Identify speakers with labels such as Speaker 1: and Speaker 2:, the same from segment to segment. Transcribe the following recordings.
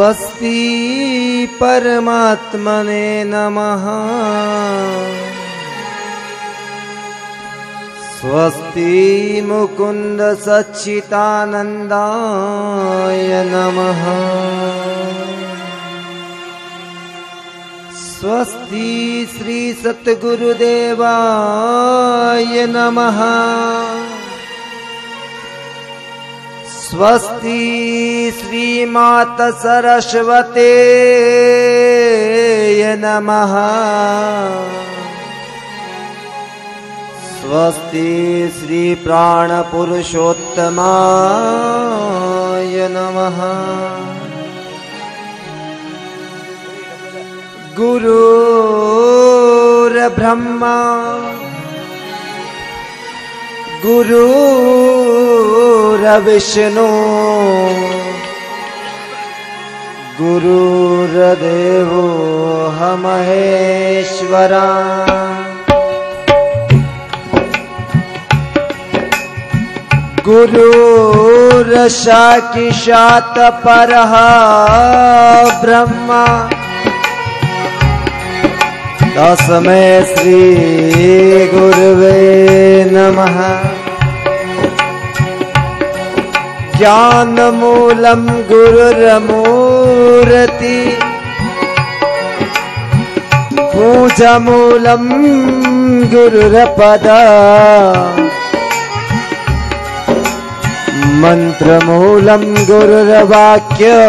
Speaker 1: स्वस्ति परमात्मने नमः। स्वस्ति मुकुन्द सच्चिदानन्दाय नमः। स्वस्ति श्री सद्गुरुदेवाय नमः स्वस्ति श्रीमात सरस्वते नमः। स्वस्ति श्रीप्राणपुरुषोत्तमाय नमः। गुरुर्ब्रह्मा गुरुरविष्णु गुरुर्देवो महेश्वरा गुरुरसाक्षात् परः ब्रह्मा। तस्मै श्रीगुरुवे नमः। ज्ञानमूलं गुरुरमूर्ति। पूजमूलं गुरुरपद। मन्त्रमूलं गुरुर्वाक्य।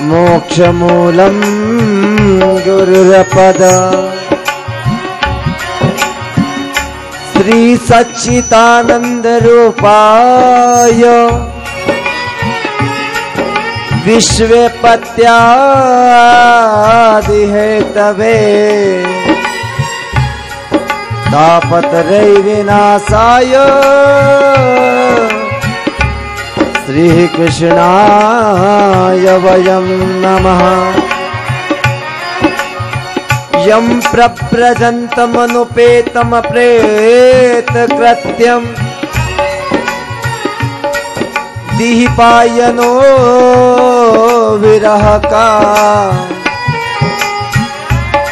Speaker 1: मोक्षमूलं गुरुरपद श्री सच्चिदानंद रूपाय। विश्वपत्यादिहेतवे तापत्रैविनाशाय श्रीकृष्णाय वयं नमः। यं प्रव्रजन्तमनुपेतमप्रेतकृत्यम् दिहिपायनो विरहका।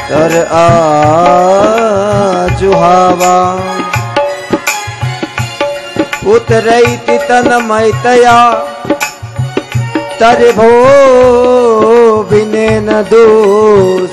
Speaker 1: कर आजुहावा। उतरैति तन्मयतया तर्भो विनेन दोष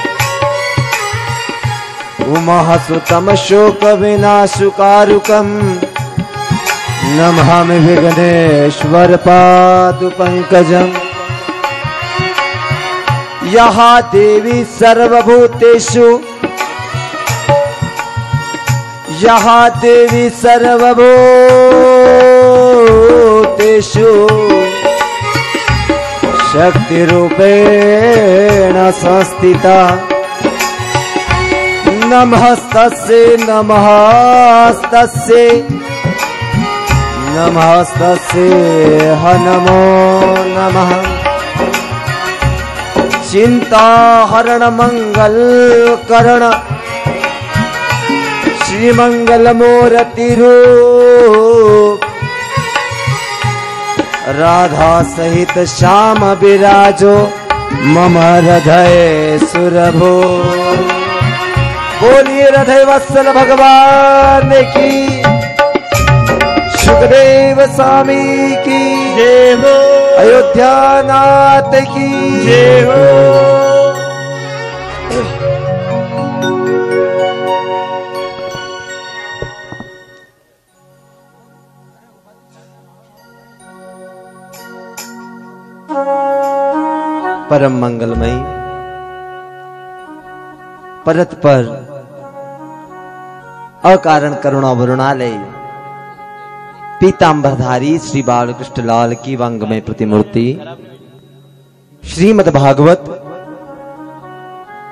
Speaker 1: भूतगणादिसेवितम् कपितजम्बुफलचारभक्षणम् उमहसुतमशोकविनाशुकारुकम् नमामि विघ्नेश्वर पातु पङ्कजम् यः देवी सर्वभूतेषु। यः देवी सर्वभूतेषु। शक्तिरूपेण संस्थिता। नमस्तस्य नमस्तस्य नमस्तस्य ह नमो। नमः चिन्ताहरणमङ्गलकरण। श्रीमङ्गलमूर्तिरू राधा सहित श्याम विराजो मम हृदय सुरभो। बोलिए हृदय वत्सल भगवान की। सुखदेव स्वामी की।
Speaker 2: जय हो।
Speaker 1: अयोध्या नाथ की।
Speaker 2: जय हो।
Speaker 1: परम मंगलमयी परत पर अकारण करुणा वरुणालय। पीताम्बरधारी श्री बालकृष्ण लाल की वंग में प्रतिमूर्ति। श्रीमद भागवत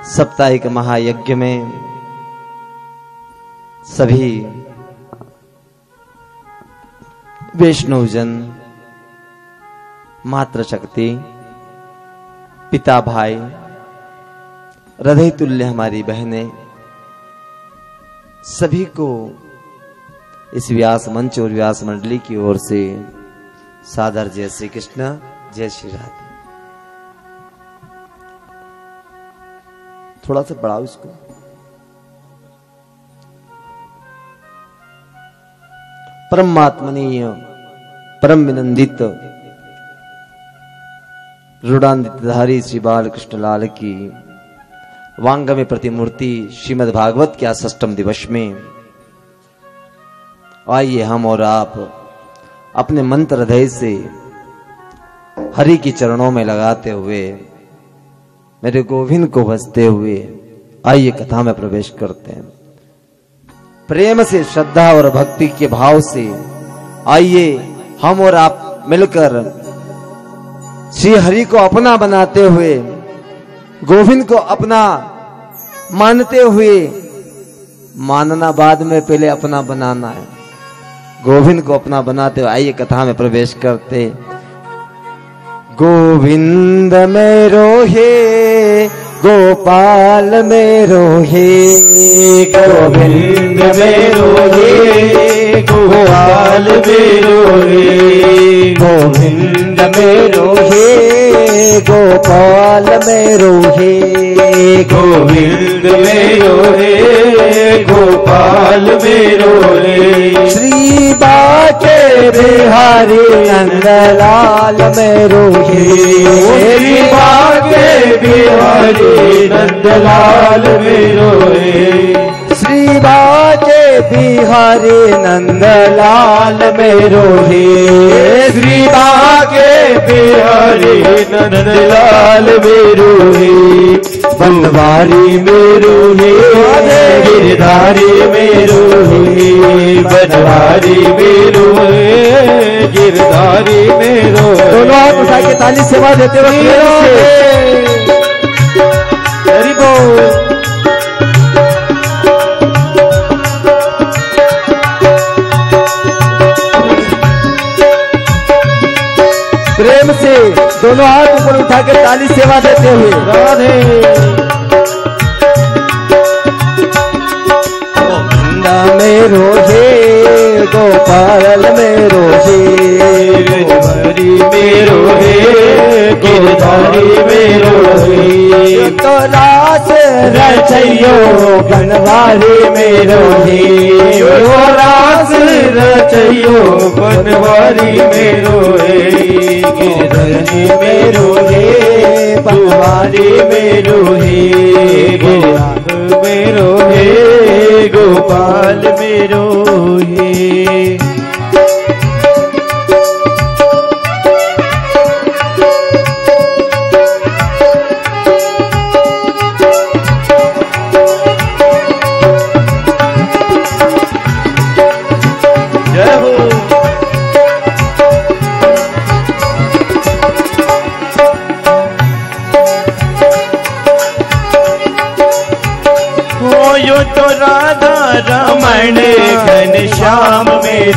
Speaker 1: साप्ताहिक महायज्ञ में सभी वैष्णवजन मात्र शक्ति पिता भाई हृदय तुल्य हमारी बहनें सभी को इस व्यास मंच और व्यास मंडली की ओर से सादर जय श्री कृष्ण, जय श्री राधे। थोड़ा सा बढ़ाओ इसको। परमात्मनीय, परम विनंदित रुडान्दितधारी श्री बाल कृष्ण लाल की वांग में प्रतिमूर्ति श्रीमद भागवत के सष्टम दिवस में। आइए हम और आप अपने मंत्र हृदय से हरि की चरणों में लगाते हुए, मेरे गोविंद को बसते हुए आइए कथा में प्रवेश करते हैं। प्रेम से, श्रद्धा और भक्ति के भाव से आइए हम और आप मिलकर श्री हरि को अपना बनाते हुए गोविंद को अपना मानते हुए मानना बाद में पहले अपना बनाना है। गोविंद को अपना बनाते हुए आइए कथा में प्रवेश करते। गोविंद मेरो हे गोपाल मेरो हे
Speaker 2: गोविंद मेरो हे गोपाल मेरो हे
Speaker 1: गोविंद मेरो हे गोपाल मेरो हे
Speaker 2: गोविंद मेरो हे गोपाल मेरो हे
Speaker 1: श्री बाके बिहारी नंदलाल मेरो हे
Speaker 2: श्री बागे बिहारी नंदलाल मेरो हे
Speaker 1: श्री बाके बिहारी नंदलाल मेरो हे
Speaker 2: श्री बागे बिहारी नंदलाल मेरो हे बनवारी मेरो हे गिरधारी मेरो हे बनवारी मेरो हे गिरधारी मेरो
Speaker 1: दोनों हाथ उठा के ताली सेवा देते वक्त उठा के ताली सेवा देते हुए।
Speaker 2: राधे।
Speaker 1: गोविंद मेरो हे गोपाल मेरो हे
Speaker 2: गिरधारी मेरो हे गिरधारी मेरो हे
Speaker 1: तो रास रचयो गणवारी मेरो हे
Speaker 2: ओ रास रचयो बनवारी मेरो हे। गिरधरी मेरो हे बनवारी मेरो हे। गिरधार मेरो हे।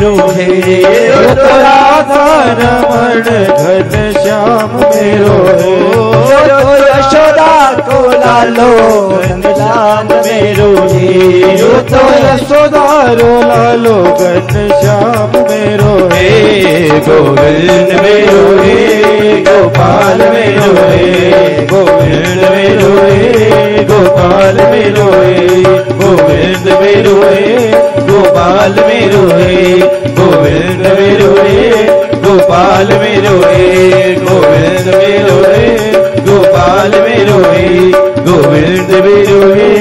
Speaker 2: तो राधा रमण घन श्याम मेरो।
Speaker 1: यशोदा को लालो
Speaker 2: श्याम मेरो हे तो यशोदा रो लालो घन श्याम मेरो। हे गोविंद मेरो हे गोपाल मेरो हे गोविंद मेरो हे गोपाल मेरो हे गोविंद मेरो हे गोपाल मेरो हे गोविंद मेरो हे गोपाल मेरो हे गोविंद मेरो हे गोपाल मेरो हे गोविंद मेरो हे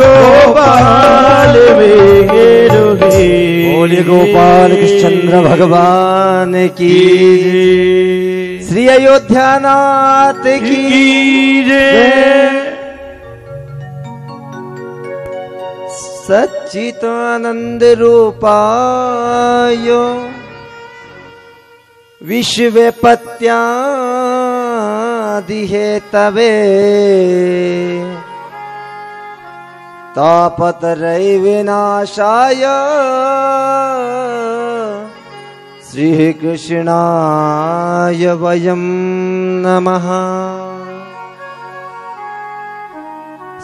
Speaker 2: गोपाल मेरो हे
Speaker 1: बोले गोपाल कृष्णचंद्र भगवान की श्री अयोध्या नाथ
Speaker 2: की जय।
Speaker 1: सच्चिदानंद रूपाय विश्वपत्यादिहे तवे तापतरै विनाशाय श्रीकृष्णाय वयं नमः।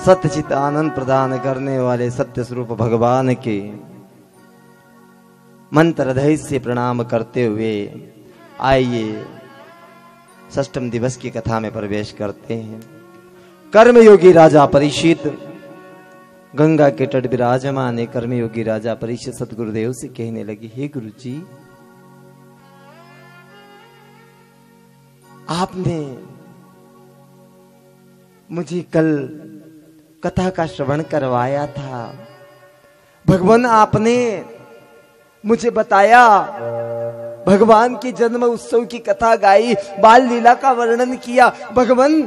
Speaker 1: सत्यचित आनंद प्रदान करने वाले सत्य स्वरूप भगवान के मंत्र हृदय से प्रणाम करते हुए आइए षष्टम दिवस की कथा में प्रवेश करते हैं। कर्मयोगी राजा परीक्षित गंगा के तट विराजमान कर्मयोगी राजा परीक्षित सतगुरुदेव से कहने लगी, हे गुरु जी आपने मुझे कल कथा का श्रवण करवाया था। भगवान, आपने मुझे बताया, भगवान के जन्म उत्सव की कथा गाई बाल लीला का वर्णन किया। भगवान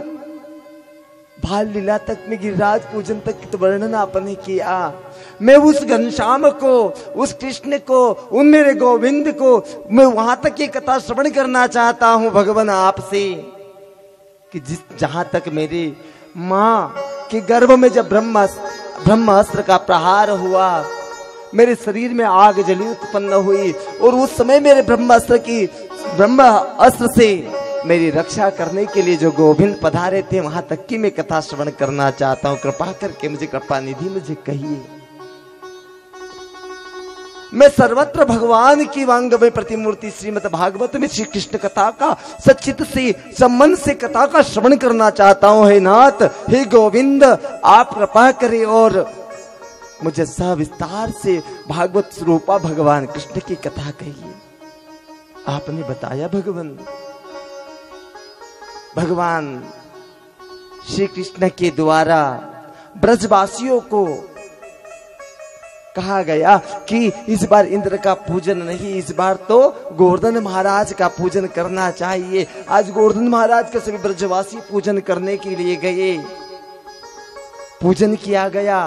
Speaker 1: बाल लीला तक में गिरिराज पूजन तक तो वर्णन आपने किया। मैं उस घनश्याम को, उस कृष्ण को, उन मेरे गोविंद को, मैं वहाँ तक की कथा श्रवण करना चाहता हूँ, भगवान, आपसे कि जिस, जहाँ तक मेरी माँ के गर्भ में जब ब्रह्म ब्रह्मास्त्र का प्रहार हुआ, मेरे शरीर में आग जली, उत्पन्न हुई और उस समय मेरे ब्रह्मास्त्र की ब्रह्म अस्त्र से मेरी रक्षा करने के लिए जो गोविंद पधारे थे, वहाँ तक की मैं कथा श्रवण करना चाहता हूँ। कृपा करके मुझे कृपा निधि मुझे कहिए। मैं सर्वत्र भगवान की वांग में प्रतिमूर्ति श्रीमद भागवत में श्री कृष्ण कथा का सचित से संबंध से कथा का श्रवण करना चाहता हूँ, हे नाथ, हे गोविंद, आप कृपा करें और मुझे सविस्तार से भागवत स्वरूपा भगवान कृष्ण की कथा कहिए। आपने बताया भगवान। भगवान श्री कृष्ण के द्वारा ब्रजवासियों को कहा गया कि इस बार इंद्र का पूजन नहीं इस बार तो गोवर्धन महाराज का पूजन करना चाहिए। आज गोवर्धन महाराज के सभी ब्रजवासी पूजन करने के लिए गए। पूजन किया गया।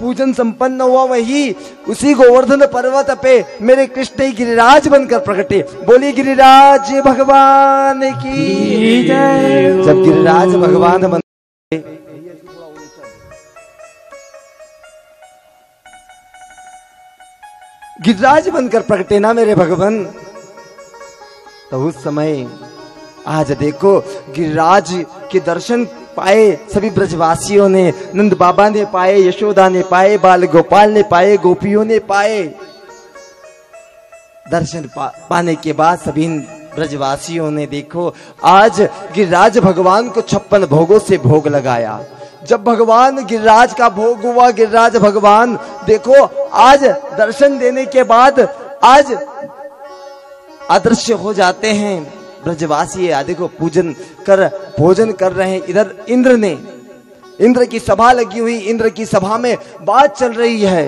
Speaker 1: पूजन संपन्न हुआ वही उसी गोवर्धन पर्वत पे मेरे कृष्ण ही गिरिराज बनकर प्रकटे। बोली गिरिराज भगवान की जब गिरिराज भगवान बन गिरिराज बनकर प्रकटे ना मेरे भगवान। तो उस समय आज देखो गिरिराज के दर्शन पाए सभी ब्रजवासियों ने नंद बाबा ने पाए यशोदा ने पाए बाल गोपाल ने पाए गोपियों ने पाए। दर्शन पा, पाने के बाद सभी ब्रजवासियों ने देखो आज गिरिराज भगवान को छप्पन भोगों से भोग लगाया। जब भगवान गिरिराज का भोग हुआ, गिरिराज भगवान, देखो, आज दर्शन देने के बाद आज अदृश्य हो जाते हैं। ब्रजवासी आदि को पूजन कर, भोजन कर रहे हैं। इधर इंद्र ने, इंद्र की सभा लगी हुई, इंद्र की सभा में बात चल रही है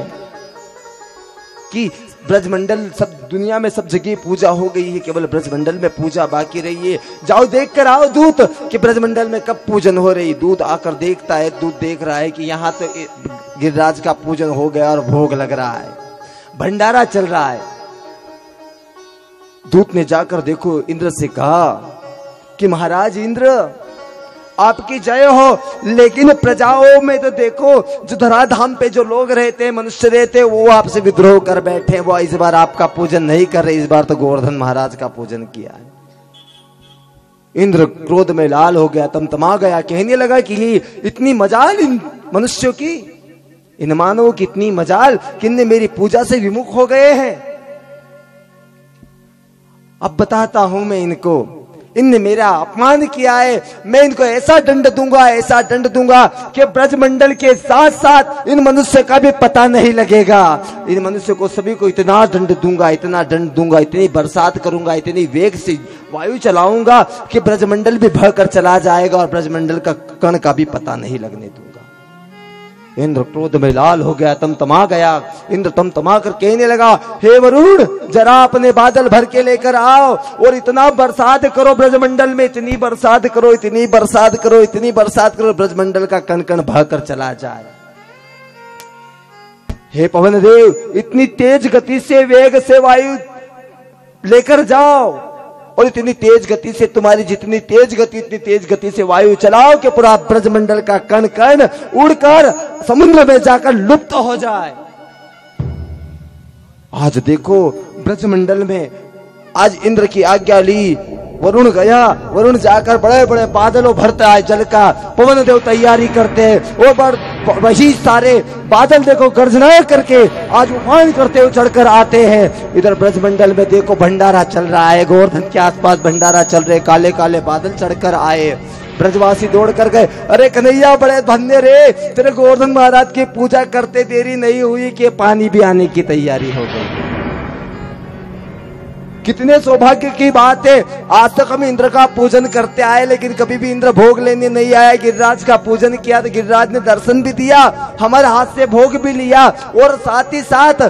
Speaker 1: कि ब्रजमंडल सब दुनिया में सब जगह पूजा हो गई है, केवल ब्रजमंडल में पूजा बाकी रही है। जाओ देख कर आओ दूत कि ब्रजमंडल में कब पूजन हो रही दूत आकर देखता है, दूत देख रहा है कि यहाँ तो गिरिराज का पूजन हो गया और भोग लग रहा है, भंडारा चल रहा है। दूत ने जाकर देखो, इंद्र से कहा कि महाराज, इंद्र आपकी जय हो। लेकिन प्रजाओं में तो देखो, जो धराधाम पे जो लोग रहते हैं मनुष्य रहते हैं वो आपसे विद्रोह कर बैठे वो इस बार आपका पूजन नहीं कर रहे, इस बार तो गोवर्धन महाराज का पूजन किया है। इंद्र क्रोध में लाल हो गया तम तमा गया, कहने लगा कि इतनी मजाल इन मनुष्यों की, इन मानवों की इतनी मजाल, किन्ने मेरी पूजा से विमुख हो गए हैं? अब बताता हूँ मैं इनको। इनने मेरा अपमान किया है। मैं इनको ऐसा दंड दूँगा, ऐसा दंड दूँगा कि ब्रजमंडल के साथ साथ इन मनुष्य का भी पता नहीं लगेगा। इन मनुष्य को सभी को इतना दंड दूँगा, इतना दंड दूँगा, इतनी बरसात करूँगा, इतनी वेग से वायु चलाऊँगा कि ब्रजमंडल भी भर कर चला जाएगा और ब्रजमंडल का कण का भी पता नहीं लगने दूँगा। इंद्र क्रोध में लाल हो गया तम तमा गया। इंद्र तम तमा कर कहने लगा, हे वरुण, जरा अपने बादल भर के लेकर आओ और इतना बरसात करो ब्रजमंडल में, इतनी बरसात करो, इतनी बरसात करो, इतनी बरसात करो, ब्रजमंडल का कण कण बहकर चला जाए। हे पवन देव, इतनी तेज गति से, वेग से वायु लेकर जाओ। और इतनी तेज गति से, तुम्हारी जितनी तेज गति, इतनी तेज गति से वायु चलाओ कि पूरा ब्रजमंडल का कण कण उड़कर समुद्र में जाकर लुप्त हो जाए। आज देखो, ब्रजमंडल में आज इंद्र की आज्ञा ली वरुण गया, वरुण जाकर बड़े बड़े बादलों भरता है जल का पवन देव तैयारी करते हैं। वो बड़ वही सारे बादल देखो गर्जना करके आज उफान करते हुए चढ़कर आते हैं। इधर ब्रजमंडल में देखो, भंडारा चल रहा है। गोवर्धन के आसपास भंडारा चल रहे काले काले बादल चढ़कर आए। ब्रजवासी दौड़ कर गए। अरे कन्हैया, बड़े धन्य रे। तेरे गोवर्धन महाराज की पूजा करते देरी नहीं हुई कि पानी भी आने की तैयारी हो गई। कितने सौभाग्य की बात है। आज तक हम इंद्र का पूजन करते आए, लेकिन कभी भी इंद्र भोग लेने नहीं आया। गिरिराज का पूजन किया तो गिरिराज ने दर्शन भी दिया, हमारे हाथ से भोग भी लिया, और साथ ही साथ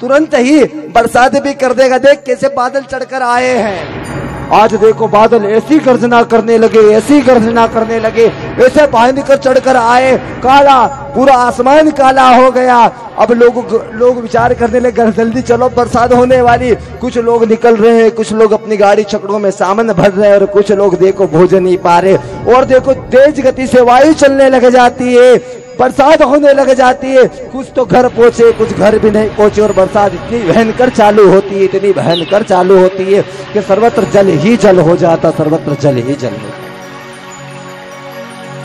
Speaker 1: तुरंत ही बरसात भी कर देगा। देख कैसे बादल चढ़कर आए हैं। आज देखो बादल ऐसी गर्जना करने लगे, ऐसी गर्जना करने लगे। ऐसे बाँध कर चढ़कर आए, काला, पूरा आसमान काला हो गया। अब लोग लोग विचार करने लगे जल्दी चलो, बरसात होने वाली। कुछ लोग निकल रहे हैं, कुछ लोग अपनी गाड़ी छकड़ों में सामान भर रहे हैं और कुछ लोग देखो भोजन नहीं पा रहे। और देखो तेज गति से वायु चलने लग जाती है। बरसात होने लग जाती है। कुछ तो घर पहुँचे कुछ घर भी नहीं पहुँचे और बरसात इतनी भयंकर चालू होती है, इतनी भयंकर चालू होती है कि सर्वत्र जल ही जल हो जाता, सर्वत्र जल ही जल हो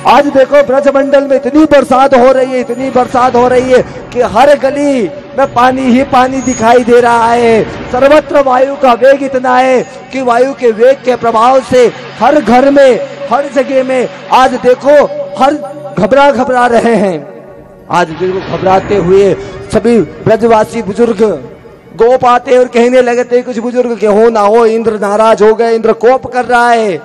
Speaker 1: आज देखो ब्रजमंडल में इतनी बरसात हो रही है, इतनी बरसात हो रही है कि हर गली में पानी ही पानी दिखाई दे रहा है। सर्वत्र वायु का वेग इतना है कि वायु के वेग के प्रभाव से हर घर में, हर जगह में आज देखो, हर घबरा घबरा रहे हैं। आज देखो घबराते हुए सभी ब्रजवासी बुज़ुर्ग गोप आते और कहने लगे थे कुछ बुज़ुर्ग के हो ना हो? इंद्र नाराज़ हो गए, इंद्र कोप कर रहा है।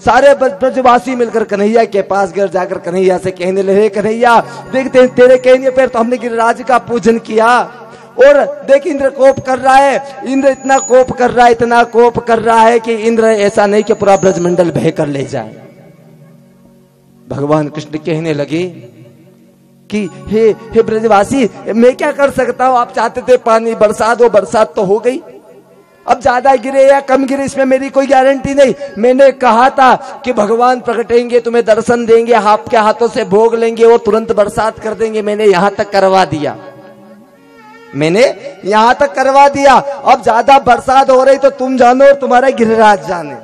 Speaker 1: सारे ब्रजवासी मिलकर कन्हैया के पास गए जाकर कन्हैया से कहने लगे कन्हैया, देखते हैं, तेरे कहने पर तो हमने गिरिराज का पूजन किया और देख इंद्र कोप कर रहा है। इंद्र इतना कोप कर रहा है, इतना कोप कर रहा है कि इंद्र ऐसा नहीं कि पूरा ब्रजमंडल बह कर ले जाए। भगवान कृष्ण कहने लगे कि, हे हे ब्रजवासी, मैं क्या कर सकता हूँ? आप चाहते थे पानी बरसात हो, बरसात तो हो गई। अब ज़्यादा गिरे या कम गिरे, इसमें मेरी कोई गारंटी नहीं। मैंने कहा था कि भगवान प्रकटेंगे, तुम्हें दर्शन देंगे आपके हाथों से भोग लेंगे और तुरंत बरसात कर देंगे। मैंने यहाँ तक करवा दिया। मैंने यहाँ तक करवा दिया। अब ज़्यादा बरसात हो रही तो तुम जानो और तुम्हारा गिरिराज जाने।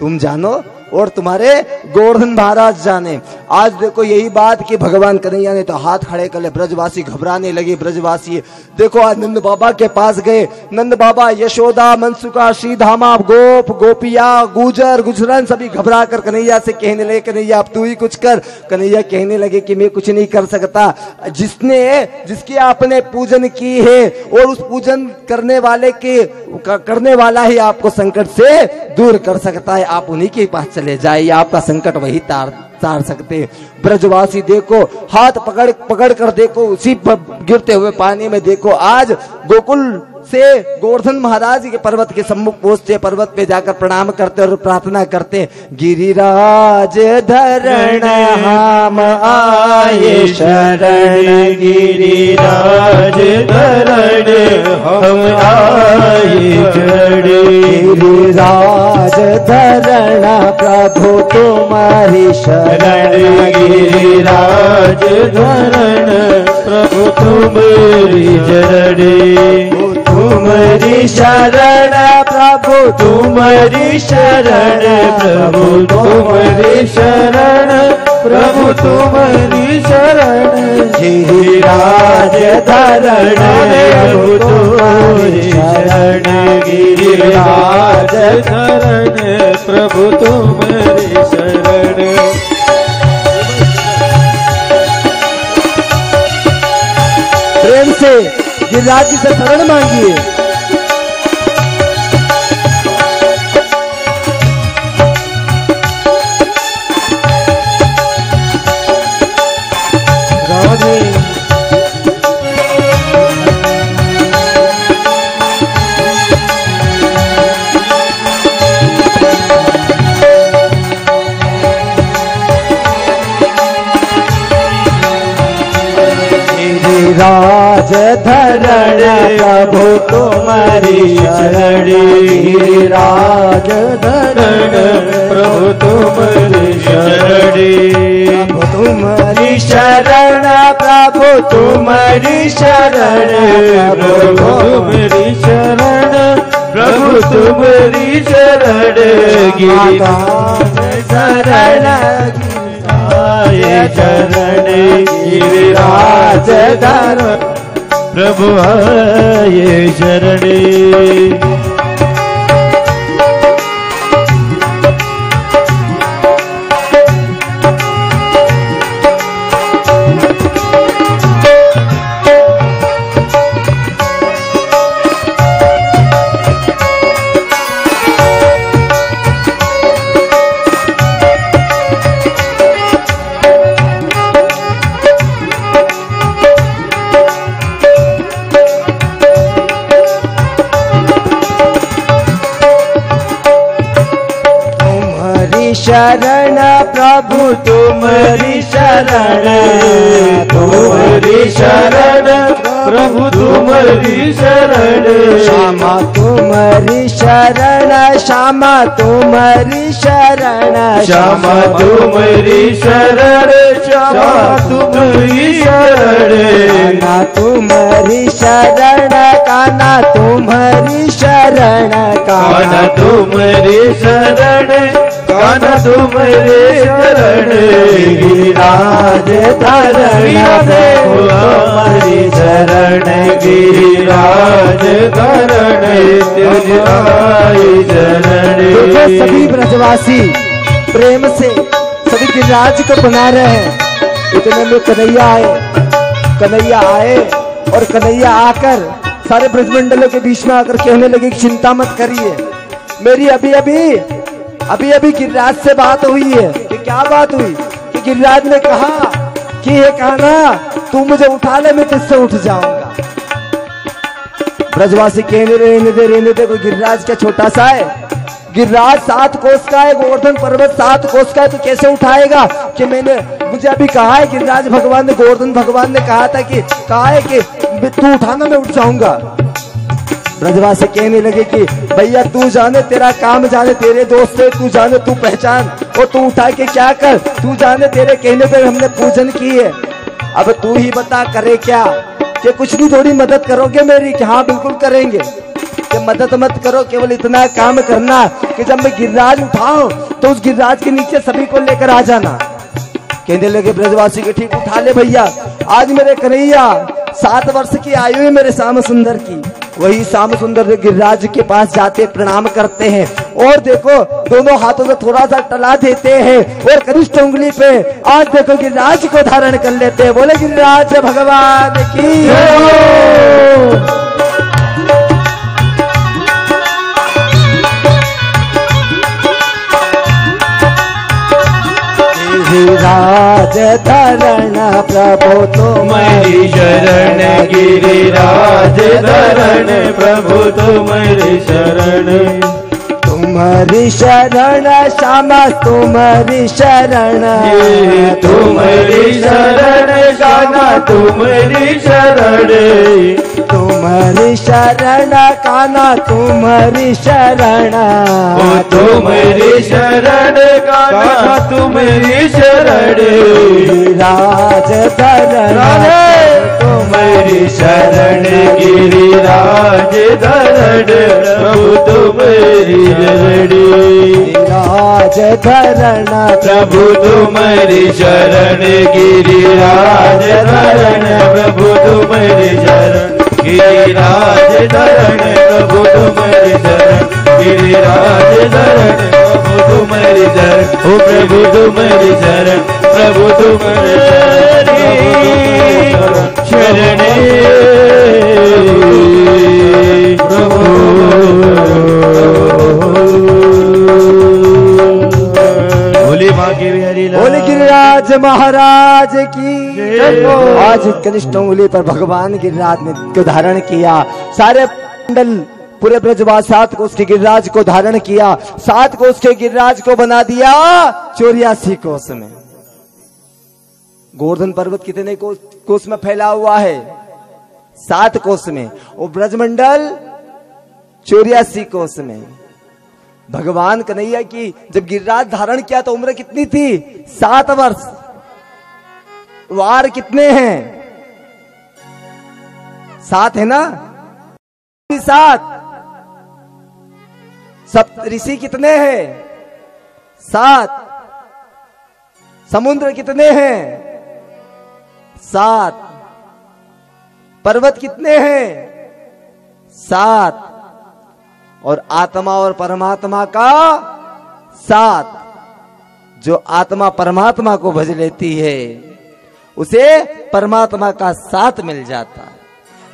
Speaker 1: तुम जानो और तुम्हारे गोवर्धन महाराज जाने। आज देखो यही बात कि भगवान कन्हैया ने तो हाथ खड़े कर ले ब्रजवासी घबराने लगे, ब्रजवासी। देखो आज नंद बाबा के पास गए। नंद बाबा, यशोदा मनसुका श्रीधामा, गोप, गोपिया, गुजर, गुजरन सभी घबरा कर कन्हैया से कहने लगे, कन्हैया, अब तू ही कुछ कर। कन्हैया कहने लगे कि मैं कुछ नहीं कर सकता। जिसने, जिसकी आपने पूजन की है और उस पूजन करने वाले के करने वाला ही आपको संकट से दूर कर सकता है। आप उन्हीं के पास चले जाए आपका संकट वही तार तार सकते ब्रजवासी देखो, हाथ पकड़ पकड़ कर देखो, उसी पर गिरते हुए पानी में देखो। आज गोकुल से गोवर्धन महाराज के पर्वत के सम्मुख पहुँचते, पर्वत पे जाकर प्रणाम करते और प्रार्थना करते, गिरिराज धरण, हम आए शरण,
Speaker 2: गिरिराज धरण, हम आए जड़
Speaker 1: गिरिराज धरण, प्रभु तुम्हारी शरण,
Speaker 2: गिरिराज धरण, प्रभु तुम्हारी जड़े तुम्हारी शरण प्रभु, तुम्हारी शरण प्रभु, तुम्हारी शरण प्रभु, तुम्हारी शरण गिरिराज धरण प्रभु, तुम्हारी शरण गिरिराज धरण प्रभु, तुम्हारी शरण
Speaker 1: प्रेम से गिरिराज जी से शरण मांगिए। गिरिराज
Speaker 2: धरण प्रभु तुम्हारी शरण गिरिराज धरण प्रभु तुम्हारी शरण तुम्हारी शरण, प्रभु तुम्हारी शरण, प्रभु तुम्हारी शरण, प्रभु तुम्हारी शरण, गिरिराज शरण शरण गिरिराज धरण। प्रभु आए शरण शरण प्रभु तुम्हारी शरण। तुम्हारी शरण प्रभु तुम्हारी शरण। श्यामा तुम्हारी शरण श्यामा तुम्हारी शरण। श्यामा तुम्हारी शरण श्यामा तुम्हारी शरण। काना तुम्हारी शरण काना तुम्हारी शरण। काना तुम्हारी शरण। तुम्हारी शरण गिरिराज शरण गिरिराज धरण
Speaker 1: देखो सभी ब्रजवासी प्रेम से सभी गिरिराज को बना रहे हैं, इतने में कन्हैया आए कन्हैया आए और कन्हैया आकर सारे ब्रजमंडलों के बीच में आकर कहने लगे, चिंता मत करिए। मेरी अभी अभी अभी अभी गिरिराज से बात हुई है कि क्या बात हुई? कि गिरिराज ने कहा कि ये कहना, तू मुझे उठा ले, मैं तुझसे उठ जाऊँगा। ब्रजवासी कहने रहने दे रहने दे, कोई गिरिराज क्या छोटा सा है? गिरिराज सात कोस का है, गोवर्धन पर्वत सात कोस का है तो कैसे उठाएगा? कि मैंने, मुझे अभी कहा है, गिरिराज भगवान ने, गोवर्धन भगवान ने कहा था कि, कहा है कि तू उठाना मैं उठ जाऊँगा। ब्रजवासी कहने लगे कि, भैया, तू जाने तेरा काम, जाने तेरे दोस्त है तू जाने, तू पहचान, और तू उठा के क्या कर? तू जाने तेरे कहने पे हमने पूजन की है अब तू ही बता, करे क्या? कि कुछ भी थोड़ी मदद करोगे मेरी? कि हाँ बिल्कुल करेंगे। कि मदद मत करो, केवल इतना काम करना कि जब मैं गिरिराज उठाऊं तो उस गिरिराज के नीचे सभी को लेकर आ जाना। कहने लगे ब्रजवासी के, ठीक, उठा ले भैया। आज मेरे कन्हैया सात वर्ष की आयु है मेरे श्याम सुंदर की। वही श्याम सुंदर गिरिराज के पास जाते, प्रणाम करते हैं। और देखो, दोनों हाथों से थोड़ा सा टला देते हैं और कनिष्ठ उंगली पे आज देखो गिरिराज को धारण कर लेते हैं। बोले, गिरिराज, भगवान की गिरिराज धरण प्रभु
Speaker 2: तुम्हारी शरण, गिरिराज धरण प्रभु तुम्हारी शरण।
Speaker 1: तुम्हारी शरण, श्यामा तुम्हारी शरण।
Speaker 2: तुम्हारी शरण गाना तुम्हारी शरण।
Speaker 1: तुम्हारी शरण काना तुम्हारी शरण।
Speaker 2: ओ तुम्हारी शरण गाना तुम्हारी शरण।
Speaker 1: राज धरण
Speaker 2: तुम्हारी शरण गिरिराज धरण प्रभु तुम्हारी शरण।
Speaker 1: राज धरण
Speaker 2: प्रभु तुम्हारी शरण गिरिराज धरण प्रभु तुम्हारी शरण। गिरिराज धरण प्रभु तुम्हारी धरण गिरिराज धरण प्रभु तुम्हारी शरण ओ प्रभु तुम्हारी शरण प्रभु तुम्हारी शरण
Speaker 1: महाराज की। आज कनिष्ठ उंगली पर भगवान गिरिराज ने को धारण किया। सारे मंडल पूरे ब्रजवास सात कोष के गिरिराज को धारण किया। सात कोष के गिरिराज को बना दिया चौरियासी कोष में। गोवर्धन पर्वत कितने कोष कोष में फैला हुआ है? सात कोष में। और ब्रजमंडल चौरासी कोष में। भगवान कन्हैया की जब गिरिराज धारण किया तो उम्र कितनी थी? सात वर्ष। वार कितने हैं? सात है ना? सात। सब ऋषि कितने हैं? सात। समुद्र कितने हैं? सात। पर्वत कितने हैं? सात। और आत्मा और परमात्मा का सात। जो आत्मा परमात्मा को भज लेती है। उसे परमात्मा का साथ मिल जाता। है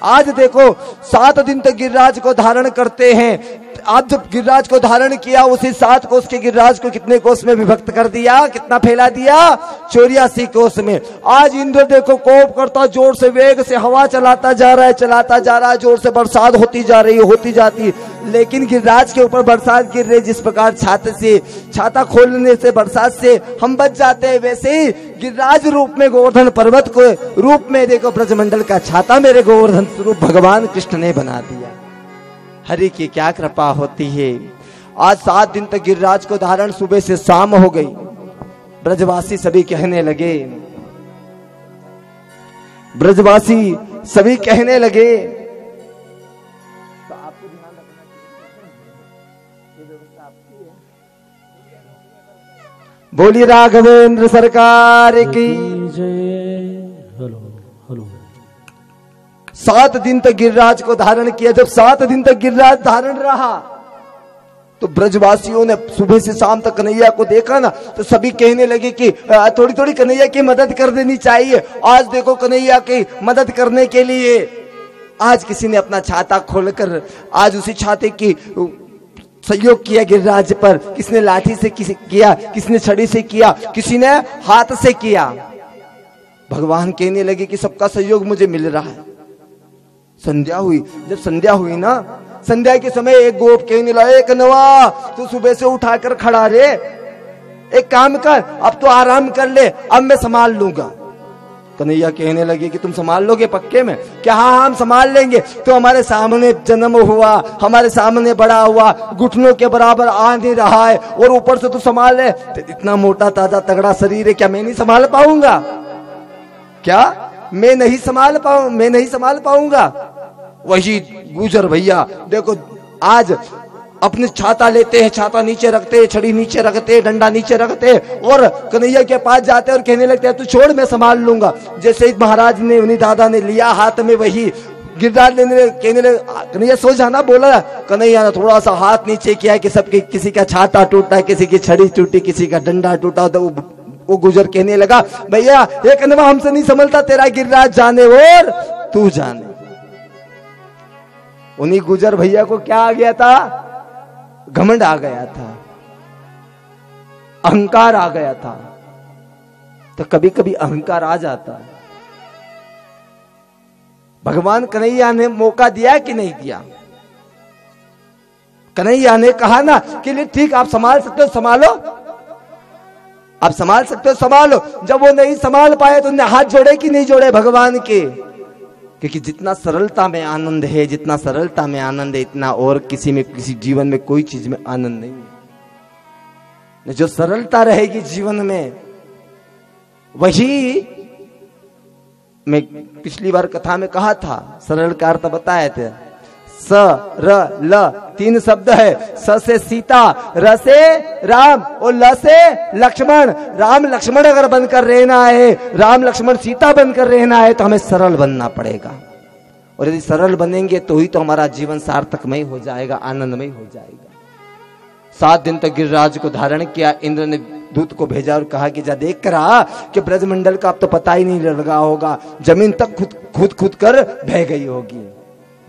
Speaker 1: आज देखो, सात दिन तक गिरिराज को धारण करते हैं। आज जब गिरिराज को धारण किया, उसी सात कोष के गिरिराज को कितने कोष में विभक्त कर दिया, कितना फैला दिया? चौरियासी कोष में। आज इंद्र देखो कोप करता, ज़ोर से वेग से हवा चलाता जा रहा है, चलाता जा रहा है, ज़ोर से बरसात होती जा रही होती जाती लेकिन गिरिराज के ऊपर बरसात गिर रही जिस प्रकार छाते से, छाता खोलने से, बरसात से हम बच जाते हैं, वैसे ही गिरिराज रूप में गोवर्धन पर्वत को, रूप में देखो ब्रजमंडल का छाता, मेरे गोवर्धन स्वरूप भगवान कृष्ण ने बना दिया। हरि की क्या कृपा होती है। आज सात दिन तक गिरिराज को धारण सुबह से शाम हो गई। ब्रजवासी सभी कहने लगे, ब्रजवासी सभी कहने लगे बोली राघवेंद्र सरकार की।
Speaker 3: हेलो
Speaker 1: सात दिन तक गिरिराज को धारण किया। जब सात दिन तक गिरिराज धारण रहा तो ब्रजवासियों ने सुबह से शाम तक कन्हैया को देखा ना तो सभी कहने लगे कि थोड़ी थोड़ी कन्हैया की मदद कर देनी चाहिए। आज देखो कन्हैया की मदद करने के लिए। आज किसी ने अपना छाता खोलकर, आज उसी छाते की सहयोग किया गिरिराज पर। किसने लाठी से किसी, किया, किसने छड़ी से किया, किसी ने हाथ से किया। भगवान कहने लगे कि सबका सहयोग मुझे मिल रहा है। संध्या हुई। जब संध्या हुई ना, संध्या के समय एक गोप कहने लगा एक नवा, तू सुबह से उठाकर खड़ा रे। एक काम कर, अब तो आराम कर ले, अब मैं संभाल लूँगा। कन्हैया कहने लगे कि, तुम संभाल लोगे पक्के में? क्या हाँ हम संभाल लेंगे? तो हमारे सामने जन्म हुआ, हमारे सामने बड़ा हुआ, घुटनों के बराबर आ नहीं रहा है, और ऊपर से तू संभाल ले। तो इतना मोटा ताज़ा तगड़ा शरीर है, क्या मैं नहीं संभाल पाऊँगा? क्या? मैं नहीं संभाल पाऊ, मैं नहीं संभाल पाऊँगा। वही गुजर भैया, देखो, आज अपने छाता लेते हैं, छाता नीचे रखते हैं, छड़ी नीचे रखते हैं, डंडा नीचे रखते हैं, और कन्हैया के पास जाते हैं और कहने लगते हैं, तू छोड़, मैं संभाल लूँगा। जैसे ही महाराज ने, उन्हीं दादा ने लिया हाथ में वही गिरदार लेने कहने लगे, कन्हैया, सो जाना बोला। कन्हैया ने थोड़ा सा हाथ नीचे किया कि सबके, किसी का छाता टूटा, किसी की छड़ी टूटी, किसी का डंडा टूटा तो वो गुजर कहने लगा, भैया ये कन्हवा हमसे नहीं संभलता, तेरा गिरिराज जाने और तू जाने। उन्हीं गुजर भैया को क्या आ गया था? घमंड आ गया था। अहंकार आ गया था। तो कभी कभी अहंकार आ जाता है। भगवान कन्हैया ने मौका दिया कि नहीं दिया? कन्हैया ने कहा ना कि ठीक, आप संभाल सकते हो, संभालो। आप संभाल सकते हो, संभालो जब वो नहीं संभाल पाए तो हाथ जोड़े कि नहीं जोड़े भगवान के? क्योंकि जितना सरलता में आनंद है, जितना सरलता में आनंद है, इतना और किसी में, किसी जीवन में कोई चीज़ में आनंद नहीं है। जो सरलता रहेगी जीवन में, वही मैं पिछली बार कथा में कहा था सरल अर्थ बताए थे स, र, ल, तीन शब्द है। स से सीता, र से राम और ल से लक्ष्मण। राम, लक्ष्मण अगर बनकर रहना है, राम, लक्ष्मण, सीता बनकर रहना है तो हमें सरल बनना पड़ेगा। और यदि सरल बनेंगे तो ही तो हमारा जीवन सार्थकमय हो जाएगा, आनंदमय हो जाएगा। सात दिन तक गिरिराज को धारण किया, इंद्र ने दूत को भेजा और कहा कि जा देख कर आ, कि ब्रजमंडल का अब तो पता ही नहीं लगा होगा, ज़मीन तक खुद खुद खुद कर बह गई होगी।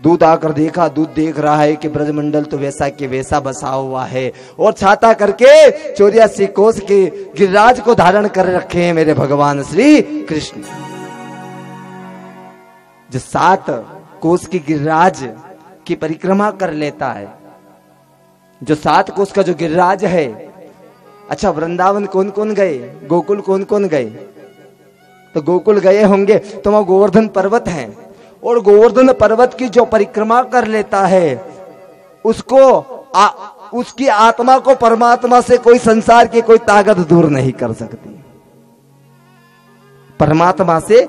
Speaker 1: दूध आकर देखा, दूध देख रहा है कि ब्रजमंडल तो वैसा के वैसा बसा हुआ है। और छाता करके चौरियासी कोष के गिरिराज को धारण कर रखे हैं मेरे भगवान श्री कृष्ण। जो सात कोस की गिरिराज की परिक्रमा कर लेता है, जो सात कोस का जो गिरिराज है अच्छा वृंदावन कौन कौन गए? गोकुल कौन कौन गए? तो गोकुल गए होंगे तो वहाँ गोवर्धन पर्वत है। और गोवर्धन पर्वत की जो परिक्रमा कर लेता है उसको आ, उसकी आत्मा को परमात्मा से कोई संसार की कोई ताकत दूर नहीं कर सकती। परमात्मा से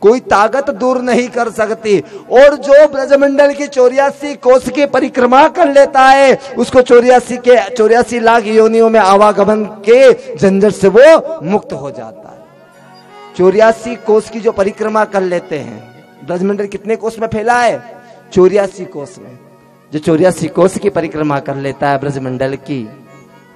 Speaker 1: कोई ताकत दूर नहीं कर सकती। और जो ब्रजमंडल की चौरासी कोष की परिक्रमा कर लेता है उसको चौरासी के चौरासी लाख योनियों में आवागमन के झंझट से वो मुक्त हो जाता है। चौरासी कोष की जो परिक्रमा कर लेते हैं ब्रजमंडल कितने कोष में फैला है? चौरासी कोष में। जो चौरासी कोष की परिक्रमा कर लेता है ब्रजमंडल की,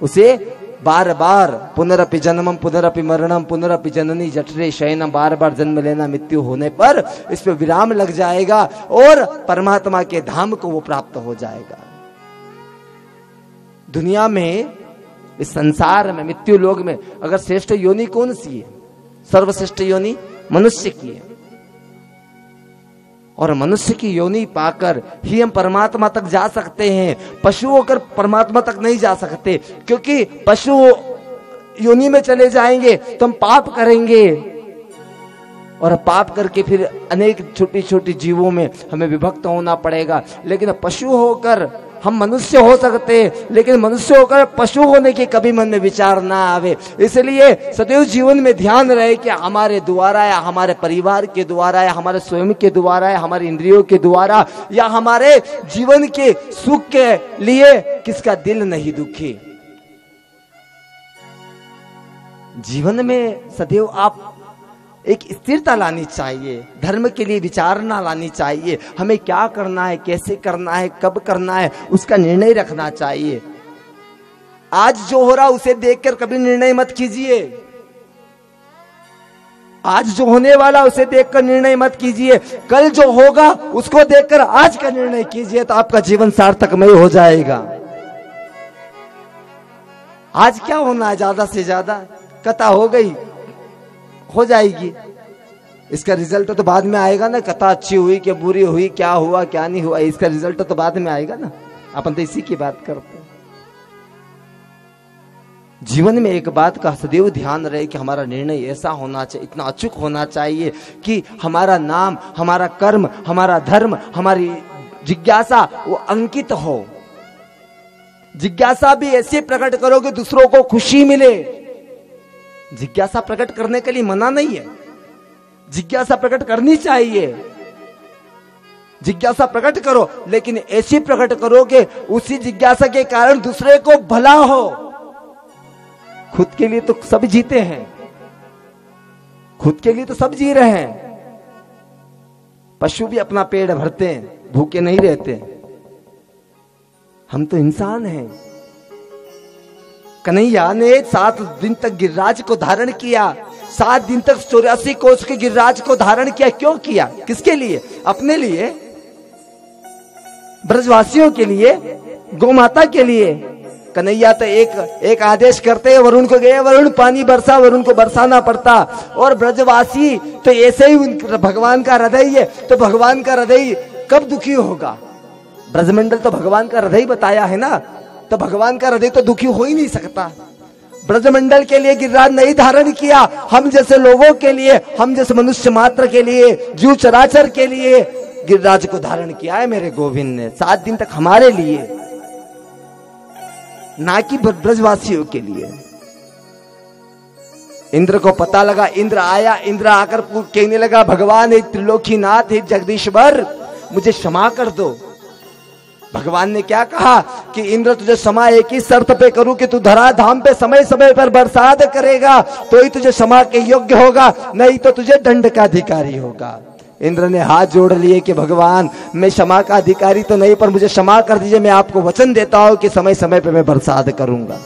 Speaker 1: उसे बार बार पुनरपि जन्मम पुनरपि मरणम पुनरपि जननी जठरे शयनम बार बार जन्म लेना, मृत्यु होने पर इस पर विराम लग जाएगा और परमात्मा के धाम को वो प्राप्त हो जाएगा। दुनिया में, इस संसार में, मृत्यु लोग में, अगर श्रेष्ठ योनि कौन सी है? सर्वश्रेष्ठ योनि मनुष्य की है। और मनुष्य की योनि पाकर ही हम परमात्मा तक जा सकते हैं। पशु होकर परमात्मा तक नहीं जा सकते, क्योंकि पशु योनि में चले जाएँगे तो हम पाप करेंगे। और पाप करके फिर अनेक छोटी छोटी जीवों में हमें विभक्त होना पड़ेगा। लेकिन पशु होकर हम मनुष्य हो सकते हैं, लेकिन मनुष्य होकर पशु होने के कभी मन में विचार ना आवे। इसलिए सदैव जीवन में ध्यान रहे कि हमारे द्वारा या हमारे परिवार के द्वारा या हमारे स्वयं के द्वारा या हमारे इंद्रियों के द्वारा या हमारे जीवन के सुख के लिए किसका दिल नहीं दुखी। जीवन में सदैव आप एक स्थिरता लानी चाहिए, धर्म के लिए विचारना लानी चाहिए, हमें क्या करना है, कैसे करना है, कब करना है, उसका निर्णय रखना चाहिए। आज जो हो रहा उसे देखकर कभी निर्णय मत कीजिए। आज जो होने वाला उसे देखकर निर्णय मत कीजिए। कल जो होगा, उसको देखकर आज का निर्णय कीजिए तो आपका जीवन सार्थकमय हो जाएगा। आज क्या होना है, ज़्यादा से ज़्यादा? कथा हो गई। हो जाएगी। इसका रिज़ल्ट तो बाद में आएगा ना, कथा अच्छी हुई क्या बुरी हुई, क्या हुआ, क्या नहीं हुआ, इसका रिज़ल्ट तो बाद में आएगा ना। अपन तो इसी की बात करते हैं। जीवन में एक बात का सदैव ध्यान रहे कि हमारा निर्णय ऐसा होना चाहिए, इतना अचूक होना चाहिए कि हमारा नाम, हमारा कर्म, हमारा धर्म, हमारी जिज्ञासा, वो अंकित हो। जिज्ञासा भी ऐसे प्रकट करो कि दूसरों को खुशी मिले। जिज्ञासा प्रकट करने के लिए मना नहीं है। जिज्ञासा प्रकट करनी चाहिए। जिज्ञासा प्रकट करो, लेकिन ऐसी प्रकट करो कि उसी जिज्ञासा के कारण दूसरे को भला हो। खुद के लिए तो सब जीते हैं। खुद के लिए तो सब जी रहे हैं। पशु भी अपना पेड़ भरते हैं, भूखे नहीं रहते। हम तो इंसान हैं। कन्हैया ने सात दिन तक गिरिराज को धारण किया। सात दिन तक चौरासी कोष के गिरिराज को धारण किया। क्यों किया? किसके लिए? अपने लिए? ब्रजवासियों के लिए? गौ माता के लिए? कन्हैया तो एक एक आदेश करते हैं, वरुण को गए, वरुण पानी बरसा, वरुण को बरसाना पड़ता। और ब्रजवासी तो ऐसे ही भगवान का हृदय है। तो भगवान का हृदय कब दुखी होगा? ब्रजमंडल तो भगवान का हृदय बताया है ना? तो भगवान का हृदय तो दुखी हो ही नहीं सकता। ब्रजमंडल के लिए गिरिराज नहीं धारण किया। हम जैसे लोगों के लिए, हम जैसे मनुष्य मात्र के लिए, जीव चराचर के लिए गिरिराज को धारण किया है मेरे गोविंद ने। सात दिन तक हमारे लिए, ना कि ब्रजवासियों के लिए। इंद्र को पता लगा, इंद्र आया, इंद्र आकर कहने लगा, भगवान त्रिलोकी नाथ जगदीश्वर, मुझे क्षमा कर दो। भगवान ने क्या कहा कि इंद्र, तुझे क्षमा एक ही शर्त पे करूँ कि तू धरा धाम पे समय समय पर बरसात करेगा तो ही तुझे क्षमा के योग्य होगा, नहीं तो तुझे दंड का अधिकारी होगा। इंद्र ने हाथ जोड़ लिए कि भगवान, मैं क्षमा का अधिकारी तो नहीं, पर मुझे क्षमा कर दीजिए, मैं आपको वचन देता हूँ कि समय समय पर मैं बरसात करूँगा।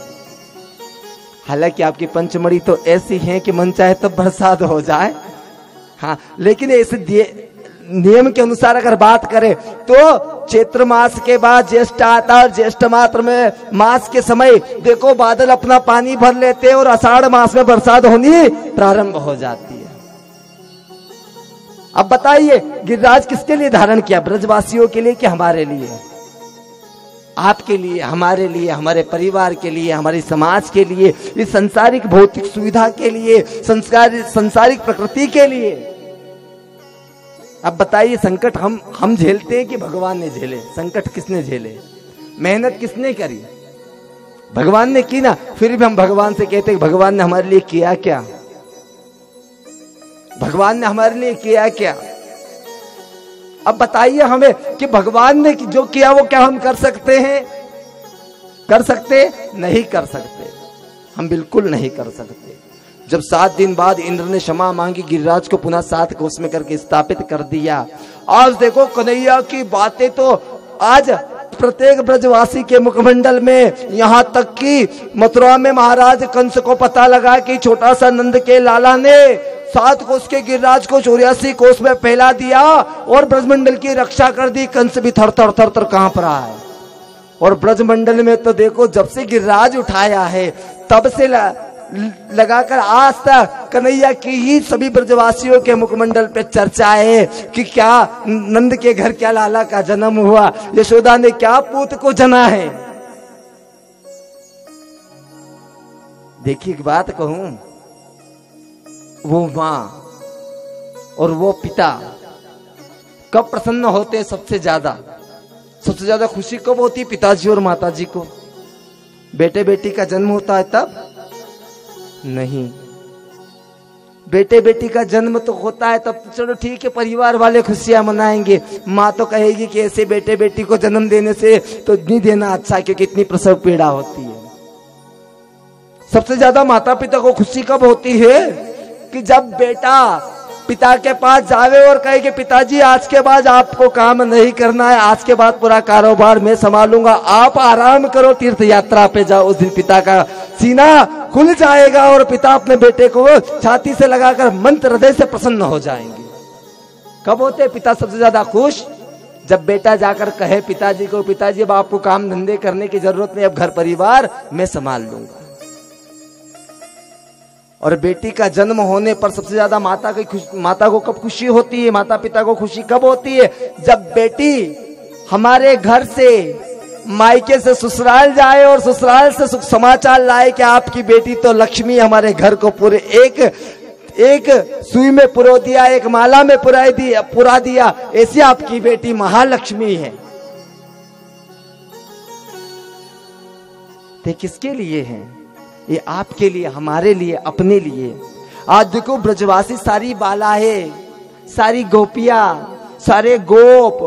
Speaker 1: हालाँकि आपकी पंचमढ़ी तो ऐसी है कि मन चाहे तब तो बरसात हो जाए। हाँ लेकिन ऐसे नियम के अनुसार अगर बात करें तो चैत्र मास के बाद ज्येष्ठ आता और ज्येष्ठ मात्र में मास के समय देखो बादल अपना पानी भर लेते हैं और अषाढ़ मास में बरसात होनी प्रारंभ हो जाती है। अब बताइए, गिरिराज किसके लिए धारण किया? ब्रजवासियों के लिए कि हमारे लिए? आपके लिए, हमारे लिए, हमारे परिवार के लिए, हमारे समाज के लिए, इस संसारिक भौतिक सुविधा के लिए संस्कार संसारिक प्रकृति के लिए? अब बताइए, संकट हम हम झेलते हैं कि भगवान ने झेले? संकट किसने झेले? मेहनत किसने करी? भगवान ने की ना? फिर भी हम भगवान से कहते हैं, भगवान ने हमारे लिए किया क्या? भगवान ने हमारे लिए किया क्या? अब बताइए हमें कि भगवान ने जो किया, वो क्या हम कर सकते हैं? कर सकते? नहीं कर सकते। हम बिल्कुल नहीं कर सकते। जब सात दिन बाद इंद्र ने क्षमा मांगी, गिरिराज को पुनः सात कोष में करके स्थापित कर दिया। आज देखो, कन्हैया की बातें तो आज प्रत्येक ब्रजवासी के मुखमंडल में, यहाँ तक कि मथुरा में महाराज कंस को पता लगा कि छोटा सा नंद के लाला ने सात कोष के गिरिराज को चौरासी कोष में फैला दिया और ब्रजमंडल की रक्षा कर दी। कंस भी थर थर थर थर कहाँ पर है और ब्रजमंडल में तो देखो, जब से गिरिराज उठाया है, तब से लगाकर आज तक कन्हैया की ही सभी ब्रजवासियों के मुखमंडल पे चर्चा है कि क्या नंद के घर क्या लाला का जन्म हुआ। यशोदा ने क्या पूत को जना है? देखिए एक बात कहूँ। वो माँ और वो पिता कब प्रसन्न होते हैं सबसे ज़्यादा? सबसे ज़्यादा खुशी कब होती पिताजी और माताजी को? बेटे बेटी का जन्म होता है तब? नहीं। बेटे बेटी का जन्म तो होता है, तब चलो ठीक है, परिवार वाले खुशियाँ मनाएँगे। माँ तो कहेगी कि ऐसे बेटे बेटी को जन्म देने से तो नहीं देना अच्छा क्योंकि इतनी प्रसव पीड़ा होती है। सबसे ज़्यादा माता पिता को खुशी कब होती है कि जब बेटा पिता के पास जावे और कहे कि पिताजी, आज के बाद आपको काम नहीं करना है, आज के बाद पूरा कारोबार मैं संभालूँगा। आप आराम करो तीर्थ यात्रा पे जाओ। उस दिन पिता का सीना खुल जाएगा और पिता अपने बेटे को छाती से लगाकर मंत्र हृदय से प्रसन्न हो जाएँगे। कब होते पिता सबसे ज़्यादा खुश? जब बेटा जाकर कहे पिताजी को, पिताजी, अब आपको काम धंधे करने की ज़रूरत नहीं, अब घर परिवार मैं संभाल लूँगा। और बेटी का जन्म होने पर सबसे ज़्यादा माता की माता को कब खुशी होती है? माता पिता को खुशी कब होती है? जब बेटी हमारे घर से मायके से ससुराल जाए और ससुराल से सुख समाचार लाए कि आपकी बेटी तो लक्ष्मी हमारे घर को पूरे एक एक सुई में पुरो दिया, एक माला में पुरा दिया पुरा दिया, ऐसी आपकी बेटी महालक्ष्मी है। किसके लिए हैं? ये आपके लिए, हमारे लिए, अपने लिए। आज देखो, ब्रजवासी सारी बाला है सारी गोपिया, सारे गोप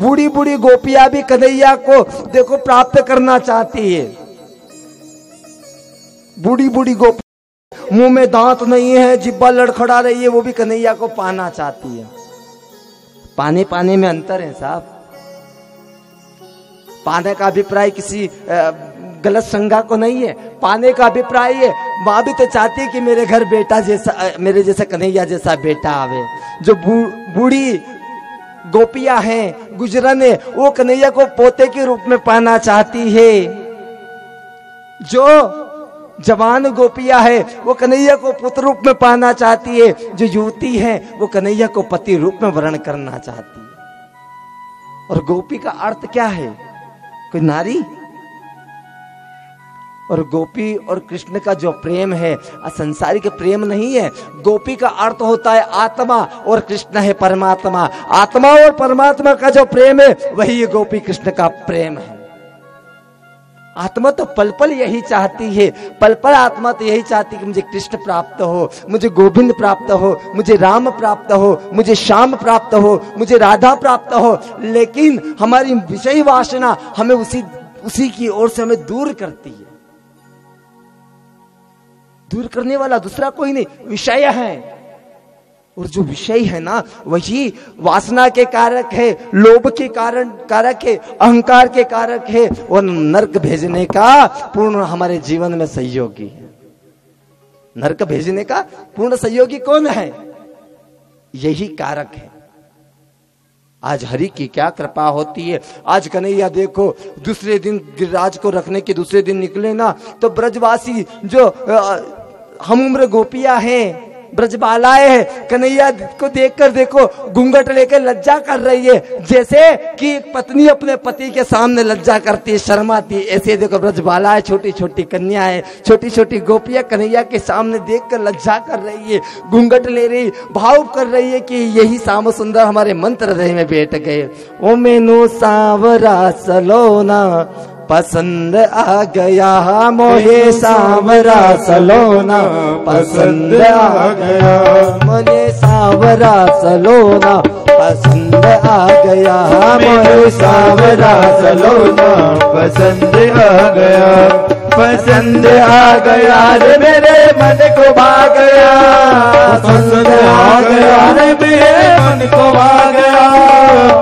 Speaker 1: बूढ़ी बूढ़ी गोपिया भी कन्हैया को देखो प्राप्त करना चाहती है। बूढ़ी बूढ़ी गोप, मुँह में दांत नहीं है, जिब्बा लड़खड़ा रही है, वो भी कन्हैया को पाना चाहती है। पाने पाने में अंतर है साहब। पाने का अभिप्राय किसी गलत संज्ञा को नहीं है, पाने का अभिप्राय है। माँ भी तो चाहती है कि मेरे घर बेटा जैसा मेरे जैसा कन्हैया जैसा बेटा आवे। जो बूढ़ी गोपिया हैं, गुजरन है, वो कन्हैया को पोते के रूप में पाना चाहती है। जो जवान गोपिया है, वो कन्हैया को पुत्र रूप में पाना चाहती है। जो युवती है, वो कन्हैया को पति रूप में वर्ण करना चाहती है। और गोपी का अर्थ क्या है? कोई नारी? और गोपी और कृष्ण का जो प्रेम है संसारिक प्रेम नहीं है, गोपी का अर्थ होता है आत्मा और कृष्ण है परमात्मा। आत्मा और परमात्मा का जो प्रेम है, वही गोपी कृष्ण का प्रेम है। आत्मा तो पल पल यही चाहती है पल पल आत्मा तो यही चाहती है कि मुझे कृष्ण प्राप्त हो, मुझे गोविंद प्राप्त हो, मुझे राम प्राप्त हो, मुझे श्याम प्राप्त हो, मुझे राधा प्राप्त हो, लेकिन हमारी विषय वासना हमें उसी उसी की ओर से हमें दूर करती है। दूर करने वाला दूसरा कोई नहीं, विषय है। और जो विषय है ना, वही वासना के कारक है, लोभ के कारण, कारक है, अहंकार के कारक है, और नर्क भेजने का पूर्ण हमारे जीवन में सहयोगी है। नर्क भेजने का पूर्ण सहयोगी कौन है? यही कारक है। आज हरि की क्या कृपा होती है? आज कन्हैया देखो, दूसरे दिन गिरिराज को रखने के दूसरे दिन निकले ना तो ब्रजवासी जो हम उम्र गोपिया हैं, ब्रजबालाएँ हैं। कन्हैया को देखकर देखो, घूंघट लेकर लज्जा कर रही है। जैसे कि पत्नी अपने पति के सामने लज्जा करती है, शर्माती है। ऐसे देखो, ब्रजबालाएँ छोटी छोटी कन्याएँ छोटी छोटी गोपियाँ कन्हैया के सामने देखकर लज्जा कर रही है, घूंघट ले रही, भाव कर रही है कि यही श्याम सुंदर हमारे मंत्र हृदय में बैठ गए। ओ मेनू सावरा सलोना पसंद आ गया मोहे सावरा सलोना पसंद आ गया। मुझे सावरा सलोना पसंद आ गया। मोहे सावरा सलोना
Speaker 2: पसंद आ गया। पसंद आ गया रे मेरे मन को भा गया। पसंद आ गया रे मेरे मन को भा गया।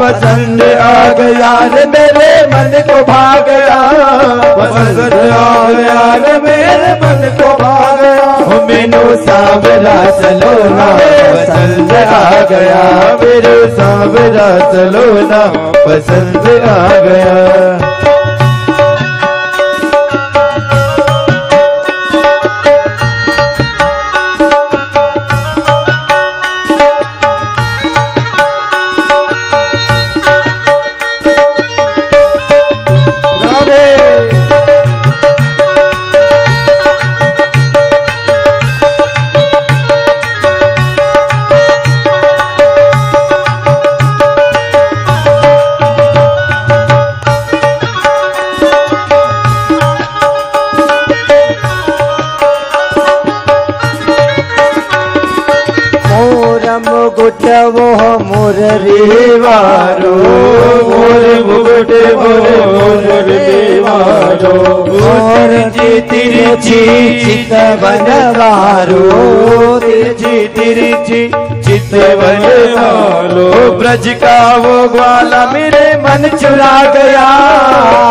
Speaker 2: पसंद आ गया रे मेरे मन को भा गया। पसंद आ गया रे मेरे मन को भा गया। मेनू सावरा चलो ना पसंद आ गया। मेरे सावरा चलो ना पसंद आ गया। तिरछी चित बनवारो तिरछी तिरछी चित बनवारो ब्रज का वो ग्वाला मेरे मन चुरा गया।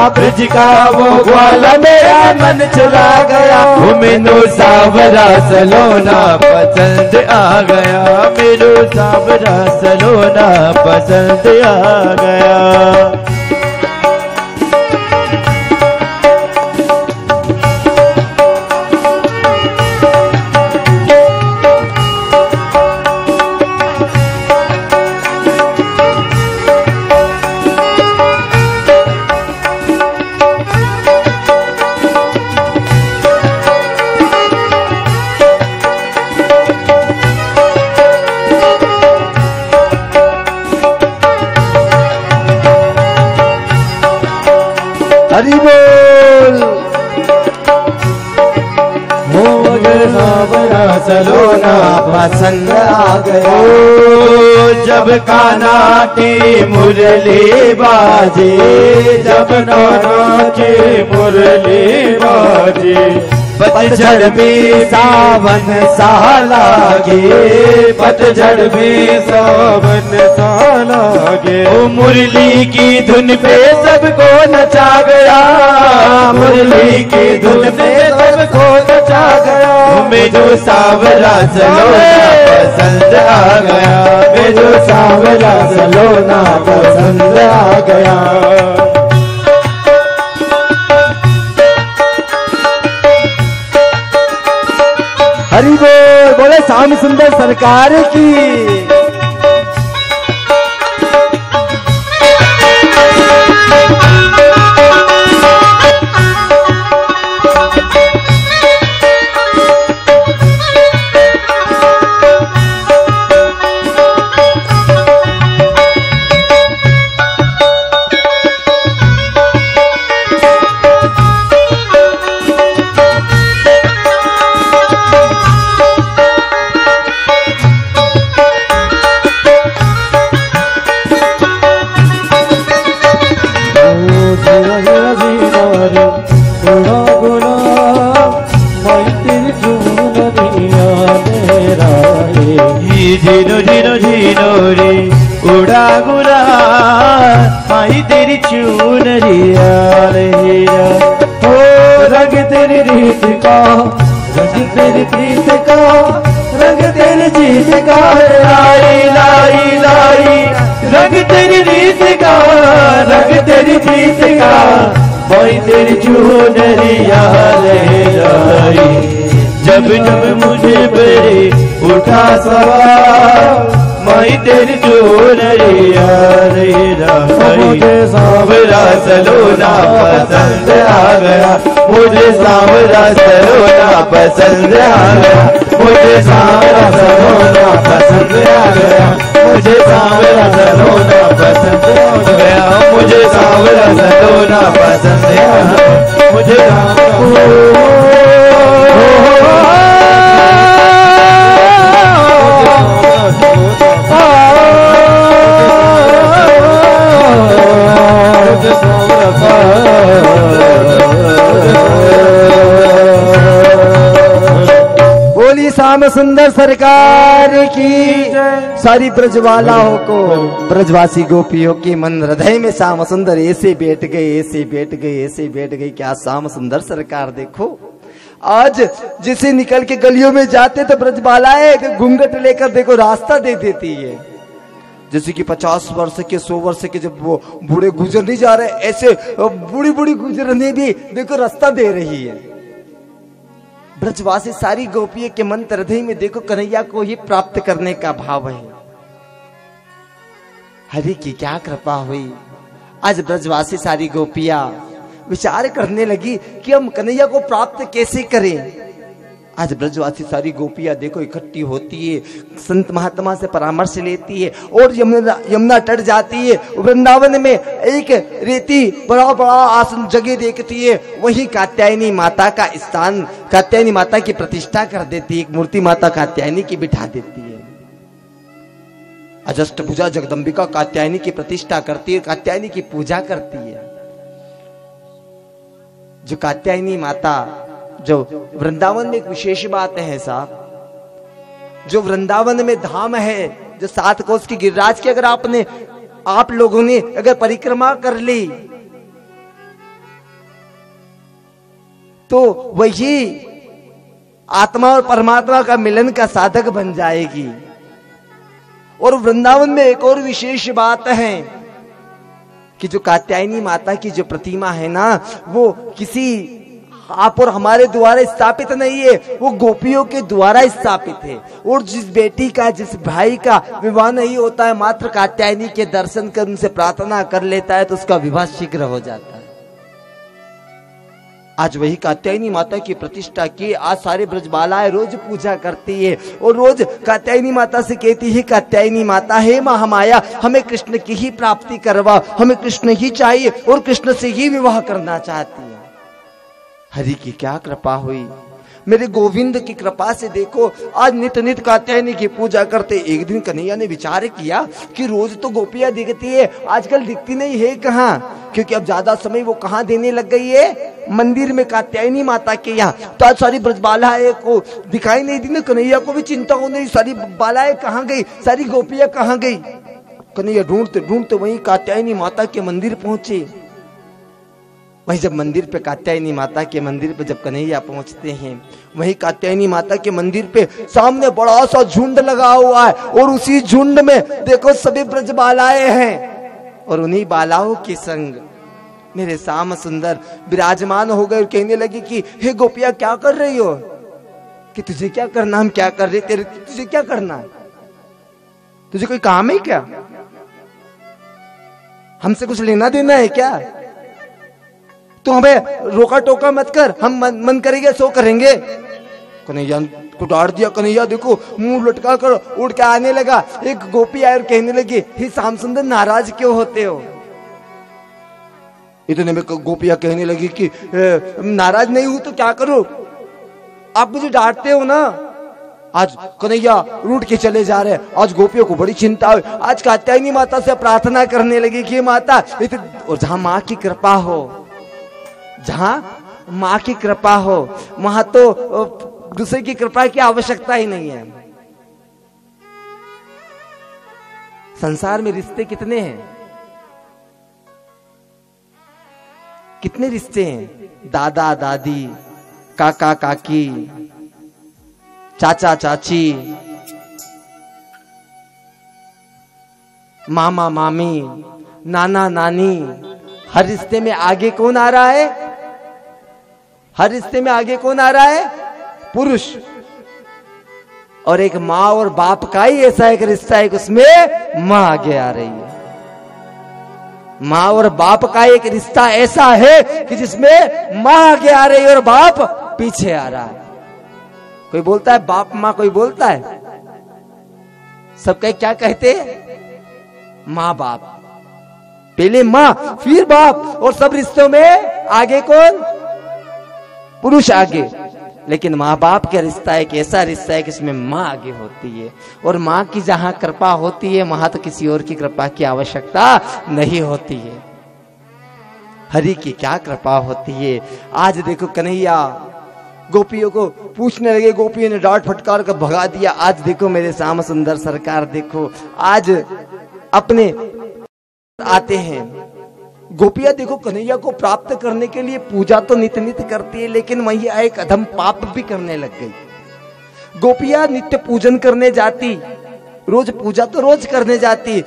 Speaker 2: ब्रज का वो ग्वाला मेरा मन चुरा गया। मेनू सावरा, सलोना, पसंद आ गया। मेरू सावरा, सलोना, पसंद आ गया।
Speaker 1: हरि बोल।
Speaker 2: मोर चलो ना
Speaker 1: पसंद आ गया
Speaker 2: जब जब कानाटे मुरली बाजे जब नाचे मुरली बाजे। पतझड़ में
Speaker 1: सावन सा लागे
Speaker 2: पतझड़ में सावन सा लागे ओ मुरली की धुन पे सबको नचा गया। मुरली की धुन पे सबको नचा गया। मेजो सावरा सलोना पसंद आ गया। मेजो सावरा सलोना पसंद आ गया।
Speaker 1: श्याम सुंदर सरकार की।
Speaker 2: रंग तेरी जीत का लाई लाई लाई। रंग तेरी रीत का, रंग तेरी जीत का। माई तेरी चूनरिया रे लाई। जब जब मुझे मेरे उठा सवार, माई तेरी चोर रे यार मुझे सांवरा सलोना पसंद आ गया। मुझे सांवरा सलोना पसंद आ गया। मुझे सांवरा सलोना पसंद आ गया। मुझे सांवरा सलोना पसंद आ गया। मुझे सांवरा सलोना पसंद आ मुझे
Speaker 1: बोली श्याम सुंदर सरकार की। सारी ब्रजवालाओं को, ब्रजवासी गोपियों के मन हृदय में श्याम सुंदर ऐसे बैठ गए, ऐसे बैठ गए, ऐसे बैठ गए। क्या श्याम सुंदर सरकार देखो। आज जिसे निकल के गलियों में जाते तो ब्रजबालाएँ घूंघट लेकर देखो, रास्ता दे देती है। जैसे कि पचास वर्ष के, सौ वर्ष के जब वो बूढ़े गुजर नहीं जा रहे, ऐसे बूढ़ी बूढ़ी गुजरने भी देखो रास्ता दे रही है। ब्रजवासी सारी गोपियों के मन हृदय में देखो, कन्हैया को ही प्राप्त करने का भाव है। हरि की क्या कृपा हुई? आज ब्रजवासी सारी गोपिया विचार करने लगी कि हम कन्हैया को प्राप्त कैसे करें? आज ब्रजवासी सारी गोपियाँ देखो, इकट्ठी होती है, संत महात्मा से परामर्श लेती है, और यमुना यमुना तट जाती है, वृंदावन में एक रेती बड़ा बड़ा आसन जगह देखती है, वही कात्यायनी माता का स्थान, कात्यायनी माता की प्रतिष्ठा कर देती है, एक मूर्ति माता कात्यायनी की बिठा देती है। अजस्ट पूजा जगदम्बिका कात्यायनी की प्रतिष्ठा करती है, कात्यायनी की पूजा करती है। जो कात्यायनी माता जो वृंदावन में एक विशेष बात है साहब, जो वृंदावन में धाम है, जो सात कोष की गिरिराज की अगर आपने, आप लोगों ने अगर परिक्रमा कर ली तो वही आत्मा और परमात्मा का मिलन का साधक बन जाएगी। और वृंदावन में एक और विशेष बात है कि जो कात्यायनी माता की जो प्रतिमा है ना, वो किसी आप और हमारे द्वारा स्थापित नहीं है, वो गोपियों के द्वारा स्थापित है। और जिस बेटी का, जिस भाई का विवाह नहीं होता है, मात्र कात्यायनी के दर्शन कर उनसे प्रार्थना कर लेता है तो उसका विवाह शीघ्र हो जाता है। आज वही कात्यायनी माता की प्रतिष्ठा की, आज सारे ब्रजबालाएँ रोज पूजा करती है। और रोज कात्यायनी माता से कहती है, कात्यायनी माता, है महामाया, हमें कृष्ण की ही प्राप्ति करवा, हमें कृष्ण ही चाहिए और कृष्ण से ही विवाह करना चाहती है। हरि की क्या कृपा हुई? मेरे गोविंद की कृपा से देखो, आज नित नित कात्यायनी की पूजा करते एक दिन कन्हैया ने विचार किया कि रोज तो गोपियाँ दिखती है, आजकल दिखती नहीं है कहाँ? क्योंकि अब ज़्यादा समय वो कहाँ देने लग गई है? मंदिर में कात्यायनी माता के यहाँ। तो आज सारी ब्रजबालाएँ को दिखाई नहीं दी ना, कन्हैया को भी चिंता हो नहीं, सारी बालाएँ कहाँ गई? सारी गोपियाँ कहाँ गई? कन्हैया ढूंढते ढूंढते वही कात्यायनी माता के मंदिर पहुँचे। वही जब मंदिर पे कात्यायनी माता के मंदिर पे जब कन्हैया पहुँचते हैं, वही कात्यायनी माता के मंदिर पे सामने बड़ा सा झुंड लगा हुआ है और उसी झुंड में देखो सभी ब्रज बालाएँ हैं और उन्हीं बालाओं के संग मेरे साम सुंदर विराजमान हो गए और कहने लगे कि, हे गोपिया, क्या कर रही हो? कि तुझे क्या करना? हम क्या कर रहे? तेरे, तुझे क्या करना है? तुझे कोई काम है क्या? हमसे कुछ लेना देना है क्या? तू हमें रोका टोका मत कर हम मन, मन करेंगे सो करेंगे। कन्हैया को डांट दिया कन्हैया देखो मुँह लटका कर उड़ के आने लगा। एक गोपी आयर कहने लगी ही श्याम सुंदर नाराज़ क्यों होते हो? इतने में गोपिया कहने लगी कि नाराज़ नहीं हूँ तो क्या करो? आप मुझे डांटते हो ना? आज कन्हैया रूट के चले जा रहे हैं। आज गोपियों को बड़ी चिंता हुई। आज कात्यायनी माता से प्रार्थना करने लगी कि माता और जहाँ माँ की कृपा हो जहाँ माँ की कृपा हो, वहाँ तो दूसरे की कृपा की आवश्यकता ही नहीं है। संसार में रिश्ते कितने हैं? कितने रिश्ते हैं? दादा, दादी, काका, काकी, चाचा, चाची, मामा, मामी, नाना, नानी, हर रिश्ते में आगे कौन आ रहा है? हर रिश्ते में आगे कौन आ रहा है? पुरुष। और एक माँ और बाप का ही ऐसा एक रिश्ता है कि उसमें माँ आगे आ रही है। माँ और बाप का एक रिश्ता ऐसा है कि जिसमें माँ आगे आ रही है और बाप पीछे आ रहा है। कोई बोलता है, बाप माँ कोई बोलता है? सब कहे क्या कहते माँ बाप। पहले माँ, फिर बाप। और सब रिश्तों में आगे कौन? पुरुष आगे। लेकिन माँ बाप का रिश्ता एक ऐसा रिश्ता है कि इसमें माँ आगे होती है। और माँ की जहाँ कृपा होती है वहाँ तो किसी और की कृपा की आवश्यकता नहीं होती है। हरि की क्या कृपा होती है? आज देखो कन्हैया, गोपियों को पूछने लगे, गोपियों ने डांट फटकार कर भगा दिया। आज देखो मेरे श्याम सुंदर सरकार, देखो, आज अपने आते हैं। गोपिया देखो, कन्हैया को प्राप्त करने के लिए पूजा तो नित्य नित्य करती है, लेकिन मैया एक अधम पाप भी करने लग गई। गोपिया नित्य पूजन करने जाती, रोज पूजा तो रोज करने जाती,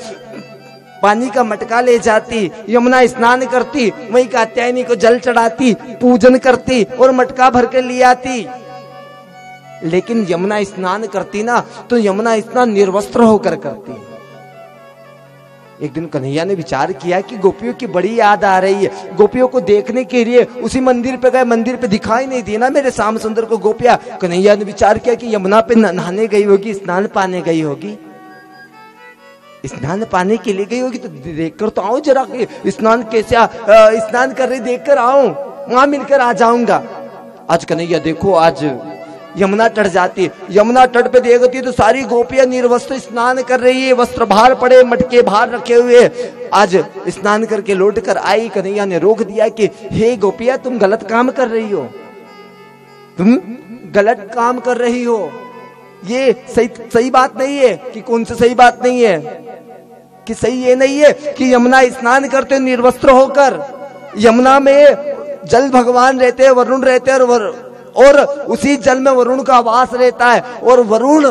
Speaker 1: पानी का मटका ले जाती, यमुना स्नान करती, वही कात्यायनी को जल चढ़ाती, पूजन करती और मटका भर के ले आती। लेकिन यमुना स्नान करती ना तो यमुना स्नान निर्वस्त्र होकर करती। एक दिन कन्हैया ने विचार किया कि गोपियों की बड़ी याद आ रही है। गोपियों को देखने के लिए उसी मंदिर पे गए, मंदिर पे दिखाई नहीं दिया ना मेरे श्याम सुंदर को गोपिया। कन्हैया ने विचार किया कि यमुना पे नहाने गई होगी, स्नान पाने गई होगी। स्नान पाने के लिए गई होगी तो देखकर तो आओ जरा स्नान कैसे स्नान कर रही, देखकर आओ। वहाँ मिलकर आ जाऊँगा। आज कन्हैया देखो, आज यमुना तट जाती, यमुना तट पे देखती तो सारी गोपियाँ निर्वस्त्र स्नान कर रही है, वस्त्र बाहर पड़े, मटके बाहर रखे हुए आज स्नान करके लौट कर आई, कन्हैया ने रोक दिया कि, हे गोपिया, तुम गलत काम कर रही हो। तुम गलत काम कर रही हो। ये सही सही बात नहीं है कि कौन सी सही बात नहीं है। कि सही ये नहीं है कि यमुना स्नान करते निर्वस्त्र होकर, यमुना में जल भगवान रहते हैं, वरुण रहते हैं और और उसी जल में वरुण का वास रहता है। और वरुण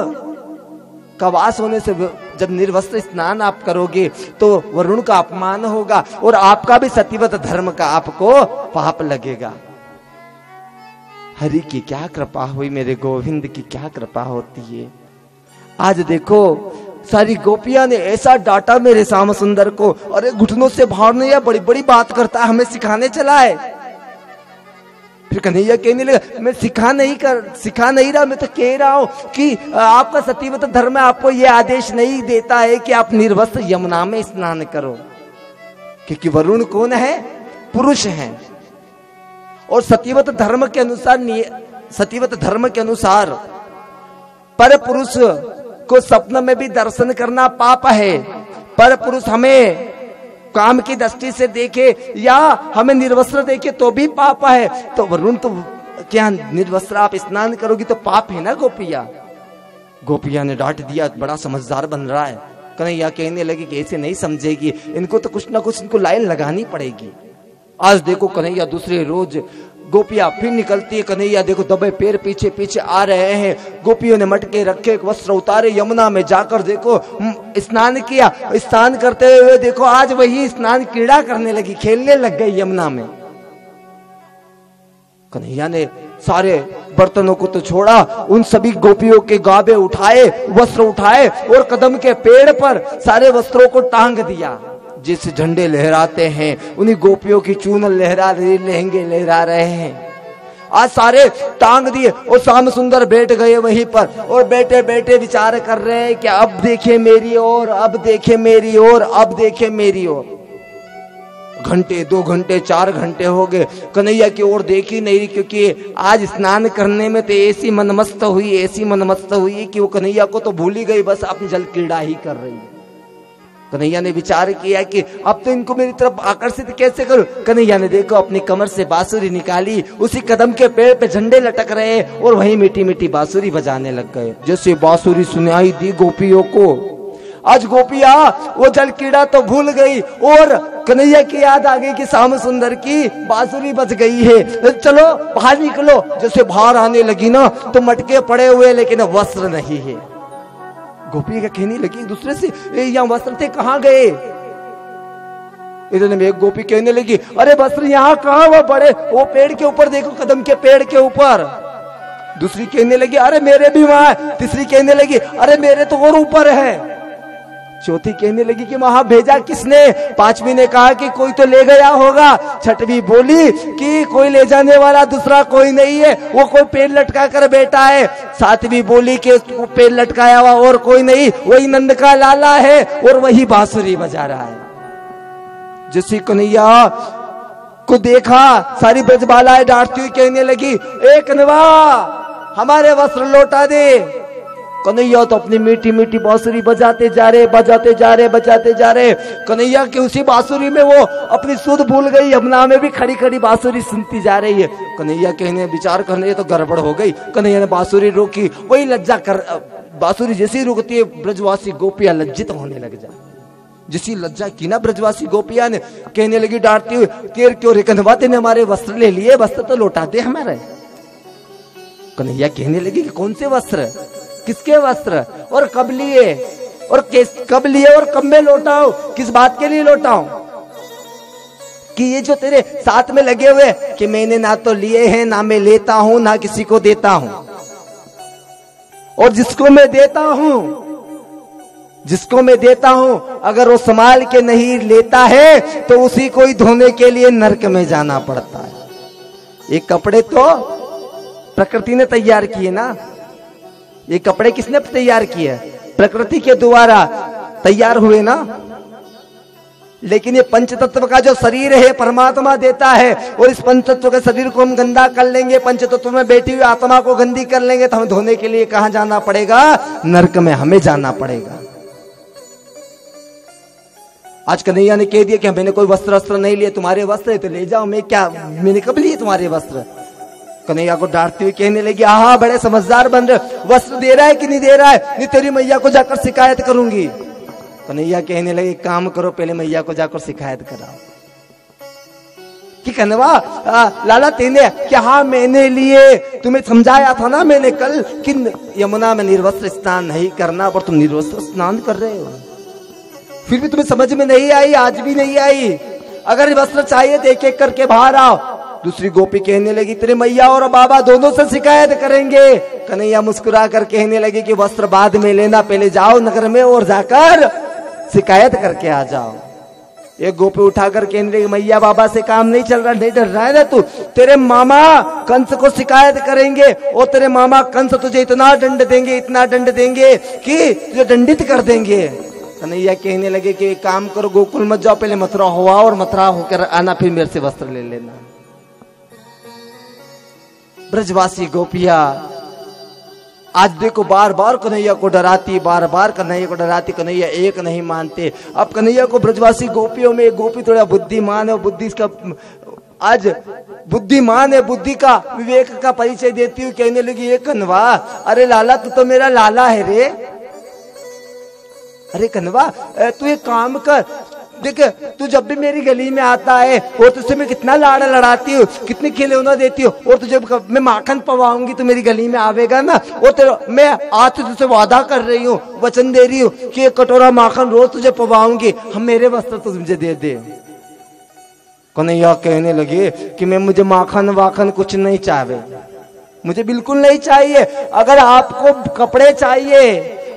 Speaker 1: का वास होने से जब निर्वस्त्र स्नान आप करोगे तो वरुण का अपमान होगा और आपका भी सतीवत धर्म का आपको पाप लगेगा। हरि की क्या कृपा हुई मेरे गोविंद की, क्या कृपा होती है? आज देखो, सारी गोपियाँ ने ऐसा डांटा मेरे श्याम सुंदर को, अरे घुटनों से भार या बड़ी बड़ी बात करता है, हमें सिखाने चला है। फिर कन्हैया कहने लगा, मैं सिखा नहीं कर, सिखा नहीं रहा, मैं तो कह रहा हूँ कि आपका सतीवत धर्म आपको यह आदेश नहीं देता है कि आप निर्वस्त्र यमुना में स्नान करो। क्योंकि वरुण कौन है? पुरुष है। और सतीवत धर्म के अनुसार सतीवत धर्म के अनुसार पर पुरुष को स्वप्न में भी दर्शन करना पाप है। पर पुरुष हमें काम की दृष्टि से देखे या हमें निर्वस्त्र देखे तो भी पाप है। तो वरुण तो क्या निर्वस्त्र आप स्नान करोगी तो पाप है ना गोपिया? गोपिया ने डांट दिया, बड़ा समझदार बन रहा है। कन्हैया कहने लगे कि ऐसे नहीं समझेगी, इनको तो कुछ ना कुछ इनको लाइन लगानी पड़ेगी। आज देखो कन्हैया दूसरे रोज गोपियाँ फिर निकलती है कन्हैया। देखो, दबे पैर पीछे पीछे आ रहे हैं। गोपियों ने मटके रखे वस्त्र उतारे, यमुना में जाकर देखो स्नान किया। स्नान करते हुए देखो, आज वही स्नान क्रीड़ा करने लगी, खेलने लग गई यमुना में। कन्हैया ने सारे बर्तनों को तो छोड़ा, उन सभी गोपियों के गाबे उठाए, वस्त्र उठाए और कदम के पेड़ पर सारे वस्त्रों को टांग दिया। जिस झंडे लहराते हैं, उन्हीं गोपियों की चून लहरा रही, लहंगे लहरा रहे हैं। आज सारे टांग दिए, और शाम सुंदर बैठ गए वहीं पर, और बैठे बैठे विचार कर रहे हैं कि अब देखे मेरी ओर, अब देखे मेरी ओर, अब देखे मेरी ओर। घंटे, दो घंटे, चार घंटे हो गए, कन्हैया की ओर देखी नहीं, क्योंकि आज स्नान करने में तो ऐसी मनमस्त हुई, ऐसी मनमस्त हुई कि वो कन्हैया को तो भूल गई, बस अपनी जल क्रीड़ा ही कर रही है। कन्हैया ने विचार किया कि अब तो इनको मेरी तरफ़ आकर्षित कैसे करूँ? कन्हैया ने देखो, अपनी कमर से बांसुरी निकाली, उसी कदम के पेड़ पे झंडे लटक रहे और वही मीठी मीठी बांसुरी बजाने लग गए। जैसे बांसुरी सुनाई दी गोपियों को। आज गोपिया, वो जल कीड़ा तो भूल गई और कन्हैया की याद आ गई कि श्याम सुंदर की बांसुरी बच गई है। चलो, बाहर निकलो। जैसे बाहर आने लगी ना तो मटके पड़े हुए, लेकिन वस्त्र नहीं है। गोपी का कहने लगी दूसरे से यहाँ वस्त्र थे कहाँ गए? इतने में एक गोपी कहने लगी, अरे वस्त्र यहाँ कहा वो बड़े? वो पेड़ के ऊपर देखो, कदम के पेड़ के ऊपर. दूसरी कहने लगी, अरे मेरे भी वहाँ तीसरी कहने लगी, अरे मेरे तो और ऊपर है। चौथी कहने लगी कि वहाँ भेजा किसने? पांचवी ने कहा कि कोई तो ले गया होगा। छठवी बोली कि कोई ले जाने वाला दूसरा कोई नहीं है। वो कोई पेड़ लटका कर बैठा है। सातवीं बोली कि पेड़ लटकाया हुआ और कोई नहीं। वही नंद का लाला है और वही बांसुरी बजा रहा है। जैसी कन्हैया को देखा, सारी ब्रजबालाएँ डांटती हुई कहने लगी, एक नवा, हमारे वस्त्र लौटा दे। कन्हैया तो अपनी मीठी मीठी बांसुरी बजाते जा रहे, बजाते जा रहे, बजाते जा रहे। कन्हैया की उसी बांसुरी में वो अपनी सुध भूल गई यमुना में भी खड़ी खड़ी बांसुरी सुनती जा रही है। कन्हैया कहने विचार करने तो गड़बड़ हो गई। कन्हैया ने बांसुरी रोकी, वही लज्जा कर बांसुरी जैसी रुकती है, ब्रजवासी गोपियाँ लज्जित होने लग जाए जिसी लज्जा की ना ब्रजवासी गोपिया ने, कहने लगी डांटती हुई तेर क्यों रे कन्हवा तेने हमारे वस्त्र ले लिए, वस्त्र तो लौटाते हमारे। कन्हैया कहने लगी कि, कौन से वस्त्र? किसके वस्त्र? और कब लिए? और किस, कब लिए और कब में लौटाओ किस बात के लिए लौटाओ कि ये जो तेरे साथ में लगे हुए कि मैंने ना तो लिए हैं, ना मैं लेता हूँ, ना किसी को देता हूँ। और जिसको मैं देता हूँ, जिसको मैं देता हूँ, अगर वो संभाल के नहीं लेता है तो उसी को ही धोने के लिए नरक में जाना पड़ता है। ये कपड़े तो प्रकृति ने तैयार किए ना। ये कपड़े किसने तैयार किए? प्रकृति के द्वारा तैयार हुए ना? लेकिन ये पंच तत्व का जो शरीर है, परमात्मा देता है, और इस पंच तत्व के शरीर को हम गंदा कर लेंगे पंच तत्व में बैठी हुई आत्मा को गंदी कर लेंगे तो हमें धोने के लिए कहा जाना पड़ेगा? नरक में हमें जाना पड़ेगा। आज कन्हैया ने कह दिया कि मैंने कोई वस्त्र वस्त्र नहीं लिए, तुम्हारे वस्त्र है तो ले जाओ, मैं क्या, मैंने कब लिए तुम्हारे वस्त्र? कन्हैया को डांटती हुई कहने लगी हाँ बड़े समझदार बन रहे वस्त्र दे रहा है कि नहीं दे रहा है? नहीं, तेरी मैया को जाकर शिकायत करूँगी। कन्हैया कहने लगे, काम करो, पहले मैया को जाकर शिकायत कराओ। कि कन्हवा लाला, तेने कि हाँ मैंने लिए, तुम्हें समझाया था ना मैंने कल कि यमुना में निर्वस्त्र स्नान नहीं करना, पर तुम निर्वस्त्र स्नान कर रहे हो? फिर भी तुम्हें समझ में नहीं आई, आज भी नहीं आई। अगर वस्त्र चाहिए तो एक एक करके बाहर आओ। दूसरी गोपी कहने लगी, तेरे मैया और बाबा दोनों से शिकायत करेंगे। कन्हैया मुस्कुरा कर कहने लगी कि, वस्त्र बाद में लेना, पहले जाओ नगर में और जाकर शिकायत करके आ जाओ। एक गोपी उठाकर कहने लगी, मैया बाबा से काम नहीं चल रहा, नहीं डर रहा है ना तू? तेरे मामा कंस को शिकायत करेंगे और तेरे मामा कंस तुझे इतना दंड देंगे, इतना दंड देंगे कि तुझे दंडित कर देंगे। कन्हैया कहने लगे कि काम करो, गोकुल मत जाओ, पहले मथुरा हुआ और मथुरा होकर आना, फिर मेरे से वस्त्र ले लेना। ब्रजवासी गोपिया, आज देखो बार बार कन्हैया को डराती बार बार कन्हैया को डराती, कन्हैया एक नहीं मानते। अब कन्हैया को ब्रजवासी गोपियों में गोपी थोड़ा बुद्धिमान है बुद्धि इसका, आज बुद्धिमान है, बुद्धि का विवेक का परिचय देती हुई कहने लगी, ये कन्हवा, अरे लाला तू तो मेरा लाला है रे। अरे कन्हवा तू एक काम कर देख, तू जब भी मेरी गली में आता है और तुझसे मैं कितना लाड़ा लड़ाती हूँ, कितनी खिलौना देती हूँ, और तुझे मैं माखन पवाऊँगी तो मेरी गली में आवेगा ना, और तेरा, मैं आज तुझसे वादा कर रही हूँ, वचन दे रही हूँ कि एक कटोरा माखन रोज तुझे पवाऊँगी, हम मेरे वस्त्र तो तुझे दे दे। कन्हैया कहने लगे कि मैं मुझे माखन वाखन कुछ नहीं चाहे मुझे बिल्कुल नहीं चाहिए। अगर आपको कपड़े चाहिए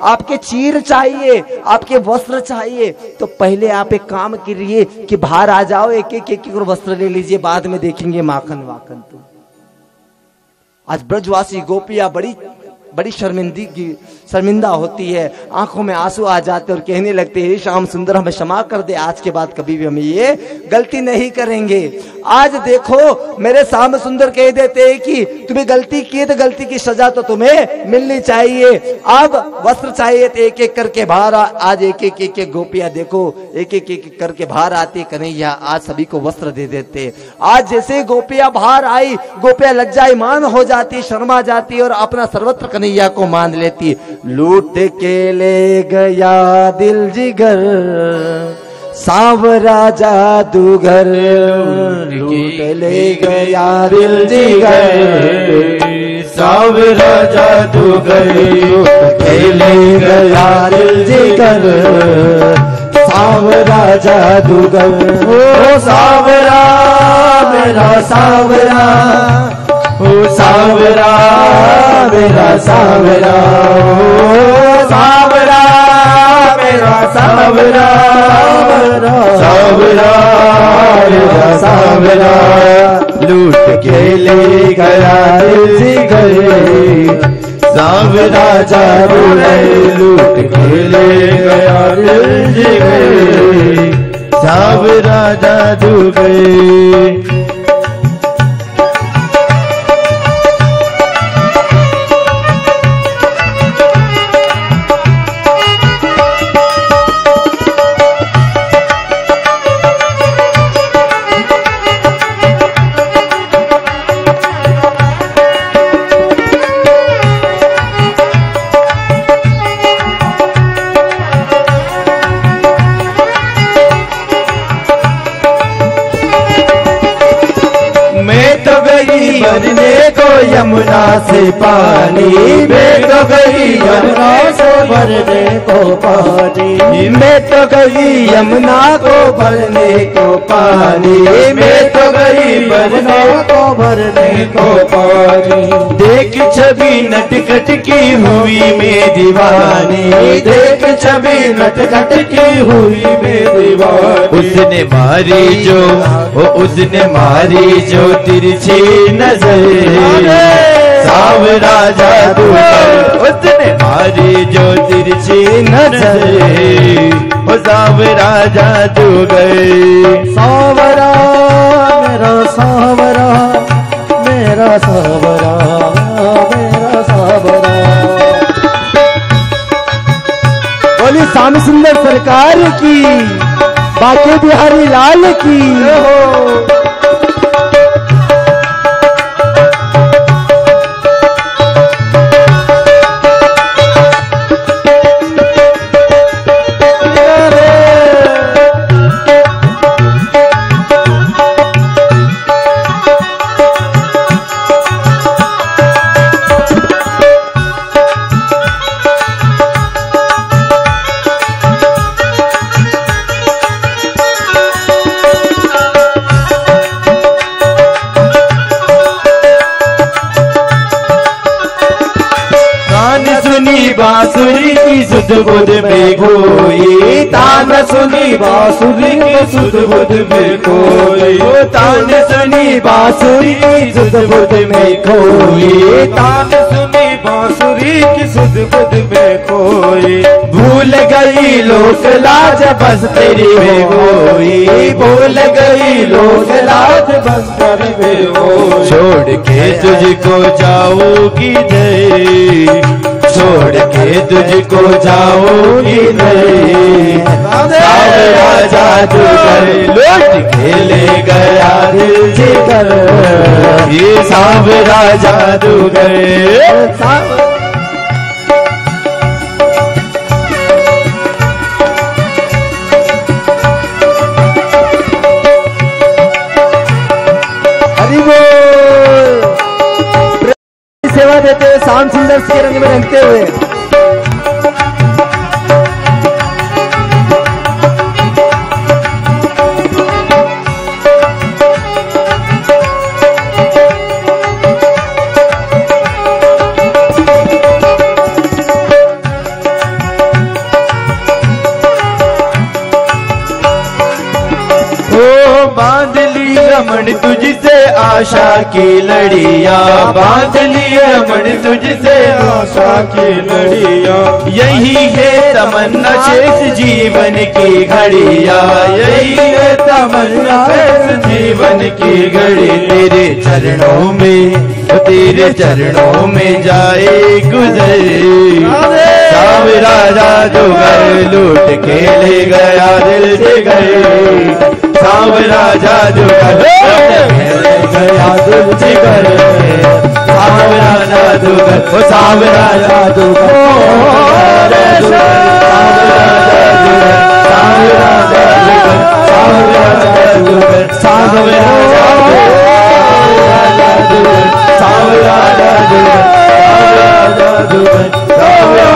Speaker 1: आपके चीर चाहिए आपके वस्त्र चाहिए तो पहले आप एक काम करिए कि बाहर आ जाओ एक एक एक, वस्त्र ले लीजिए बाद में देखेंगे माखन वाखन तो। आज ब्रजवासी गोपिया बड़ी बड़ी शर्मिंदगी शर्मिंदा होती है। आँखों में आँसू आ जाते और कहने लगते हैं श्याम सुंदर हमें क्षमा कर दे। आज के बाद कभी भी हम ये गलती नहीं करेंगे। आज देखो मेरे श्याम सुंदर कह देते हैं कि तुम्हें गलती की तो गलती की सजा तो तुम्हें मिलनी चाहिए। अब वस्त्र चाहिए तो एक एक करके बाहर आज एक एक एक, एक गोपियाँ देखो एक एक एक करके बाहर आती कन्हैया आज सभी को वस्त्र दे देते आज जैसे गोपियाँ बाहर आई गोपियाँ लज्जाईमान हो जाती शर्मा जाती और अपना सर्वत्र कन्हैया को मान लेती लूट के ले गया दिल जिगर सांवरा जादूगर लूट ले गया दिल जिगर।
Speaker 2: सावरा जादूगर
Speaker 1: ले गया दिल जिगर। सांवरा जादूगर
Speaker 2: ओ सावरा मेरा सावरा। ओ सावरा, मेरा सावरा। ओ सावरा, मेरा सावरा। सावरा सावरा। लूट के ले गया जिगर। सावरा है लूट के ले गया जिगर। सावरा जादू गए। यमुना से पानी मैं तो गई यमुना से भरने को पानी। मैं तो गई यमुना को भरने को पानी मैं तो गई भरने को भरने को पानी। देख छवि नटखट की हुई में दीवानी देख छवि नटखट की हुई में दीवानी। उसने मारी जो उसने मारी जो तिरछी नज़र। सावरा जादू उसने मारी जो तिरछी नज़र ओ सावरा जादू गए।
Speaker 3: सावरा मेरा सावरा मेरा सावरा मेरा सावरा।
Speaker 1: बोली श्याम सुंदर सरकार की बाके बिहारी लाल की।
Speaker 2: सुध बुध में तान सुनी बांसुरी की सुध बुध में तान सुनी बांसुरी सुध बुध में तान सुनी बांसुरी की सुध बुध भूल गई लोक लाज बस तेरी में भूल गई लोक लाज बस तेरी में छोड़ के तुझको जाओगी दे छोड़ के तुझको जाऊँगी नहीं। राजा तुझे कर के ले गया दिल जिगर। ये
Speaker 1: साब राजा तू गए शान सुंदर से रंग में रंगते हुए।
Speaker 2: ली रमन तुझसे आशा की लड़िया। बाँध ली रमन तुझसे आशा की लड़िया। यही है तमन्ना शेष जीवन की घड़िया। यही है तमन्ना शेष जीवन की घड़ी। तेरे चरणों में, तेरे चरणों में जाए गुजर। जो जादूगर लूट के ले गया दिल से गए साम राजा जुगल गया तुझी राजा जुगल ओ सांब राजा जुगल सांब राजा जुगल सांब राजा जुगल सांब राजा जुगल सांब राजा जुगल सांब राजा जुगल सांब राजा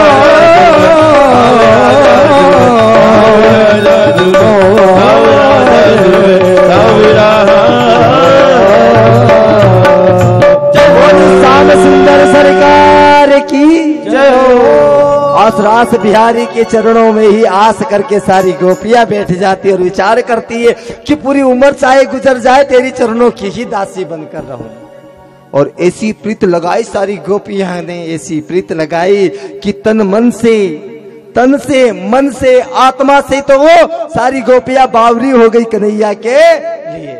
Speaker 2: जुगल
Speaker 1: रास बिहारी के चरणों में ही आस करके सारी गोपियाँ बैठ जाती है और विचार करती है कि पूरी उम्र चाहे गुजर जाए तेरी चरणों की ही दासी बनकर रहूँ और ऐसी प्रीत लगाई सारी गोपियाँ ने, ऐसी प्रीत लगाई कि तन मन से तन से, मन से, आत्मा से तो वो सारी गोपियाँ बावरी हो गई कन्हैया के लिए।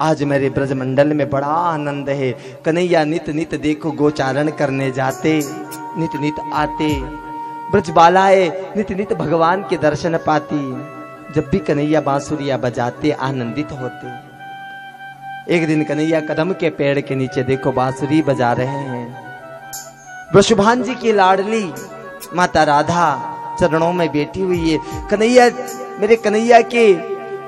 Speaker 1: आज मेरे ब्रजमंडल में बड़ा आनंद है। कन्हैया नित नित देखो गोचारण करने जाते, नित नित आते। ब्रज बालाए नित नित भगवान के दर्शन पाती। जब भी कन्हैया बांसुरिया बजाते, आनंदित होते। एक दिन कन्हैया कदम के पेड़ के नीचे देखो बांसुरी बजा रहे हैं। वृषभान जी की लाडली माता राधा चरणों में बैठी हुई है। कन्हैया मेरे कन्हैया के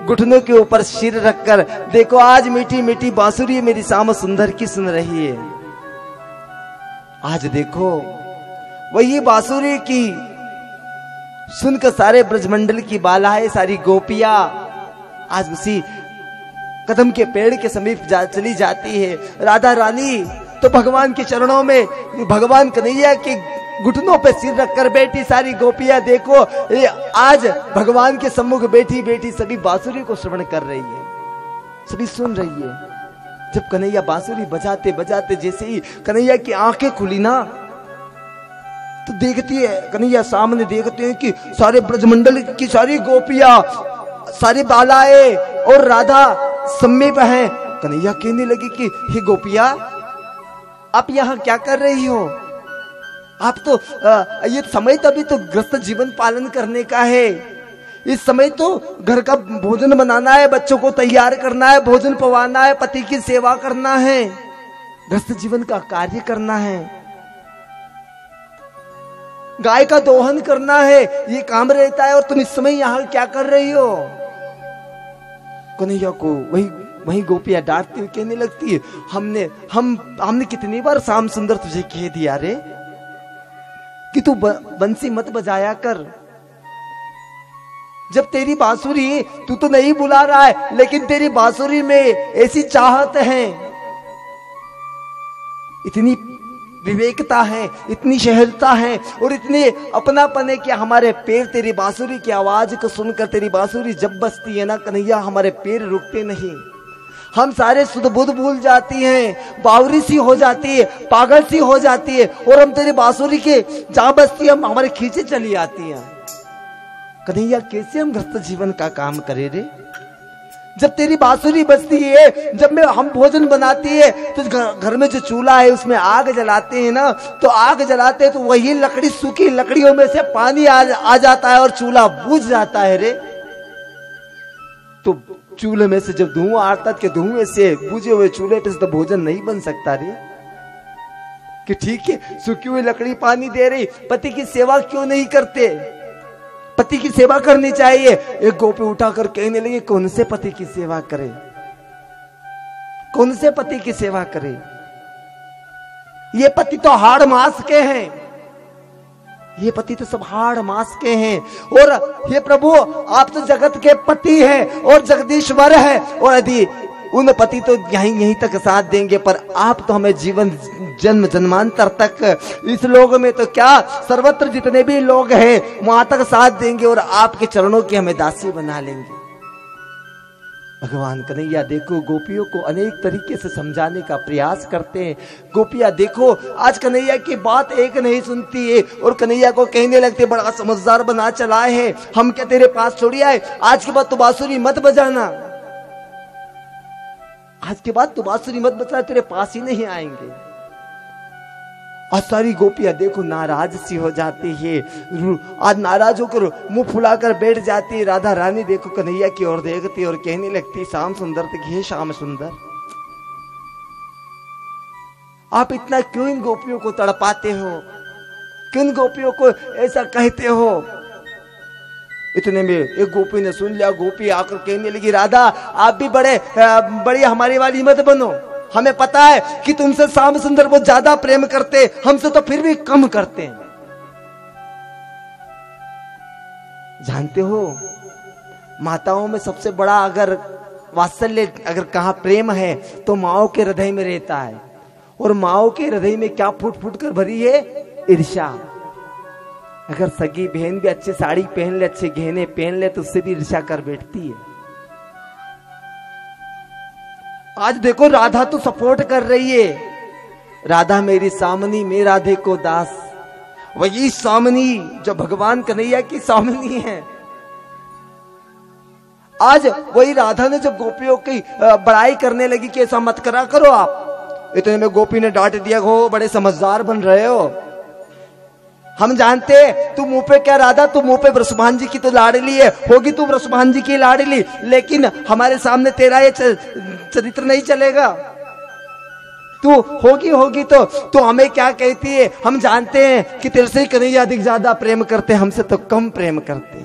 Speaker 1: घुटनों के ऊपर सिर रखकर देखो आज मीठी मीठी बांसुरी मेरी शाम सुंदर की सुन रही है। आज देखो वही बांसुरी की सुनकर सारे ब्रजमंडल की बालाएँ सारी गोपिया। आज उसी कदम के पेड़ के समीप जा, चली जाती है। राधा रानी तो भगवान के चरणों में भगवान कन्हैया के घुटनों पे सिर रखकर बैठी सारी गोपियाँ देखो, ये आज भगवान के सम्मुख बैठी बैठी सभी बांसुरी को श्रवण कर रही है। सभी सुन रही है। जब कन्हैया बांसुरी बजाते बजाते जैसे ही कन्हैया की आँखें खुली ना तो देखती है, कन्हैया सामने देखते हैं कि सारे ब्रजमंडल की सारी गोपियाँ, सारी बालाएँ और राधा समीप है। कन्हैया कहने लगी कि, हे गोपिया, आप यहाँ क्या कर रही हो? आप तो आ, ये समय तो अभी तो ग्रस्त जीवन पालन करने का है। इस समय तो घर का भोजन बनाना है बच्चों को तैयार करना है भोजन पवाना है पति की सेवा करना है। ग्रस्त जीवन का कार्य करना है। गाय का दोहन करना है ये काम रहता है और तुम इस समय यहाँ क्या कर रही हो? कन्हैया को वही वही गोपियाँ डांटती हुई कहने लगती है हमने हम हमने कितनी बार शाम सुंदर तुझे कह दिया रे? कि तू बंसी मत बजाया कर। जब तेरी बांसुरी, तू तो नहीं बुला रहा है, लेकिन तेरी बांसुरी में ऐसी चाहत है। इतनी विवेकता है, इतनी शहरता है, और इतने अपनापन है कि हमारे पैर तेरी बांसुरी की आवाज़ को सुनकर तेरी बांसुरी जब बसती है ना, कन्हैया, हमारे पैर रुकते नहीं। हम सारे सुध बुध भूल जाती हैं बावरी सी हो जाती है पागल सी हो जाती है और हम तेरी बांसुरी के जहाँ बसती हम हमारे खींचे चली आती हैं। कन्हैया कैसे हम ग्रस्त जीवन का काम करें रे? जब तेरी बांसुरी बजती है जब मैं हम भोजन बनाती है तो घर में जो चूल्हा है उसमें आग जलाते हैं ना तो आग जलाते हैं तो वही लकड़ी सूखी लकड़ियों में से पानी आ, आ जाता है और चूल्हा बुझ जाता है रे। तो चूल्हे में से जब धुआँ आता के धुएँ से बुझे हुए चूल्हे पे से तो भोजन नहीं बन सकता रे। कि ठीक है, सूखी हुई लकड़ी पानी दे रही, पति की सेवा क्यों नहीं करते? पति की सेवा करनी चाहिए। एक गोपी उठाकर कहने लगे, कौन से पति की सेवा करे? कौन से पति की सेवा करे? ये पति तो हाड़ मास के हैं। ये पति तो सब हाड़ मास के हैं। और ये प्रभु, आप तो जगत के पति हैं और जगदीश्वर है। और यदि उन पति तो यहीं यहीं तक साथ देंगे, पर आप तो हमें जीवन, जन्म, जन्मांतर तक इस लोग में तो क्या सर्वत्र जितने भी लोग हैं, वहाँ तक साथ देंगे और आपके चरणों की हमें दासी बना लेंगे। भगवान कन्हैया, देखो, गोपियों को अनेक तरीके से समझाने का प्रयास करते हैं। गोपिया, देखो, आज कन्हैया की बात एक नहीं सुनती है और कन्हैया को कहने लगते बड़ा समझदार बना चला है। हम क्या तेरे पास छोड़ी आए? आज के बाद तो बांसुरी मत बजाना। आज के बाद तो बांसुरी मत बजाना, तेरे पास ही नहीं आएँगे। आज सारी गोपियाँ देखो, नाराज़ सी हो जाती है। आज नाराज़ होकर मुँह फुलाकर बैठ जाती है। राधा रानी देखो, कन्हैया की ओर देखती और कहने लगती शाम सुंदर तक हे शाम सुंदर, आप इतना क्यों इन गोपियों को तड़पाते हो? किन गोपियों को ऐसा कहते हो? इतने में एक गोपी ने सुन लिया। गोपी आकर कहने लगी, राधा, आप भी बड़े बड़ी हमारी वाली मत बनो। हमें पता है कि तुमसे श्याम सुंदर वो ज़्यादा प्रेम करते, हमसे तो फिर भी कम करते हैं। जानते हो, माताओं में सबसे बड़ा अगर वात्सल्य, अगर कहा प्रेम है तो माओ के हृदय में रहता है। और माओ के हृदय में क्या फूट फूट कर भरी है? ईर्षा अगर सगी बहन भी अच्छी साड़ी पहन ले, अच्छे गहने पहन ले तो उससे भी ईर्षा कर बैठती है। आज देखो राधा तो सपोर्ट कर रही है। राधा मेरी सामनी मैं राधे को दास। वही सामनी जो भगवान कन्हैया की सामनी है। आज वही राधा ने जब गोपियों की बड़ाई करने लगी कि ऐसा मत करा करो आप। इतने में गोपी ने डांट दिया हो, बड़े समझदार बन रहे हो। हम जानते हैं, तू मुँह पे क्या राधा तू मुँह पे ब्रसमान जी की तो लाडली है, होगी तू ब्रसमान जी की लाडली लेकिन हमारे सामने तेरा ये चरित्र नहीं चलेगा। तू होगी होगी तो तू हमें क्या कहती है? हम जानते हैं कि तेरे से कन्हैया अधिक ज़्यादा प्रेम करते हमसे तो कम प्रेम करते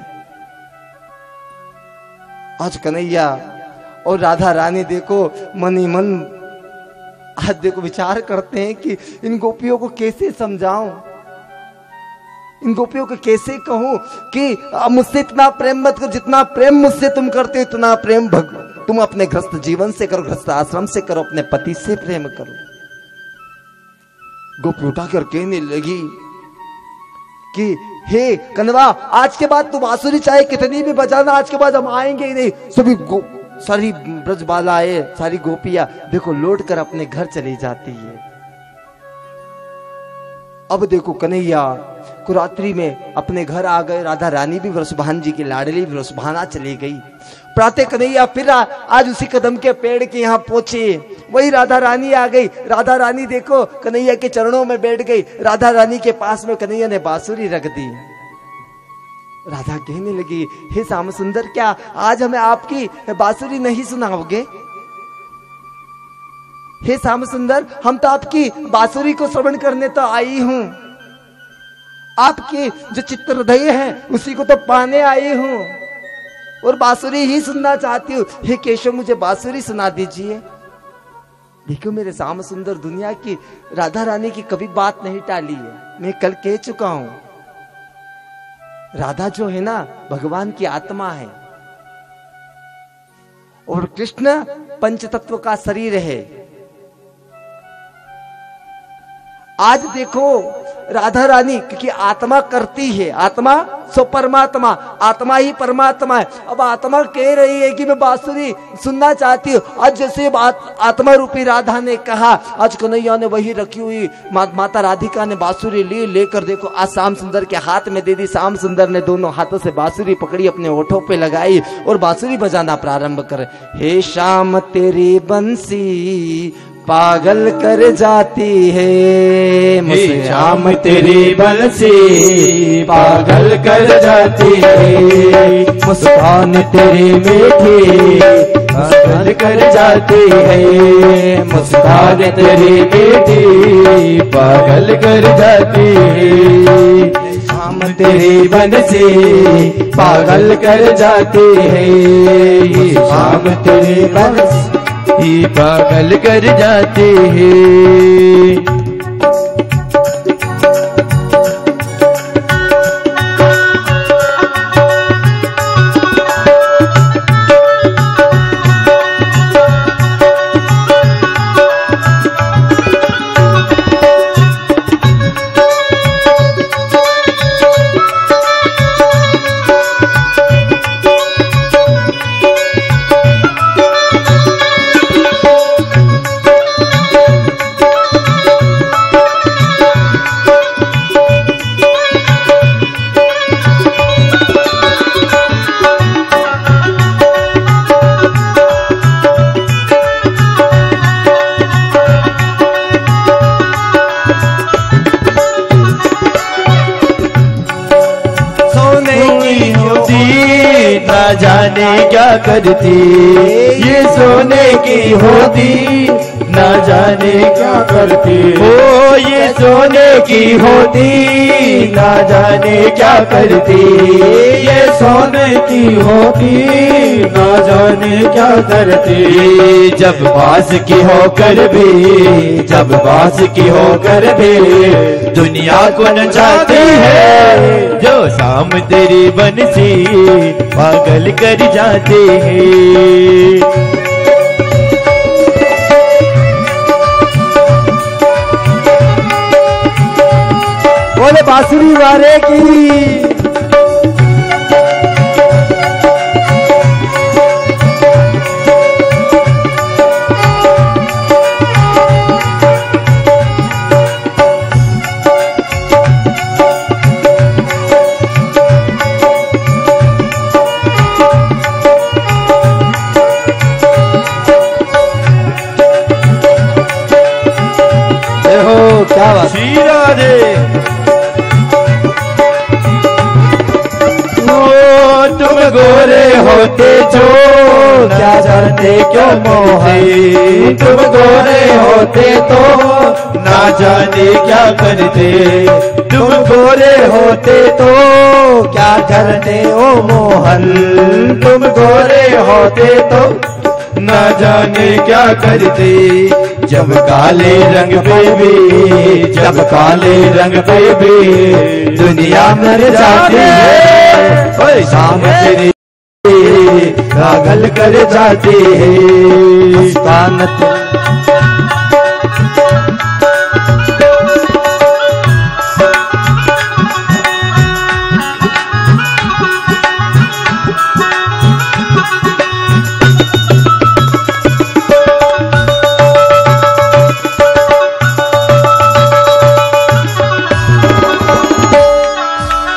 Speaker 1: आज कन्हैया और राधा रानी देखो, मन ही मन आज देखो विचार करते हैं कि इन गोपियों को कैसे समझाऊं? इन गोपियों को कैसे कहूँ कि मुझसे इतना प्रेम मत करो, जितना प्रेम मुझसे तुम करते हो, इतना प्रेम भग तुम अपने ग्रस्त जीवन से करो, ग्रस्त आश्रम से करो, अपने पति से प्रेम करो। गोपी उठा कर कहने लगी कि, हे कनवा आज के बाद तुम बांसुरी चाहे कितनी भी बजाना, आज के बाद हम आएँगे ही नहीं। सभी सारी ब्रज बालाए सारी गोपियाँ, देखो लौट कर अपने घर चली जाती है। अब देखो कन्हैया को रात्रि में अपने घर आ गए। राधा रानी भी वृषभान जी की लाडली वृषभाना चली गई। प्रातः कन्हैया फिर आज उसी कदम के पेड़ के यहाँ पहुँचे। वही राधा रानी आ गई। राधा रानी देखो, कन्हैया के चरणों में बैठ गई। राधा रानी के पास में कन्हैया ने बांसुरी रख दी। राधा कहने लगी, हे श्याम सुंदर क्या आज हमें आपकी बांसुरी नहीं सुनाओगे? हे श्याम सुंदर हम तो आपकी बांसुरी को श्रवण करने तो आई हूँ। आपके जो चित्र हृदय है, उसी को तो पाने आई हूँ। और बांसुरी ही सुनना चाहती हूँ। हे केशव, मुझे बांसुरी सुना दीजिए। देखो, मेरे श्याम सुंदर दुनिया की राधा रानी की कभी बात नहीं टाली है। मैं कल कह चुका हूँ। राधा जो है ना, भगवान की आत्मा है। और कृष्ण पंच तत्व का शरीर है। आज देखो राधा रानी क्योंकि आत्मा करती है आत्मा सो परमात्मा आत्मा ही परमात्मा है। अब आत्मा कह रही है कि मैं बांसुरी सुनना चाहती हूँ। आज जैसे आत्मा रूपी राधा ने कहा आज कन्हैया ने वही रखी हुई मा, माता राधिका ने बांसुरी ली लेकर देखो आज श्याम सुंदर के हाथ में दे दी। श्याम सुंदर ने दोनों हाथों से बांसुरी पकड़ी अपने ओठों पे लगाई और बांसुरी बजाना प्रारंभ कर हे श्याम तेरी बंसी पागल कर जाती है।
Speaker 2: शाम तेरी बंसी पागल कर जाती है। मुस्कान तेरी मीठी पागल कर जाती है। मुस्कान तेरी मीठी पागल कर जाती है। शाम तेरी बंसी पागल कर जाती है। शाम तेरी बंसी पागल कर जाते है। करती। ये सोने की होती, ना जाने क्या करती। ओ, ये सोने की होती, ना जाने क्या करती। ये सोने की होती, ना जाने क्या करती। जब बास की होकर भी, जब बास की होकर भी, दुनिया को नचाती है, जो शाम तेरी बंसी पागल कर जाते हैं।
Speaker 1: बोले बांसुरी वाले की।
Speaker 2: होते जो, क्या जानते क्यों मोहे तुम गोरे होते तो ना जाने क्या करते? तुम गोरे होते तो क्या करते ओ मोहन? तुम गोरे होते तो न जाने क्या करते? जब काले रंग पे भी, जब काले रंग पे भी दुनिया मर जाती है। पागल कर जाती है।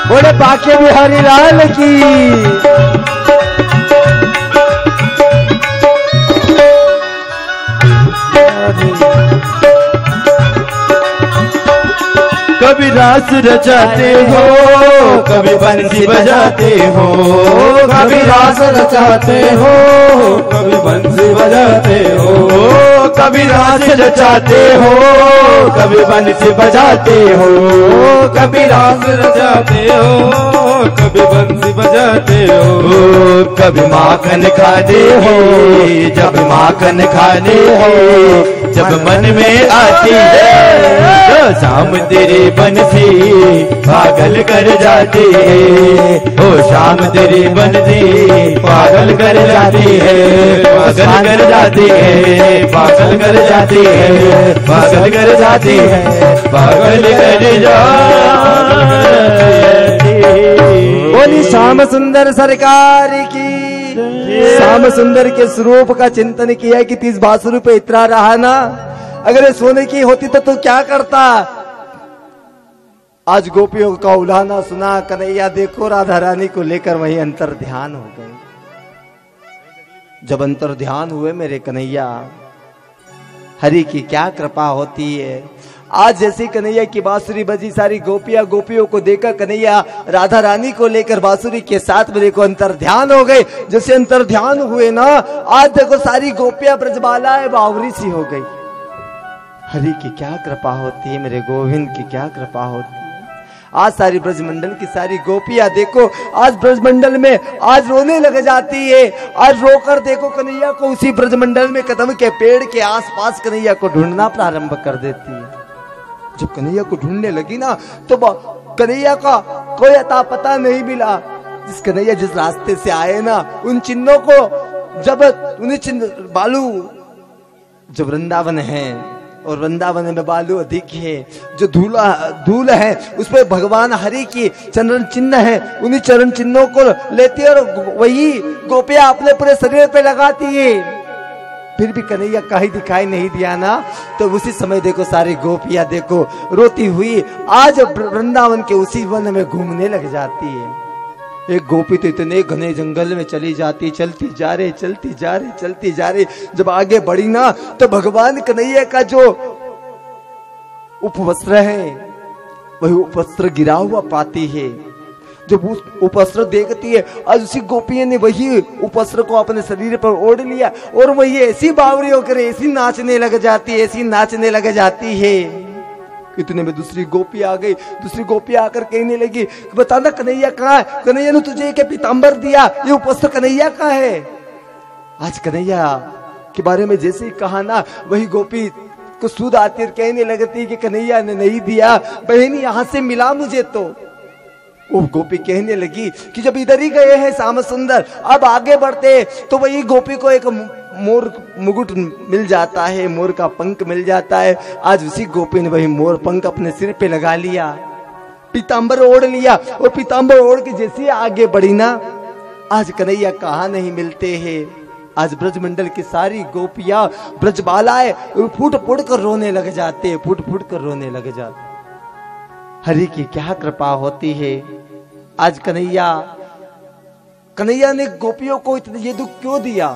Speaker 1: बोले बाके बिहारी लाल की।
Speaker 2: रास रचाते हो कभी बंसी बजाते हो। कभी रास रचाते हो कभी बंसी बजाते हो। कभी रास रचाते हो कभी बंसी बजाते हो। कभी रास रचाते हो कभी बंसी बजाते हो। कभी माखन खाते हो जब माखन खाते हो जब मन में आती है तो शाम तेरे बंसी पागल कर जाती है। ओ शाम तेरी बंसी पागल कर जाती है पागल कर जाती है पागल कर जाती है पागल कर जाती है पागल कर जाती है।
Speaker 1: बोली श्याम सुंदर सरकार की श्याम सुंदर के स्वरूप का चिंतन किया कि तीस बासुर पे इतना रहा ना? अगर ये सोने की होती तो तू क्या करता? आज गोपियों का उलाना सुना, कन्हैया देखो, राधा रानी को लेकर वही अंतर ध्यान हो गए। जब अंतर ध्यान हुए मेरे कन्हैया, हरि की क्या कृपा होती है? आज जैसे कन्हैया की बांसुरी बजी, सारी गोपियाँ गोपियों को देखकर कन्हैया राधा रानी को लेकर बांसुरी के साथ में देखो अंतर ध्यान हो गए। जैसे अंतर ध्यान हुए ना, आज देखो सारी गोपियाँ ब्रजबालाएँ बावरी सी हो गई। हरि की क्या कृपा होती है, मेरे गोविंद की क्या कृपा होती है? आज सारी ब्रजमंडल की सारी गोपियाँ देखो, आज ब्रजमंडल में आज रोने लग जाती है। आज रोकर देखो कन्हैया को उसी ब्रजमंडल में कदम के पेड़ के आसपास कन्हैया को ढूंढना प्रारंभ कर देती है। जब कन्हैया को ढूँढने लगी ना तो कन्हैया का कोई अता पता नहीं मिला। जिस कन्हैया जिस रास्ते से आए ना, उन चिन्हों को जब उन्हें चिन्ह, बालू जो वृंदावन है, और वृंदावन में बालू अधिक है, जो धूला, धूल है, उस पर भगवान हरि की चरण चिन्ह है, उन्हीं चरण चिन्हों को लेती है और वही गोपियाँ अपने पूरे शरीर पे लगाती है। फिर भी कन्हैया कहीं दिखाई नहीं दिया ना तो उसी समय देखो सारी गोपियाँ देखो, रोती हुई, आज वृंदावन के उसी वन में घूमने लग जाती है। एक गोपी तो इतने घने जंगल में चली जाती, चलती जा रही, चलती जा रही, चलती जा रही, जब आगे बढ़ी ना तो भगवान कन्हैया का जो उपवस्त्र है, वही उपवस्त्र गिरा हुआ पाती है। जब उस उपस्त्र देखती है, आज उसी गोपी ने वही उपस्त्र को अपने शरीर पर ओढ़ लिया और वही ऐसी बावरी होकर ऐसी नाचने लग जाती है, ऐसी नाचने लग जाती है। इतने में दूसरी गोपी आ गई, दूसरी गोपी आकर कहने लगी बताना कन्हैया कहाँ है? कन्हैया ने तुझे एक पीताम्बर दिया, ये उपस्त्र कन्हैया का है? आज कन्हैया के बारे में जैसे ही कहा ना, वही गोपी को सूद आती कहने लगती कि कन्हैया ने नहीं दिया, बहन यहाँ से मिला मुझे तो। वो गोपी कहने लगी कि जब इधर ही गए हैं श्याम सुंदर, अब आगे बढ़ते तो वही गोपी को एक मोर मुकुट मिल जाता है, मोर का पंख मिल जाता है। आज उसी गोपी ने वही मोर पंख अपने सिर पे लगा लिया पीताम्बर ओढ़ लिया, और पीताम्बर ओढ़ के जैसे आगे बढ़ी ना, आज कन्हैया कहा नहीं मिलते हैं? आज ब्रजमंडल की सारी गोपियाँ ब्रजबालाएँ फूट फूट कर रोने लग जाते फूट फूट कर रोने लग जाते हरि की क्या कृपा होती है? आज कन्हैया कन्हैया ने गोपियों को इतना ये दुख क्यों दिया?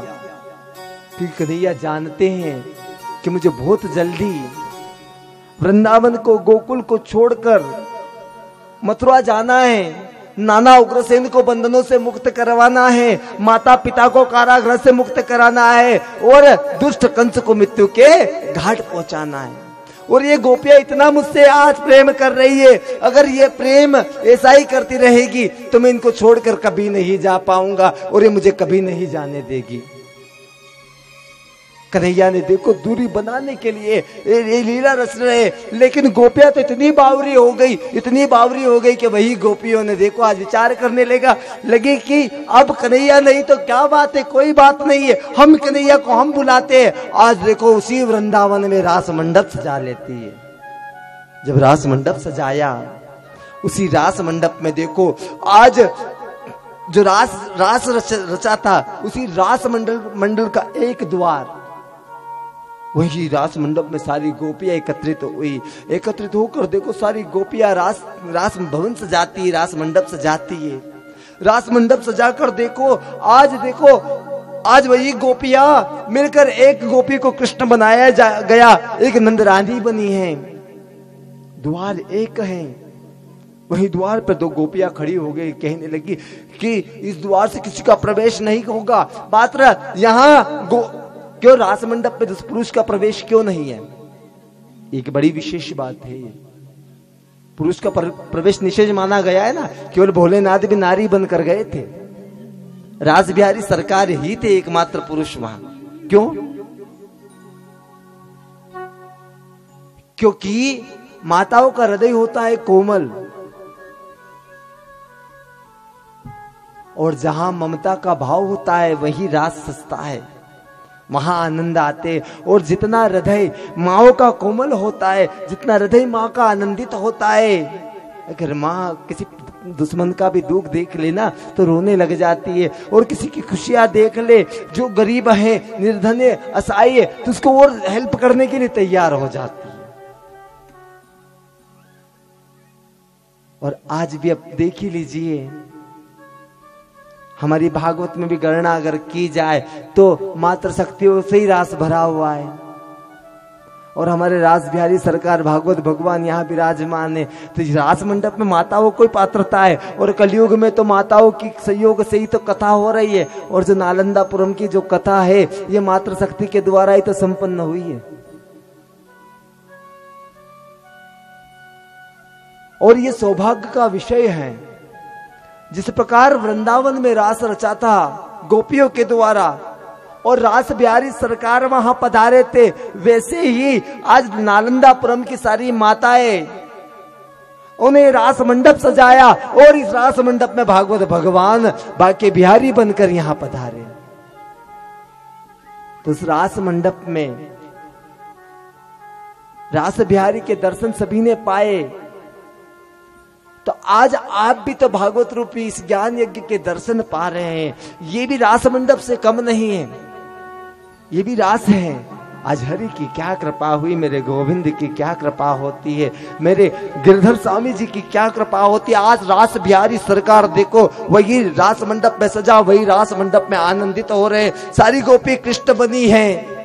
Speaker 1: क्योंकि कन्हैया जानते हैं कि मुझे बहुत जल्दी वृंदावन को, गोकुल को छोड़कर मथुरा जाना है। नाना उग्रसेन को बंधनों से मुक्त करवाना है। माता पिता को कारागृह से मुक्त कराना है। और दुष्ट कंस को मृत्यु के घाट पहुंचाना है। और ये गोपिया इतना मुझसे आज प्रेम कर रही है। अगर ये प्रेम ऐसा ही करती रहेगी तो मैं इनको छोड़कर कभी नहीं जा पाऊँगा और ये मुझे कभी नहीं जाने देगी। कन्हैया ने देखो दूरी बनाने के लिए ये लीला रच रहे लेकिन गोपियाँ तो इतनी बावरी हो गई इतनी बावरी हो गई कि वही गोपियों ने देखो आज विचार करने लगा। लगे कि अब कन्हैया नहीं तो क्या बात है? कोई बात नहीं है। हम कन्हैया को हम बुलाते हैं। आज देखो उसी वृंदावन में रास मंडप सजा लेती है। जब रास मंडप सजाया उसी रास मंडप में देखो आज जो रास रास रच, रचा था उसी रास मंडल मंडल का एक द्वार। वही रास मंडप में सारी गोपियाँ एकत्रित हुई। एकत्रित होकर देखो, सारी गोपियाँ रास रास भवन सजाती है रास मंडप सजाती है। रास मंडप सजाकर देखो, आज देखो, आज वही गोपियाँ मिलकर एक गोपी को कृष्ण बनाया जा, गया। एक नंदरानी बनी है। द्वार एक है। वही द्वार पर दो गोपियाँ खड़ी हो गई, कहने लगी कि इस द्वार से किसी का प्रवेश नहीं होगा। मात्र यहाँ क्यों रास मंडप में पुरुष का प्रवेश क्यों नहीं है? एक बड़ी विशेष बात है ये। पुरुष का प्रवेश निषेध माना गया है ना? केवल भोलेनाथ भी नारी बनकर गए थे। राज बिहारी सरकार ही थे एकमात्र पुरुष वहाँ। क्यों? क्योंकि माताओं का हृदय होता है कोमल। और जहाँ ममता का भाव होता है, वही रास सस्ता है। वहाँ आनंद आते और जितना हृदय माओ का कोमल होता है, जितना हृदय माँ का आनंदित होता है। अगर माँ किसी दुश्मन का भी दुख देख लेना तो रोने लग जाती है और किसी की खुशियाँ देख ले, जो गरीब है निर्धन है असहाय है तो उसको और हेल्प करने के लिए तैयार हो जाती है। और आज भी अब देख ही लीजिए हमारी भागवत में भी गणना अगर की जाए तो मात्र शक्तियों से ही रास भरा हुआ है। और हमारे रास बिहारी सरकार, भागवत भगवान यहाँ विराजमान है। तो रास मंडप में माताओं को पात्रता है, और कलयुग में तो माताओं की सहयोग से ही तो कथा हो रही है। और जो नालंदापुरम की जो कथा है, ये मात्र शक्ति के द्वारा ही तो संपन्न हुई है। और ये सौभाग्य का विषय है। जिस प्रकार वृंदावन में रास रचा था, गोपियों के द्वारा, और रास बिहारी सरकार वहाँ पधारे थे, वैसे ही आज नालंदापुरम की सारी माताएँ उन्हें रास मंडप सजाया, और इस रास मंडप में भागवत भगवान बाके बिहारी बनकर यहाँ पधारे। तो उस रास मंडप में रास बिहारी के दर्शन सभी ने पाए तो आज आप भी तो भागवत रूपी इस ज्ञान यज्ञ के दर्शन पा रहे हैं। ये भी रास मंडप से कम नहीं है। ये भी रास है। आज हरि की क्या कृपा हुई, मेरे गोविंद की क्या कृपा होती है, मेरे गिरधर स्वामी जी की क्या कृपा होती है। आज रास बिहारी सरकार, देखो, वही रास मंडप में सजा, वही रास मंडप में आनंदित हो रहे सारी गोपी कृष्ण बनी है।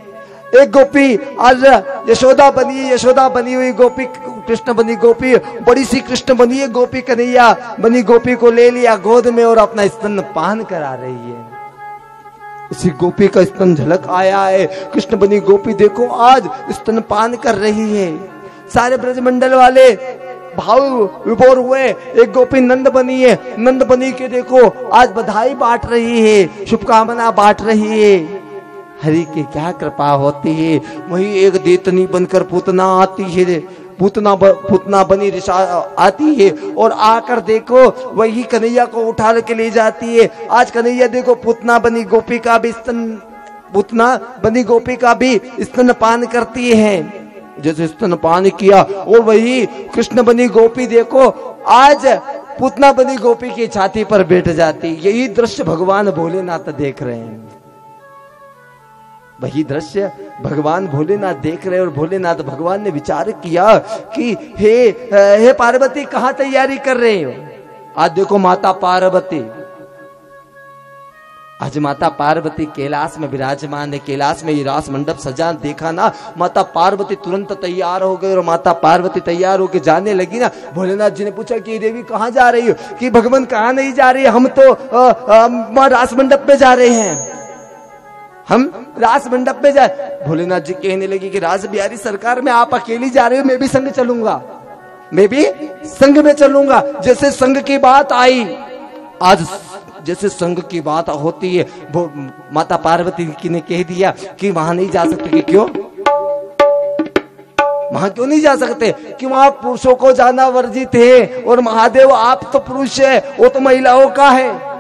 Speaker 1: एक गोपी आज यशोदा बनी यशोदा बनी हुई गोपी, कृष्ण बनी गोपी, बड़ी सी कृष्ण बनी है गोपी कन्हैया, बनी गोपी को ले लिया गोद में और अपना स्तन पान करा रही है। उसी गोपी का स्तन झलक आया है। कृष्ण बनी गोपी देखो, आज स्तन पान कर रही है। सारे ब्रजमंडल वाले भाव विभोर हुए। एक गोपी नंद बनी है। नंद बनी के देखो, आज बधाई बांट रही है, शुभकामना बांट रही है। हरि की क्या कृपा होती है? वही एक देतनी बनकर पूतना आती है। पूतना पूतना बनी रिशा आती है और आकर देखो, वही कन्हैया को उठा के ले जाती है। आज कन्हैया देखो, पूतना बनी गोपी का भी स्तन, पूतना बनी गोपी का भी स्तन पान करती है। जैसे स्तनपान किया, और वही कृष्ण बनी गोपी देखो, आज पुतना बनी गोपी की छाती पर बैठ जाती यही दृश्य भगवान भोलेनाथ देख रहे हैं। वही दृश्य भगवान भोलेनाथ देख रहे और भोलेनाथ भगवान ने विचार किया कि हे हे पार्वती, कहा तैयारी कर रहे हो? आज देखो माता पार्वती। आज माता पार्वती कैलाश में विराजमान है, कैलाश में ये रास मंडप सजा देखा ना, माता पार्वती तुरंत तैयार हो गई और माता पार्वती तैयार होकर जाने लगी ना। भोलेनाथ जी ने पूछा कि देवी कहाँ जा रही हो? कि, भगवान कहाँ नहीं जा रही? हम तो रास मंडप में जा रहे हैं। हम रास मंडप में जाए। भोलेनाथ जी कहने लगे कि राज बिहारी सरकार में आप अकेली जा रहे हो, मैं भी संग चलूँगा। मैं भी संग में चलूँगा। जैसे संग की बात आई, आज जैसे संघ की बात होती है, वो माता पार्वती की ने कह दिया कि वहाँ नहीं जा सकते क्यों? वहाँ क्यों नहीं जा सकते? कि वहाँ पुरुषों को जाना वर्जित है और महादेव आप तो पुरुष है, वो तो महिलाओं का है।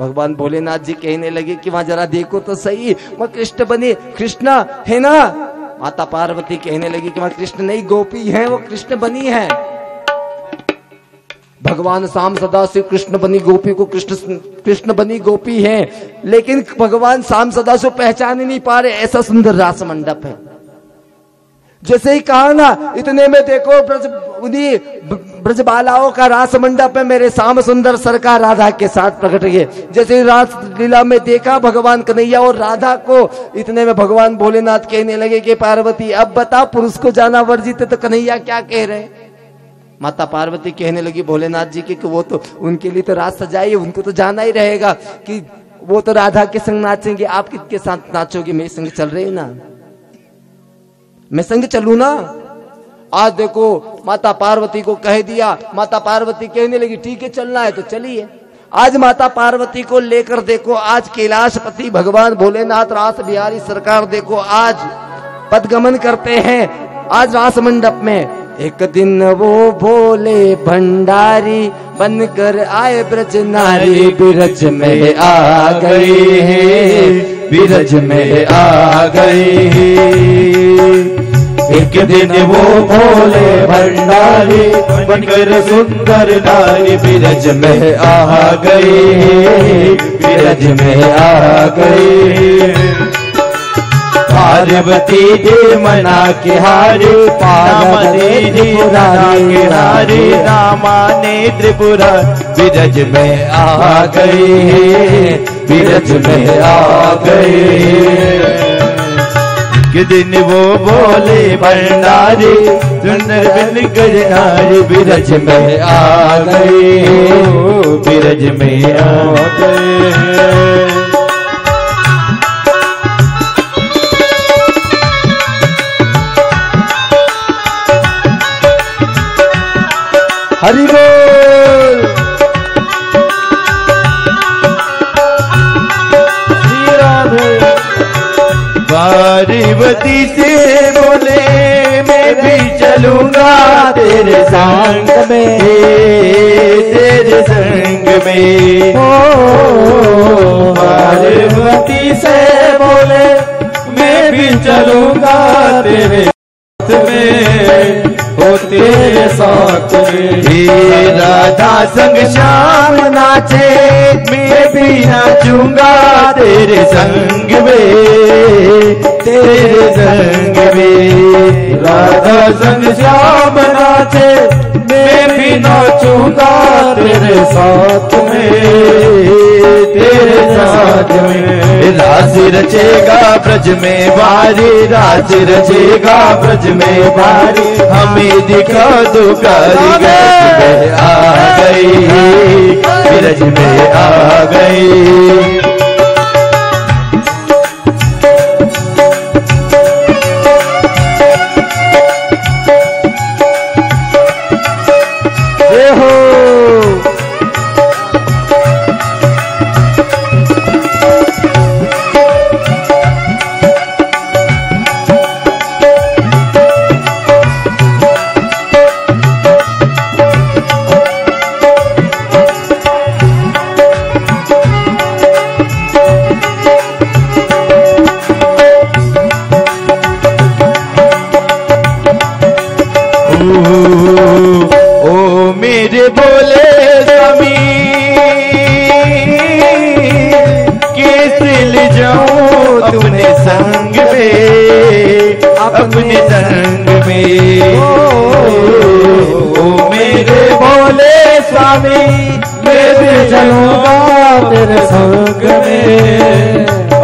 Speaker 1: भगवान भोलेनाथ जी कहने लगे कि वहाँ जरा देखो तो सही, वह कृष्ण बने। कृष्ण, है ना? माता पार्वती कहने लगी कि वहाँ कृष्ण नहीं, गोपी है, वो कृष्ण बनी है। भगवान शाम सदा शिव कृष्ण बनी गोपी को कृष्ण कृष्ण बनी गोपी है, लेकिन भगवान शाम सदा शिव पहचान ही नहीं पा रहे, ऐसा सुंदर रास मंडप है। जैसे ही कहा ना, इतने में देखो ब्रज, उन्हीं ब्रज बालाओं का रास मंडप है मेरे शाम सुंदर सरकार राधा के साथ प्रकट गए जैसे रास लीला में देखा भगवान कन्हैया और राधा को, इतने में भगवान भोलेनाथ कहने लगे कि पार्वती, अब बता पुरुष को जाना वर्जित है तो कन्हैया क्या कह रहे माता पार्वती कहने लगी भोलेनाथ जी की कि वो तो उनके लिए तो रात सजाई उनको तो जाना ही रहेगा कि वो तो राधा के संग नाचेंगे, आप किसके साथ नाचोगे? मेरे संग चल रहे ना। मैं संग चलू ना? आज देखो, माता पार्वती को कह दिया, माता पार्वती कहने लगी, ठीक है, चलना है तो चलिए। आज माता पार्वती को लेकर देखो, आज कैलाशपति भगवान भोलेनाथ रास बिहारी सरकार देखो, आज पदगमन करते हैं, आज रास मंडप में। एक दिन वो भोले भंडारी बनकर आए ब्रज नारी, ब्रज में आ गए हैं। बिरज में आ गई।
Speaker 2: एक दिन वो भोले भंडारी बनकर सुंदर नारी बिरज में आ गई। बिरज में आ गई। पार्वती दे मना के हारे पार्वती त्रिपुरा के हारे रामा ने त्रिपुरा बिरज में आ गए बिरज में आ गए कि दिन वो बोले, भंडारी सुंदर बिन गजनारी बिरज में आ गए बिरज में आ गए
Speaker 1: हरि
Speaker 2: पार्वती से बोले मैं भी चलूँगा तेरे संग में तेरे संग में। ओ पार्वती से बोले मैं भी चलूँगा तेरे तेरे साथ हे राधा संग श्याम नाचे, मैं भी नाचूँगा तेरे संग में। तेरे संग में। राधा संग श्याम नाचे, मैं भी नाचूँगा तेरे साथ में। तेरे साथ में। राज रचेगा ब्रज में बारी, राज रचेगा ब्रज में बारी। हमें दिखा दो कारीगर में आ गई, ब्रज में आ गई।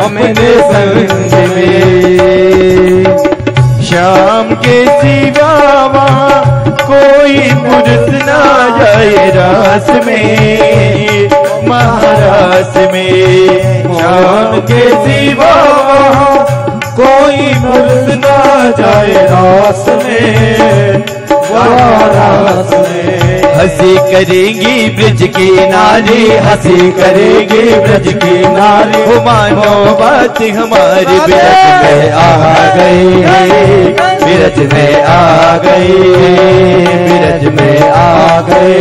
Speaker 2: अपने संग में शाम के सिवा कोई पुरुष ना जाए रास में महारास में। शाम के सिवा कोई पुरुष ना जाए रास में रास में हँसी करेंगी ब्रज की नारी, हँसी करेंगी ब्रज की नारी। हो मानो बात हमारी बिरज में आ गई है, बिरज में आ गई है, बिरज में आ गए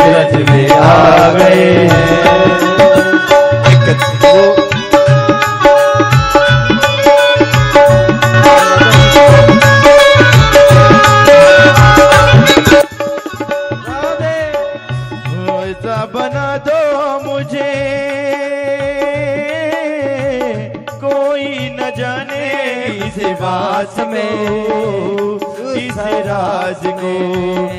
Speaker 2: बिरज में आ गए बात में इस राज को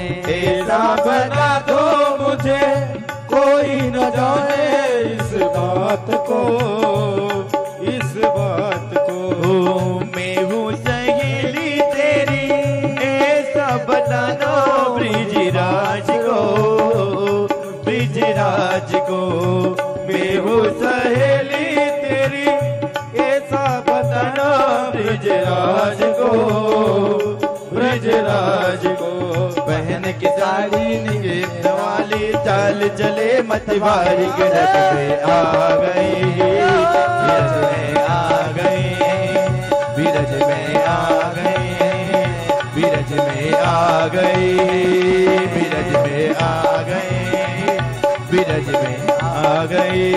Speaker 2: ब्रिजराज को ब्रिजराज को। बहन की साड़ी निकेत वाली चाल चले मतवारी गरज में आ गई। बिरज में आ गई, बिरज में आ गई, बिरज में आ गई, बिरज में आ गई, बिरज में आ गई,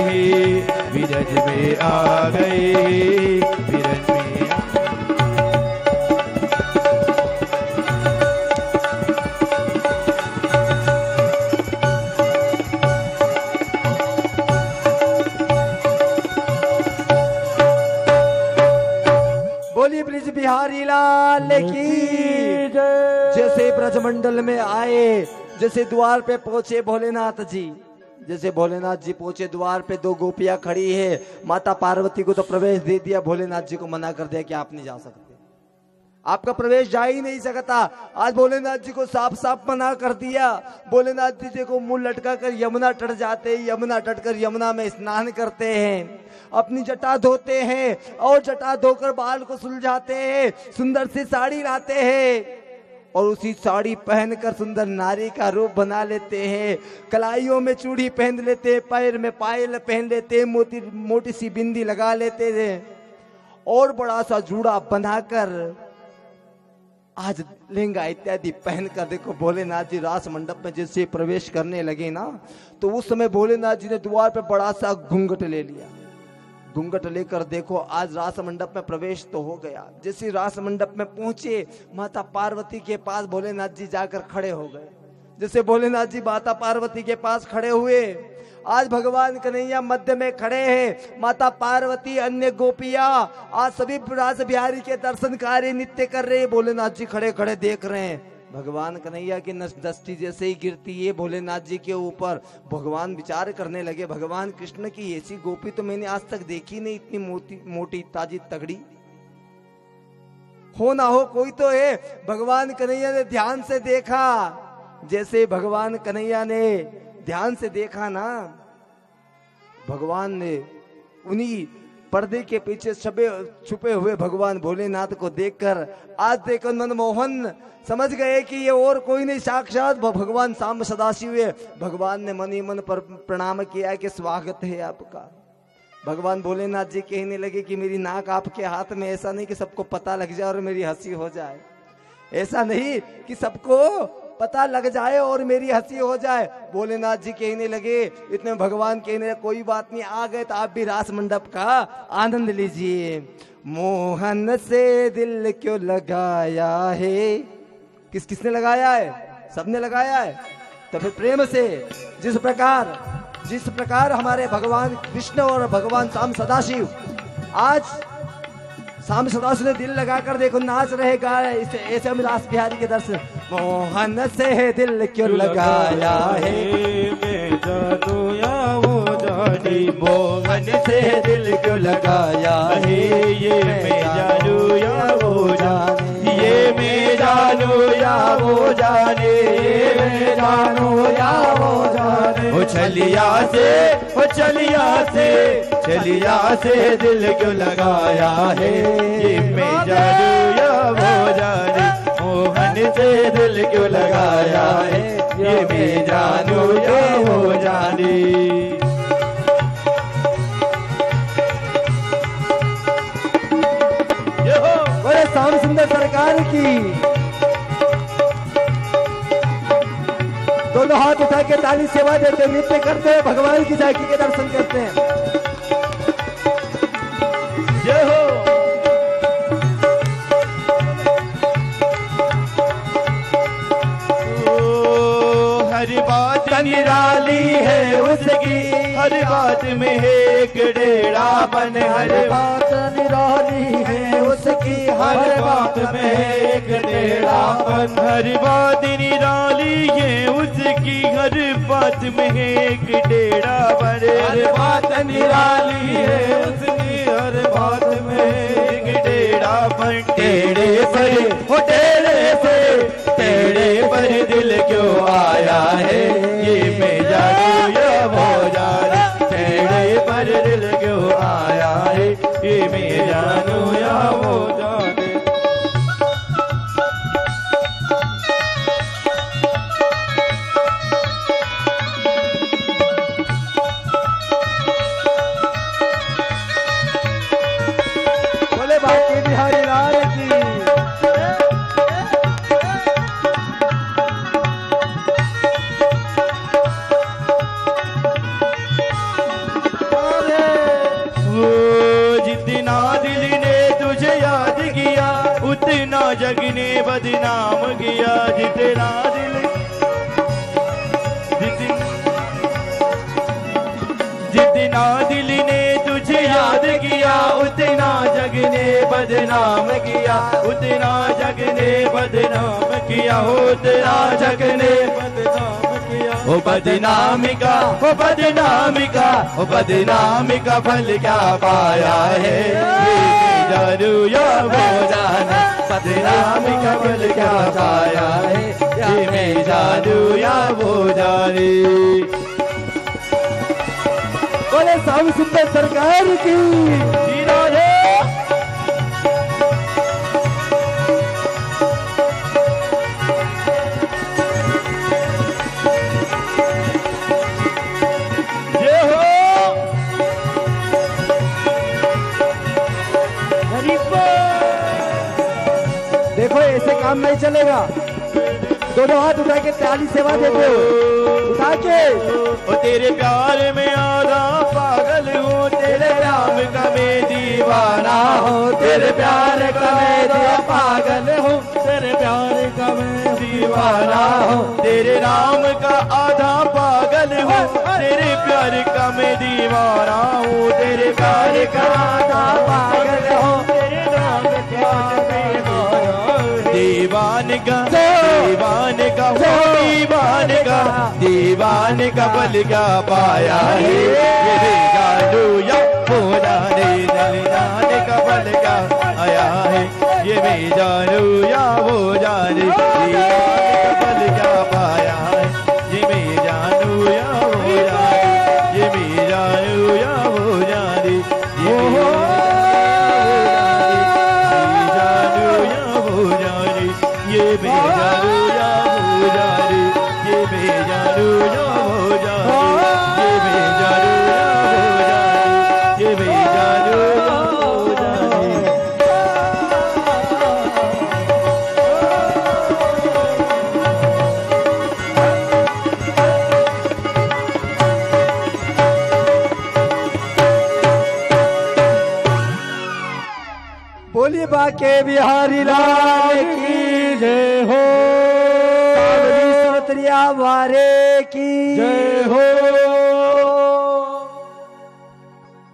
Speaker 2: बिरज में आ गई।
Speaker 1: बिहारी लाल की जैसे ब्रजमंडल में आए जैसे द्वार पे पहुँचे भोलेनाथ जी। जैसे भोलेनाथ जी पहुँचे द्वार पे दो गोपियाँ खड़ी है। माता पार्वती को तो प्रवेश दे दिया भोलेनाथ जी को मना कर दिया कि आप नहीं जा सकते। आपका प्रवेश जा ही नहीं सकता। आज भोलेनाथ जी को साफ़ साफ़ मना कर दिया। भोलेनाथ जी को मुँह लटका कर यमुना टट जाते यमुना तट कर यमुना में स्नान करते हैं। अपनी जटा धोते हैं और जटा धोकर बाल को सुलझाते हैं, सुंदर सी साड़ी लाते हैं। और उसी साड़ी पहनकर सुंदर नारी का रूप बना लेते हैं। कलाइयों में चूड़ी पहन लेते हैं, पैर में पायल पहन लेते हैं मोटी मोटी सी बिंदी लगा लेते हैं। और बड़ा सा जूड़ा बनाकर आज लहंगा इत्यादि पहनकर देखो भोलेनाथ जी रास मंडप में जैसे प्रवेश करने लगे ना तो उस समय भोलेनाथ जी ने द्वार पे बड़ा सा घूंघट ले लिया। घूंघट लेकर देखो आज रास मंडप में प्रवेश तो हो गया। जैसे रास मंडप में पहुँचे, माता पार्वती के पास भोलेनाथ जी जाकर खड़े हो गए। जैसे भोलेनाथ जी माता पार्वती के पास खड़े हुए आज भगवान कन्हैया मध्य में खड़े हैं। माता पार्वती, अन्य गोपियाँ, आज सभी रास बिहारी के दर्शन कार्य नित्य कर रहे हैं। भोलेनाथ जी खड़े खड़े देख रहे हैं। भगवान कन्हैया की दस्ती जैसे ही गिरती है, भोलेनाथ जी के ऊपर भगवान विचार करने लगे। भगवान कृष्ण की ऐसी गोपी तो मैंने आज तक देखी नहीं, इतनी मोटी मोटी, ताजी, तगड़ी। हो ना हो, कोई तो है। भगवान कन्हैया ने ध्यान से देखा। जैसे भगवान कन्हैया ने ध्यान से देखा ना, भगवान ने उन्हीं पर्दे के पीछे छपे छुपे हुए भगवान भोलेनाथ को देखकर आज देखो मनमोहन समझ गए कि ये और कोई नहीं, साक्षात भगवान शाम सदाशिव है। भगवान ने मन ही मन पर प्रणाम किया कि स्वागत है आपका। भगवान भोलेनाथ जी कहने लगे कि मेरी नाक आपके हाथ में, ऐसा नहीं कि सबको पता लग जाए और मेरी हँसी हो जाए। ऐसा नहीं कि सबको पता लग जाए और मेरी हँसी हो जाए। भोलेनाथ जी कहने लगे, इतने भगवान कहने लगे, कोई बात नहीं, आ गए तो आप भी रास मंडप का आनंद लीजिए। मोहन से दिल क्यों लगाया है? किस, किसने लगाया है? सबने लगाया है? तो फिर प्रेम से, जिस प्रकार जिस प्रकार हमारे भगवान कृष्ण और भगवान शाम सदाशिव, आज शाम सदा सुने दिल लगाकर देखो नाच रहे इसे ऐसे हम रास बिहारी के दर्शन। मोहन से दिल क्यों लगाया है?
Speaker 2: मोहन से दिल क्यों लगाया है? ये मैं जादू या वो जानू या वो जाने मैं जानू या वो जाने। ओ छलिया से ओ छलिया से छलिया से दिल क्यों लगाया है? ये मैं जानू या वो जाने मोहन से दिल क्यों लगाया है? ये मैं जानू या वो जाने। ये
Speaker 1: श्याम सुंदर सरकार की। दोनों हाथ उठा के ताली सेवा देते नृत्य करते हैं, भगवान की झांकी के दर्शन करते हैं।
Speaker 2: जय हो। बात निराली है उसकी हर बात में है एक डेरा बन हर बात
Speaker 1: निराली है उसकी
Speaker 2: हर बात में एक डेरा बन हर बात निराली है उसकी हर बात में एक डेरा बन हर बात निराली है उसकी हर बात में एक डेरा बन टेढ़े पर हो टेढ़े से टेढ़े पर दिल क्यों आया है? ये मैं जानू जितना दिल जितना दिल ने तुझे याद किया उतना जग ने बदनाम किया उतना जग ने बदनाम किया उतना जग ने बदनाम ओ बदनामी का ओ बदनामी का ओ बदनामी का फल क्या पाया है? जानू या वो जाना बदनामी का फल क्या पाया है? ये मैं जानू या वो जाने।
Speaker 1: बोले श्याम सुंदर सरकार की काम नहीं चलेगा। दोनों हाथ उठा के ताली सेवा देते हो उठा के।
Speaker 2: तेरे प्यार में आधा पागल हूँ, तेरे प्यार का मैं दीवाना हूँ। तेरे प्यार का मैं पागल हूँ, तेरे प्यार का मैं दीवाना हूँ। तेरे राम का आधा पागल हूँ, तेरे प्यार का मैं दीवाना हूँ। तेरे प्यार का आधा पागल हूँ, तेरे राम का दीवान का दीवान का दीवान का दीवान का बल का पाया है। ये गाडू या जाने जाने का बल का आया है। ये भी जानू या वो जाने दीवान
Speaker 1: बाके बिहारी लाल की जय हो। विश्वत्रिया वारे की जय हो।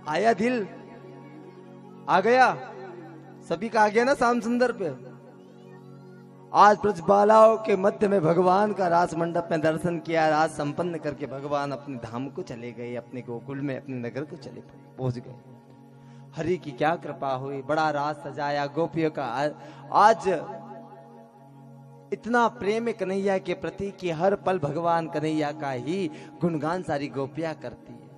Speaker 1: आया दिल। आ गया। सभी का आ गया ना शाम सुंदर पे? आज ब्रजबालाओं के मध्य में भगवान का रास मंडप में दर्शन किया। राज संपन्न करके भगवान अपने धाम को चले गए अपने गोकुल में अपने नगर को चले पहुँच गए। हरि की क्या कृपा हुई? बड़ा रास सजाया गोपियों का। आज इतना प्रेम कन्हैया के प्रति कि हर पल भगवान कन्हैया का ही गुणगान सारी गोपियाँ करती है।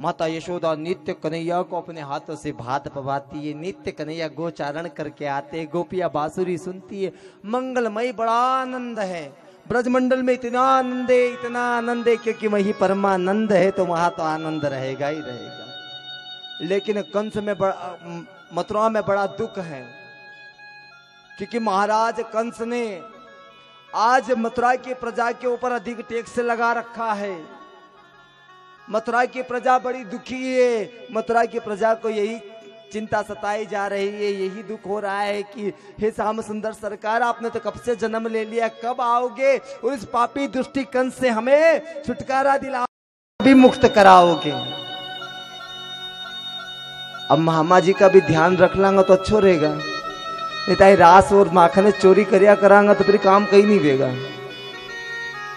Speaker 1: माता यशोदा नित्य कन्हैया को अपने हाथों से भात पवाती है। नित्य कन्हैया गोचारण करके आते हैं। गोपिया बांसुरी सुनती है। मंगलमय बड़ा आनंद है। ब्रजमंडल में इतना आनंद है, इतना आनंद है, क्योंकि वही परमानंद है तो वहाँ तो आनंद रहेगा ही रहेगा। लेकिन कंस में बड़ा, मथुरा में बड़ा दुख है। क्योंकि महाराज, कंस ने आज मथुरा की प्रजा के ऊपर अधिक टैक्स लगा रखा है। मथुरा की प्रजा बड़ी दुखी है। मथुरा की प्रजा को यही चिंता सताई जा रही है। यही दुख हो रहा है कि, हे श्याम सुंदर सरकार, आपने तो कब से जन्म ले लिया, कब आओगे? और इस पापी दुष्टि कंस से हमें छुटकारा दिला भी मुक्त कराओगे। अब महामा जी का भी ध्यान रख लांगा तो अच्छा रहेगा। नहीं तो रास और माखन चोरी करिया करांगा तो फिर काम कहीं नहीं देगा।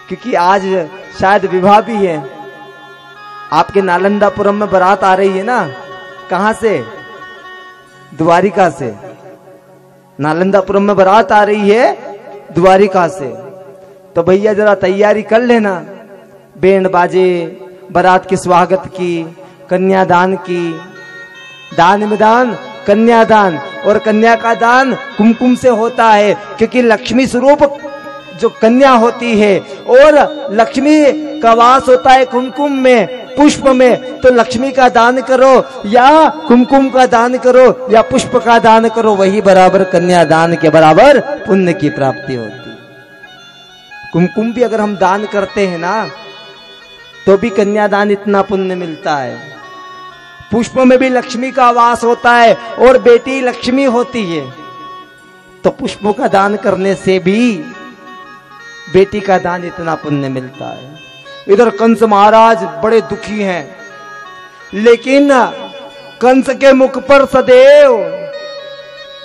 Speaker 1: क्योंकि आज शायद विवाह भी है। आपके नालंदापुरम में बारात आ रही है ना? कहा से? द्वारिका से। नालंदापुरम में बारात आ रही है द्वारिका से। तो भैया जरा तैयारी कर लेना। बैंड बाजे, बारात के स्वागत की, कन्यादान की दान में दान कन्यादान और कन्या का दान कुमकुम से होता है, क्योंकि लक्ष्मी स्वरूप जो कन्या होती है, और लक्ष्मी का वास होता है कुमकुम में, पुष्प में। तो लक्ष्मी का दान करो, या कुमकुम का दान करो, या पुष्प का दान करो, वही बराबर कन्या दान के बराबर पुण्य की प्राप्ति होती कुमकुम भी अगर हम दान करते हैं ना तो भी कन्यादान इतना पुण्य मिलता है। पुष्प में भी लक्ष्मी का वास होता है और बेटी लक्ष्मी होती है। तो पुष्पों का दान करने से भी बेटी का दान इतना पुण्य मिलता है। इधर कंस महाराज बड़े दुखी हैं, लेकिन कंस के मुख पर सदैव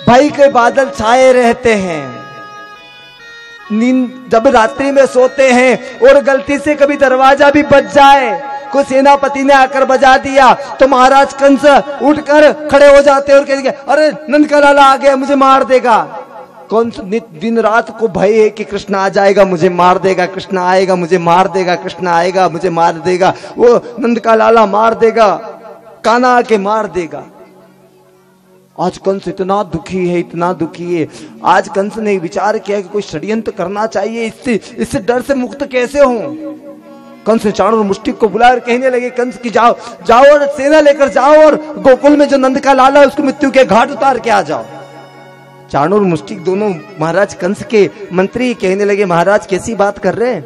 Speaker 1: भाई के बादल छाए रहते हैं। नींद, जब रात्रि में सोते हैं और गलती से कभी दरवाज़ा भी बच जाए को सेनापति ने आकर बजा दिया। तो महाराज कंस उठकर खड़े हो जाते और कहेंगे, अरे नंद का लाला आ गया मुझे मार देगा। कौन दिन रात को भय है कि कृष्ण आ जाएगा, मुझे मार देगा, कृष्ण आएगा, मुझे मार देगा, कृष्ण आएगा, मुझे मार देगा। वो नंद का लाला मार देगा काना आके मार देगा। आज कंस इतना दुखी है, इतना दुखी है। आज कंस ने विचार किया कि कोई षड्यंत्र करना चाहिए, इससे इससे डर से मुक्त कैसे हो? कंस ने चाणुर मुष्टिक को बुलाकर कहने लगे, कंस की जाओ जाओ और सेना लेकर जाओ और गोकुल में जो नंद का लाला है, उसको मृत्यु के घाट उतार के आ जाओ. चाणुर मुस्टिक दोनों महाराज कंस के मंत्री कहने लगे, महाराज, कैसी बात कर रहे हैं?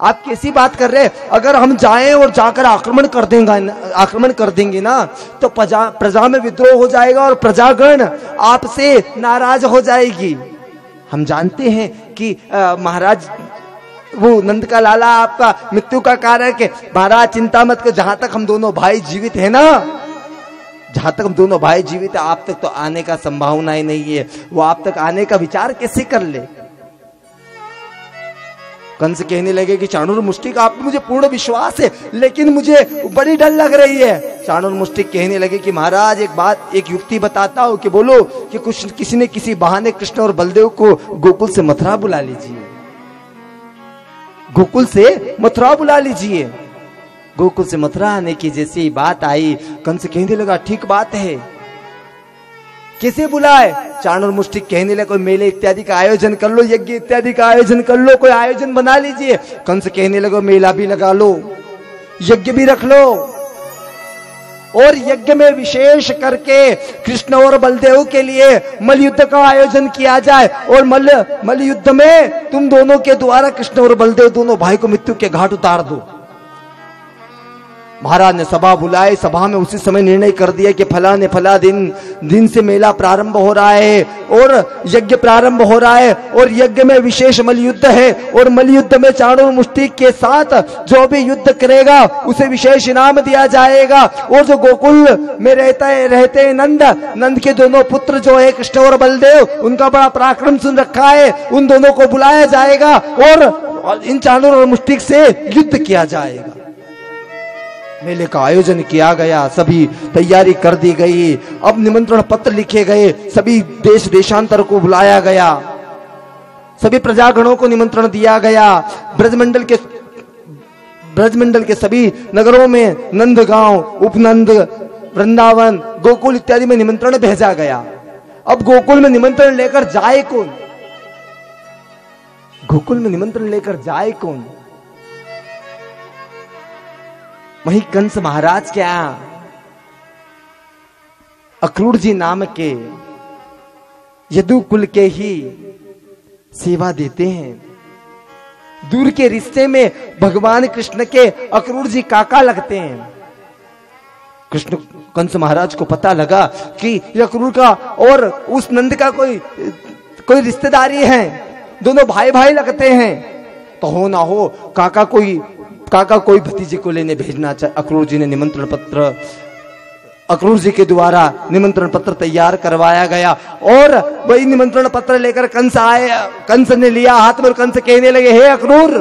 Speaker 1: आप कैसी बात कर रहे हैं? अगर हम जाएँ और जाकर आक्रमण कर देंगे, आक्रमण कर देंगे ना तो प्रजा प्रजा में विद्रोह हो जाएगा और प्रजागण आपसे नाराज़ हो जाएगी। हम जानते हैं कि महाराज वो नंद का लाला आपका मृत्यु का कारण है महाराज चिंता मत कर, जहाँ तक हम दोनों भाई जीवित है ना, जहाँ तक हम दोनों भाई जीवित है, आप तक तो आने का संभावना ही नहीं है। वो आप तक आने का विचार कैसे कर ले? कंस कहने लगे कि चाणुर मुस्टिक आप मुझे पूर्ण विश्वास है, लेकिन मुझे बड़ी डर लग रही है। चाणुर मुस्टिक कहने लगे कि महाराज, एक बात एक युक्ति बताता हूँ कि बोलो कि कुछ किसी ने किसी बहाने कृष्ण और बलदेव को गोकुल से मथुरा बुला लीजिए। गोकुल से मथुरा बुला लीजिए। गोकुल से मथुरा आने की जैसी बात आई, कंस कहने लगा, ठीक बात है। किसे बुलाए? चाणुर मुष्टिक कहने लगे, कोई मेले इत्यादि का आयोजन कर लो, यज्ञ इत्यादि का आयोजन कर लो, कोई आयोजन बना लीजिए। कंस कहने लगे, मेला भी लगा लो, यज्ञ भी रख लो। और यज्ञ में विशेष करके कृष्ण और बलदेव के लिए मलयुद्ध का आयोजन किया जाए और मल, मलयुद्ध में तुम दोनों के द्वारा कृष्ण और बलदेव दोनों भाई को मृत्यु के घाट उतार दो। महाराज ने सभा बुलाई, सभा में उसी समय निर्णय कर दिया कि फला ने फला दिन दिन से मेला प्रारंभ हो रहा है और यज्ञ प्रारंभ हो रहा है और यज्ञ में विशेष मल युद्ध है और मल युद्ध में चाणूर मुष्टि के साथ जो भी युद्ध करेगा, उसे विशेष इनाम दिया जाएगा। और जो गोकुल में रहता है, रहते हैं नंद नंद के दोनों पुत्र जो है, कृष्ण और बलदेव, उनका बड़ा पराक्रम सुन रखा है। उन दोनों को बुलाया जाएगा और इन चाणूर और मुष्टिक से युद्ध किया जाएगा। मेले का आयोजन किया गया, सभी तैयारी कर दी गई। अब निमंत्रण पत्र लिखे गए, सभी देश देशांतर को बुलाया गया। सभी प्रजागणों को निमंत्रण दिया गया। ब्रजमंडल के ब्रजमंडल के सभी नगरों में नंदगांव, उपनंद, वृंदावन, गोकुल इत्यादि में निमंत्रण भेजा गया। अब गोकुल में निमंत्रण लेकर जाए कौन? गोकुल में निमंत्रण लेकर जाए कौन? वहीं कंस महाराज क्या अक्रूर जी नाम के यदु कुल के ही सेवा देते हैं। दूर के रिश्ते में भगवान कृष्ण के अक्रूर जी काका लगते हैं। कृष्ण, कंस महाराज को पता लगा कि अक्रूर का और उस नंद का कोई कोई रिश्तेदारी है। दोनों भाई भाई लगते हैं। तो हो ना हो, काका कोई काका कोई भतीजे को लेने भेजना चाहे, अक्रूर जी ने निमंत्रण पत्र, अक्रूर जी के द्वारा निमंत्रण पत्र तैयार करवाया गया और वही निमंत्रण पत्र लेकर कंस आए, कंस ने लिया हाथ में कंस कहने लगे, हे अक्रूर,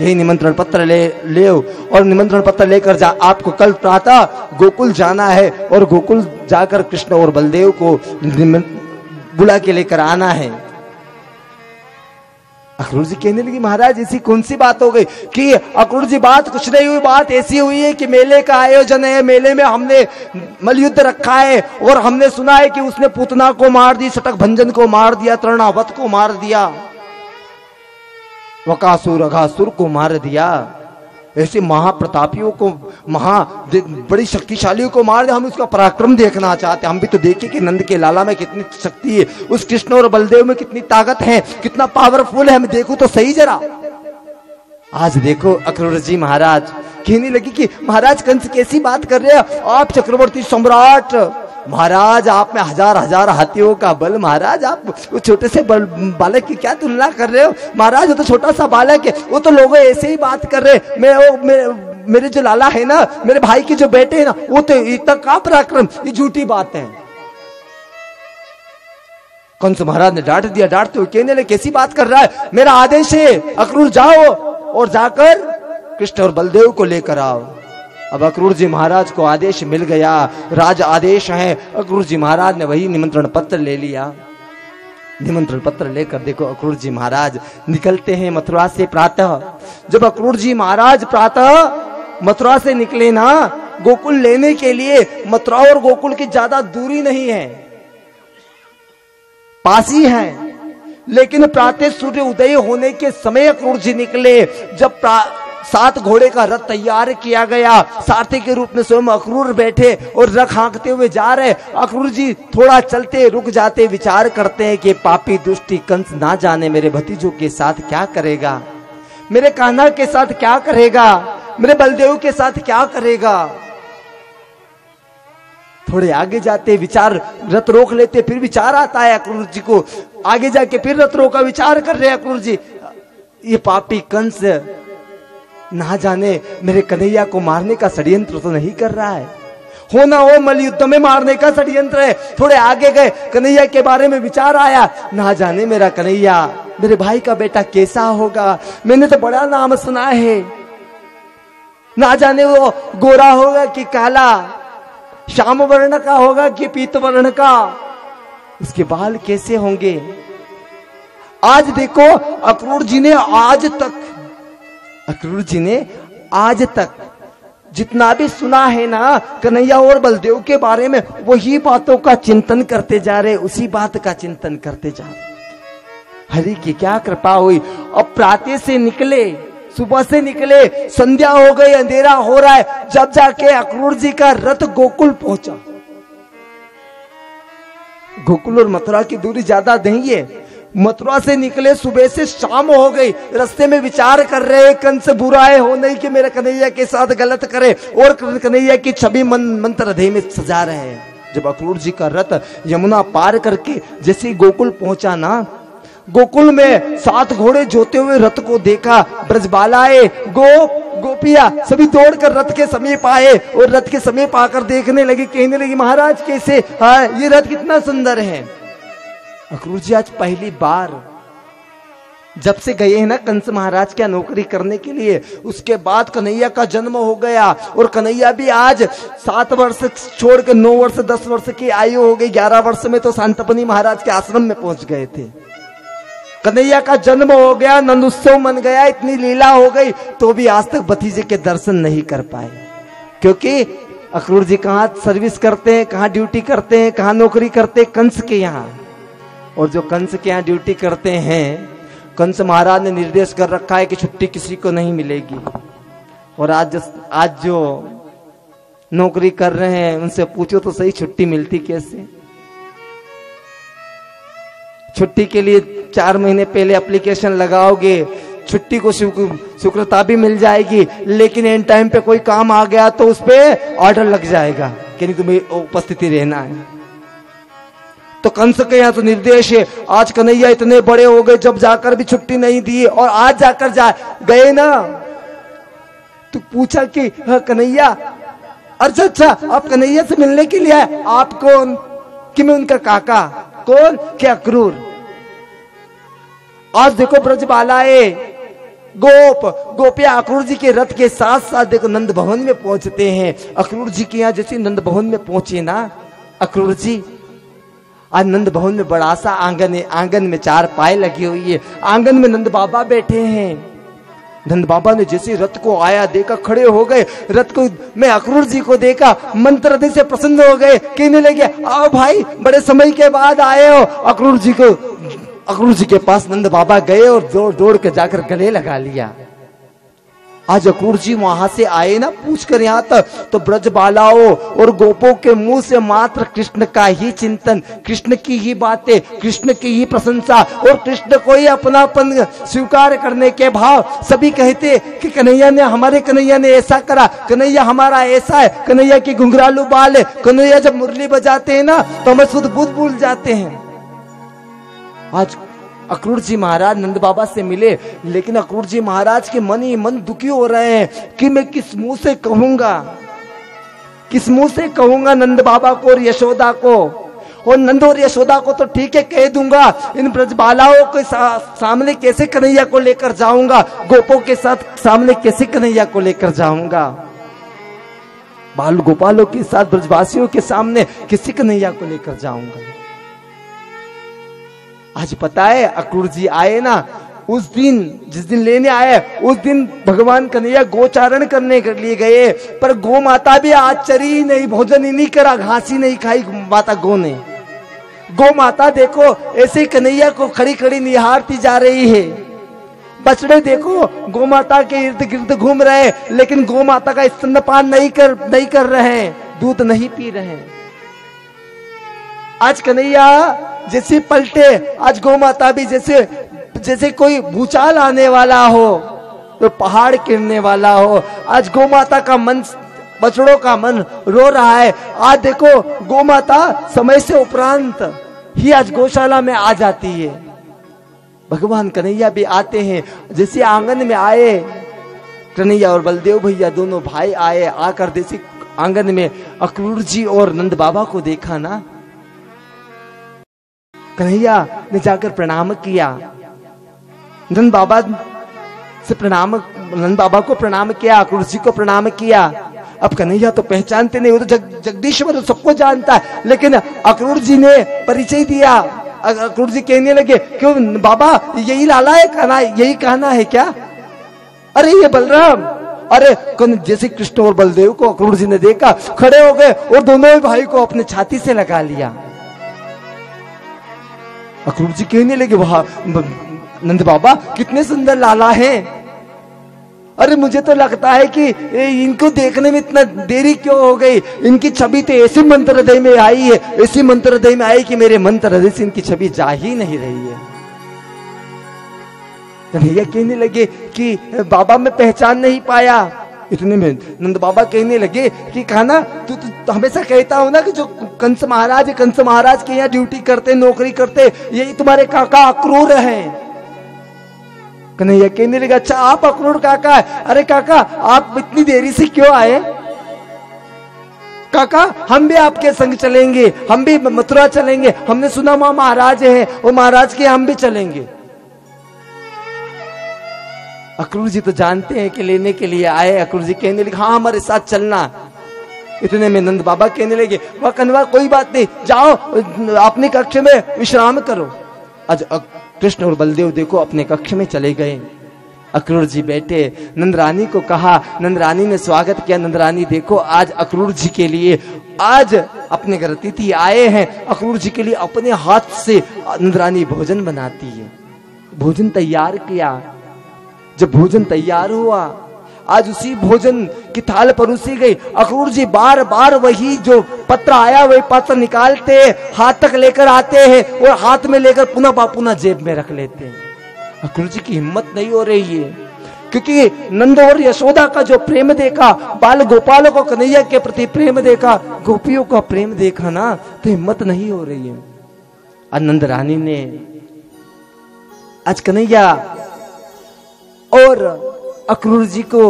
Speaker 1: यही निमंत्रण पत्र ले ले और निमंत्रण पत्र लेकर जा, आपको कल प्रातः गोकुल जाना है और गोकुल जाकर कृष्ण और बलदेव को बुला के लेकर आना है। अक्रूर जी कहने लगी, महाराज, ऐसी कौन सी बात हो गई कि अक्रूर जी बात कुछ नहीं हुई, बात ऐसी हुई है कि मेले का आयोजन है, मेले में हमने मलयुद्ध रखा है और हमने सुना है कि उसने पुतना को मार दी, सटक भंजन को मार दिया तरणावत को मार दिया, वकासुर अघासुर को मार दिया। ऐसे महाप्रतापियों को, महा बड़ी शक्तिशालियों को मार दे, हम उसका पराक्रम देखना चाहते हम भी तो देखें कि नंद के लाला में कितनी शक्ति है, उस कृष्ण और बलदेव में कितनी ताकत है, कितना पावरफुल है, हम देखो तो सही जरा। आज देखो अक्रूर जी महाराज, कहने लगी कि महाराज कंस कैसी बात कर रहे हैं? आप चक्रवर्ती सम्राट महाराज आप में हज़ार हज़ार हाथियों का बल महाराज आप छोटे से बल बालक की क्या तुलना कर रहे हो? महाराज वो तो छोटा सा बालक है वो तो लोग ऐसे ही बात कर रहे मैं वो मेरे, मेरे जो लाला है ना मेरे भाई के जो बेटे है ना वो तो इतना का पराक्रम ये झूठी बात है। कौन कंस महाराज ने डांट दिया? डांटते हुए कहने लगे कैसी बात कर रहा है? मेरा आदेश है अक्रूर जाओ और जाकर कृष्ण और बलदेव को लेकर आओ। अब अक्रूर जी महाराज को आदेश मिल गया। राज आदेश है। अक्रूर जी महाराज ने वही निमंत्रण पत्र ले लिया। निमंत्रण पत्र लेकर देखो अक्रूर जी महाराज निकलते हैं मथुरा से प्रातः। जब अक्रूर जी महाराज प्रातः मथुरा से निकले ना, गोकुल लेने के लिए मथुरा और गोकुल की ज़्यादा दूरी नहीं है। पास ही है। लेकिन प्रातः सूर्य उदय होने के समय अक्रूर जी निकले। जब सात घोड़े का रथ तैयार किया गया। सारथी के रूप में स्वयं अक्रूर बैठे और रख हाँकते हुए जा रहे। अक्रूर जी थोड़ा चलते रुक जाते विचार करते हैं कि पापी दुष्टि कंस ना जाने मेरे भतीजों के साथ क्या करेगा। मेरे कान्हा के साथ क्या करेगा? मेरे बलदेव के साथ क्या करेगा? थोड़े आगे जाते विचार रथ रोक लेते, फिर विचार आता है अक्रूर जी को। आगे जाके फिर रथ रोका, विचार कर रहे अक्रूर जी। ये पापी कंस ना जाने मेरे कन्हैया को मारने का षड्यंत्र तो नहीं कर रहा है। हो ना हो, मल युद्ध में मारने का षड्यंत्र है। थोड़े आगे गए, कन्हैया के बारे में विचार आया। ना जाने मेरा कन्हैया, मेरे भाई का बेटा कैसा होगा। मैंने तो बड़ा नाम सुना है। ना जाने वो गोरा होगा कि काला, श्याम वर्ण का होगा कि पीत वर्ण का। उसके बाल कैसे होंगे? आज देखो, अक्रूर जी ने आज तक अक्रूर जी ने आज तक जितना भी सुना है ना, कन्हैया और बलदेव के बारे में, वही बातों का चिंतन करते जा रहे, उसी बात का चिंतन करते जा रहे। हरि की क्या कृपा हुई? अब प्रातः से निकले, सुबह से निकले, संध्या हो गई, अंधेरा हो रहा है, जब जाके अक्रूर जी का रथ गोकुल पहुँचा। गोकुल और मथुरा की दूरी ज़्यादा नहीं है मथुरा से निकले सुबह से शाम हो गई। रास्ते में विचार कर रहे कंस बुरा है हो नहीं कि मेरे कन्हैया के साथ गलत करे। और कन्हैया की छवि मंत्र हृदय में सजा रहे हैं। जब अक्रूर जी का रथ यमुना पार करके जैसे गोकुल पहुँचा ना, गोकुल में सात घोड़े जोते हुए रथ को देखा, ब्रजबालाए, गो, गोपिया! सभी दौड़कर रथ के समीप आए और रथ के समीप आकर देखने लगे, कहने लगी, महाराज, कैसे? हाँ ये रथ कितना सुंदर है। अक्रूर जी आज पहली बार जब से गए हैं ना कंस महाराज क्या नौकरी करने के लिए, उसके बाद कन्हैया का जन्म हो गया और कन्हैया भी आज सात वर्ष छोड़ के नौ वर्ष, दस वर्ष की आयु हो गई, ग्यारह वर्ष में तो शांतपनी महाराज के आश्रम में पहुँच गए थे। कन्हैया का जन्म हो गया नंद उत्सव मन गया, इतनी लीला हो गई तो भी आज तक भतीजे के दर्शन नहीं कर पाए। क्योंकि अक्रूर जी कहाँ सर्विस करते हैं, कहाँ ड्यूटी करते हैं, कहाँ नौकरी करते हैं, कंस के यहाँ। और जो कंस के यहाँ ड्यूटी करते हैं, कंस महाराज ने निर्देश कर रखा है कि छुट्टी किसी को नहीं मिलेगी। और आज आज जो नौकरी कर रहे हैं, उनसे पूछो तो सही छुट्टी मिलती कैसे? छुट्टी के लिए चार महीने पहले एप्लीकेशन लगाओगे, छुट्टी को शुक्रता भी मिल जाएगी, लेकिन एन टाइम पे कोई काम आ गया तो उस पर ऑर्डर लग जाएगा कि नहीं तुम्हें उपस्थिति रहना है। तो कंस के यहाँ तो निर्देश है, आज कन्हैया इतने बड़े हो गए, जब जाकर भी छुट्टी नहीं दी और आज जाकर जा, गए ना? तो पूछा कि हाँ कन्हैया। अच्छा अच्छा आप कन्हैया से मिलने के लिए आए। आप कौन? कि मैं उनका काका। कौन? क्या क्रूर। आज देखो ब्रज बालाए गोप, गोपिया अक्रूर जी के रथ के साथ साथ देखो नंद भवन में पहुँचते हैं। अक्रूर जी के यहाँ जैसे नंद भवन में पहुँचे ना, अक्रूर जी? आज नंद भवन में बड़ा सा आँगन है। आँगन में चार पाए लगी हुई है। आँगन में नंद बाबा बैठे हैं। नंद बाबा ने जैसे रथ को आया देखा, खड़े हो गए। रथ को मैं अक्रूर जी को देखा, मंत्र से प्रसन्न हो गए। कहने लगे, आओ भाई, बड़े समय के बाद आए हो। अक्रूर जी को अक्रूर जी के पास नंद बाबा गए और दौड़ दौड़ के जाकर गले लगा लिया। आज अक्रूर जी वहाँ से आए ना पूछ कर यहाँ तक तो ब्रज बालाओं और गोपों के मुँह से मात्र कृष्ण का ही चिंतन, कृष्ण की ही बातें, कृष्ण की ही प्रशंसा और कृष्ण को ही अपनापन स्वीकार करने के भाव। सभी कहते कि कन्हैया ने हमारे, कन्हैया ने ऐसा करा, कन्हैया हमारा ऐसा है, कन्हैया की घुंघरालू बाल है। कन्हैया जब मुरली बजाते हैं ना तो हमें शुद्ध बुद्ध भूल जाते हैं। आज अक्रूर जी महाराज नंद बाबा से मिले लेकिन अक्रूर जी महाराज के मन ही मन दुखी हो रहे हैं कि मैं किस मुँह से कहूँगा। किस मुँह से कहूँगा नंद बाबा को और यशोदा को? और नंद और यशोदा को तो ठीक है कह दूँगा इन ब्रजबालाओं के सा, सामने कैसे कन्हैया को लेकर जाऊँगा? गोपो के साथ सामने कैसे कन्हैया को लेकर जाऊँगा? बाल गोपालों के साथ ब्रजवासियों के सामने किसी कन्हैया को लेकर जाऊँगा? आज पता है, अक्रूर जी आए ना, उस दिन, जिस दिन लेने आए, उस दिन भगवान कन्हैया गोचारण करने के लिए गए, पर गो माता भी आज चरी नहीं, भोजन ही नहीं करा, घास ही नहीं खाई, माता गो ने। गो माता देखो, ऐसे कन्हैया को खड़ी खड़ी निहारती जा रही है। बछड़े देखो गो माता के इर्द गिर्द घूम रहे, लेकिन गो माता का स्तनपान नहीं कर नहीं कर रहे, दूध नहीं पी रहे। आज कन्हैया जैसे पलटे, आज गौ माता भी जैसे जैसे कोई भूचाल आने वाला हो तो पहाड़ गिरने वाला हो। आज गौ माता का मन, बछड़ों का मन रो रहा है। आज देखो गौ माता समय से उपरांत ही आज गौशाला में आ जाती है। भगवान कन्हैया भी आते हैं। जैसे आँगन में आए, कन्हैया और बलदेव भैया दोनों भाई आए, आकर जैसे आँगन में अक्रूर जी और नंद बाबा को देखा ना कन्हैया ने जाकर प्रणाम किया। नंद बाबा से प्रणाम नंद बाबा को प्रणाम किया अक्रूर जी को प्रणाम किया। अब कन्हैया तो पहचानते नहीं वो तो जग, जगदीश्वर तो सबको जानता है लेकिन अक्रूर जी ने परिचय दिया। अक्रूर जी कहने लगे क्यों बाबा यही लाला है कहना यही कहना है क्या? अरे ये बलराम अरे जैसे कृष्ण और बलदेव को अक्रूर जी ने देखा खड़े हो गए और दोनों भाई को अपने छाती से लगा लिया। अक्रूर जी कहने लगे, वहा नंद बाबा, कितने सुंदर लाला हैं। अरे, मुझे तो लगता है कि इनको देखने में इतना देरी क्यों हो गई? इनकी छवि तो ऐसी मंत्र हृदय में आई है, ऐसी मंत्र हृदय में आई कि मेरे मंत्र हृदय से इनकी छवि जा ही नहीं रही है। कन्हैया कहने लगे कि, बाबा, मैं पहचान नहीं पाया। इतने में नंद बाबा कहने लगे कि खाना तू तू हमेशा कहता हो ना कि जो कंस महाराज कंस महाराज के यहाँ ड्यूटी करते, नौकरी करते, यही तुम्हारे काका अक्रूर है। कन्हैया कहने लगे अच्छा आप अक्रूर काका है? अरे काका, आप इतनी देरी से क्यों आए? काका, हम भी आपके संग चलेंगे, हम भी मथुरा चलेंगे, हमने सुना वहाँ महाराज है, वो महाराज के हम भी चलेंगे। अक्रूर जी तो जानते हैं कि लेने के लिए आए, अक्रूर जी कहने लगे हाँ हमारे साथ चलना। इतने में नंद बाबा कहने लगे, वह कन्वा कोई बात नहीं, जाओ, अपने कक्ष में विश्राम करो। आज कृष्ण और बलदेव देखो, अपने कक्ष में चले गए। अक्रूर जी बैठे, नंदरानी को कहा, नंदरानी ने स्वागत किया, नंदरानी देखो, आज अक्रूर जी के लिए, आज अपने घर अतिथि आए हैं, अक्रूर जी के लिए अपने हाथ से नंदरानी भोजन बनाती है। भोजन तैयार किया जब भोजन तैयार हुआ, आज उसी भोजन की थाल परोसी गई। अक्रूर जी बार बार वही जो पत्र आया, वही पत्र निकालते हाथ तक लेकर आते हैं और हाथ में लेकर पुनः पुनः जेब में रख लेते हैं। अक्रूर जी की हिम्मत नहीं हो रही है, क्योंकि नंद और यशोदा का जो प्रेम देखा, बाल गोपालों को, कन्हैया के प्रति प्रेम देखा, गोपियों का प्रेम देखा ना तो हिम्मत नहीं हो रही है। आनंद रानी ने, आज कन्हैया और अक्रूर जी को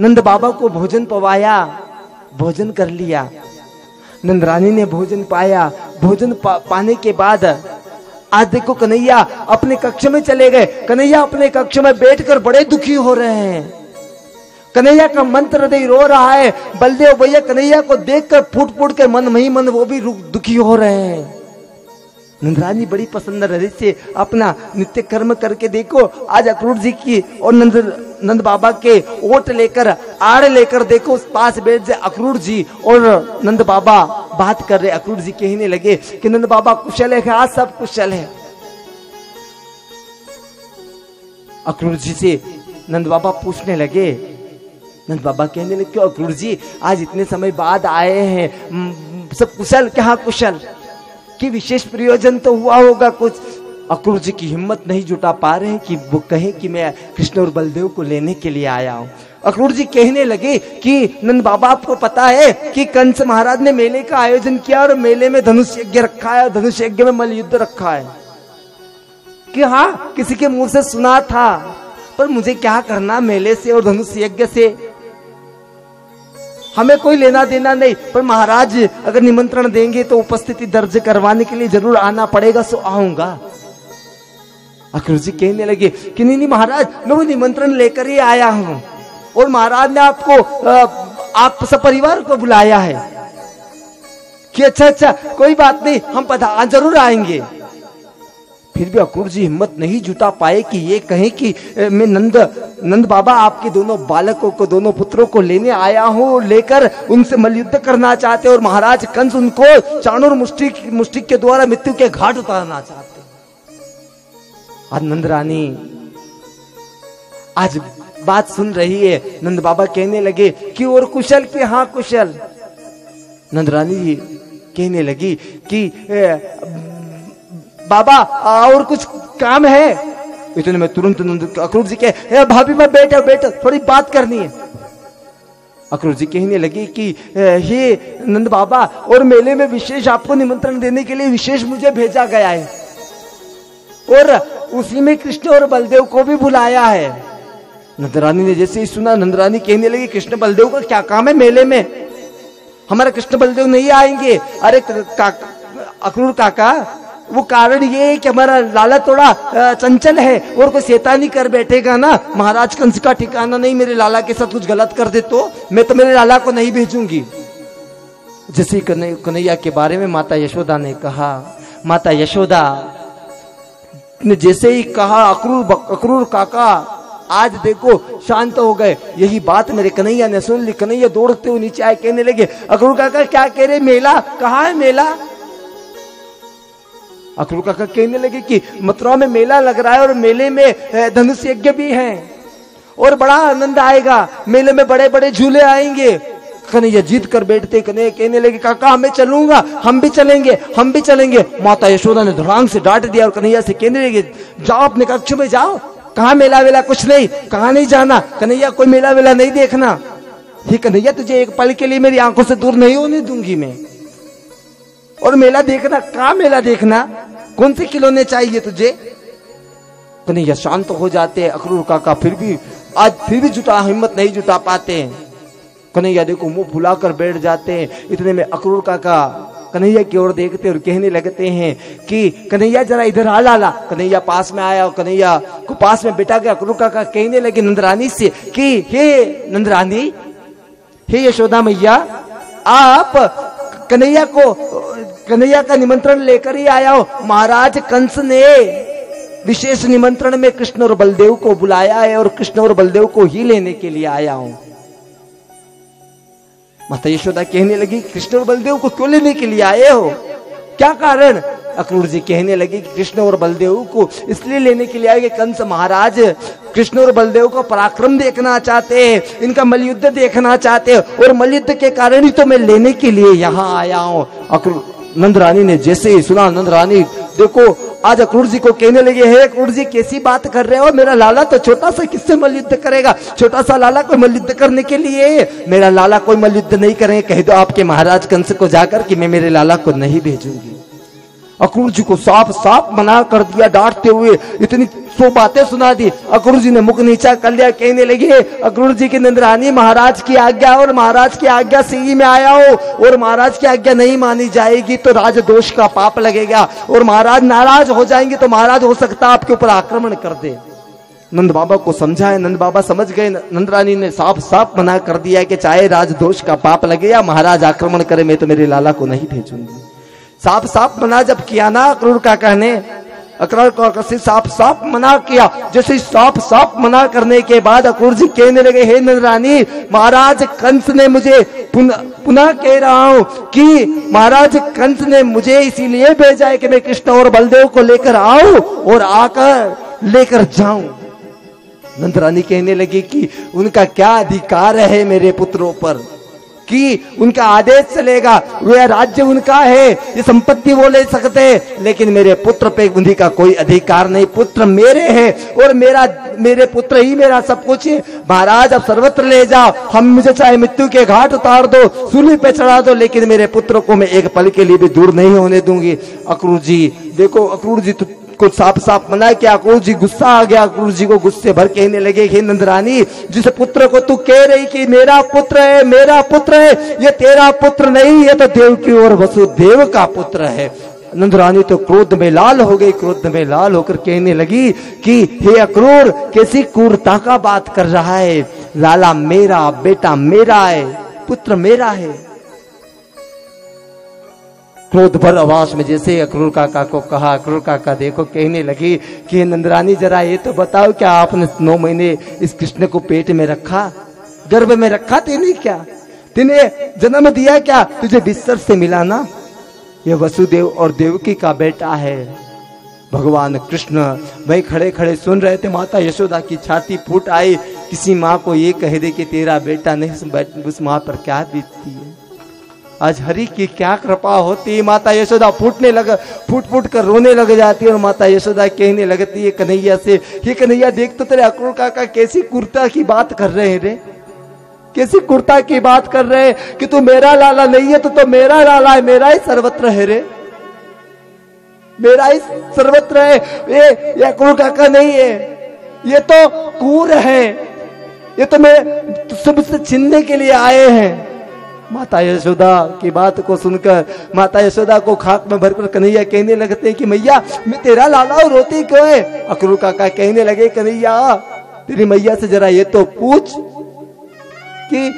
Speaker 1: नंद बाबा को भोजन पवाया भोजन कर लिया। नंद रानी ने भोजन पाया। भोजन पा, पाने के बाद आज देखो कन्हैया अपने कक्ष में चले गए। कन्हैया अपने कक्ष में बैठकर बड़े दुखी हो रहे हैं। कन्हैया का मंत्र हृदय रो रहा है। बलदेव भैया कन्हैया को देखकर फूट फूट के मन मही मन वो भी दुखी हो रहे हैं। नंदरानी बड़ी पसंद रही से अपना नित्य कर्म करके देखो, आज अक्रूर जी की और नंद नंद बाबा के ओट लेकर, आड़ लेकर देखो, उस पास बैठ जाए अक्रूर जी और नंद बाबा बात कर रहे। अक्रूर जी कहने लगे कि नंद बाबा, कुशल है आज सब कुशल है। अक्रूर जी से नंद बाबा पूछने लगे। नंद बाबा कहने लगे, क्यों अक्रूर जी, आज इतने समय बाद आए हैं। सब कुशल, क्या कुशल? कि विशेष प्रयोजन तो हुआ होगा कुछ। अक्रूर जी की हिम्मत नहीं जुटा पा रहे कि वो कहे कि मैं कृष्ण और बलदेव को लेने के लिए आया हूँ। अक्रूर जी कहने लगे कि, नंद बाबा, आपको पता है कि कंस महाराज ने मेले का आयोजन किया और मेले में धनुष यज्ञ रखा है धनुष यज्ञ में मल युद्ध रखा है। कि हाँ किसी के मुँह से सुना था, पर मुझे क्या करना मेले से और धनुष यज्ञ से? हमें कोई लेना देना नहीं, पर महाराज, अगर निमंत्रण देंगे तो उपस्थिति दर्ज करवाने के लिए ज़रूर आना पड़ेगा, सो आऊँगा। अखरू जी कहने लगे, कि नहीं नहीं महाराज, मैं वो निमंत्रण लेकर ही आया हूँ, और महाराज ने आपको आप सब परिवार को बुलाया है। कि अच्छा अच्छा कोई बात नहीं, हम पता ज़रूर आएँगे। फिर भी अक्रूर जी हिम्मत नहीं जुटा पाए कि ये कहें कि मैं नंद नंद बाबा आपके दोनों बालकों को, दोनों पुत्रों को लेने आया हूँ, लेकर उनसे मलयुद्ध करना चाहते और महाराज कंस उनको चाणुर मुष्टिक मुष्टिक के द्वारा मृत्यु के घाट उतारना चाहते आज नंद रानी, आज बात सुन रही है। नंद बाबा कहने लगे कि, और कुशल के हाँ कुशल। नंद रानी कहने लगी कि बाबा और कुछ काम है? इतने में तुरंत अक्रूर जी के भाभी मैं बैठो बैठो थोड़ी बात करनी है। अक्रूर जी कहने लगे कि हे नंद बाबा और मेले में विशेष आपको निमंत्रण देने के लिए विशेष मुझे भेजा गया है। और उसी में कृष्ण और बलदेव को भी बुलाया है। नंदरानी ने जैसे ही सुना नंदरानी कहने लगी कृष्ण बलदेव का क्या काम है मेले में? हमारे कृष्ण बलदेव नहीं आएँगे। अरे का, अक्रूर काका वो कारण ये है कि हमारा लाला थोड़ा चंचल है और कोई शैतानी कर बैठेगा ना, महाराज कंस का ठिकाना नहीं, मेरे लाला के साथ कुछ गलत कर दे तो मैं तो मेरे लाला को नहीं भेजूँगी। जैसे कन्हैया के बारे में माता यशोदा ने कहा, माता यशोदा, ने जैसे ही कहा, अक्रूर अक्रूर काका, आज देखो, शांत हो गए। यही बात मेरे कन्हैया ने सुन ली। कन्हैया दौड़ते हुए नीचे आए, कहने लगे, अक्रूर काका, क्या कह रहे मेला? कहा है मेला? अक्रूर काका कहने लगे कि मथुरा में मेला लग रहा है और मेले में धनुष यज्ञ भी है। और बड़ा आनंद आएगा। मेले में बड़े बड़े झूले आएँगे। कन्हैया जीत कर बैठते, कन्हैया कहने लगे, काका हमें चलूँगा। हम भी चलेंगे, हम भी चलेंगे। माता यशोदा ने धड़ांग से डांट दिया और कन्हैया से कहने लगे, जाओ अपने कक्ष में जाओ। कहा मेला वेला कुछ नहीं, कहा नहीं जाना? कन्हैया, कोई मेला वेला नहीं देखना। ही कन्हैया, तुझे एक पल के लिए मेरी आँखों से दूर नहीं होने दूँगी मैं। और मेला देखना कहा मेला देखना? कौन से खिलौने चाहिए तुझे? कन्हैया शांत हो जाते हैं अखरूर काका, फिर भी, आज फिर भी जुटा, हिम्मत नहीं जुटा पाते कन्हैया देखो, मुँह फुलाकर बैठ जाते हैं। इतने में अक्रूर काका, कन्हैया की ओर देखते और कहने लगते हैं कि, कन्हैया, जरा इधर आ, लाला। कन्हैया पास में आया और कन्हैया को पास में बिठा गया। अक्रूर काका कहने लगे, नंदरानी से, कि, हे नंदरानी, हे यशोदा मैया, आप कन्हैया को कन्हैया का निमंत्रण लेकर ही आया हो। महाराज कंस ने विशेष निमंत्रण में कृष्ण और बलदेव को बुलाया है और कृष्ण और बलदेव को ही लेने के लिए आया हूँ। माता यशोदा कहने लगी, कृष्ण और बलदेव को क्यों लेने के लिए आए हो? क्या कारण? अक्रूर जी कहने लगे कि कृष्ण और बलदेव को इसलिए लेने के लिए आए कि कंस महाराज, कृष्ण और बलदेव को पराक्रम देखना चाहते हैं, इनका मलयुद्ध देखना चाहते हैं और मलयुद्ध के कारण ही तो मैं लेने के लिए यहाँ आया हूँ। अक्रूर नंद रानी ने, जैसे ही सुना नंद रानी देखो, आज अक्रूर जी को कहने लगे, हे अक्रूर जी, कैसी बात कर रहे हो? मेरा लाला तो छोटा सा किससे मलयुद्ध करेगा? छोटा सा लाला कोई मलयुद्ध करने के लिए। मेरा लाला कोई मलयुद्ध नहीं करे। कह दो आपके महाराज कंस को जाकर कि मैं मेरे लाला को नहीं भेजूँगी। अक्रूर जी को साफ़ साफ़ मना कर दिया, डांटते हुए, इतनी सो बातें सुना दी। अक्रूर जी ने मुख नीचा कर लिया, कहने लगे अक्रूर जी की नंदरानी महाराज की आज्ञा और महाराज की आज्ञा से ही मैं आया हूँ और महाराज की आज्ञा नहीं मानी जाएगी तो राजदोष का पाप लगेगा और महाराज नाराज़ हो जाएँगे तो महाराज हो सकता आपके ऊपर आक्रमण कर दे। नंद बाबा को समझाए। नंद बाबा समझ गए। नंद रानी ने साफ़ साफ़ मना कर दिया कि चाहे राजदोष का पाप लगे या महाराज आक्रमण करे, मैं तो मेरे लाला को नहीं भेजूँगी। साफ़ साफ़ मना जब किया ना अक्रूर का कहने अक्रूर का से साफ़ साफ़ मना किया। जैसे साफ़ साफ़ मना करने के बाद अक्रूर जी कहने लगे, हे नंदरानी महाराज कंस ने मुझे पुनः कह रहा हूँ कि महाराज कंस ने मुझे इसीलिए भेजा है कि मैं कृष्ण और बलदेव को लेकर आऊँ और आकर लेकर जाऊँ। नंदरानी कहने लगी कि उनका क्या अधिकार है मेरे पुत्रों पर? कि, उनका आदेश चलेगा। वह राज्य उनका है, ये संपत्ति वो ले सकते हैं। लेकिन मेरे पुत्र पे उन्हीं का कोई अधिकार नहीं। पुत्र मेरे हैं और मेरा, मेरे पुत्र ही मेरा सब कुछ है। महाराज, अब सर्वत्र ले जाओ। हम मुझे चाहे मृत्यु के घाट उतार दो, सूली पे चढ़ा दो, लेकिन मेरे पुत्र को मैं एक पल के लिए भी दूर नहीं होने दूँगी। अक्रूर जी, देखो, अक्रूर जी को साफ़ साफ़ मना किया अक्रूर जी गुस्सा आ गया अक्रूर जी को गुस्से भर कहने लगे, हे नंदरानी, जिस पुत्र को तू कह रही कि मेरा पुत्र है, मेरा पुत्र है, ये तेरा पुत्र नहीं, ये तो देव की ओर वसुदेव का पुत्र है। नंदरानी तो क्रोध में लाल हो गई, क्रोध में लाल होकर कहने लगी कि, हे अक्रूर, कैसी क्रूरता का बात कर रहा है? लाला मेरा, बेटा मेरा है, पुत्र मेरा है। क्रोध भर आवाज़ में जैसे अक्रूर काका को कहा, अक्रूर काका देखो कहने लगी कि नंदरानी जरा ये तो बताओ क्या आपने नौ महीने इस कृष्ण को पेट में रखा? गर्भ में रखा तेने क्या? तेने जन्म दिया क्या? तुझे बिस्तर से मिला ना? ये वसुदेव और देवकी का बेटा है। भगवान कृष्ण, वही खड़े खड़े सुन रहे थे, माता यशोदा की छाती फूट आई। किसी माँ को ये कह दे कि तेरा बेटा नहीं, उस माँ पर क्या बीतती है? आज हरि की क्या कृपा होती? माता यशोदा फूटने लग फूट फूट कर रोने लग जाती है और माता यशोदा कहने लगती है कन्हैया से ये कन्हैया देख तो तेरे अक्रूर काका कैसी कुर्ता की बात कर रहे हैं रे? कैसी कुर्ता की बात कर रहे हैं कि तू मेरा लाला नहीं है तो, तो मेरा लाला है मेरा ही सर्वत्र है रे? मेरा ही सर्वत्र है ये, ये अक्रूर काका नहीं है ये तो कूर है ये तो मैं सबसे छीनने के लिए आए हैं। माता यशोदा की बात को सुनकर, माता यशोदा को खाक में भरकर कन्हैया कहने लगते हैं कि मैया, मैं तेरा लाला और रोती क्यों है? अक्रू काका कहने लगे, कन्हैया, तेरी मैया से जरा ये तो पूछ कि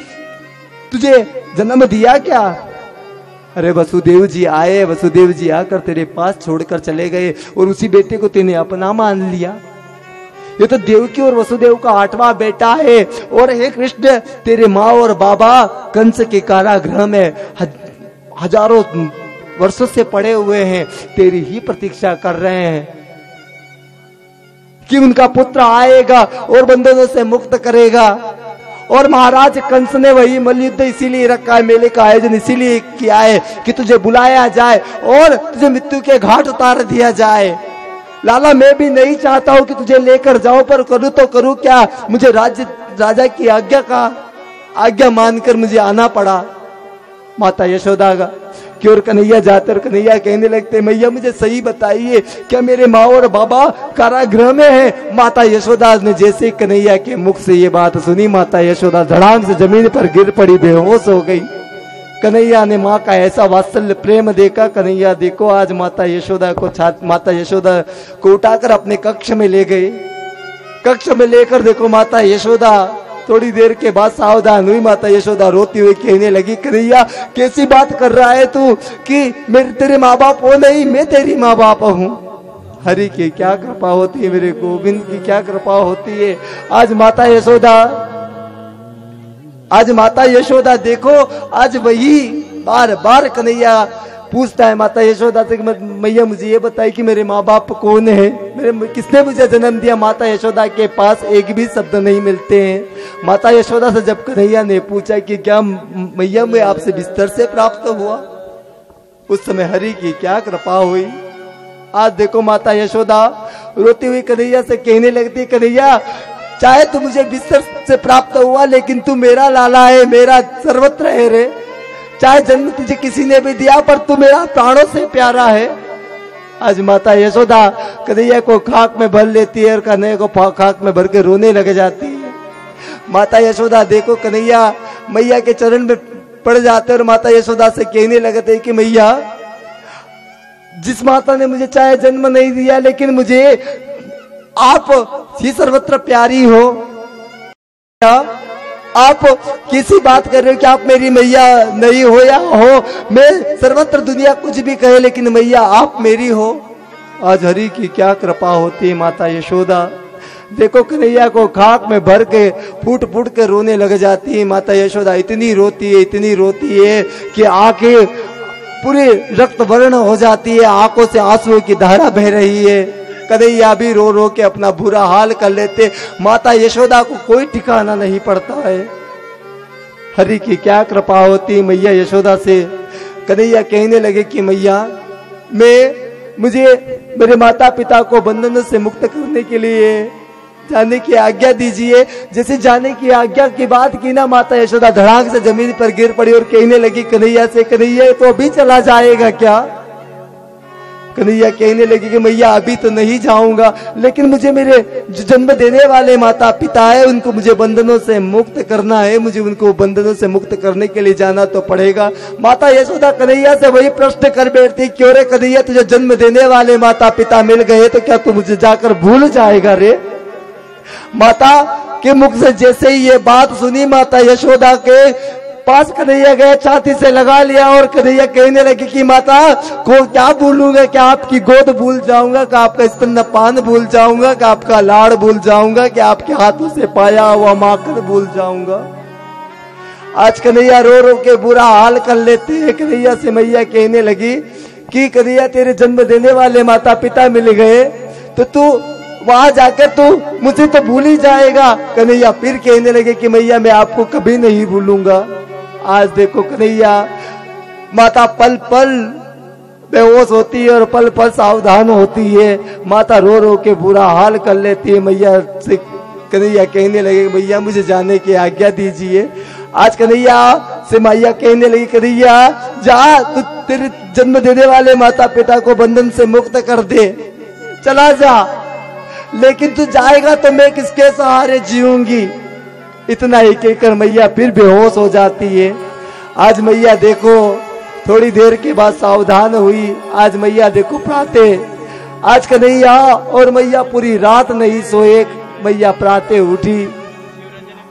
Speaker 1: तुझे जन्म दिया क्या? अरे वसुदेव जी आए, वसुदेव जी आकर तेरे पास छोड़कर चले गए और उसी बेटे को तेने अपना मान लिया। ये तो देवकी और वसुदेव का आठवां बेटा है। और हे कृष्ण, तेरे माँ और बाबा कंस के कारागृह में हज़ारों वर्षों से पड़े हुए हैं। तेरी ही प्रतीक्षा कर रहे हैं कि उनका पुत्र आएगा और बंधनों से मुक्त करेगा। और महाराज, कंस ने वही मलयुद्ध इसीलिए रखा है, मेले का आयोजन इसीलिए किया है कि तुझे बुलाया जाए और तुझे मृत्यु के घाट उतार दिया जाए। लाला, मैं भी नहीं चाहता हूँ कि तुझे लेकर जाऊँ, पर करूँ तो करूँ क्या? मुझे राज्य राजा की आज्ञा का, आज्ञा मानकर मुझे आना पड़ा। माता यशोदा का, कि कन्हैया जाते और कन्हैया कहने लगते, मैया, मुझे सही बताइए, क्या मेरे माँ और बाबा कारागृह में है? माता यशोदा ने जैसे कन्हैया के मुख से ये बात सुनी, माता यशोदा धड़ाम से ज़मीन पर गिर पड़ी, बेहोश हो गई। कन्हैया ने माँ का ऐसा वात्सल्य प्रेम देखा, कन्हैया देखो, आज माता यशोदा को छात माता यशोदा को उठाकर अपने कक्ष में ले गए कक्ष में लेकर देखो माता यशोदा, थोड़ी देर के बाद सावधान हुई, माता यशोदा रोती हुई कहने लगी, कन्हैया, कैसी बात कर रहा है तू कि मेरे, तेरे माँ बाप हो नहीं, मैं तेरी माँ बाप हूँ? हरि की क्या कृपा होती है मेरे, गोविंद की क्या कृपा होती है? आज माता यशोदा आज माता यशोदा देखो, आज वही बार बार कन्हैया पूछता है, माता यशोदा से मैया, मुझे ये बताई कि मेरे माँ बाप कौन है? मेरे, किसने मुझे जन्म दिया? माता यशोदा के पास एक भी शब्द नहीं मिलते हैं। माता यशोदा से जब कन्हैया ने पूछा कि क्या मैया, मैं आपसे बिस्तर से प्राप्त हुआ? उस समय हरि की क्या कृपा हुई? आज देखो माता यशोदा, रोती हुई कन्हैया से कहने लगती कन्हैया चाहे तू मुझे बिस्तर से प्राप्त हुआ, लेकिन तू मेरा लाला है, मेरा सर्वत्र है रे। चाहे जन्म तुझे किसी ने भी दिया, पर तू मेरा प्राणों से प्यारा है। आज माता यशोदा कन्हैया को खाक में भर लेती है और कन्हैया को खाक में भर के रोने लग जाती है। माता यशोदा, देखो कन्हैया, मैया के चरण में पड़ जाते और माता यशोदा से कहने लगते कि, मैया, जिस माता ने मुझे चाहे जन्म नहीं दिया, लेकिन मुझे आप ही सर्वत्र प्यारी हो। आप किसी बात कर रहे हो कि आप मेरी मैया नहीं हो या हो, मैं सर्वत्र दुनिया कुछ भी कहे, लेकिन मैया आप मेरी हो। आज हरि की क्या कृपा होती है माता यशोदा। देखो कन्हैया को खाक में भर के फूट फूट के रोने लग जाती है माता यशोदा। इतनी रोती है, इतनी रोती है कि आँखें पूरी रक्त वर्ण हो जाती है, आँखों से आंसुओं की धारा बह रही है। कन्हैया भी रो रो के अपना बुरा हाल कर लेते। माता यशोदा को कोई ठिकाना नहीं पड़ता है। हरि की क्या कृपा होती मैया यशोदा से? कन्हैया कहने लगे कि मैया, मैं, मुझे मेरे माता पिता को बंधन से मुक्त करने के लिए जाने की आज्ञा दीजिए। जैसे जाने की आज्ञा की बात की ना, माता यशोदा धड़ाक से ज़मीन पर गिर पड़ी और कहने लगी, कन्हैया से कन्हैया तो अभी चला जाएगा क्या? कन्हैया कहने लगी कि मैया, अभी तो नहीं जाऊँगा, लेकिन मुझे मेरे जो जन्म देने वाले माता पिता है, उनको मुझे बंधनों से मुक्त करना है, मुझे उनको बंधनों से मुक्त करने के लिए जाना तो पड़ेगा। माता यशोदा कन्हैया से वही प्रश्न कर बैठती, क्यों रे कन्हैया, तुझे जन्म देने वाले माता पिता मिल गए तो क्या तू मुझे जाकर भूल जाएगा रे? माता के मुख से जैसे ही ये बात सुनी, माता यशोदा के पास कन्हैया गए छाती से लगा लिया और कन्हैया कहने लगी कि, माता को क्या भूलूँगा क्या आपकी गोद भूल जाऊँगा? क्या आपका स्तनपान भूल जाऊँगा? क्या आपका लाड़ भूल जाऊँगा? क्या आपके हाथों से पाया हुआ माखन भूल जाऊँगा? आज कन्हैया रो रो के बुरा हाल कर लेते हैं। कन्हैया से मैया कहने लगी कि, कन्हैया, तेरे जन्म देने वाले माता पिता मिल गए तो तू वहाँ जाकर तू मुझे तो भूल ही जाएगा। कन्हैया फिर कहने लगे कि, मैया, मैं आपको कभी नहीं भूलूँगा। आज देखो कन्हैया, माता पल पल बेहोश होती है और पल पल सावधान होती है। माता रो रो के बुरा हाल कर लेती है। मैया से कन्हैया कहने लगे, मैया, मुझे जाने की आज्ञा दीजिए। आज कन्हैया से मैया कहने लगी, कन्हैया, जा, तू तेरे जन्म देने वाले माता पिता को बंधन से मुक्त कर दे। चला जा। लेकिन तू जाएगा तो मैं किसके सहारे जीऊँगी? इतना ही कहकर मैया फिर बेहोश हो जाती है। आज मैया देखो, थोड़ी देर के बाद सावधान हुई। आज मैया देखो प्राते, आज कन्हैया और मैया पूरी रात नहीं सोए। मैया प्राते उठी,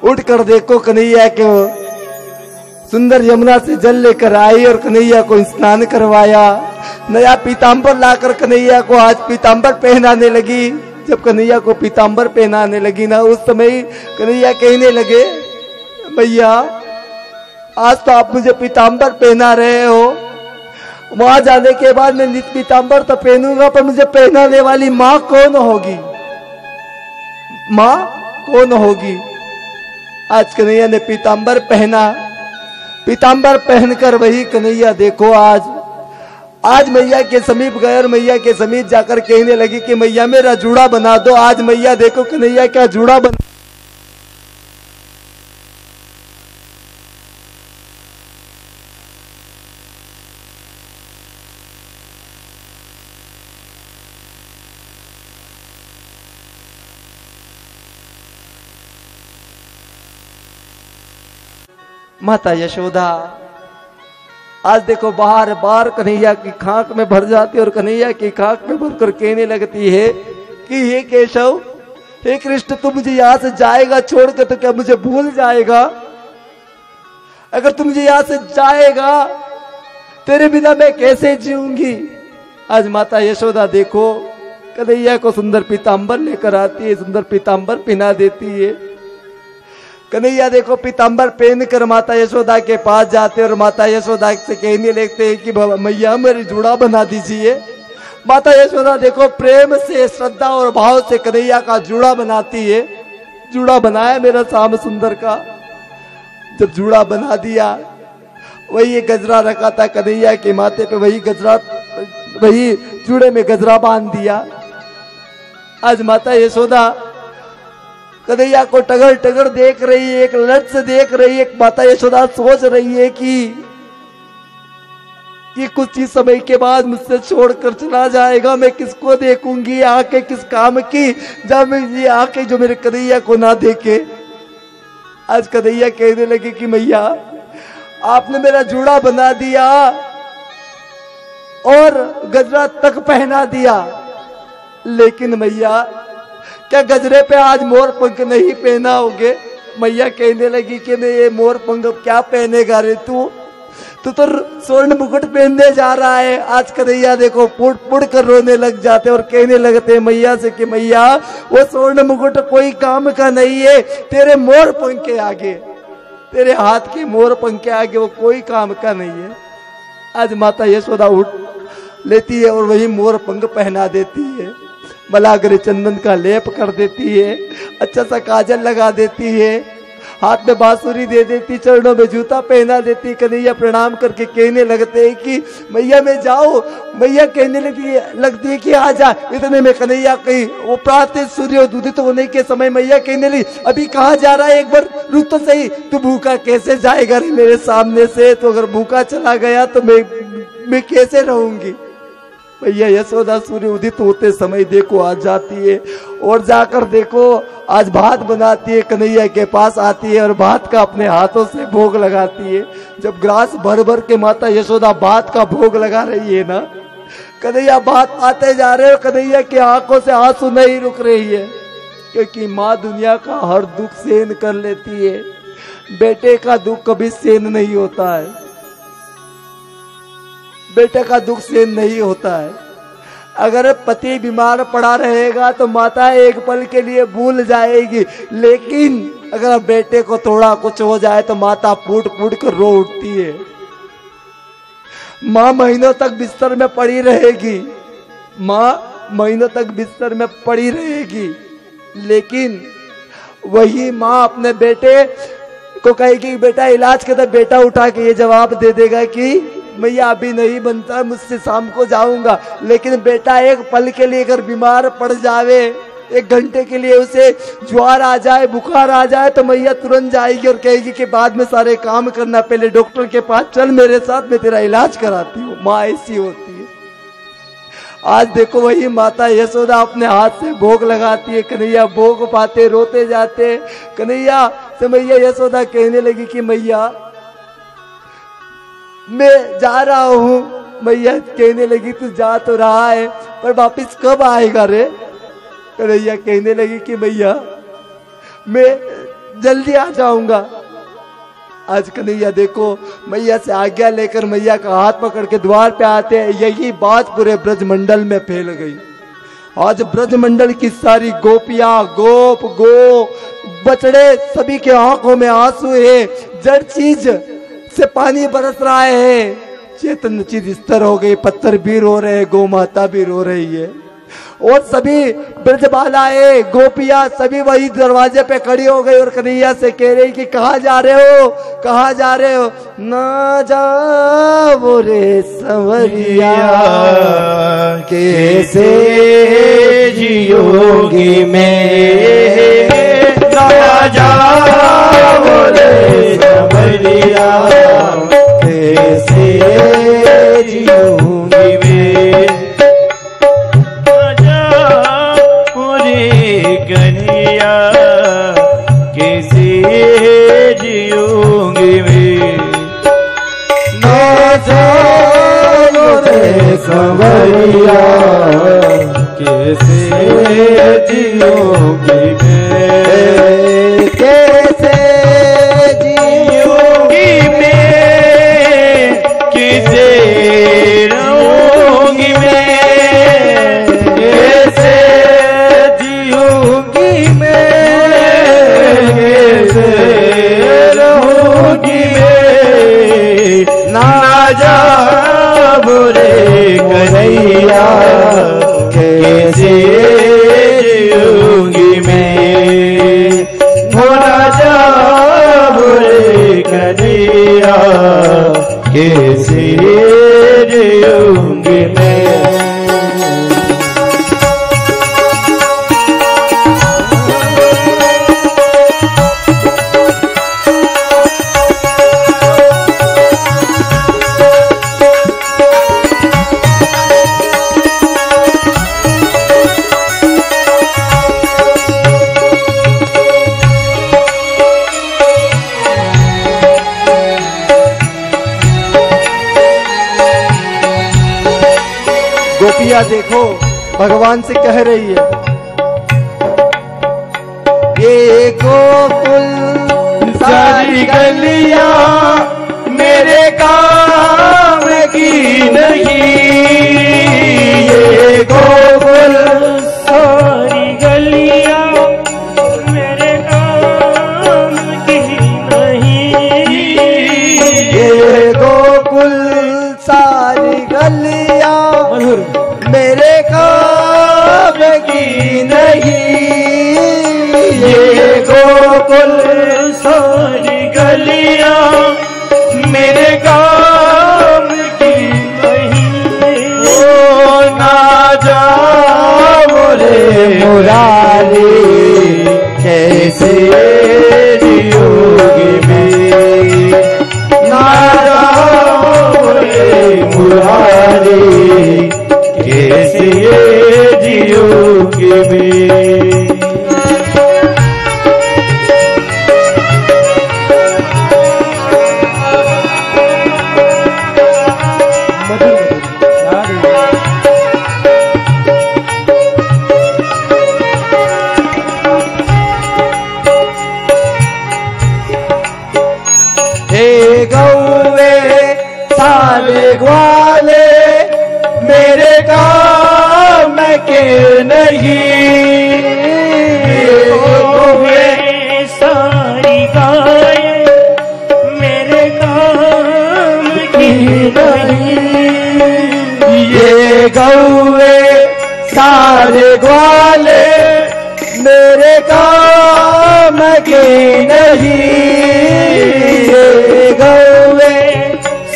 Speaker 1: उठ कर देखो कन्हैया को, सुंदर यमुना से जल लेकर आई और कन्हैया को स्नान करवाया। नया पीताम्बर लाकर कन्हैया को आज पीताम्बर पहनाने लगी। जब कन्हैया को पीताम्बर पहनाने लगी ना, उस समय कन्हैया कहने लगे, भैया, आज तो आप मुझे पीताम्बर पहना रहे हो। वहाँ जाने के बाद मैं नित पीताम्बर तो पहनूँगा, पर मुझे पहनाने वाली माँ कौन होगी? माँ कौन होगी? आज कन्हैया ने पीताम्बर पहना। पीताम्बर पहनकर वही कन्हैया देखो, आज आज मैया के समीप गए और मैया के समीप जाकर कहने लगी कि मैया, मेरा जूड़ा बना दो। आज मैया देखो कि कन्हैया क्या जूड़ा बना माता यशोदा आज देखो बार बार कन्हैया की खाक में भर जाती और कन्हैया की खाक में भरकर कहने लगती है कि, हे केशव, हे कृष्ण तू मुझे यहाँ से जाएगा छोड़कर तो क्या मुझे भूल जाएगा? अगर तू मुझे यहाँ से जाएगा, तेरे बिना मैं कैसे जीऊँगी? आज माता यशोदा देखो, कन्हैया को सुंदर पीतांबर लेकर आती है, सुंदर पीताम्बर पिना देती है। कन्हैया देखो, पीतांबर पहन कर माता यशोदा के पास जाते और माता यशोदा से कहने लगते हैं कि मैया, मेरी जूड़ा बना दीजिए। माता यशोदा देखो, प्रेम से, श्रद्धा और भाव से कन्हैया का जूड़ा बनाती है। जूड़ा बनाया मेरा शाम सुंदर का। जब जूड़ा बना दिया, वही एक गजरा रखा था कन्हैया के माथे पे, वही गजरा, वही जूड़े में गजरा बाँध दिया। आज माता यशोदा कन्हैया को टगर टगर देख रही है, एक लट से देख रही है, एक माता यशोदा सोच रही है कि ये कुछ ही समय के बाद मुझसे छोड़कर चला जाएगा, मैं किसको देखूँगी आके, किस काम की? जब ये आके जो मेरे कन्हैया को ना देखे। आज कन्हैया कहने लगे कि मैया, आपने मेरा जूड़ा बना दिया और गजरा तक पहना दिया। लेकिन मैया क्या गजरे पे आज मोर पंख नहीं पहनाओगे? मैया कहने लगी कि नहीं, ये मोर पंख क्या पहनेगा रे तू? तू तो स्वर्ण मुकुट पहनने जा रहा है। आज कन्हैया देखो, पुड़ पुड़ कर रोने लग जाते और कहने लगते मैया से कि मैया, वो स्वर्ण मुकुट कोई काम का नहीं है। तेरे मोर पंख आगे, तेरे हाथ के मोर पंख आगे वो कोई काम का नहीं है। आज माता यशोदा उठ लेती है और वही मोर पंख पहना देती है। मलागरे चंदन का लेप कर देती है अच्छा सा काजल लगा देती है। हाथ में बांसुरी दे देती, चरणों में जूता पहना देती, कन्हैया प्रणाम करके कहने लगते हैं कि, मैया, मैं जाओ मैया कहने लगती लगती है कि, आ जा, इतने में कन्हैया कहीं वो प्रातः सूर्य उदित होने के समय मैया कहने लगी, अभी कहाँ जा रहा है एक बार? रुक तो सही, तू भूखा कैसे जाएगा रे मेरे सामने से? तो अगर भूखा चला गया तो मैं मैं कैसे रहूँगी? भैया यशोदा सूर्य उदित होते समय देखो आ जाती है और जाकर देखो, आज भात बनाती है, कन्हैया के पास आती है और भात का अपने हाथों से भोग लगाती है। जब ग्रास भर भर के माता यशोदा भात का भोग लगा रही है ना, कन्हैया भात आते जा रहे हो, कन्हैया की आँखों से आँसू नहीं रुक रही है, क्योंकि माँ दुनिया का हर दुख सहन कर लेती है। बेटे का दुख कभी सहन नहीं होता है। बेटे का दुख सहन नहीं होता है। अगर पति बीमार पड़ा रहेगा तो माता एक पल के लिए भूल जाएगी। लेकिन अगर बेटे को थोड़ा कुछ हो जाए तो माता फूट फूट कर रो उठती है। माँ महीनों तक बिस्तर में पड़ी रहेगी। माँ महीनों तक बिस्तर में पड़ी रहेगी। लेकिन वही माँ अपने बेटे को कहेगी, बेटा, इलाज के तो बेटा उठा के ये जवाब दे देगा कि मैया अभी नहीं बनता, मुझसे शाम को जाऊँगा। लेकिन बेटा, एक पल के लिए अगर बीमार पड़ जावे, एक घंटे के लिए उसे ज्वार आ जाए, बुखार आ जाए तो मैया तुरंत जाएगी और कहेगी कि बाद में सारे काम करना, पहले डॉक्टर के पास चल, मेरे साथ मैं तेरा इलाज कराती हूँ। माँ ऐसी होती है। आज देखो वही माता यशोदा अपने हाथ से भोग लगाती है। कन्हैया भोग पाते, रोते जाते। कन्हैया से मैया यशोदा कहने लगी कि मैया मैं जा रहा हूँ। मैया कहने लगी, तू जा तो रहा है, पर वापिस कब आएगा रे? कन्हैया कहने लगी कि, मैया, मैं जल्दी आ जाऊँगा। आज कन्हैया देखो, मैया से आज्ञा लेकर मैया का हाथ पकड़ के द्वार पे आते हैं। यही बात पूरे ब्रज मंडल में फैल गई। आज ब्रज मंडल की सारी गोपियाँ, गोप, गो बचड़े सभी के आँखों में आँसू है। जड़ चीज़ से पानी बरस रहा है। चेतन चीज़ स्तर हो गई, पत्थर भी रो रहे गौ माता भी रो रही है। और सभी ब्रजबालाएँ गोपिया सभी वही दरवाजे पे खड़ी हो गई और कन्हैया से कह रही कि कहा जा रहे हो? कहा जा रहे हो? ना जाओ रे संवरिया,
Speaker 2: कैसे जियोगी मैं? राजा बोले सबरिया कैसे जियोगी मैं राजा बोले कन्हैया कैसे जियोगी मैं
Speaker 3: संवरिया कैसे जियोगी मैं।
Speaker 1: कैसे
Speaker 2: मैं।
Speaker 1: गोपिया देखो भगवान से कह रही है। गोकुल
Speaker 2: सारी गलिया मेरे काम की नहीं। मुरारी कैसे योगी में नारा मुरारी।
Speaker 1: सारे ग्वाले, मेरे काम के नहीं। गौवे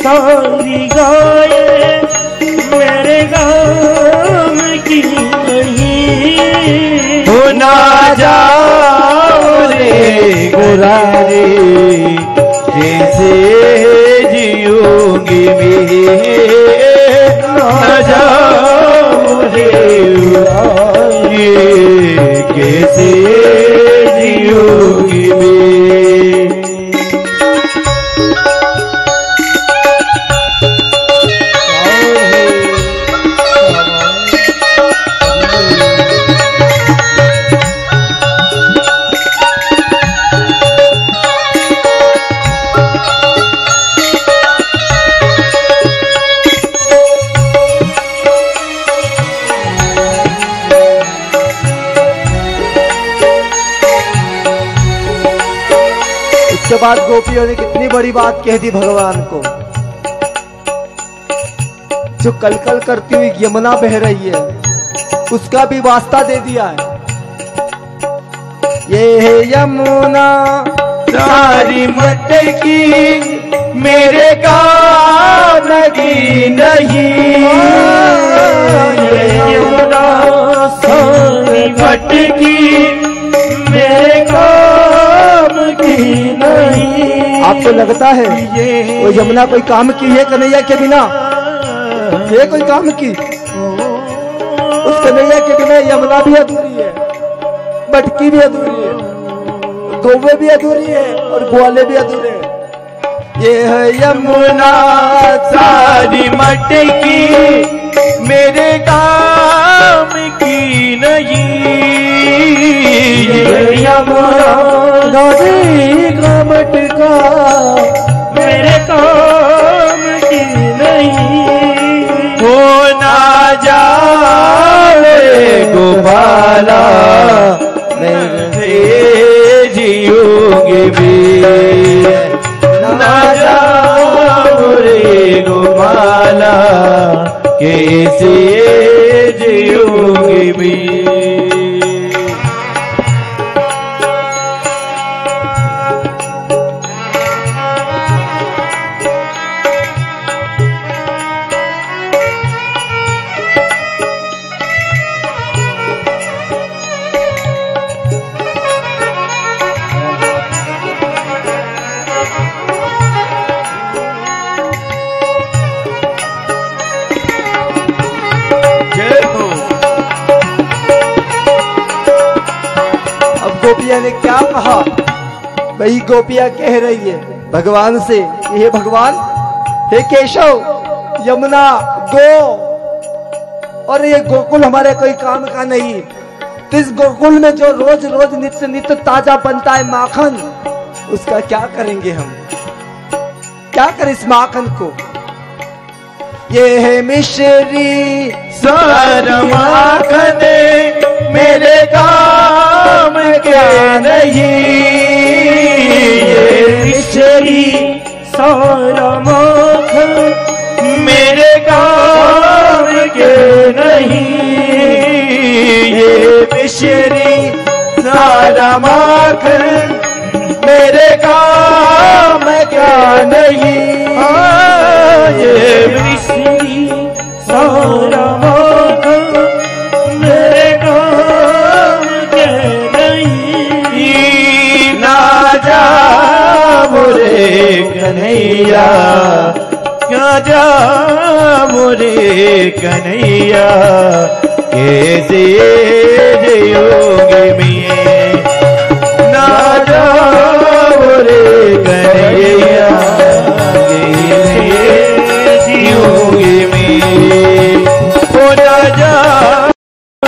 Speaker 1: सारी
Speaker 2: गाय मेरे काम की नहीं। हो ना जाओ रे गुरारी कैसे जियोगी मैं रे कैसे जियोगी मैं
Speaker 1: कह दी भगवान को। जो कल कल करती हुई यमुना बह रही है, उसका भी वास्ता दे दिया है। ये है यमुना,
Speaker 2: सारी मटकी मेरे का नदी नहीं। ये यमुना, सारी मटकी मेरे
Speaker 1: आपको लगता है
Speaker 2: ये
Speaker 1: वो यमुना कोई काम की है कन्हैया के बिना? है कोई काम की? उस कन्हैया के बिना यमुना भी अधूरी है बटकी भी अधूरी है, गोवे भी अधूरी है और ग्वाले भी अधूरे हैं। ये है यमुना,
Speaker 2: सारी मटकी, मेरे काम की नहीं। ये यमुना
Speaker 1: नदी
Speaker 2: मेरे काम की नहीं। हो ना जाए गोपाला, मेरे जियोगे भी। ना जाओ गोपाला कैसे जियोगे भी।
Speaker 1: क्या कहा? वही गोपिया कह रही है, भगवान से, हे भगवान, हे केशव, यमुना, गो, और ये गोकुल हमारे कोई काम का नहीं। तो इस गोकुल में जो रोज रोज नित्य नित्य ताज़ा बनता है माखन, उसका क्या करेंगे हम? क्या करें इस माखन को? ये है मिश्री,
Speaker 2: सारा माखन मेरे काम के नहीं ये मिश्री सारा माखन मेरे काम के नहीं ये मिश्री सारा माखन मेरे काम क्या नहीं। ये मिश्री सारा कन्हैया। क्या जा मोरे कन्हैया। कैसे जियोगे मैं ना जा मोरे कन्हैया।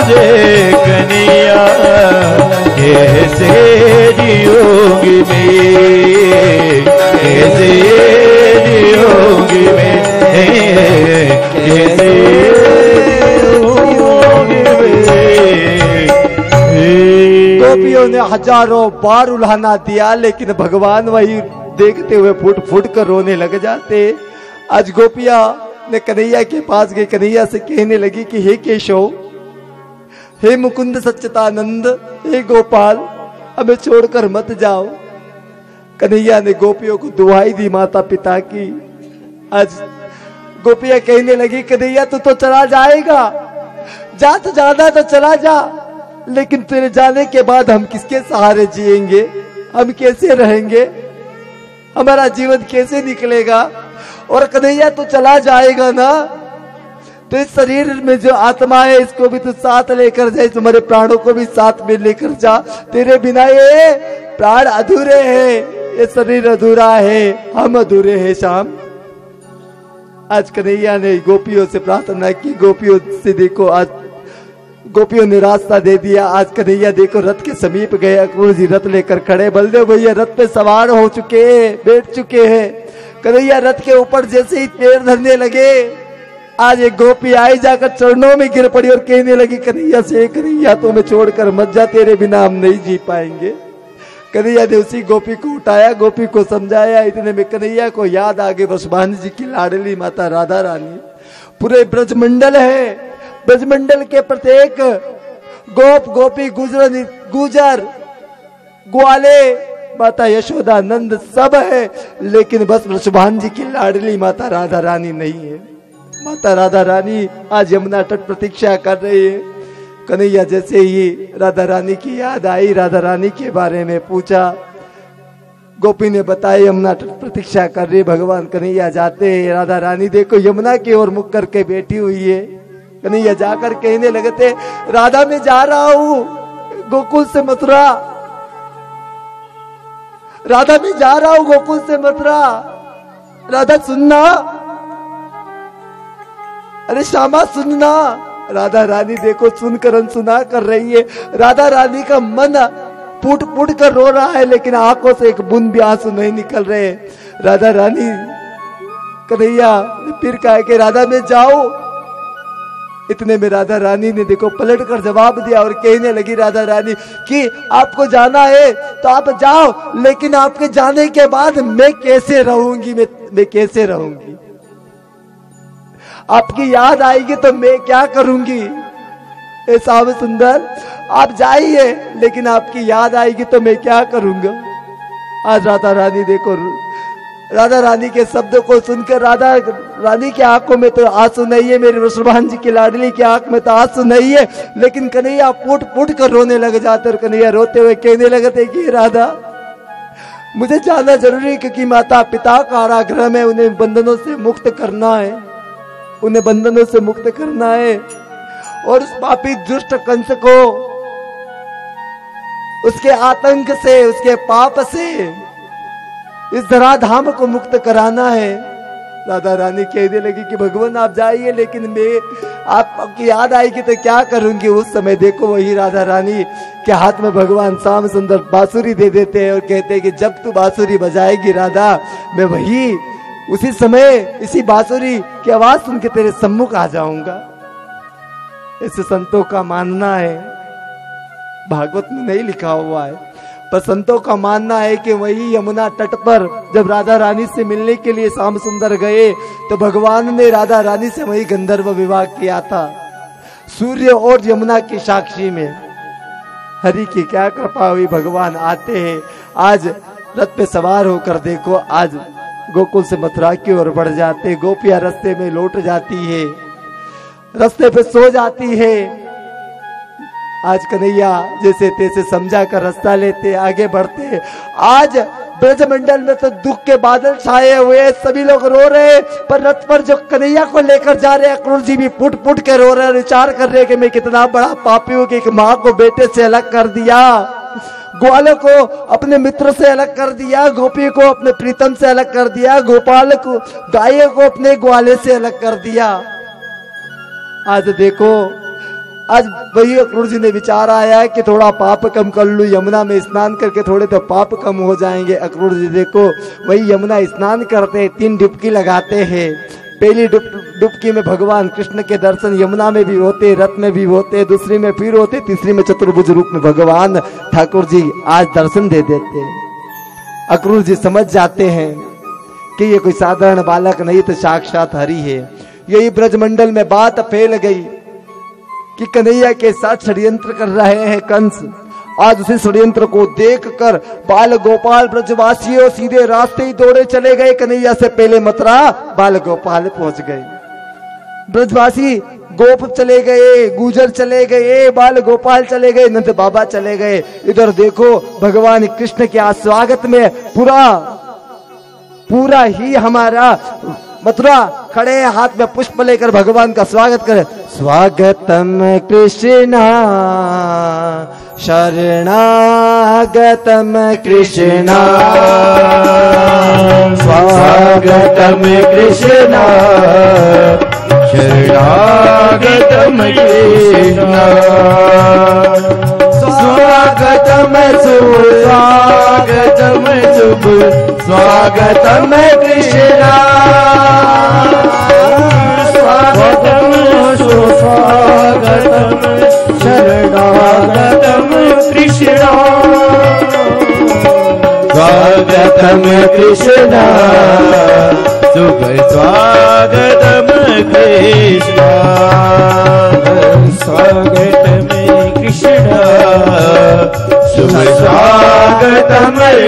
Speaker 2: मैं कन्हैया। कैसे जियोगी मैं
Speaker 1: गोपियों ने हज़ारों बार उल्हाना दिया, लेकिन भगवान वही देखते हुए फुट फुट कर रोने लग जाते। आज गोपिया ने कन्हैया के पास गई, कन्हैया से कहने लगी कि, हे केशव, हे मुकुंद सच्चिदानंद, हे गोपाल, हमें छोड़कर मत जाओ। कन्हैया ने गोपियों को दुहाई दी माता पिता की। आज गोपिया कहने लगी, कन्हैया, तू तो तो चला जाएगा। जा तो जाना तो चला जा। लेकिन तेरे जाने के बाद हम किसके सहारे जिएँगे? हम कैसे रहेंगे? हमारा जीवन कैसे निकलेगा? और कन्हैया तो चला जाएगा ना? तो इस शरीर में जो आत्मा है, इसको भी तू साथ लेकर जा। तुम्हारे प्राणों को भी साथ में लेकर जा। तेरे बिना ये प्राण अधूरे हैं। ये शरीर अधूरा है, हम अधूरे हैं शाम। आज कन्हैया ने गोपियों से प्रार्थना की, गोपियों से देखो आज, गोपियों ने रास्ता दे दिया, आज कन्हैया देखो रथ के समीप गए अक्रूर जी रथ लेकर खड़े, बलदेव भैया रथ पे सवार हो चुके हैं, बैठ चुके हैं। कन्हैया रथ के ऊपर जैसे ही पैर धरने लगे, आज एक गोपी आई जाकर चरणों में गिर पड़ी और कहने लगी, कन्हैया से कन्हैया तो हमें छोड़कर मत जा तेरे बिना हम नहीं जी पाएँगे। कन्हैया ने उसी गोपी को उठाया, गोपी को समझाया, इतने में कन्हैया को याद आ गई वसुभान जी की लाडली माता राधा रानी। पूरे ब्रजमंडल है, ब्रजमंडल के प्रत्येक गोप, गोपी, गुजर गुजर, ग्वाले, माता यशोदा नंद सब है, लेकिन बस वृषभान जी की लाडली माता राधा रानी नहीं है। माता राधा रानी आज यमुना तट प्रतीक्षा कर रही है। कन्हैया जैसे ही राधा रानी की याद आई, राधा रानी के बारे में पूछा, गोपी ने बताया, यमुना प्रतीक्षा कर रही, भगवान कन्हैया जाते हैं। राधा रानी देखो, यमुना की ओर मुख करके बैठी हुई है। कन्हैया जाकर कहने लगते, राधा, मैं जा रहा हूँ। गोकुल से मथुरा। राधा, मैं जा रहा हूँ गोकुल से मथुरा। राधा, सुनना। अरे, श्यामा, सुनना। राधा रानी देखो, सुनकर अनसुना कर रही है। राधा रानी का मन फूट फूट कर रो रहा है, लेकिन आँखों से एक बूंद भी आँसू नहीं निकल रहे। राधा रानी, कन्हैया, फिर कहा कि, राधा, मैं जाओ इतने में राधा रानी ने देखो, पलट कर जवाब दिया और कहने लगी, राधा रानी, कि आपको जाना है तो आप जाओ, लेकिन आपके जाने के बाद मैं कैसे रहूँगी? मैं मैं कैसे रहूँगी? आपकी याद आएगी तो मैं क्या करूँगी? ए साव सुंदर, आप जाइए, लेकिन आपकी याद आएगी तो मैं क्या करूँगा? आज राधा रानी देखो, राधा रानी के शब्द को सुनकर राधा रानी की आँखों में तो आँसू नहीं है, मेरे वृषभान जी की लाडली की आँख में तो आँसू नहीं है, लेकिन कन्हैया फूट फूट कर रोने लग जाते और कन्हैया रोते हुए कहने लगते कि राधा, मुझे जानना ज़रूरी है क्योंकि माता पिता का आग्रह में उन्हें बंधनों से मुक्त करना है। उन्हें बंधनों से मुक्त करना है। और उस पापी दुष्ट कंस को, उसके आतंक से, उसके पाप से, इस धराधाम को मुक्त कराना है। राधा रानी कहने लगी कि, भगवान, आप जाइए, लेकिन मैं, आपकी याद आएगी तो क्या करूँगी? उस समय देखो वही राधा रानी के हाथ में भगवान श्याम सुंदर बांसुरी दे देते हैं और कहते हैं कि, जब तू बांसुरी बजाएगी राधा, मैं वही उसी समय इसी बांसुरी की आवाज़ सुन के तेरे सम्मुख आ जाऊँगा। ऐसे संतों का मानना है, भागवत में नहीं लिखा हुआ है, पर संतों का मानना है कि वही यमुना तट पर जब राधा रानी से मिलने के लिए श्याम सुंदर गए तो भगवान ने राधा रानी से वही गंधर्व विवाह किया था, सूर्य और यमुना की साक्षी में। हरि की क्या कृपा हुई, भगवान आते हैं, आज रथ पे सवार होकर देखो, आज गोकुल से मथुरा की ओर बढ़ जाते, गोपिया रस्ते में लौट जाती है। रास्ते पे सो जाती है। आज कन्हैया जैसे तैसे समझा कर रास्ता लेते, आगे बढ़ते। आज ब्रजमंडल में तो दुख के बादल छाए हुए सभी लोग रो रहे पर रथ पर जो कन्हैया को लेकर जा रहे अक्रूर जी भी फुट फुट के रो रहे विचार कर रहे कि मैं कितना बड़ा पापी हूँ कि एक माँ को बेटे से अलग कर दिया। ग्वालों को अपने मित्र से अलग कर दिया, गोपी को अपने प्रीतम से अलग कर दिया, गोपाल को, गाय को अपने ग्वाले से अलग कर दिया। आज देखो, आज वही अक्रूर जी ने विचार आया कि थोड़ा पाप कम कर लू, यमुना में स्नान करके थोड़े तो पाप कम हो जाएँगे। अक्रूर जी देखो, वही यमुना स्नान करते हैं, तीन डुबकी लगाते हैं। पहली डुब, डुबकी में भगवान कृष्ण के दर्शन, यमुना में भी होते, रथ में भी होते, दूसरी में फिर होते, तीसरी में चतुर्भुज रूप में भगवान ठाकुर जी आज दर्शन दे देते अक्रूर जी समझ जाते हैं कि ये कोई साधारण बालक नहीं तो साक्षात हरि है। यही ब्रजमंडल में बात फैल गई कि कन्हैया के साथ षड्यंत्र कर रहे हैं कंस। आज उसी षड्यंत्र को देखकर बाल गोपाल ब्रजवासियों सीधे रास्ते ही दौड़े चले गए। कन्हैया से पहले मथुरा बाल गोपाल पहुँच गए। ब्रजवासी गोप चले गए, गुजर चले गए, बाल गोपाल चले गए, नंद बाबा चले गए। इधर देखो, भगवान कृष्ण के स्वागत में पूरा पूरा ही हमारा मथुरा खड़े हाथ में पुष्प लेकर भगवान का स्वागत करें। स्वागतम कृष्णा, शरणागतम कृष्णा।
Speaker 2: स्वागतम कृष्णा, शरणागतम कृष्ण। स्वागतम सुस्वागतम शुभ स्वागतम कृष्ण। स्वागतम सुस्वागतम शरणागतम कृष्ण। स्वागतम कृष्ण। शुभ स्वागतम कृष्ण। गौतम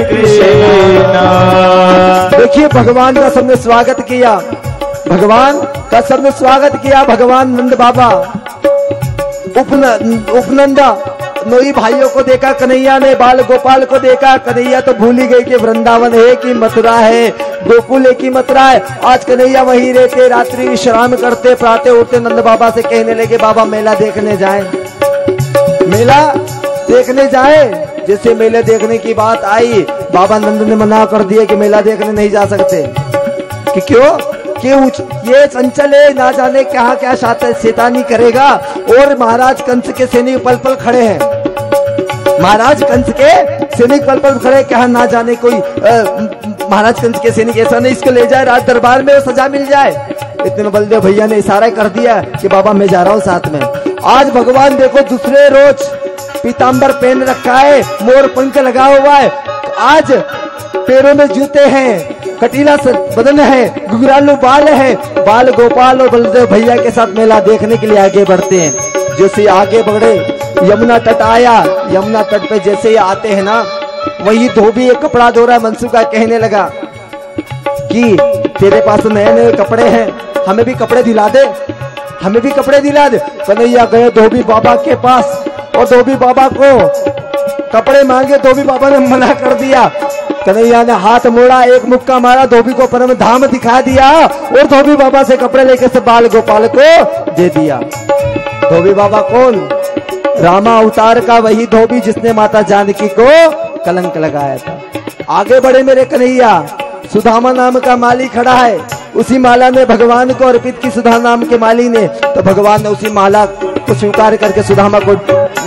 Speaker 2: कृष्ण
Speaker 1: देखिए भगवान का सबने स्वागत किया। भगवान का सबने स्वागत किया भगवान नंद बाबा। उपन, उपनंदा नोई भाइयों को देखा कन्हैया ने बाल गोपाल को देखा कन्हैया तो भूली गई कि वृंदावन है कि मथुरा है। गोकुल की मथुरा है। आज कन्हैया वहीं रहते रात्रि विश्राम करते प्रातः उठते नंद बाबा से कहने लगे बाबा मेला देखने जाए। मेला देखने जाए जैसे मेले देखने की बात आई, बाबा नंद ने मना कर दिया कि मेला देखने नहीं जा सकते। कि क्यों? कि ये चंचल है, ना जाने क्या क्या शात- शैतानी करेगा, और महाराज कंस के सैनिक पल पल खड़े हैं। महाराज कंस के सैनिक पल पल खड़े क्या ना जाने कोई महाराज कंस के सैनिक ऐसा नहीं, इसको ले जाए राज दरबार में सजा मिल जाए। इतने बलदेव भैया ने इशारा कर दिया कि बाबा मैं जा रहा हूँ साथ में। आज भगवान देखो दूसरे रोज पीताम्बर पहन रखा है, मोर पंख लगा हुआ है। आज पैरों में जूते हैं, कटीला बदन है, घुघरालू बाल है। बाल गोपाल और बलदेव भैया के साथ मेला देखने के लिए आगे बढ़ते हैं। जैसे आगे बढ़े, यमुना तट आया। यमुना तट पे जैसे ही आते हैं ना, वही धोबी एक कपड़ा धो रहा है मनसुखा कहने लगा कि तेरे पास नए नए कपड़े हैं, हमें भी कपड़े दिला दे। हमें भी कपड़े दिला दे। कन्हैया गए धोबी बाबा के पास और धोबी बाबा को कपड़े मांगे, धोबी बाबा ने मना कर दिया। कन्हैया ने हाथ मोड़ा, एक मुक्का मारा, धोबी को परम धाम दिखा दिया और धोबी बाबा से कपड़े लेकर से बाल गोपाल को दे दिया। धोबी बाबा कौन? रामा अवतार का वही धोबी जिसने माता जानकी को कलंक लगाया था। आगे बढ़े मेरे कन्हैया सुदामा नाम का माली खड़ा है। उसी माला ने भगवान को अर्पित की सुधा नाम के माली ने तो भगवान ने उसी माला को स्वीकार करके सुधामा को,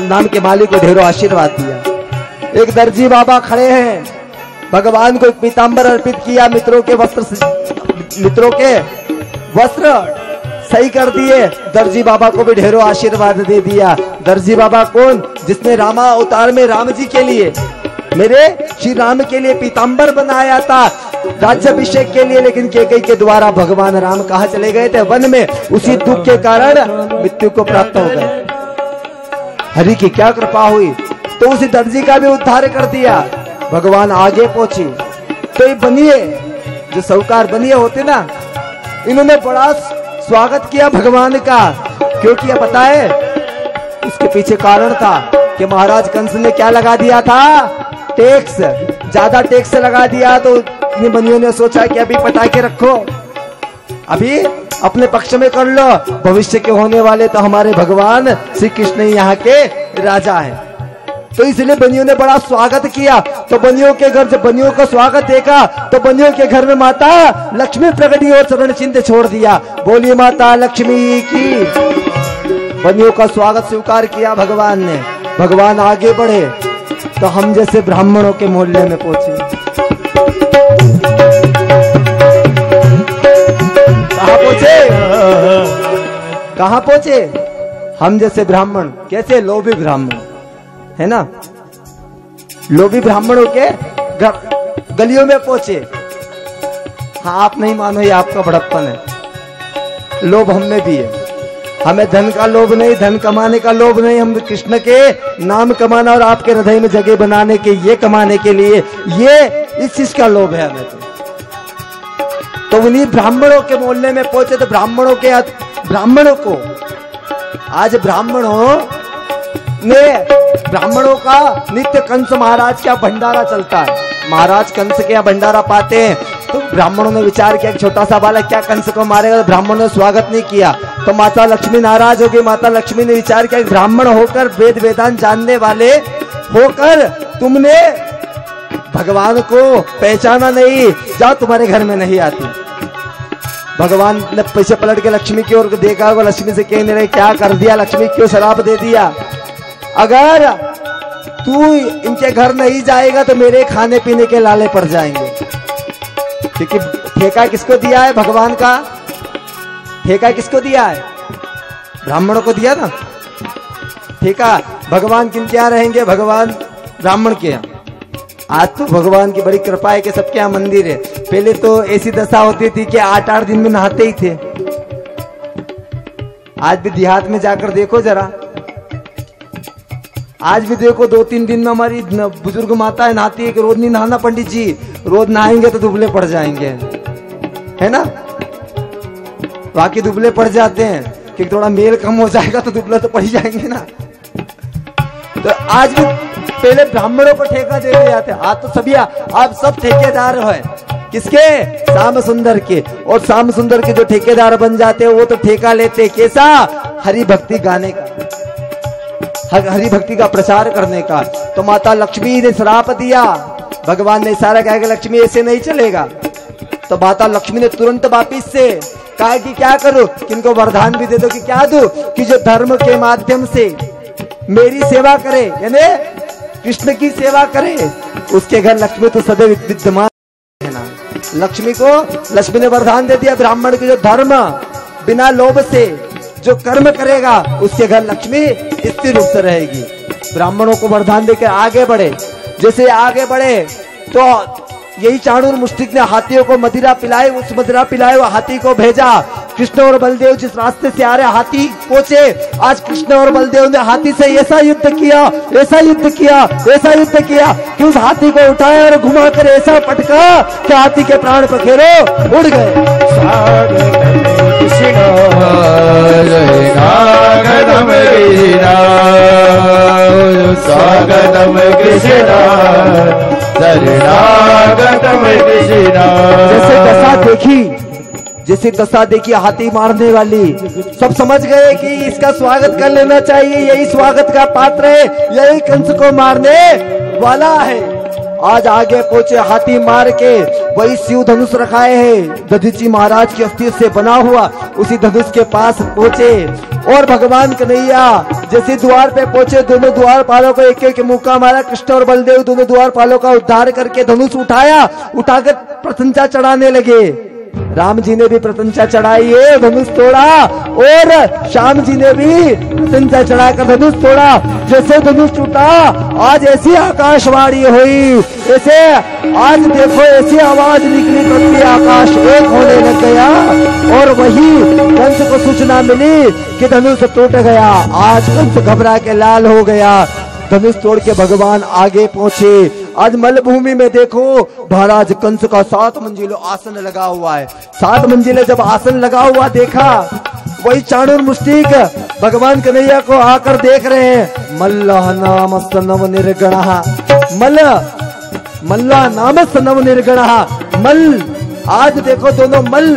Speaker 1: नाम के माली को ढेरों आशीर्वाद दिया। एक दर्जी बाबा खड़े हैं। भगवान को एक पीताम्बर अर्पित किया मित्रों के वस्त्र मित्रों के वस्त्र सही कर दिए। दर्जी बाबा को भी ढेरों आशीर्वाद दे दिया। दर्जी बाबा कौन? जिसने रामा अवतार में राम जी के लिए, मेरे श्री राम के लिए पीताम्बर बनाया था। राज्याभिषेक के लिए लेकिन केकई के द्वारा भगवान राम कहा चले गए थे? वन में। उसी दुख के कारण मृत्यु को प्राप्त हो गए। हरि की क्या कृपा हुई? तो उसी दर्जी का भी उद्धार कर दिया। भगवान आगे पहुँची। तो ये बनिए, जो सौकार बनिए होते ना, इन्होंने बड़ा स्वागत किया भगवान का। क्योंकि ये है? उसके पीछे कारण था कि महाराज कंस ने क्या लगा दिया था? टैक्स, ज़्यादा टैक्स लगा दिया तो इन बनियों ने सोचा कि अभी पटा के रखो। अभी अपने पक्ष में कर लो। भविष्य के होने वाले तो हमारे भगवान श्री कृष्ण यहाँ के राजा हैं। तो इसलिए बनियों ने बड़ा स्वागत किया। तो बनियों के घर, जब बनियों का स्वागत देखा तो बनियों के घर में माता लक्ष्मी प्रगटी और चरण चिन्ह छोड़ दिया। बोली, माता लक्ष्मी की। बनियों का स्वागत स्वीकार किया भगवान ने। भगवान आगे बढ़े। तो हम जैसे ब्राह्मणों के मोहल्ले में पहुँचे। कहा पहुँचे? कहा पहुँचे? हम जैसे ब्राह्मण, कैसे लोभी ब्राह्मण, है ना? लोभी ब्राह्मणों के गलियों में पहुँचे। हाँ आप नहीं मानो ये आपका बड़प्पन है। लोभ हम में भी है। हमें धन का लोभ नहीं, धन कमाने का लोभ नहीं। हम कृष्ण के नाम कमाना और आपके हृदय में जगह बनाने के, ये कमाने के लिए, ये, इस चीज़ का लोभ है हमें तो। तो उन्हीं ब्राह्मणों के मोहल्ले में पहुँचे तो ब्राह्मणों के ब्राह्मणों को, आज ब्राह्मणों ने, ब्राह्मणों का नित्य कंस महाराज का भंडारा चलता है। महाराज कंस के यहाँ भंडारा पाते हैं। तो ब्राह्मणों ने विचार किया छोटा सा बालक क्या कंस को मारेगा? तो ब्राह्मणों ने स्वागत नहीं किया। तो माता लक्ष्मी नाराज़ हो गई। माता लक्ष्मी ने विचार किया ब्राह्मण होकर वेद वेदांत जानने वाले होकर तुमने भगवान को पहचाना नहीं। जाओ, तुम्हारे घर में नहीं आती। भगवान ने पीछे पलट के लक्ष्मी की ओर देखा वो लक्ष्मी से कहने लगे क्या कर दिया? लक्ष्मी क्यों शराब दे दिया? अगर तू इनके घर नहीं जाएगा तो मेरे खाने पीने के लाले पड़ जाएँगे। क्योंकि ठेका किसको दिया है? भगवान का। ठेका किसको दिया है? ब्राह्मणों को दिया ना ठेका। भगवान किन क्या रहेंगे? भगवान ब्राह्मण के यहाँ। आज तो भगवान की बड़ी कृपा है कि सबके यहाँ मंदिर है। पहले तो ऐसी दशा होती थी कि आठ आठ दिन में नहाते ही थे। आज भी देहात में जाकर देखो जरा। आज भी देखो दो तीन दिन में हमारी बुज़ुर्ग माता है, नहाती है कि रोज नहीं नहाना पंडित जी? रोज नहाएँगे तो दुबले पड़ जाएँगे। है ना? बाकी दुबले पड़ जाते हैं। कि थोड़ा मेल कम हो जाएगा तो दुबले तो पड़ ही जाएँगे ना। तो आज भी पहले ब्राह्मणों को ठेका दे दिए जाते आज तो सभी आप सब ठेकेदार है। किसके? श्याम सुंदर के। और श्याम सुंदर के जो ठेकेदार बन जाते हैं, वो तो ठेका लेते हैं। कैसा? हरि भक्ति गाने का। हर- भक्ति का प्रचार करने का। तो माता लक्ष्मी ने श्राप दिया। भगवान ने इशारा कहा कि लक्ष्मी ऐसे नहीं चलेगा। तो माता लक्ष्मी ने तुरंत वापिस से कहा कि क्या करो? कि इनको वरदान भी दे दो कि क्या दो? कि जो धर्म के माध्यम से मेरी सेवा करे, यानी कृष्ण की सेवा करे, उसके घर लक्ष्मी तो सदैव विद्यमान है ना। लक्ष्मी को लक्ष्मी ने वरदान दे दिया, ब्राह्मण के जो धर्म, बिना लोभ से जो कर्म करेगा, उसके घर लक्ष्मी स्थिर रूप से रहेगी। ब्राह्मणों को वरदान देकर आगे बढ़े। जैसे आगे बढ़े तो यही चाणूर मुस्टिक ने हाथियों को मदिरा पिलाए, उस मदिरा पिलाए हुए हाथी को भेजा। कृष्ण और बलदेव जिस रास्ते से आ रहे, हाथी पहुँचे। आज कृष्ण और बलदेव ने हाथी से ऐसा युद्ध किया, ऐसा युद्ध किया, ऐसा युद्ध किया कि उस हाथी को उठाया और घुमा कर ऐसा पटका कि हाथी के प्राण पखेरो उड़ गए।
Speaker 2: कृष्ण
Speaker 1: जैसे दशा देखी जैसे दशा देखी हाथी मारने वाली। सब समझ गए कि इसका स्वागत कर लेना चाहिए यही स्वागत का पात्र है यही कंस को मारने वाला है। आज आगे पहुँचे हाथी मार के, वही शिव धनुष रखाए हैं। दधीची महाराज की अस्थि से बना हुआ, उसी धनुष के पास पहुँचे। और भगवान कन्हैया, जैसे द्वार पे पहुँचे, दोनों द्वार पालों को एक एक मुक्का मारा, कृष्ण और बलदेव दोनों द्वार पालों का उद्धार करके धनुष उठाया, उठाकर प्रशंसा चढ़ाने लगे। राम जी ने भी प्रशंसा चढ़ाई है धनुष तोड़ा, और श्याम जी ने भी प्रशंसा चढ़ाकर धनुष तोड़ा, जैसे धनुष टूटा, आज ऐसी आकाशवाणी हुई ऐसे आज देखो, ऐसी आवाज़ निकली पृथ्वी आकाश, एक होने लग गया, और वही कंस को सूचना मिली कि धनुष टूट गया, आज कंस घबरा के लाल हो गया धनुष तोड़ के भगवान आगे पहुँचे। आज मलभूमि में देखो, महाराज कंस का सात मंजिलो आसन लगा हुआ है। सात मंजिले जब आसन लगा हुआ देखा, वही चाणूर मुस्टिक भगवान कन्हैया को आकर देख रहे हैं। मल्लाह नाम नव निर्गण। मल, मल्ला नाम नव निर्गण। मल, आज देखो दोनों मल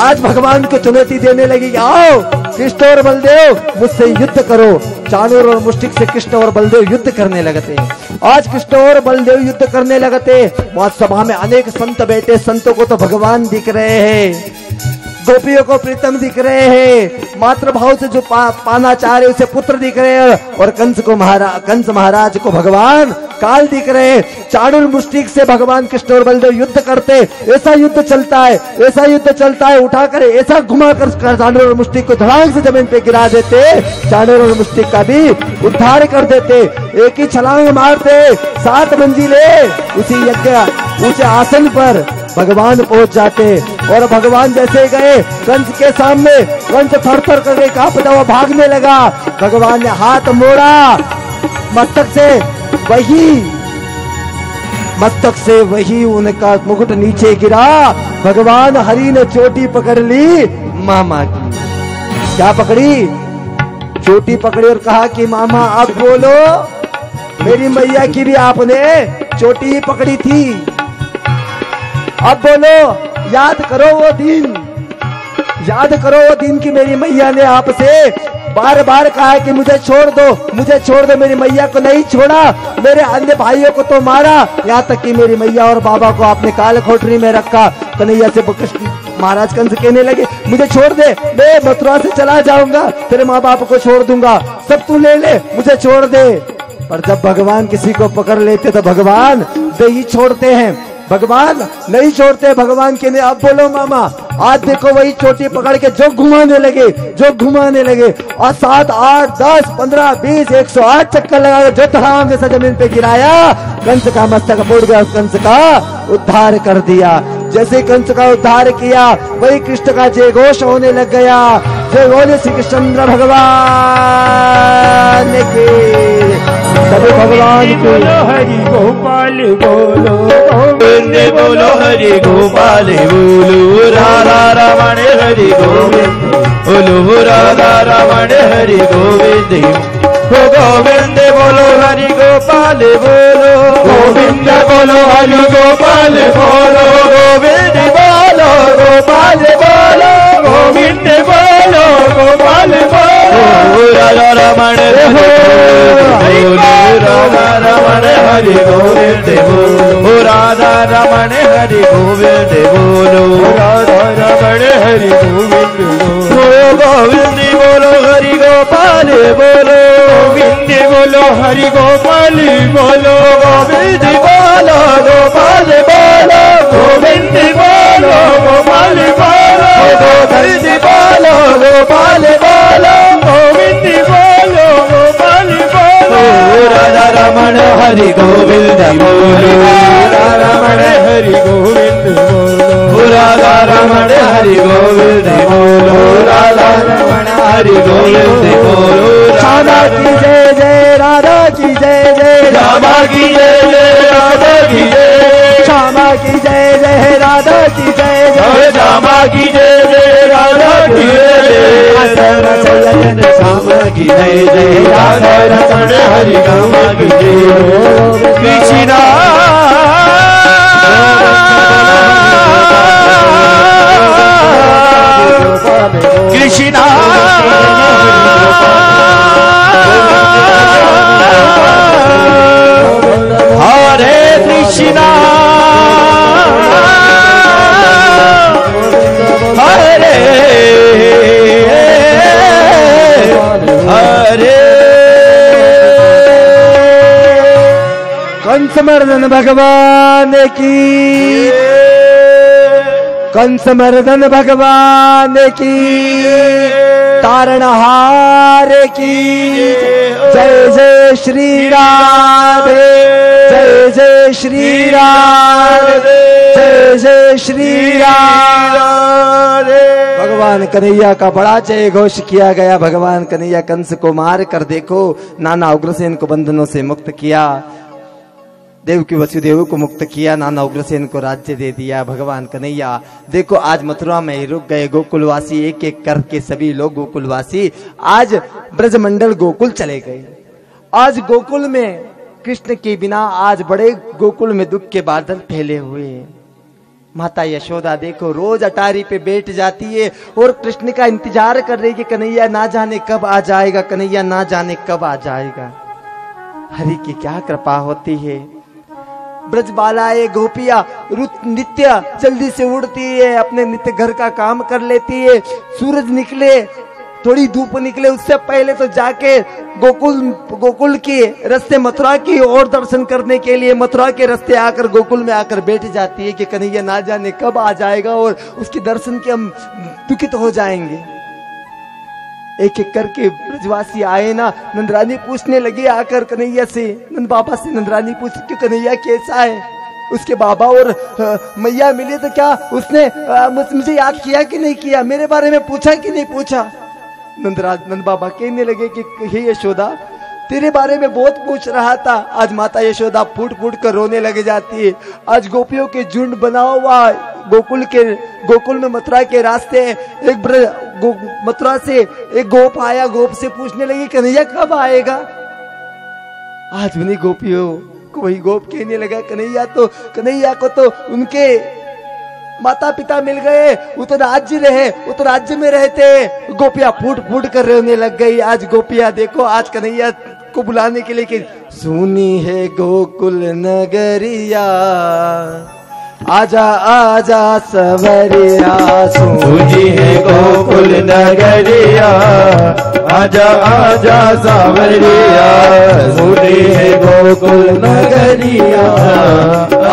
Speaker 1: आज भगवान को चुनौती देने लगी, आओ कृष्ण और बलदेव, मुझसे युद्ध करो। चाणूर और मुस्टिक से कृष्ण और बलदेव युद्ध करने लगते आज कृष्ण और बलदेव युद्ध करने लगते वहाँ सभा में अनेक संत बैठे, संतों को तो भगवान दिख रहे हैं। गोपियों को प्रीतम दिख रहे हैं। मातृभाव से जो पा, पाना चाह रहे उसे पुत्र दिख रहे हैं। और कंस को महाराज कंस महाराज को भगवान काल दिख रहे हैं। चाणुर मुस्टिक से भगवान कृष्ण और बलदेव युद्ध करते ऐसा युद्ध चलता है ऐसा युद्ध चलता है। उठाकर ऐसा घुमा कर चाणुर और मुष्टिक को धड़ाक से ज़मीन पे गिरा देते चाणुर और मुष्टिक का भी उद्धार कर देते एक ही छलांग मारते सात मंजिले उसी यज्ञ ऊँचे आसन पर भगवान पहुँच जाते और भगवान जैसे गए, कंस के सामने, कंस थर थर करके कांपता हुआ भागने लगा। भगवान ने हाथ मोड़ा, मस्तक से वही, मस्तक से वही उनका मुकुट नीचे गिरा। भगवान हरि ने चोटी पकड़ ली, मामा की। क्या पकड़ी? चोटी पकड़ी और कहा कि, मामा अब बोलो, मेरी मैया की भी आपने चोटी पकड़ी थी। अब बोलो, याद करो वो दिन। याद करो वो दिन की मेरी मैया ने आपसे बार बार कहा है कि मुझे छोड़ दो, मुझे छोड़ दो, मेरी मैया को नहीं छोड़ा, मेरे अन्य भाइयों को तो मारा। यहाँ तक कि मेरी मैया और बाबा को आपने काल खोटरी में रखा। कन्हैया से कृष्ण महाराज कंस कहने लगे, मुझे छोड़ दे, मैं मथुरा से चला जाऊँगा, तेरे माँ बाप को छोड़ दूँगा। सब तू ले ले, मुझे छोड़ दे। पर जब भगवान किसी को पकड़ लेते तो भगवान दे ही छोड़ते हैं। भगवान नहीं छोड़ते, भगवान के लिए। अब बोलो मामा, आज देखो वही चोटी पकड़ के जो घुमाने लगे, जो घुमाने लगे। और सात, आठ, दस, पंद्रह, बीस, एक सौ आठ चक्कर लगा जो धड़ाम जैसा ज़मीन पे गिराया, कंस का मस्तक फूट गया कंस का उद्धार कर दिया। जैसे कंस का उद्धार किया, वही कृष्ण का जय घोष होने लग गया। जय बोले श्री कृष्ण भगवान की। भगवान की।
Speaker 2: हरि गोपाल बोलो। गोविंद बोलो हरि गोपाल बोलो राधा रमण हरि गोविंद बोलो राधा रमण हरि गोविंद गोविंद बोलो हरि गोपाल बोलो गोविंद बोलो हरि गोपाल बोलो गोविंद बोलो गोपाल बोलो गोविंद बोलो गोपाल बोलो रमण हो राधा रमण हरि गोविंद बोलो। राधा रमण हरि गोविंद बोलो। राधा रमण हरि गोविंद बोलो। गोविंद बोलो हरि गोपाल बोलो। गोविंद बोलो हरि गोपाल बोलो। गोविंद बोलो, गोपाल बोलो। गोविंद बोलो, गोपाल बोलो। गोविंद बोलो, गोपाल बोलो। गोपाल बोलो राधा रमण हरि गोविंद बोलो राधा रमण हरि गोविंद बोलो राधा रमण हरि गोविंद बोलो राधा रमण हरि गोविंद बोलो
Speaker 1: राधा की जय जय राधा की जय। जय
Speaker 2: राधा की जय जय राधा की जय
Speaker 1: श्यामा की जय जय राधा की जय
Speaker 2: जय श्यामा की जय जय राधा की जय। की जय जय रमण हरि कृष्णा कृष्णा हरे कृष्णा हरे हरे।
Speaker 1: कंसमर्दन भगवान की। कंसमर्दन भगवान की। तारणहार की। जय जय श्री राधे जय जय श्री राधे जय जय श्री राधे भगवान कन्हैया का बड़ा जय घोष किया गया। भगवान कन्हैया कंस को मार कर देखो, नाना उग्रसेन को बंधनों से मुक्त किया, देव की वसुदेव को मुक्त किया, नाना उग्रसेन को राज्य दे दिया। भगवान कन्हैया, देखो आज मथुरा में रुक गए गोकुलवासी एक एक करके सभी लोग गोकुलवासी। आज ब्रजमंडल गोकुल चले गए। आज गोकुल में कृष्ण के बिना आज बड़े गोकुल में दुख के बादल फैले हुए हैं। माता यशोदा, देखो, रोज अटारी पे बैठ जाती है और कृष्ण का इंतज़ार कर रही है कन्हैया ना जाने कब आ जाएगा, कन्हैया ना जाने कब आ जाएगा। हरि की क्या कृपा होती है। ब्रज बालाए गोपिया नित्य जल्दी से उड़ती है, अपने नित्य घर का काम कर लेती है। सूरज निकले थोड़ी धूप निकले, उससे पहले तो जाके गोकुल गोकुल के रस्ते मथुरा की और दर्शन करने के लिए मथुरा के रस्ते आकर गोकुल में आकर बैठ जाती है कि कन्हैया ना जाने कब आ जाएगा और उसके दर्शन के हम दुखित हो जाएँगे। एक एक करके ब्रजवासी आए ना, नंदरानी पूछने लगी आकर कन्हैया से, नंद बाबा से नंदरानी पूछ कि कन्हैया कैसा है? उसके बाबा और मैया मिले तो क्या उसने मुझ- मुझे याद किया कि नहीं किया? मेरे बारे में पूछा कि नहीं पूछा? नंदराज नंद बाबा कहने लगे कि, हे यशोदा, तेरे बारे में बहुत पूछ रहा था। आज माता यशोदा फूट फूट कर रोने लग जाती है। आज गोपियों के झुंड बना हुआ गोकुल के, गोकुल में मथुरा के रास्ते एक मथुरा से एक गोप आया। गोप से पूछने लगी कन्हैया कब आएगा? आज नहीं गोपियों को, वही गोप कहने लगा, कन्हैया तो कन्हैया को तो उनके माता पिता मिल गए वो तो राज्य रहे वो तो राज्य में रहते। गोपिया फूट फूट कर रोने लग गई। आज गोपिया देखो, आज कन्हैया को बुलाने के लिए कि, सुनी है गोकुल नगरिया। आजा आजा सवरिया सुन
Speaker 2: तुझी है गोकुल नगरिया। आजा आजा सावरिया सुनी है गोकुल नगरिया।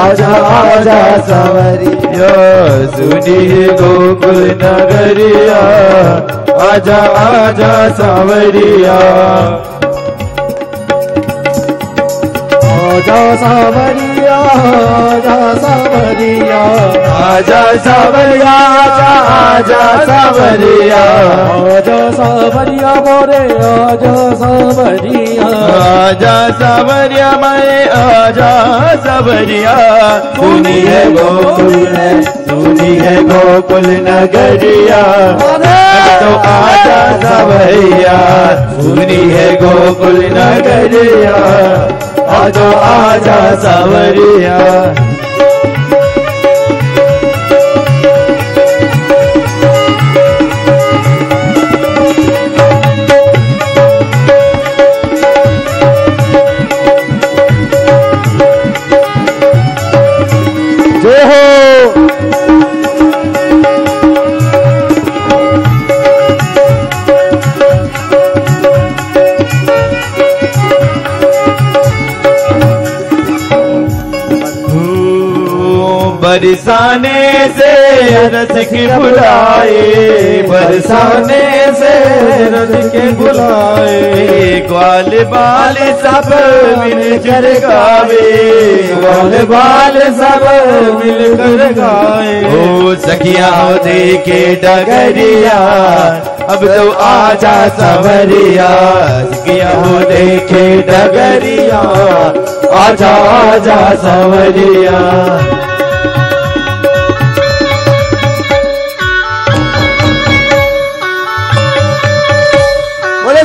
Speaker 2: आजा आजा सावरिया सुनी है गोकुल नगरिया। आजा आजा सावरिया
Speaker 1: आजा सावरिया
Speaker 3: आजा सावरिया।
Speaker 2: आजा सावरिया आजा सावरिया।
Speaker 3: आजा सावरिया मोरे आजा सावरिया।
Speaker 2: आजा सावरिया मैं आजा सावरिया। सुनी है गोकुल है सुनी है गोकुल नगरिया तो आजा सावरिया। सुनी है गोकुल नगरिया। आजो आजा सावरिया। बरसाने से रज के बुलाए, बरसाने से रज के बुलाए ग्वाल बाल सब मिल कर गावे, ग्वाल बाल सब मिल कर गाए। ओ सखिया हो देखे डगरिया, अब तो आजा सवरिया सखिया हो देखे डगरिया, आजा आजा सवरिया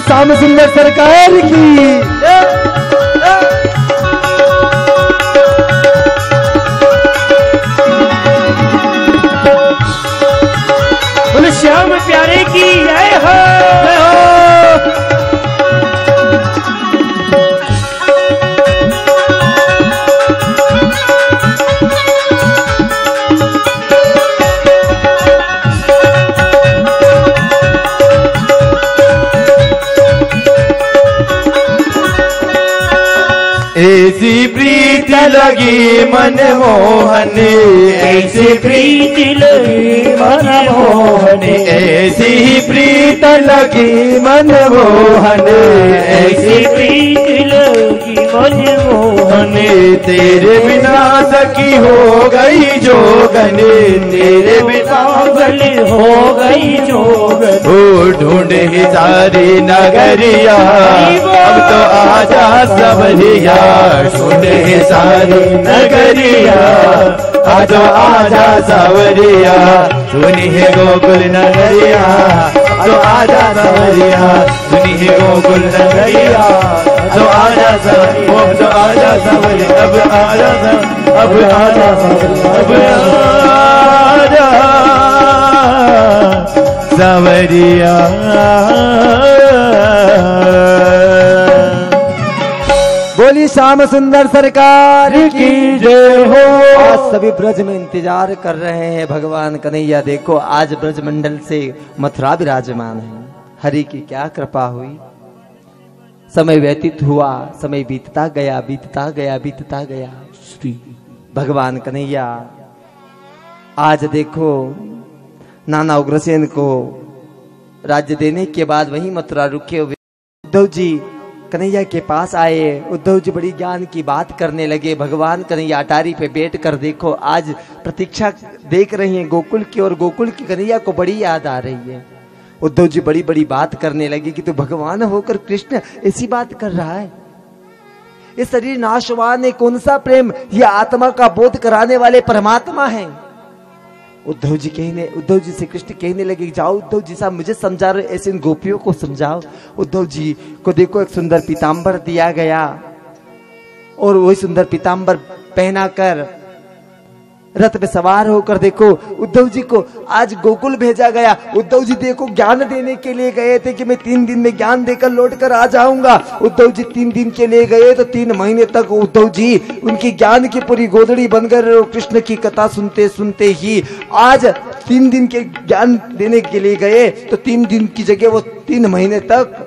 Speaker 1: श्याम सुंदर सरकार की
Speaker 2: ऐसी प्रीत लगी मन मोहन ऐसी प्रीत लगी मन ऐसी प्रीत लगी मन मोहन ऐसी प्रीत लगी मन मोहन तेरे बिना सकी हो गई जो गने तेरे बिना गली हो गई जो ढूंढ ढूंढे सारी नगरिया अब तो आजा सबरिया ढूंढे सारी नगरिया आजो, आजा, सावरिया। सुनी है गोकुल नगरिया। तो आजा, सावरिया। सुनी है गोकुल नगरिया। तो आजा, सावरिया। ओ तो आजा, सावरिया। अब आजा सा- अब आजा, सावरिया। अब आजा, सावरिया।
Speaker 1: बोली श्याम सुंदर सरकार
Speaker 2: की जय हो।
Speaker 1: आज सभी ब्रज में इंतज़ार कर रहे हैं भगवान कन्हैया। देखो आज ब्रज मंडल से मथुरा विराजमान है। हरि की क्या कृपा हुई? समय व्यतीत हुआ समय बीतता गया बीतता गया बीतता गया। श्री भगवान कन्हैया आज देखो नाना उग्रसेन को राज्य देने के बाद वही मथुरा रुके हुए। उद्धव जी कन्हैया के पास आए। उद्धव जी बड़ी ज्ञान की बात करने लगे। भगवान कन्हैया अटारी पे बैठ कर देखो, आज प्रतीक्षा देख रही हैं गोकुल की और गोकुल की कन्हैया को बड़ी याद आ रही है। उद्धव जी बड़ी बड़ी बात करने लगे कि तू भगवान होकर कृष्ण ऐसी बात कर रहा है। ये शरीर नाशवान है कौन सा प्रेम? ये आत्मा का बोध कराने वाले परमात्मा हैं। उद्धव जी कहने, उद्धव जी से कृष्ण कहने लगे, जाओ उद्धव जी साहब, मुझे समझा रहे, ऐसे इन गोपियों को समझाओ। उद्धव जी को देखो, एक सुंदर पीताम्बर दिया गया। और वही सुंदर पीताम्बर पहना कर रथ पे सवार होकर देखो, उद्धव जी को आज गोकुल भेजा गया। उद्धव जी देखो, ज्ञान देने के लिए गए थे कि मैं तीन दिन में ज्ञान देकर लौट कर आ जाऊँगा। उद्धव जी तीन दिन के लिए गए तो तीन महीने तक उद्धव जी उनकी ज्ञान की पूरी गोदड़ी बनकर कृष्ण की कथा सुनते सुनते ही आज तीन दिन के ज्ञान देने के लिए गए। तो तीन दिन की जगह वो तीन महीने तक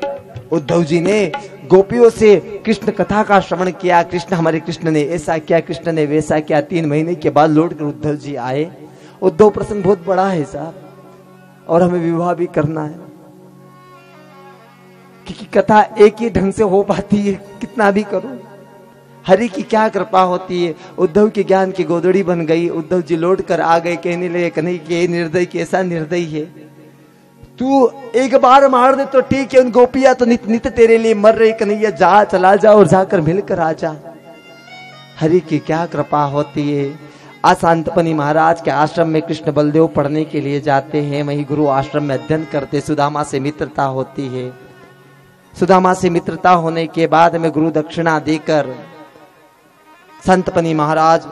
Speaker 1: उद्धव जी ने गोपियों से कृष्ण कथा का श्रवण किया, कृष्ण हमारे कृष्ण ने ऐसा किया, कृष्ण ने वैसा किया। तीन महीने के बाद लौट कर उद्धव जी आए। उद्धव प्रसंग बहुत बड़ा है साहब, और हमें विवाह भी करना है। क्योंकि कथा एक ही ढंग से हो पाती है, कितना भी करो। हरि की क्या कृपा होती है? उद्धव के ज्ञान की गोदड़ी बन गई। उद्धव जी लौट कर आ गए, कहने लगे कन्हई के निर्दय, कैसा निर्दय है? तू एक बार मार दे तो ठीक है, उन गोपिया तो नित नित तेरे लिए मर रही कन्हैया, जा, चला जा और जाकर मिलकर आ जा। हरि की क्या कृपा होती है? अशांतपनी महाराज के आश्रम में कृष्ण बलदेव पढ़ने के लिए जाते हैं, वहीं गुरु आश्रम में अध्ययन करते सुदामा से मित्रता होती है। सुदामा से मित्रता होने के बाद में गुरु दक्षिणा देकर संतपनी महाराज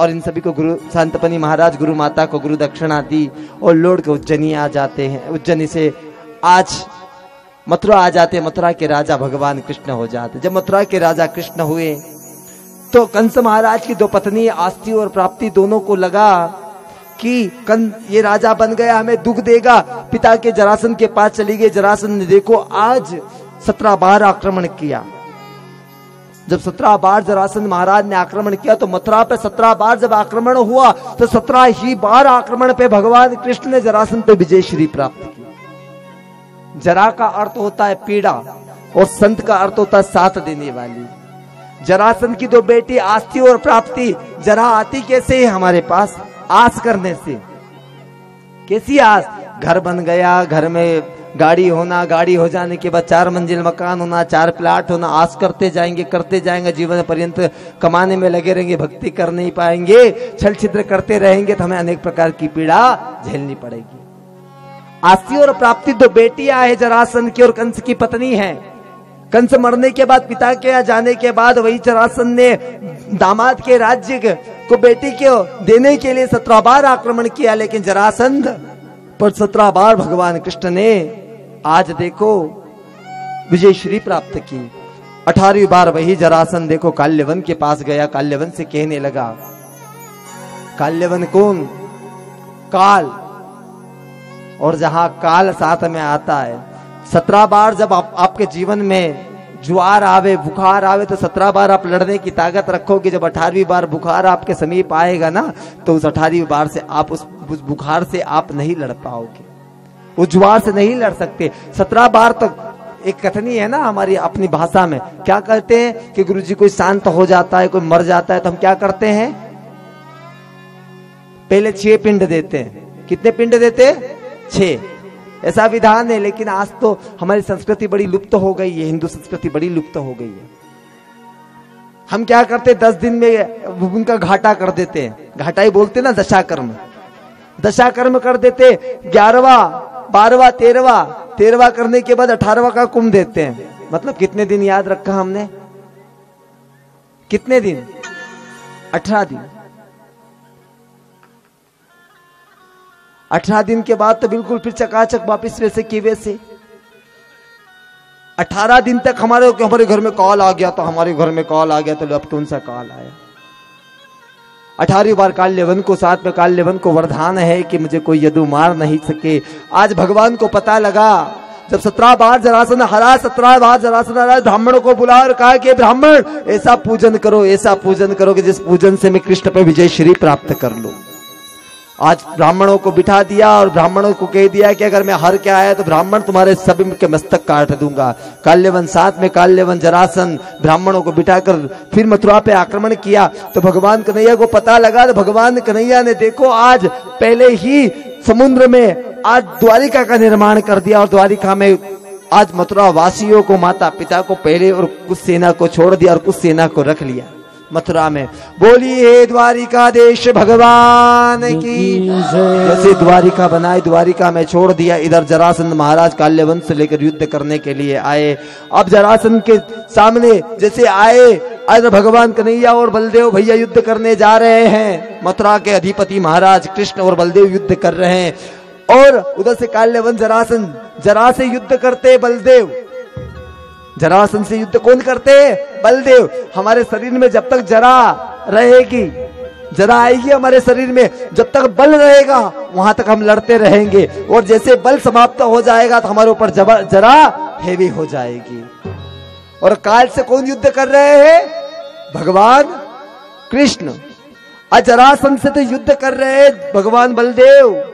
Speaker 1: और इन सभी को गुरु संतपनी महाराज, गुरु माता को गुरु दक्षिणा दी और लौट के उज्जैनी आ जाते हैं। उज्जैनी से आज मथुरा आ जाते मथुरा के राजा भगवान कृष्ण हो जाते जब मथुरा के राजा कृष्ण हुए तो कंस महाराज की दो पत्नी आस्ती और प्राप्ति दोनों को लगा कि कन, ये राजा बन गया, हमें दुख देगा। पिता के जरासन के पास चली गई। जरासन ने देखो, आज सत्रह बार आक्रमण किया। जब सत्रह बार जरासन महाराज ने आक्रमण किया तो मथुरा पे सत्रह बार जब आक्रमण हुआ तो सत्रह ही बार आक्रमण पे भगवान कृष्ण ने जरासन पे विजय श्री प्राप्त की जरा का अर्थ होता है पीड़ा, और संत का अर्थ होता है साथ देने वाली। जरासन की दो बेटी आस्ती और प्राप्ति, जरा आती कैसे है हमारे पास? आस करने से। कैसी आस? घर बन गया, घर में गाड़ी होना, गाड़ी हो जाने के बाद चार मंजिल मकान होना, चार प्लाट होना, आस करते जाएँगे करते जाएँगे, जीवन पर्यंत कमाने में लगे रहेंगे, भक्ति कर नहीं पाएँगे, छल छिद्र करते रहेंगे तो हमें अनेक प्रकार की पीड़ा झेलनी पड़ेगी। आस्ती और प्राप्ति दो बेटियाँ है जरासन की और कंस की पत्नी है। कंस मरने के बाद, पिता के यहाँ जाने के बाद, वही जरासन ने दामाद के राज्य को बेटी को देने के लिए सत्रह बार आक्रमण किया, लेकिन जरासंध पर सत्रह बार भगवान कृष्ण ने आज देखो विजय श्री प्राप्त की। अठारहवीं बार वही जरासन देखो काल्यवन के पास गया काल्यवन से कहने लगा काल्यवन कौन? काल। और जहाँ काल साथ में आता है सत्रह बार जब आप, आपके जीवन में ज्वार आवे बुखार आवे तो सत्रह बार आप लड़ने की ताकत रखोगे। जब अठारहवीं बार बुखार आपके समीप आएगा ना तो उस अठारहवीं बार से आप उस, उस बुखार से आप नहीं लड़ पाओगे। उस ज्वार से नहीं लड़ सकते। सत्रह बार तो एक कथनी है ना हमारी अपनी भाषा में। क्या कहते हैं कि गुरु जी कोई शांत हो जाता है कोई मर जाता है तो हम क्या करते हैं? पहले छह पिंड देते हैं। कितने पिंड देते छह। ऐसा विधान है, लेकिन आज तो हमारी संस्कृति बड़ी लुप्त हो गई है, हिंदू संस्कृति बड़ी लुप्त हो गई है। हम क्या करते, दस दिन में उनका घाटा कर देते हैं। घाटा ही बोलते ना दशा कर्म दशा कर्म कर देते, ग्यारहवा, बारहवा, तेरहवा तेरहवा करने के बाद अठारहवा का कुंभ देते हैं। मतलब कितने दिन याद रखा हमने? कितने दिन? अठारह दिन। अठारह दिन के बाद तो बिल्कुल फिर चकाचक वापिस वैसे की वैसे अठारह दिन तक हमारे हमारे घर में कॉल आ गया तो हमारे घर में कॉल आ गया तो अब कौन सा कॉल आया? अठारहवीं बार काल्यवन को साथ में काल्यवन को वरदान है कि मुझे कोई यदु मार नहीं सके। आज भगवान को पता लगा, जब सत्रह बार जरासन हरा सत्रह बार जरासन हरा ब्राह्मणों को बुला और कहा कि, ब्राह्मण, ऐसा पूजन करो, ऐसा पूजन करो कि जिस पूजन से मैं कृष्ण पे विजय श्री प्राप्त कर लू। आज ब्राह्मणों को बिठा दिया और ब्राह्मणों को कह दिया कि अगर मैं हर के आया तो ब्राह्मण तुम्हारे सभी के मस्तक काट दूँगा। काल्यवन साथ में काल्यवन जरासन ब्राह्मणों को बिठाकर फिर मथुरा पे आक्रमण किया। तो भगवान कन्हैया को पता लगा तो भगवान कन्हैया ने देखो, आज पहले ही समुद्र में आज द्वारिका का निर्माण कर दिया और द्वारिका में आज मथुरा वासियों को माता पिता को, पहले और कुछ सेना को छोड़ दिया और कुछ सेना को रख लिया। मथुरा में। बोलिए द्वारिका देश भगवान की जैसे द्वारिका बनाई द्वारिका में छोड़ दिया इधर जरासंध महाराज काल्यवंश से लेकर युद्ध करने के लिए आए। अब जरासंध के सामने जैसे आए आज भगवान कन्हैया और बलदेव भैया युद्ध करने जा रहे हैं। मथुरा के अधिपति महाराज कृष्ण और बलदेव युद्ध कर रहे हैं। और उधर से काल्यवंश जरासन जरा से युद्ध करते बलदेव जरासन से युद्ध कौन करते बलदेव, हमारे शरीर में जब तक जरा रहेगी, जरा आएगी हमारे शरीर में, जब तक बल रहेगा, वहाँ तक हम लड़ते रहेंगे। और जैसे बल समाप्त हो जाएगा तो हमारे ऊपर जरा हेवी हो जाएगी। और काल से कौन युद्ध कर रहे हैं? भगवान कृष्ण। अजरासन से तो युद्ध कर रहे हैं भगवान बलदेव।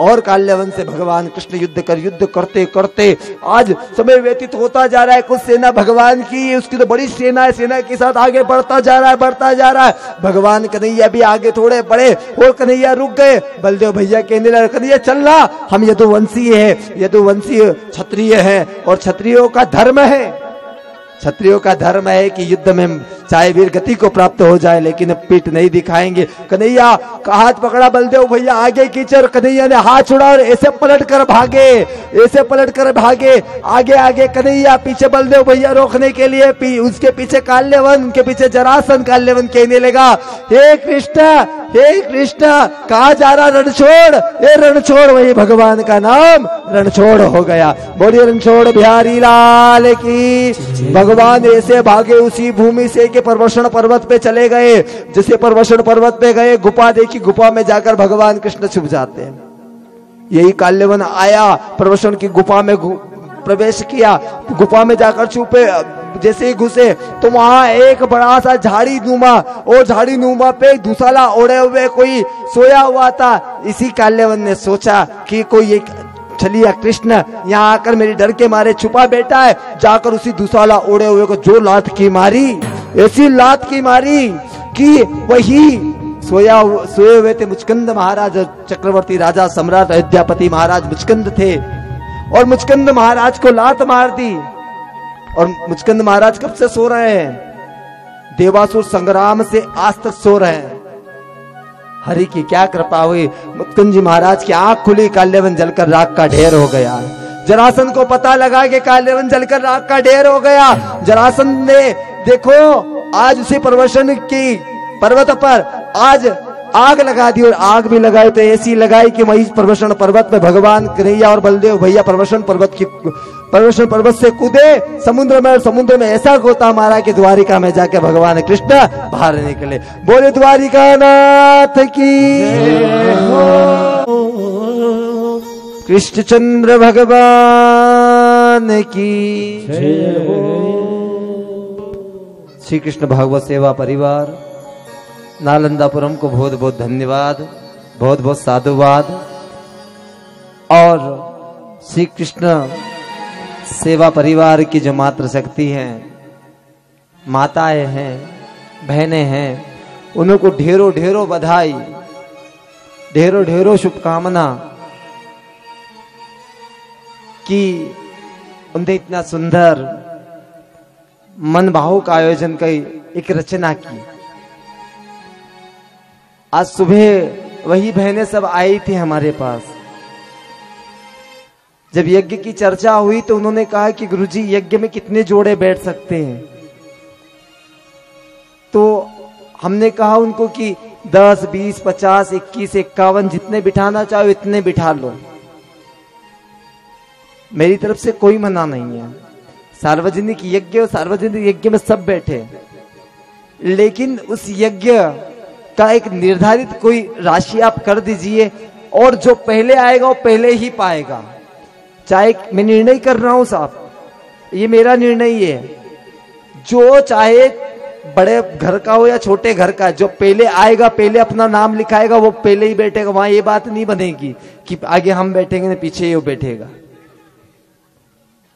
Speaker 1: और काल्यवन से भगवान कृष्ण युद्ध कर, युद्ध करते करते, आज समय व्यतीत होता जा रहा है। कुछ सेना भगवान की, उसकी तो बड़ी सेना है, सेना के साथ आगे बढ़ता जा रहा है, बढ़ता जा रहा है। भगवान कन्हैया भी आगे थोड़े बढ़े और कन्हैया रुक गए। बलदेव भैया कहने लगे, कन्हैया चलना हम यदुवंशीय है यदुवंशी क्षत्रिय है और क्षत्रियो का धर्म है। क्षत्रियों का धर्म है कि युद्ध में चाहे वीर गति को प्राप्त हो जाए लेकिन पीठ नहीं दिखाएँगे। कन्हैया का हाथ पकड़ा बलदेव भैया आगे कीचड़ कन्हैया ने हाथ छुड़ा और ऐसे पलट कर भागे ऐसे पलट कर भागे। आगे आगे कन्हैया पीछे बलदेव भैया रोकने के लिए पी, उसके पीछे काल्यवन उनके पीछे जरासन काल्यवन कहने लगा हे कृष्ण हे कृष्ण कहा जा रहा रणछोड़? ये रणछोड़ वही भगवान का नाम रणछोड़ हो गया। बोलिए रणछोड़ बिहारी लाल की भगवान ऐसे भागे उसी भूमि से के परवशन पर्वत पे चले गए। जैसे परवशन पर्वत पे गए, गुफा देखी, गुफा में जाकर भगवान कृष्ण छुप जाते हैं। यही काल्यवन आया प्रवशन की गुफा में प्रवेश किया। गुफा में जाकर छुपे, जैसे ही घुसे तो वहाँ एक बड़ा सा झाड़ी नुमा, और झाड़ी नुमा पे दूसरा ओढ़े हुए कोई सोया हुआ था। इसी काल्यवन ने सोचा कि कोई एक चलिए कृष्ण, यहाँ आकर मेरी डर के मारे छुपा बैठा है। जाकर उसी दूसरा ओढ़े हुए को जो लात की मारी, ऐसी लात की मारी कि वही सोया सोए हुए थे मुचकंद महाराज चक्रवर्ती राजा सम्राट अयोध्यापति महाराज मुचकंद थे। और मुचकंद महाराज को लात मार दी। और मुचकंद महाराज कब से सो रहे हैं? देवासुर संग्राम से आज तक सो रहे हैं। हरि की क्या कृपा हुई? मुचकंद जी महाराज की आँख खुली काल्यवन जलकर राख का ढेर हो गया। जरासन को पता लगा कि काल्यवन जलकर राख का ढेर हो गया। जरासन ने, देखो, आज उसी प्रवचन की पर्वत पर आज आग लगा दी और आग भी लगाई तो ऐसी लगाई कि वही प्रवचन पर्वत में भगवान, कन्हैया और बलदेव भैया प्रवचन पर्वत की प्रवचन पर्वत से कूदे, समुद्र में और समुद्र में ऐसा गोता मारा कि द्वारिका में जाके भगवान कृष्ण बाहर निकले। बोले द्वारिका नाथ की कृष्ण चंद्र भगवान की श्री कृष्ण भागवत सेवा परिवार, नालंदापुरम को बहुत बहुत धन्यवाद, बहुत बहुत साधुवाद और श्री कृष्ण सेवा परिवार की जो मात्र शक्ति हैं, माताएँ हैं, बहनें हैं, उनको ढेरों ढेरों बधाई, ढेरों ढेरों शुभकामना कि उनने इतना सुंदर मन भाव का आयोजन का एक रचना की। आज सुबह वही बहनें सब आई थी हमारे पास। जब यज्ञ की चर्चा हुई तो उन्होंने कहा कि गुरुजी यज्ञ में कितने जोड़े बैठ सकते हैं? तो हमने कहा उनको कि 10, 20, 50, 21, इक्यावन जितने बिठाना चाहो इतने बिठा लो। मेरी तरफ़ से कोई मना नहीं है। सार्वजनिक यज्ञ और सार्वजनिक यज्ञ में सब बैठे लेकिन उस यज्ञ का एक निर्धारित कोई राशि आप कर दीजिए और जो पहले आएगा वो पहले ही पाएगा। चाहे मैं निर्णय कर रहा हूँ साहब, ये मेरा निर्णय ही है। जो चाहे बड़े घर का हो या छोटे घर का, जो पहले आएगा, पहले अपना नाम लिखाएगा, वो पहले ही बैठेगा, वहाँ ये बात नहीं बनेगी कि आगे हम बैठेंगे ना, पीछे ये बैठेगा।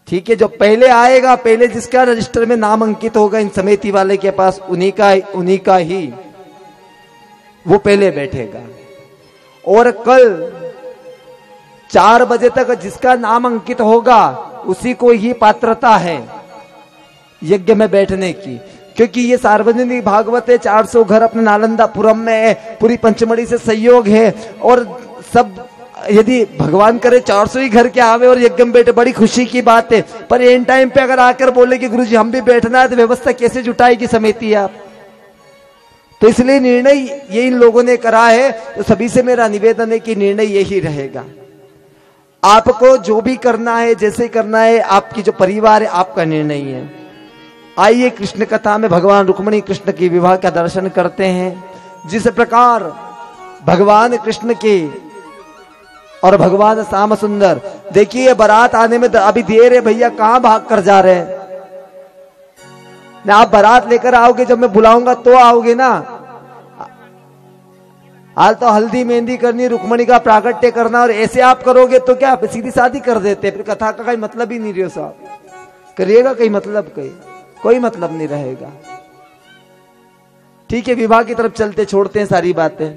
Speaker 1: ठीक है, जो पहले आएगा, पहले जिसका रजिस्टर में नाम अंकित होगा, इन समिति वाले के पास, उन्हीं का उन्हीं का ही, वो पहले बैठेगा। और कल चार बजे तक जिसका नाम अंकित होगा, उसी को ही पात्रता है यज्ञ में बैठने की। क्योंकि ये सार्वजनिक भागवत है 400 घर अपने नालंदापुरम में है, पूरी पंचमढ़ी से सहयोग है, और सब यदि भगवान करे 400 ही घर के आवे और यज्ञ में बैठे, बड़ी खुशी की बात है। पर एन टाइम पे अगर आकर बोले कि गुरुजी, हम भी बैठना है तो व्यवस्था कैसे जुटाएगी समिति आप? तो इसलिए निर्णय ये इन लोगों ने करा है तो सभी से मेरा निवेदन है कि निर्णय यही रहेगा। आपको जो भी करना है, जैसे करना है, आपकी जो परिवार है, आपका निर्णय है। आइए कृष्ण कथा में भगवान रुक्मणी कृष्ण की विवाह का दर्शन करते हैं। जिस प्रकार भगवान कृष्ण के और भगवान श्याम सुंदर, देखिए, बारात आने में अभी देर है भैया, कहाँ भाग कर जा रहे हैं? आप बारात लेकर आओगे, जब मैं बुलाऊँगा तो आओगे ना? हाल तो हल्दी मेहंदी करनी रुक्मणी का प्रागट्य करना और ऐसे आप करोगे तो क्या सीधी शादी कर देते? फिर कथा का कोई मतलब ही नहीं रहो साहब। करिएगा कहीं मतलब कहीं? कोई मतलब नहीं रहेगा। ठीक है विवाह की तरफ़ चलते छोड़ते हैं सारी बातें।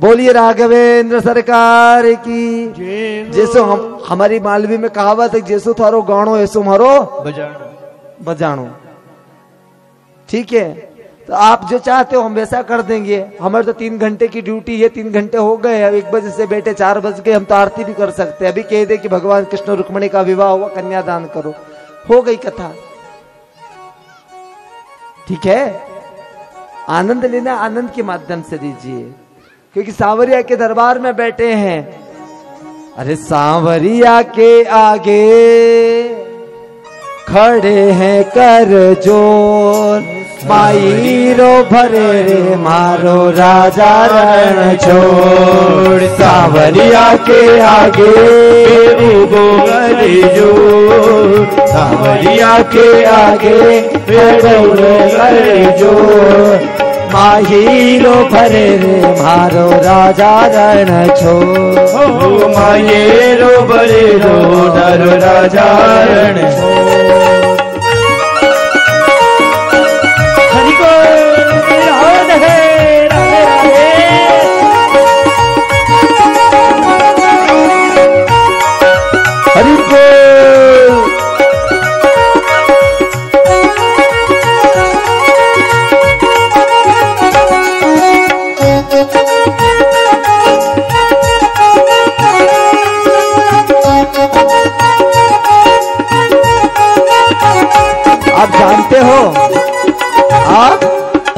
Speaker 1: बोलिए राघवेंद्र सरकार की जैसो हम हमारी मालवी में कहावत है जैसो थारो गाणो ऐसो मारो बजानो ठीक है? तो आप जो चाहते हो, हम वैसा कर देंगे। हमारे तो तीन घंटे की ड्यूटी है, तीन घंटे हो गए एक बजे से बैठे चार बज गए, हम तो आरती भी कर सकते हैं। अभी कह दे कि भगवान कृष्ण रुक्मणी का विवाह हुआ कन्यादान करो। हो गई कथा। ठीक है? आनंद लेना आनंद के माध्यम से दीजिए। क्योंकि सांवरिया के दरबार में बैठे हैं। अरे सांवरिया के आगे खड़े हैं कर ज़ोर। माईरो भरे रे, मारो राजा रण छोड़।
Speaker 2: सावरिया के आगे उगो गरे जो सावरिया के आगे उगो गरे जो
Speaker 1: माहीरो भरे रे मारो राजा रण छोड़
Speaker 2: ओ माये रो बरे रो नर
Speaker 1: हो। आप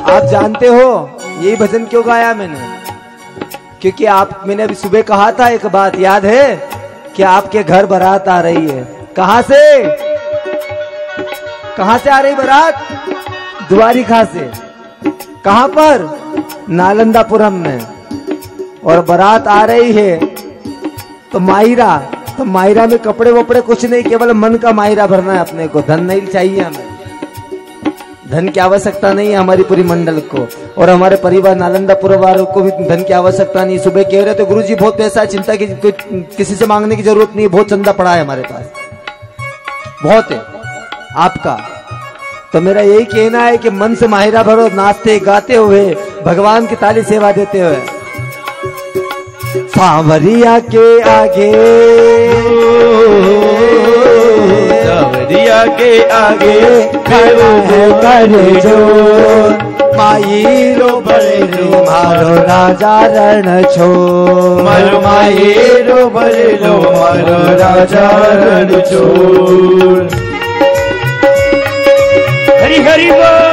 Speaker 1: आप जानते हो, यही भजन क्यों गाया मैंने? क्योंकि आप, मैंने अभी सुबह कहा था एक बात, याद है? कि आपके घर बारात आ रही है। कहाँ से? कहाँ से आ रही बारात? द्वारिका से कहाँ पर? नालंदापुरम में। और बारात आ रही है तो मायरा तो मायरा में कपड़े वपड़े कुछ नहीं, केवल मन का मायरा भरना है अपने को। धन नहीं चाहिए हमें। धन की आवश्यकता नहीं है हमारी पूरी मंडल को। और हमारे परिवार नालंदा परिवार को भी धन की आवश्यकता नहीं। सुबह कह रहे थे गुरु जी बहुत पैसा है, चिंता की किसी से मांगने की ज़रूरत नहीं बहुत चंदा पड़ा है हमारे पास। बहुत है। आपका। तो मेरा यही कहना है कि मन से माहिरा भरो, नाचते, गाते हुए, भगवान की ताली सेवा देते हुए। सांवरिया के आगे।
Speaker 2: सावरिया के आगे
Speaker 1: खड़ो है करे जो माई रो बड़े लो, मारो राजा रण छो
Speaker 2: मारो माई रो बड़े लो, मारो राजा रण छो हरी, हरि बोल।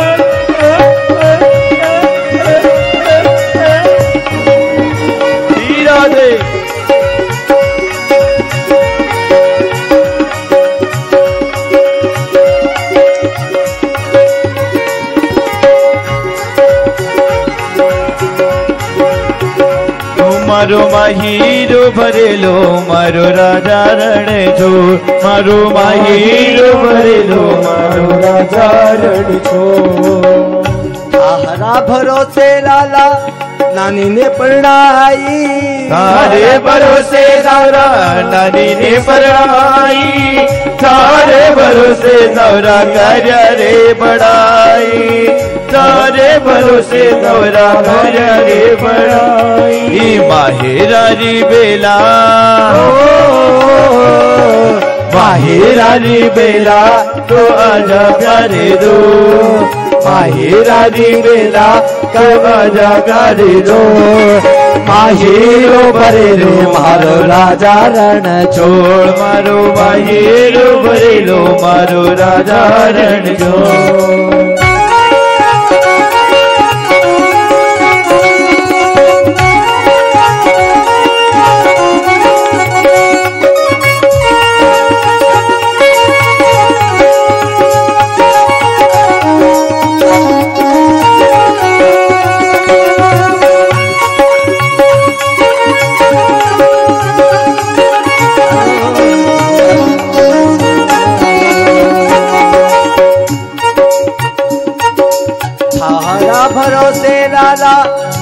Speaker 2: મારો માહીરો ભરેલો મારો રાજા રણે છો મારો માહીરો ભરેલો મારો રાજા રણ છો
Speaker 1: नानी ने पढ़ाई। सारे भरोसे सौरा नानी ने पढ़ाई।
Speaker 2: सारे भरोसे सौरा कर रे बड़ाई सारे भरोसे सौरा कर रे बड़ाई माहेरा री बेला। ओ, ओ, ओ, ओ, ओ, ओ, ओ, ओ, માહિરાની બેલા તો અજા દો. માહિરાની બેલા તો અજા દો.
Speaker 1: માહિરો ભરે રે મારો રાજા રણ
Speaker 2: છોડ. મારો માહિરો ભરેલો મારો રાજા રણ છોડ.
Speaker 1: भरोसे लाला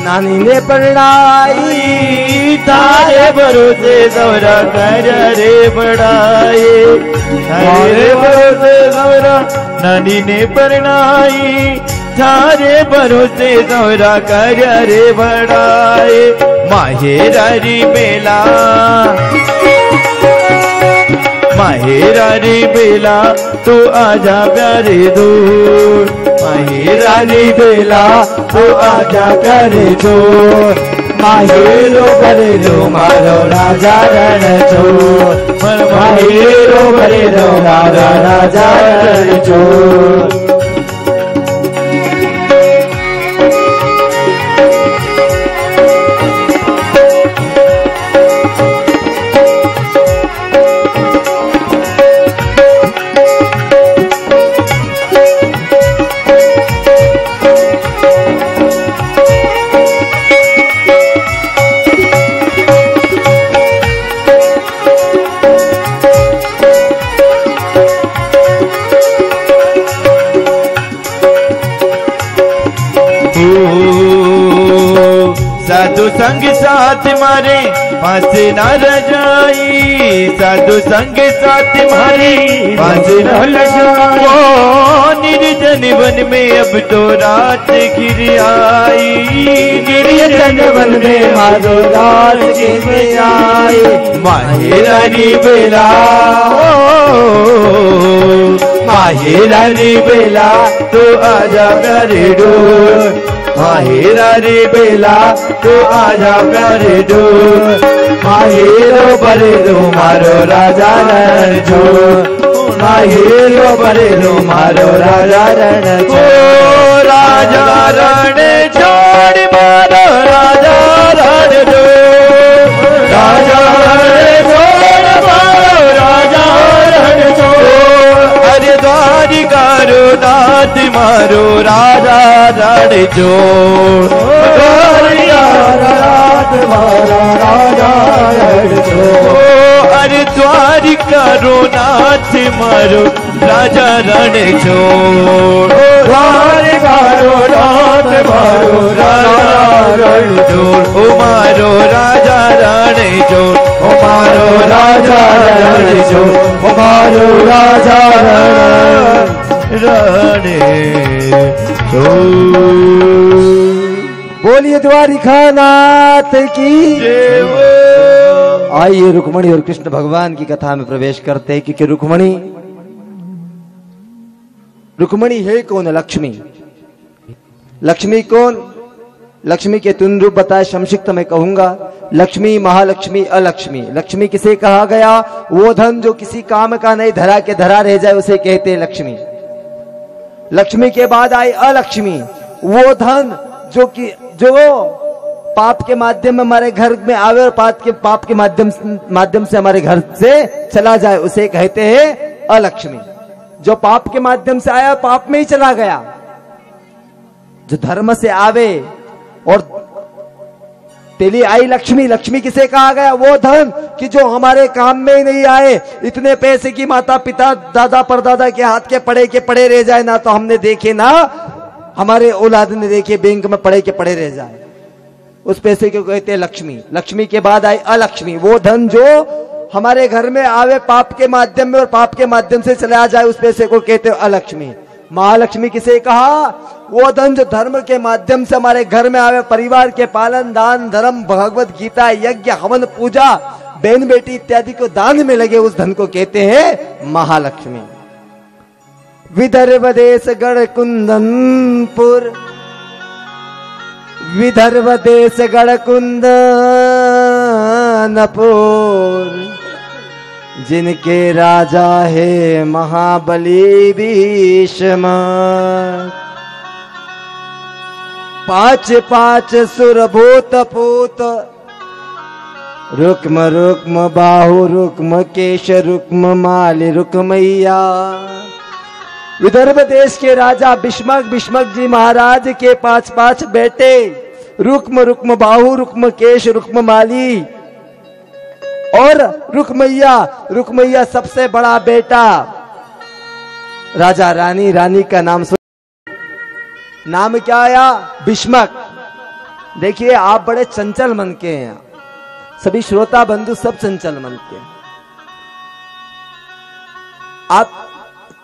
Speaker 1: नानी ने परणाई
Speaker 2: तारे भरोसे सौरा कर रे बड़ाए तारे भरोसे सौरा नानी ने परनाई तारे भरोसे सौरा कर रे बड़ाए माहेरारी बेला माहेरारी बेला, तू आजा प्यारे दूर। माहेरारी बेला, तू आजा प्यारे दूर।
Speaker 1: माहेरो बरेरो मारो राजा रण चोर माहेरो बरेरो मारो राजा रण चोर
Speaker 2: साथ मारे पास न रजाई साधु संग साथ मारे। पास न रजाई ओ, निर्जन वन में अब तो रात गिर आई।
Speaker 1: निर्जन वन में मारो रात गिर आई।
Speaker 2: माहेरानी बेला ओ, माहेरानी बेला तो आजा करे डोर माहेरानी बेला तो आजा प्यारे डो आहेरो बरे दो मारो राजा रण जो आहेरो बरे दो मारो राजा रण जो राजा रण छोड़ द्वारिकारो नाथ मारो राजा रण छोड़
Speaker 1: रात मारो राजा रण चोर
Speaker 2: अरे द्वारिकारो नाथ मारो राजा रण छोड़ द्वारिकारो नाथ मारो राजा रण छोड़ ओ मारो राजा रण छोड़ ओ मारो राजा रण। छोड़
Speaker 1: बोलिए द्वारिका नाथ की आइए रुक्मणी और कृष्ण भगवान की कथा में प्रवेश करते हैं क्योंकि रुक्मणी रुक्मणी है कौन लक्ष्मी? लक्ष्मी कौन? लक्ष्मी के तुन रूप बताए संक्षिप्त में कहूँगा लक्ष्मी महालक्ष्मी अलक्ष्मी। लक्ष्मी किसे कहा गया? वो धन जो किसी काम का नहीं धरा के धरा रह जाए उसे कहते हैं लक्ष्मी। लक्ष्मी के बाद आई अलक्ष्मी। वो धन जो कि, जो पाप के माध्यम में हमारे घर में आवे और पाप के पाप के माध्यम माध्यम से हमारे घर से चला जाए, उसे कहते हैं अलक्ष्मी। जो पाप के माध्यम से आया, पाप में ही चला गया। जो धर्म से आवे और पहली आई लक्ष्मी लक्ष्मी किसे कहा गया? वो धन कि जो हमारे काम में ही नहीं आए। इतने पैसे की माता पिता, दादा परदादा के हाथ के, पड़े के पड़े रह जाए ना तो हमने देखे ना, हमारे औलाद ने देखे बैंक में पड़े के पड़े रह जाए। उस पैसे को कहते हैं लक्ष्मी। लक्ष्मी के बाद आई अलक्ष्मी। वो धन जो हमारे घर में आवे, पाप के माध्यम में और पाप के माध्यम से चला जाए, उस पैसे को कहते अलक्ष्मी। महालक्ष्मी किसे कहा? वो धन जो धर्म के माध्यम से हमारे घर में आवे, परिवार के पालन, दान, धर्म, भगवत गीता, यज्ञ हवन पूजा, बहन बेटी इत्यादि को दान में लगे उस धन को कहते हैं महालक्ष्मी। विदर्भ देश गढ़ कुंदनपुर विदर्भ देश गढ़ कुंदनपुर जिनके राजा है महाबली भीष्म। पाँच पाँच सुर भूत पूत। रुक्म रुक्म बाहु रुक्म केश रुक्म माली रुक्मैया विदर्भ देश के राजा बिस्मक बिस्मक जी महाराज के पाँच पाँच बेटे, रुक्म रुक्म बाहु रुक्म केश रुक्म माली। और रुक्मैया रुक्मैया सबसे बड़ा बेटा, राजा रानी रानी का नाम नाम क्या आया? भीष्मक देखिए, आप बड़े चंचल मन के हैं। सभी श्रोता बंधु सब चंचल मन के आप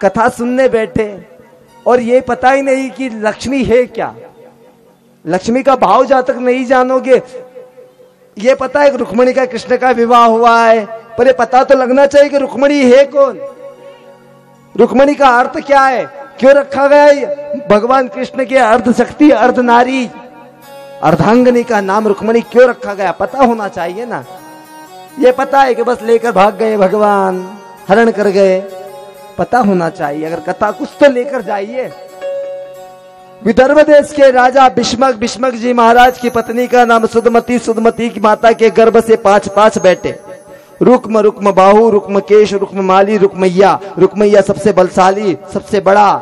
Speaker 1: कथा सुनने बैठे, और ये पता ही नहीं कि लक्ष्मी है क्या। लक्ष्मी का भाव जा तक नहीं जानोगे। ये पता है रुक्मणी का कृष्ण का विवाह हुआ है, पर ये पता तो लगना चाहिए कि रुक्मणी है कौन। रुक्मणी का अर्थ क्या है? क्यों रखा गया है भगवान कृष्ण के अर्ध शक्ति, अर्ध नारी। अर्धांगनी का नाम रुक्मणी क्यों रखा गया? पता होना चाहिए ना। ये पता है कि बस लेकर भाग गए भगवान, हरण कर गए। पता होना चाहिए। अगर कथा कुछ तो लेकर जाइए। विदर्भ देश के राजा बिस्मक बिस्मक जी महाराज की पत्नी का नाम सुदमती सुदमती की माता के गर्भ से पाँच पाँच बेटे रुक्म रुक्म बाहु, रुक्म केश, रुक्म माली, रुक्मैया। रुक्मैया सबसे बलशाली, सबसे बड़ा।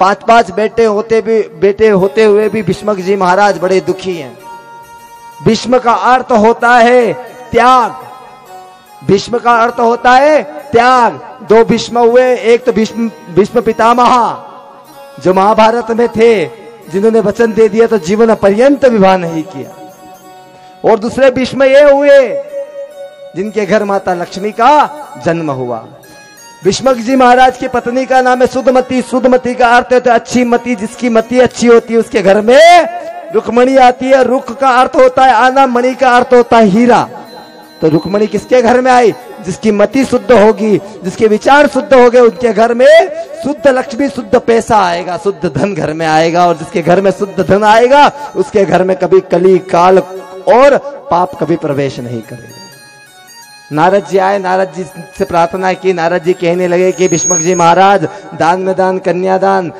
Speaker 1: पाँच पाँच बेटे होते भी, बेटे होते हुए भी भीष्मक जी महाराज बड़े दुखी हैं। भीष्म का अर्थ होता है त्याग। भीष्म का अर्थ होता है त्याग। दो भीष्म हुए, एक तो भीष्म भीष्म पितामह, जो महाभारत में थे, जिन्होंने वचन दे दिया तो जीवन पर्यंत विवाह नहीं किया। और दूसरे भीष्म ये हुए जिनके घर माता लक्ष्मी का जन्म हुआ। भीष्मक जी महाराज की पत्नी का नाम है सुधमती। सुधमती का अर्थ है तो अच्छी मती, जिसकी मती अच्छी होती है उसके घर में रुकमणी आती है। रुख का अर्थ होता है आना, मणि का अर्थ होता है हीरा। तो रुक्मणी किसके घर में आई? जिसकी मति शुद्ध होगी, जिसके विचार शुद्ध हो गए, उनके घर में शुद्ध लक्ष्मी, शुद्ध पैसा आएगा, शुद्ध धन घर में आएगा और जिसके घर में शुद्ध धन आएगा, उसके घर में कभी कली, काल और पाप कभी प्रवेश नहीं करेगा। नारद जी आए नारद जी से प्रार्थना की नारद जी कहने लगे कि भीष्मक जी महाराज दान में दान कन्यादान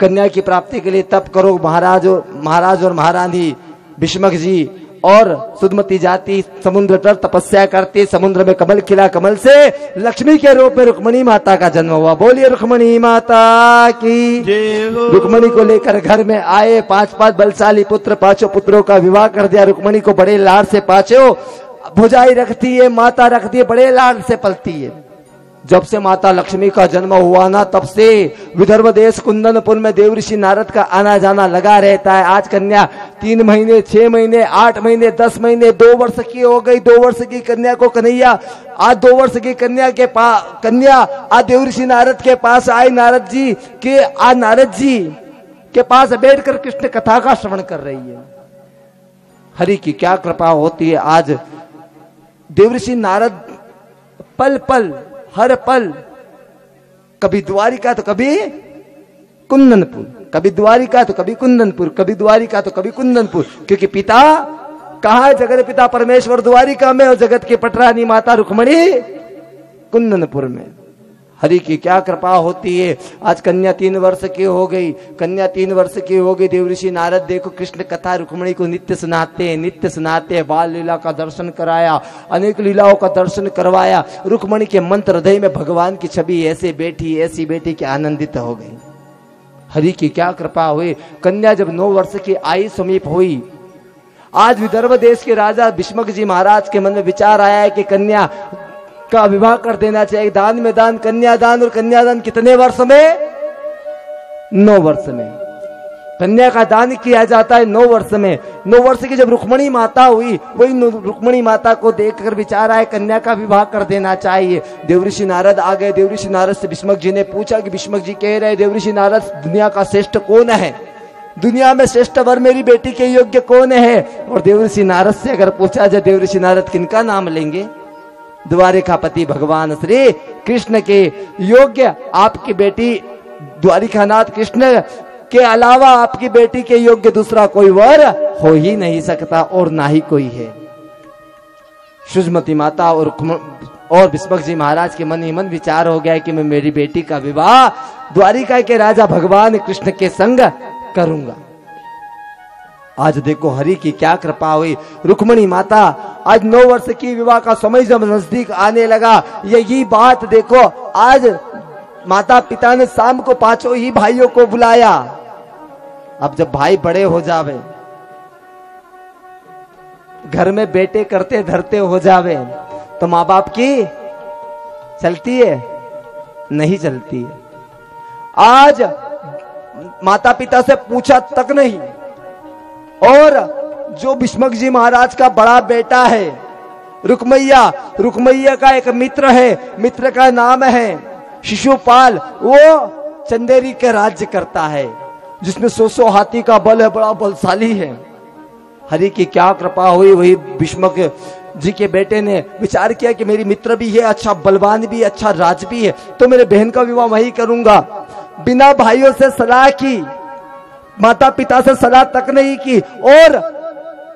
Speaker 1: कन्या की प्राप्ति के लिए तप करो महाराज और महाराज और महारानी भीष्मक जी और सुदमती जाति समुद्र पर तपस्या करती समुद्र में कमल खिला कमल से लक्ष्मी के रूप में रुक्मणी माता का जन्म हुआ। बोलिए रुक्मणी माता की। रुक्मणी को लेकर घर में आए पाँच पाँच बलशाली पुत्र पाँचों पुत्रों का विवाह कर दिया। रुक्मणी को बड़े लाड़ से पाँचों भुजाई रखती है, माता रखती है, बड़े लाल से पलती है। जब से माता लक्ष्मी का जन्म हुआ ना, तब से विदर्भ देश कुंदनपुर में देव ऋषि नारद का आना जाना लगा रहता है। आज कन्या तीन महीने, छह महीने, आठ महीने, दस महीने, दो वर्ष की हो गई। दो वर्ष की कन्या को कन्हैया, आज दो वर्ष की कन्या के पास कन्या आज देव ऋषि नारद के पास आई। नारद जी के आज नारद जी के पास बैठकर कृष्ण कथा का श्रवण कर रही है। हरि की क्या कृपा होती है? आज देवऋषि नारद, पल पल, हर पल। कभी द्वारिका तो कभी कुंदनपुर, कभी द्वारिका तो कभी कुंदनपुर, कभी द्वारिका तो कभी कुंदनपुर। क्योंकि पिता, कहा है, जगत पिता परमेश्वर, द्वारिका में और जगत की पटरानी माता रुक्मणी कुंदनपुर में। हरि की क्या कृपा होती है? आज कन्या तीन वर्ष की हो गई। कन्या तीन वर्ष की हो गई देवऋषि नारद देखो, कृष्ण कथा रुक्मणी को नित्य सुनाते हैं, नित्य सुनाते हैं, बाल लीला का दर्शन कराया, अनेक लीलाओं का दर्शन करवाया। रुक्मणी के मंत्र हृदय में भगवान की छवि ऐसे बैठी, ऐसी बेटी की आनंदित हो गई। हरि की क्या कृपा हुई? कन्या जब नौ वर्ष की आई, समीप हुई। आज विदर्भ देश के राजा भीष्मक जी महाराज के मन में विचार आया है कि कन्या का विवाह कर देना चाहिए। दान में दान, कन्यादान और कन्यादान कितने वर्ष में? नौ वर्ष में। कन्या का दान किया जाता है नौ वर्ष में। नौ वर्ष की जब रुक्मणी माता हुई, वही रुक्मणी माता को देखकर विचार आए कन्या का विवाह कर देना चाहिए। देवऋषि नारद आ गए। देवऋषि नारद से भीष्मक जी ने पूछा कि भीष्मक जी कह रहे देवऋषि नारद, दुनिया का श्रेष्ठ कौन है? दुनिया में श्रेष्ठ वर मेरी बेटी के योग्य कौन है? और देवऋषि नारद से अगर पूछा जाए, देवऋषि नारद किनका नाम लेंगे? द्वारिकापति भगवान श्री कृष्ण के योग्य आपकी बेटी द्वारिकानाथ कृष्ण के अलावा आपकी बेटी के योग्य दूसरा कोई वर हो ही नहीं सकता और ना ही कोई है। सुजमती माता और और विस्पक जी महाराज के मन ही मन विचार हो गया कि मैं मेरी बेटी का विवाह द्वारिका के राजा भगवान कृष्ण के संग करूँगा। आज देखो हरि की क्या कृपा हुई। रुक्मणी माता, आज नौ वर्ष की विवाह का समय जब नज़दीक आने लगा यही बात देखो, आज माता पिता ने शाम को पाँचों ही भाइयों को बुलाया। अब जब भाई बड़े हो जावे, घर में बेटे करते धरते हो जावे तो माँ बाप की चलती है, नहीं चलती है। आज माता पिता से पूछा तक नहीं और जो भीष्मक जी महाराज का बड़ा बेटा है, रुकमैया रुकमैया का एक मित्र है, मित्र का नाम है शिशुपाल, वो चंदेरी के राज्य करता है, जिसमें सो सौ हाथी का बल है, बड़ा बलशाली है। हरि की क्या कृपा हुई, वही भीष्मक जी के बेटे ने विचार किया कि मेरी मित्र भी है अच्छा बलवान भी अच्छा राज भी है तो मेरे बहन का विवाह वही करूँगा। बिना भाइयों से सलाह की माता पिता से सलाह तक नहीं की। और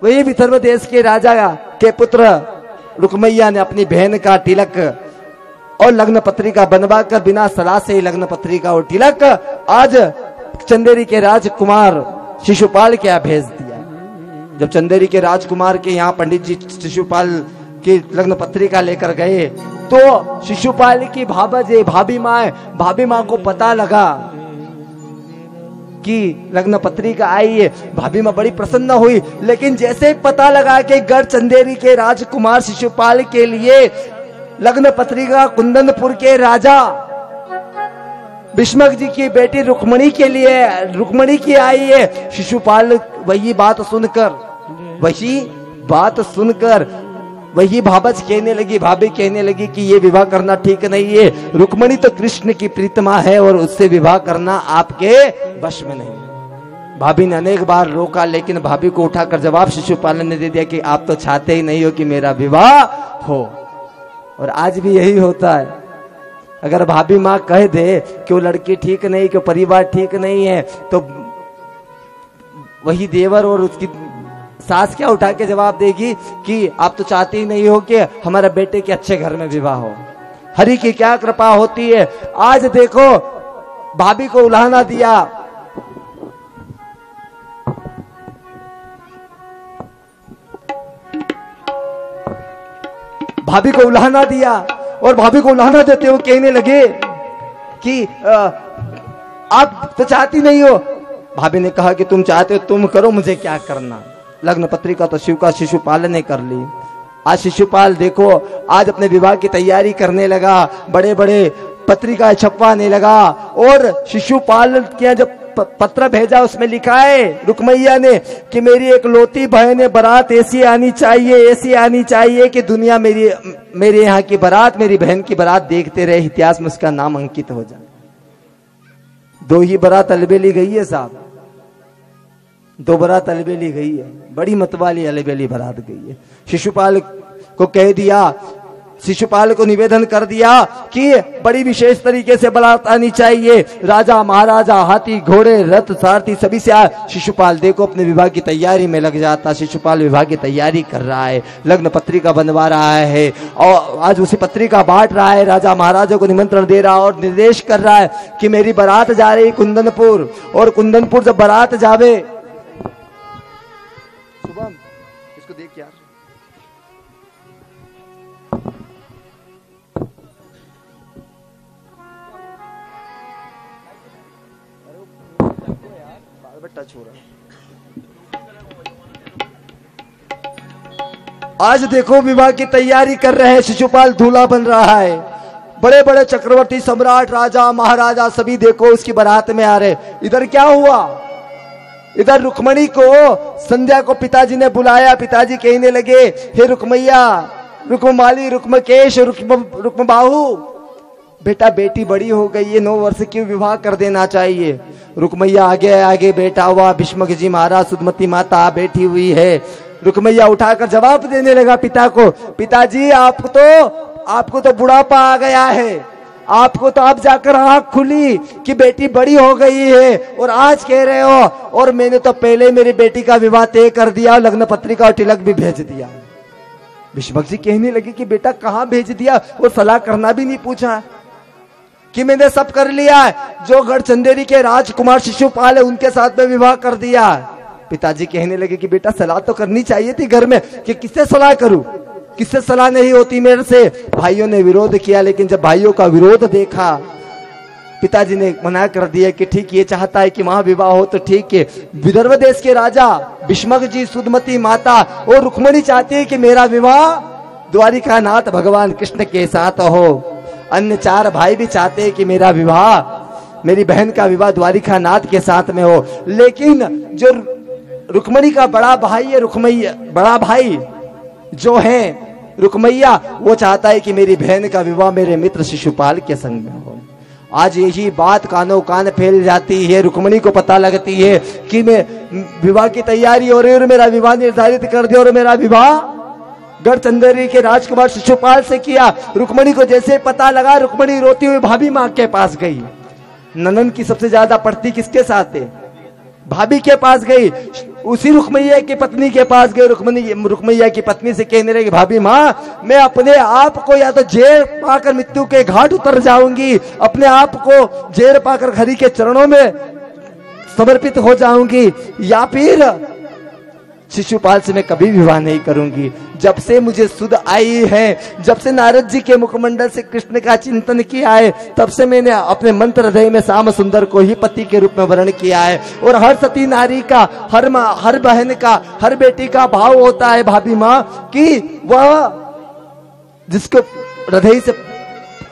Speaker 1: वही विदर्भ देश के राजा के पुत्र रुकमैया ने अपनी बहन का तिलक और लग्न पत्रिका बनवा कर बिना सलाह से ही लग्न पत्रिका और तिलक आज चंदेरी के राजकुमार शिशुपाल के यहाँ भेज दिया। जब चंदेरी के राजकुमार के यहाँ पंडित जी शिशुपाल की लग्न पत्रिका लेकर गए तो शिशुपाल की भाभा जे, भाभी माँ भाभी माँ को पता लगा कि लग्न पत्रिका आई है। भाभी माँ बड़ी प्रसन्न हुई। लेकिन जैसे ही पता लगा कि गढ़ चंदेरी के राजकुमार शिशुपाल के लिए लग्न पत्रिका कुंदनपुर के राजा भीष्मक जी की बेटी रुक्मणी के लिए रुक्मणी की आई है। शिशुपाल, वही बात सुनकर, वही बात सुनकर वही भाबज कहने लगी, भाभी कहने लगी कि ये विवाह करना ठीक नहीं है। रुक्मणी तो कृष्ण की प्रीतमा है और उससे विवाह करना आपके वश में नहीं भाभी ने अनेक बार रोका, लेकिन भाभी को उठाकर जवाब शिशुपालन ने दे दिया कि आप तो चाहते ही नहीं हो कि मेरा विवाह हो। और आज भी यही होता है। अगर भाभी माँ कह दे कि वो लड़की ठीक नहीं, कि परिवार ठीक नहीं है तो वही देवर और उसकी सास क्या उठा के जवाब देगी कि आप तो चाहते ही नहीं हो कि हमारे बेटे के अच्छे घर में विवाह हो। हरि की क्या कृपा होती है? आज देखो भाभी को उलाहना दिया। भाभी को उलाहना दिया और भाभी को उलाहना देते हो कहने लगे कि आ, आप तो चाहती नहीं हो। भाभी ने कहा कि तुम चाहते हो तुम करो मुझे क्या करना? लग्न पत्रिका तो शिव का शिशुपाल ने कर ली। आज शिशुपाल देखो, आज अपने विवाह की तैयारी करने लगा बड़े बड़े पत्रिका छपवाने लगा, और शिशुपाल के जब पत्र भेजा, उसमें लिखा है, रुकमैया ने, कि मेरी एक लोती बहन बारात ऐसी आनी चाहिए, ऐसी आनी चाहिए कि दुनिया मेरी, मेरे यहाँ की बारात, मेरी बहन की बारात देखते रहे, इतिहास में उसका नाम अंकित हो जाए। दो ही बारात अलबेली गई है साहब। दो बारात अलबेली गई है। बड़ी मतवाली अलबेली बरात गई है। शिशुपाल को कह दिया, शिशुपाल को निवेदन कर दिया कि बड़ी विशेष तरीके से बारात आनी चाहिए। राजा, महाराजा, हाथी, घोड़े, रथ, सारथी, सभी से आ शिशुपाल, देखो, अपने विवाह की तैयारी में लग जाता। शिशुपाल विवाह की तैयारी कर रहा है। लग्न पत्रिका बनवा रहा है। और आज उसी पत्रिका बांट रहा है। राजा, महाराजा को निमंत्रण दे रहा है और निर्देश कर रहा है कि मेरी बारात जा रही कुंदनपुर। और कुंदनपुर जब बारात जावे शुभम इसको देख यार टच हो। रहा आज देखो विवाह की तैयारी कर रहे हैं, शिशुपाल दूल्हा बन रहा है। बड़े बड़े चक्रवर्ती सम्राट, राजा, महाराजा, सभी देखो उसकी बारात में आ रहे इधर क्या हुआ? इधर रुक्मणी को, संध्या को पिताजी ने बुलाया, पिताजी कहने लगे, हे रुकमैया रुकमाली रुकमकेश, रुकम रुकम बाहू बेटा बेटी बड़ी हो गई है, नौ वर्ष की विवाह कर देना चाहिए। रुकमैया, आगे आगे बेटा हुआ भीष्मक जी महाराज सुदमती माता बैठी हुई है। रुकमैया उठाकर जवाब देने लगा पिता को, पिताजी, आप तो आपको तो बुढ़ापा आ गया है। आपको तो अब जाकर आँख खुली कि बेटी बड़ी हो गई है और आज कह रहे हो, और मैंने तो पहले मेरी बेटी का विवाह तय कर दिया, लग्न पत्रिका और तिलक भी भेज दिया। भीष्मक जी कहने लगे कि बेटा कहाँ भेज दिया? और सलाह करना भी नहीं पूछा। कि मैंने सब कर लिया है, जो गढ़ चंदेरी के राजकुमार शिशुपाल है, उनके साथ में विवाह कर दिया। पिताजी कहने लगे कि बेटा सलाह तो करनी चाहिए थी घर में, कि किससे सलाह करूँ? किससे सलाह नहीं होती मेरे से? भाइयों ने विरोध किया, लेकिन जब भाइयों का विरोध देखा, पिताजी ने मना कर दिया कि ठीक, ये चाहता है कि महाविवाह हो तो ठीक है। विदर्भ देश के राजा, भीष्मक जी सुदमती माता और रुक्मणी चाहती है कि मेरा विवाह द्वारिका नाथ भगवान कृष्ण के साथ हो। अन्य चार भाई भी चाहते हैं कि मेरा विवाह, मेरी बहन का विवाह द्वारिका नाथ के साथ में हो। लेकिन जो रुक्मणी का बड़ा भाई है रुक्मैया बड़ा भाई जो है, रुक्मैया, वो चाहता है कि मेरी बहन का विवाह मेरे मित्र शिशुपाल के संग में हो। आज यही बात कानों कान फैल जाती है, रुक्मणी को पता लगती है कि मैं विवाह की तैयारी हो रही और मेरा विवाह निर्धारित कर दिया और मेरा विवाह गढ़चंदेरी के राजकुमार शिशुपाल से किया। रुक्मणी को जैसे पता लगा, रुक्मणी रोती हुई भाभी माँ के पास गई। ननन की सबसे ज़्यादा पड़ती किसके साथ है? भाभी के पास गई। उसी रुकमैया की पत्नी के पास गए, रुकमनी, रुकमैया की पत्नी से कहने लगे, भाभी माँ, मैं अपने आप को या तो जेर पाकर मृत्यु के घाट उतर जाऊँगी, अपने आप को जेर पाकर हरि के चरणों में समर्पित हो जाऊँगी, या फिर शिशुपाल से मैं कभी विवाह नहीं करूँगी। जब से मुझे सुध आई है, जब से नारद जी के मुखमंडल से कृष्ण का चिंतन किया है, तब से मैंने अपने मंत्र हृदय में श्याम सुंदर को ही पति के रूप में वर्ण किया है। और हर सती नारी का, हर माँ, हर बहन का, हर बेटी का भाव होता है भाभी माँ, कि वह जिसको हृदय से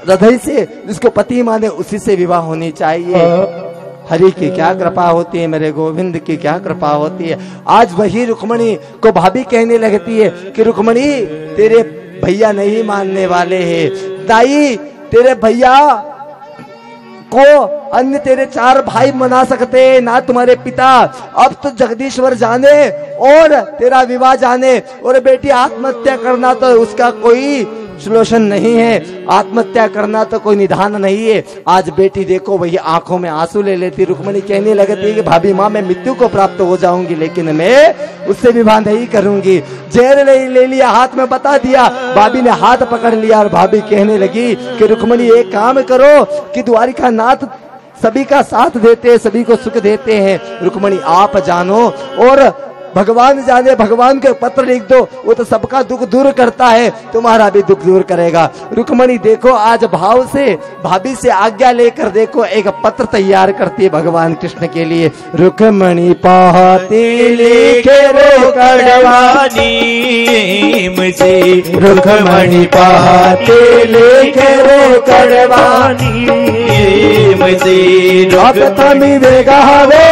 Speaker 1: हृदय से जिसको पति माने, उसी से विवाह होनी चाहिए। हरि की क्या कृपा होती है, मेरे गोविंद की क्या कृपा होती है। आज वही रुक्मणी को भाभी कहने लगती है कि, रुक्मणी, तेरे भैया नहीं मानने वाले हैं। दाई, तेरे भैया को अन्य तेरे चार भाई मना सकते हैं, ना तुम्हारे पिता। अब तो जगदीश्वर जाने और तेरा विवाह जाने और बेटी आत्महत्या करना तो उसका कोई सोल्यूशन नहीं है आत्महत्या करना तो कोई निधान नहीं है। आज बेटी देखो वही आँखों में आँसू ले लेती। रुक्मणी कहने लगती है कि भाभी माँ मैं मृत्यु को प्राप्त हो जाऊँगी लेकिन मैं उससे विवाह नहीं करूँगी। जहर ले, ले लिया हाथ में बता दिया। भाभी ने हाथ पकड़ लिया और भाभी कहने लगी कि रुक्मणी एक काम करो कि द्वारिका नाथ सभी का साथ देते हैं सभी को सुख देते हैं। रुक्मणी आप जानो और भगवान जाने भगवान के पत्र लिख दो वो तो सबका दुख दूर करता है तुम्हारा भी दुख दूर करेगा। रुक्मणी देखो आज भाव से भाभी से आज्ञा लेकर देखो एक पत्र तैयार करती है भगवान कृष्ण के लिए। रुक्मणी पाती लिखे वो
Speaker 2: कड़वानी मुझे।
Speaker 1: रुक्मणी पाती लिखे वो कड़वानी
Speaker 2: मुझे।
Speaker 1: अब तमी वेगा वो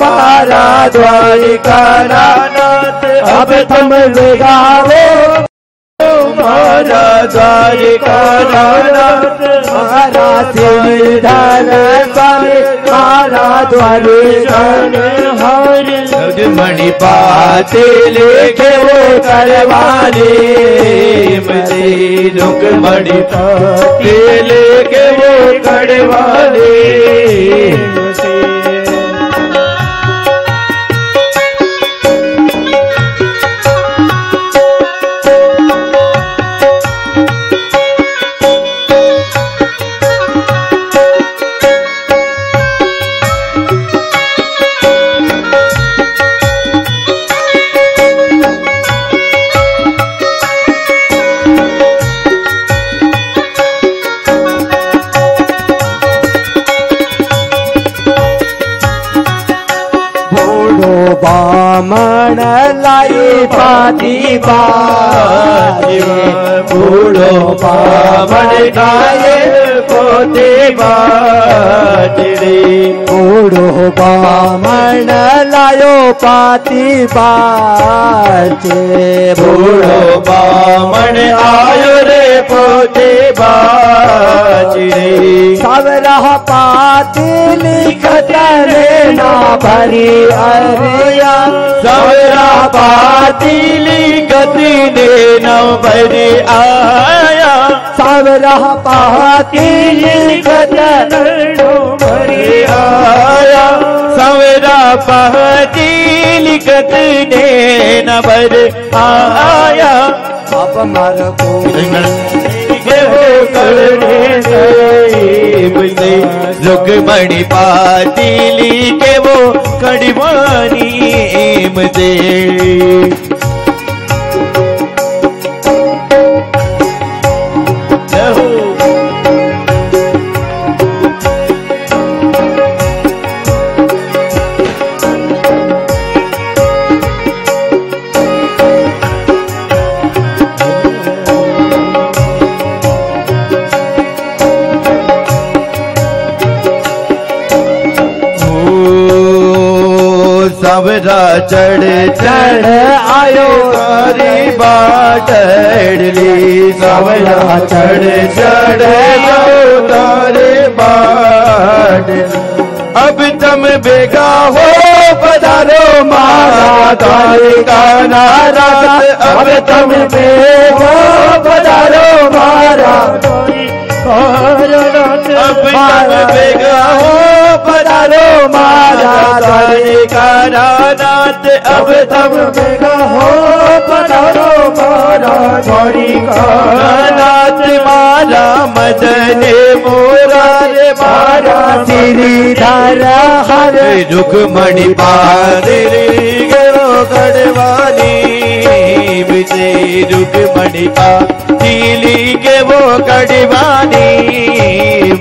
Speaker 1: मारा द्वारिका नाथ अब तुम
Speaker 2: मारा द्वारिका नाथ
Speaker 1: मारा स्वामी मारा द्वारिका
Speaker 2: हर मणि पाते लेके वो करवाने मुझे रुक मणि पाते लेके वो करवाने
Speaker 1: बामणलाई पाती पाए
Speaker 2: बूढ़ो पावन गाये पोते बाजरे।
Speaker 1: बूढ़ो बामण लायो पाती बाजे
Speaker 2: बूढ़ो बामन आयो रे पोते बाजरे।
Speaker 1: सवरह पाती लिखत रे ना भरी अरिया
Speaker 2: सवरा पातिली गति ने न भरी आया।
Speaker 1: सवरह पाती लिखत
Speaker 2: आया। सवरा पातिली गति ने न भर आया।
Speaker 1: अब मर को
Speaker 2: रुकमणि पातिली के वो कड़वानी मुझे सावरा चढ़ चढ़ आयो तारी बाटली सावरा चढ़ चढ़ आयो तारे बाट। अब तुम बेगा हो पधारो मारा द्वारिका नाराज़ अब तुम बेगा पधारो मारा अब तुम बेगा हो पधारो मारा द्वारिका नाथ अब तुम बेगा हो पधारो मारा द्वारिका नाथ माला मदन मोरा रे मारा
Speaker 1: श्रीधर हर
Speaker 2: रुक्मणि पादरी गरो गढ़वानी विजय रुक्मणि पाली के वो गढ़वानी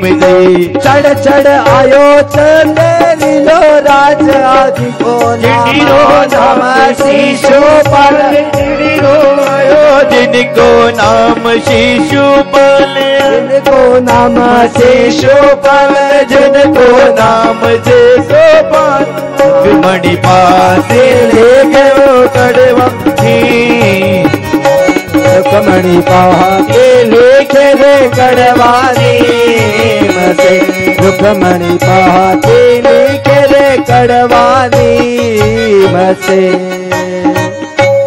Speaker 2: विजय
Speaker 1: चढ़ चढ़ आयो चले लीलो राज आदि को
Speaker 2: जिनको नाम जिनको आयो जिनको नाम शिशुपाल
Speaker 1: जिनको नाम
Speaker 2: शिशुपाल जिनको नाम शिशुपाल मणिपाल ले गयो कड़वा
Speaker 1: रुकमणि पहा के लेखे रे कड़वानी मसे। रुकमणि पहा के लेखे रे कड़वानी मसे।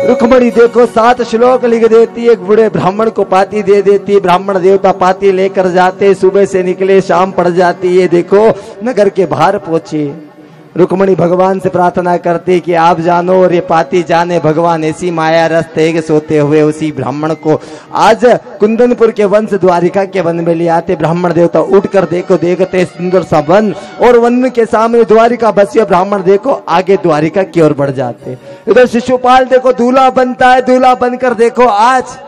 Speaker 1: रुक्मणी देखो, सात श्लोक लिख देती एक बूढ़े ब्राह्मण को पाती दे देती ब्राह्मण देवता पाती लेकर जाते सुबह से निकले, शाम पड़ जाती है, देखो, नगर के बाहर पहुँचे। रुक्मणी भगवान से प्रार्थना करती कि आप जानो और ये पाती जाने भगवान ऐसी माया रस तेग सोते हुए उसी ब्राह्मण को। आज कुंदनपुर के से द्वारिका के वन में ले आते ब्राह्मण देवता उठ कर देखो, देखते सुंदर सा वन, और वन के सामने द्वारिका बसिया ब्राह्मण देखो, आगे द्वारिका की ओर बढ़ जाते। इधर शिशुपाल देखो, दूल्हा बनता है, दूल्हा बनकर देखो, आज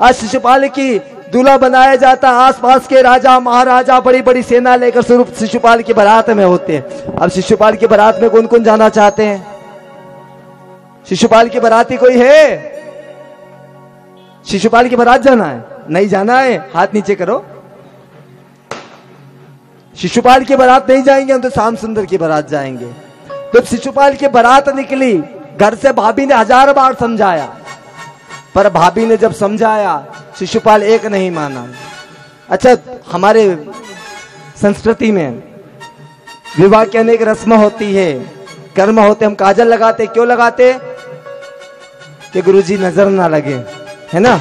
Speaker 1: आज शिशुपाल की दूल्हा बनाया जाता है। आसपास के राजा, महाराजा बड़ी बड़ी सेना लेकर स्वरूप शिशुपाल की बारात में होते हैं। अब शिशुपाल की बारात में कौन कौन जाना चाहते हैं? शिशुपाल की बाराती कोई है? शिशुपाल की बारात जाना है। नहीं जाना है? हाथ नीचे करो। शिशुपाल की बारात नहीं जाएँगे, हम तो शाम सुंदर की बारात जाएँगे। तो शिशुपाल की बारात निकली, घर से भाभी ने हज़ार बार समझाया पर भाभी ने जब समझाया, शिशुपाल एक नहीं माना। अच्छा हमारे संस्कृति में विवाह की अनेक रस्म होती है। कर्म होते, हम काजल लगाते, क्यों लगाते? कि गुरुजी नज़र ना लगे, है ना?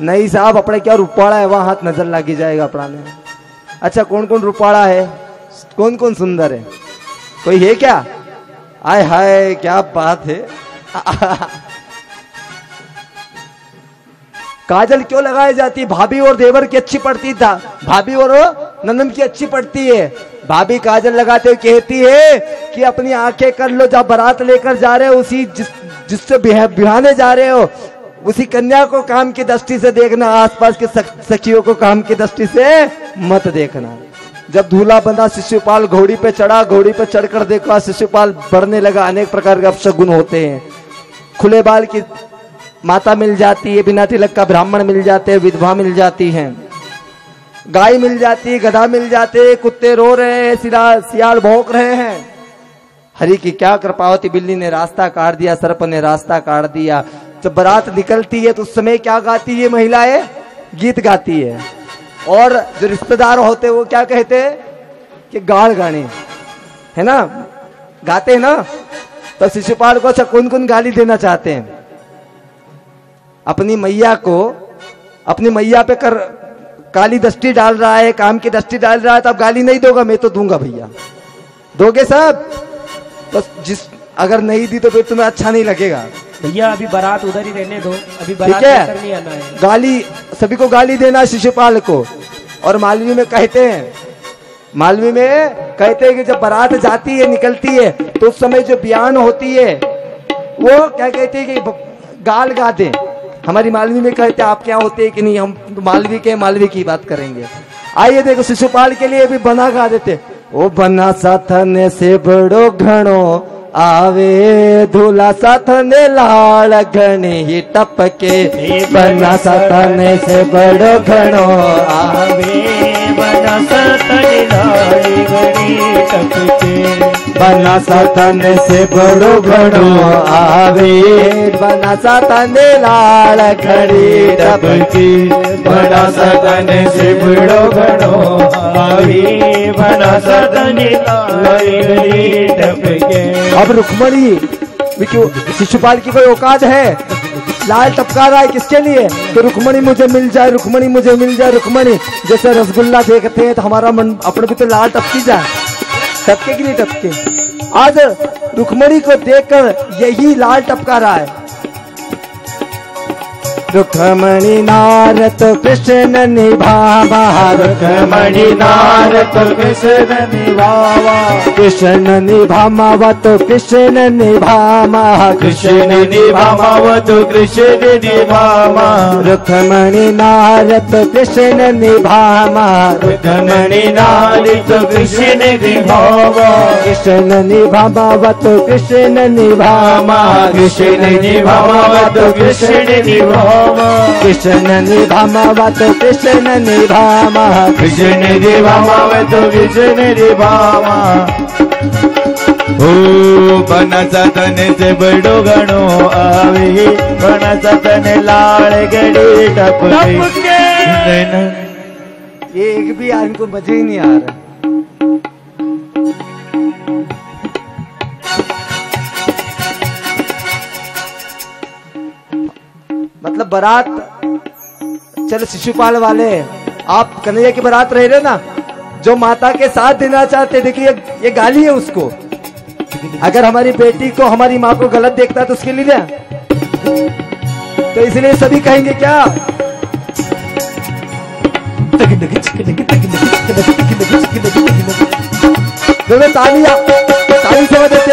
Speaker 1: नहीं साहब, अपने क्या रुपाड़ा है? वहाँ हाथ नज़र लगी जाएगा अपना में। अच्छा कौन कौन रुपाड़ा है? कौन कौन सुंदर है? कोई है क्या? आय हाय, क्या बात है? काजल क्यों लगाई जाती? भाभी और देवर की अच्छी पड़ती था। भाभी और नंदन की अच्छी पड़ती है। भाभी काजल लगाते हुए कहती है कि अपनी आँखें कर लो, जब बारात लेकर जा रहे हो, उसी जिस, जिससे बिहा- बिहाने जा रहे हो, उसी कन्या को काम की दृष्टि से देखना, आसपास के सख- सखियों को काम की दृष्टि से मत देखना। जब दूल्हा बंधा शिशुपाल घोड़ी पे चढ़ा, घोड़ी पे चढ़कर देखा, शिशुपाल बढ़ने लगा, अनेक प्रकार के अपशगुन होते हैं। खुले बाल की माता मिल जाती है, बिना तिलक का ब्राह्मण मिल जाते हैं, विधवा मिल जाती है। गाय मिल जाती है, गधा मिल जाते कुत्ते रो रहे हैं, सिरा, सियाल भौंक रहे हैं। हरि की क्या कृपा कृपावती बिल्ली ने रास्ता काट दिया, सर्प ने रास्ता काट दिया। जब बारात निकलती है तो उस समय क्या गाती है महिलाएँ? गीत गाती है। और जो रिश्तेदार होते वो क्या कहते हैं? कि गाड़ गाने। है ना? गाते हैं ना? तो शिशुपाल को अच्छा कौन कौन गाली देना चाहते हैं। अपनी मैया को अपनी मैया पे कर काली दृष्टि डाल रहा है काम की दृष्टि डाल रहा है तो अब गाली नहीं दोगा मैं तो दूँगा भैया। दोगे साहब बस जिस अगर नहीं दी तो फिर तुम्हें अच्छा नहीं लगेगा।
Speaker 3: भैया अभी बारात उधर ही रहने दो अभी बारात नहीं आना है।
Speaker 1: गाली सभी को गाली देना शिशुपाल को। और मालवी में कहते हैं मालवी में कहते हैं कि जब बारात जाती है निकलती है तो उस समय जो बयान होती है वो क्या कहते हैं कि गाल गा दे हमारी मालवी में कहते आप क्या होते हैं कि नहीं? हम मालवी के मालवी की बात करेंगे। आइए देखो, शिशुपाल के लिए भी बना गा देते। ओ बना साथने से बड़ो घणो आवे धूला साथने लाल घने ही टपके। बना साथने से बड़ो घनो आवे।
Speaker 3: बना सतन लाड़ी गड़ी टपके।
Speaker 2: बना सतन से बड़ो घड़ो आवे।
Speaker 1: बना सा तने लाल घड़ी
Speaker 2: टपकी। बड़ा सतन से बड़ो घनो आवे। बना बड़ा सतन लड़ी टपके।
Speaker 1: अब रुक्मणी शिशुपाल की कोई औकात है? लाल टपका रहा है किसके लिए? तो रुक्मणी मुझे मिल जाए, रुक्मणी मुझे मिल जाए, रुक्मणी। जैसे रसगुल्ला देखते हैं तो हमारा मन अपने भी तो लाल टपकी जाए। टपके के लिए टपके? आज रुक्मणी को देखकर यही लाल टपका रहा है। रुक्मणी नार तो कृष्ण निभावा।
Speaker 2: मणि नार तो कृष्ण निभावा।
Speaker 1: कृष्ण निभावा तो कृष्ण निभामा।
Speaker 2: कृष्ण निभाव तो कृष्ण निभामा।
Speaker 1: रुक्मणी नारत कृष्ण निभामा।
Speaker 2: मणि नारी तो कृष्ण निभावा।
Speaker 1: कृष्ण निभावा तो कृष्ण निभामा।
Speaker 2: कृष्ण निभाव तो कृष्ण निभावा।
Speaker 1: कृष्ण निभावा तो कृष्ण निभामा।
Speaker 2: कृष्ण निभाव तो कृष्ण ओ बना सतन से बड़ो घणो आवे। बना सतन लाल गड़ी टपके।
Speaker 1: एक भी आदमी को मज़े ही नहीं आ रहा। मतलब बारात चलो शिशुपाल वाले आप कन्हैया की बारात रह रहे ना? जो माता के साथ देना चाहते देखिए ये, ये गाली है उसको। अगर हमारी बेटी को हमारी माँ को गलत देखता है तो उसके लिए तो इसलिए सभी कहेंगे क्या? दोनों ताली ताली से देते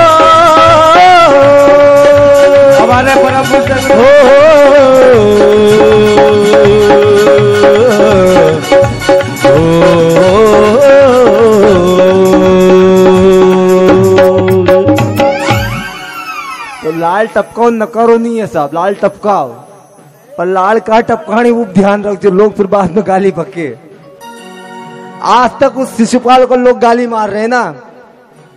Speaker 2: हमारे परम पूज्य
Speaker 1: तो लाल टपकाओ न करो नहीं है साहब लाल टपकाओ पर लाल का टपकाने वो ध्यान रख जो लोग फिर बाद में गाली पके। आज तक उस शिशुपाल को लोग गाली मार रहे हैं ना।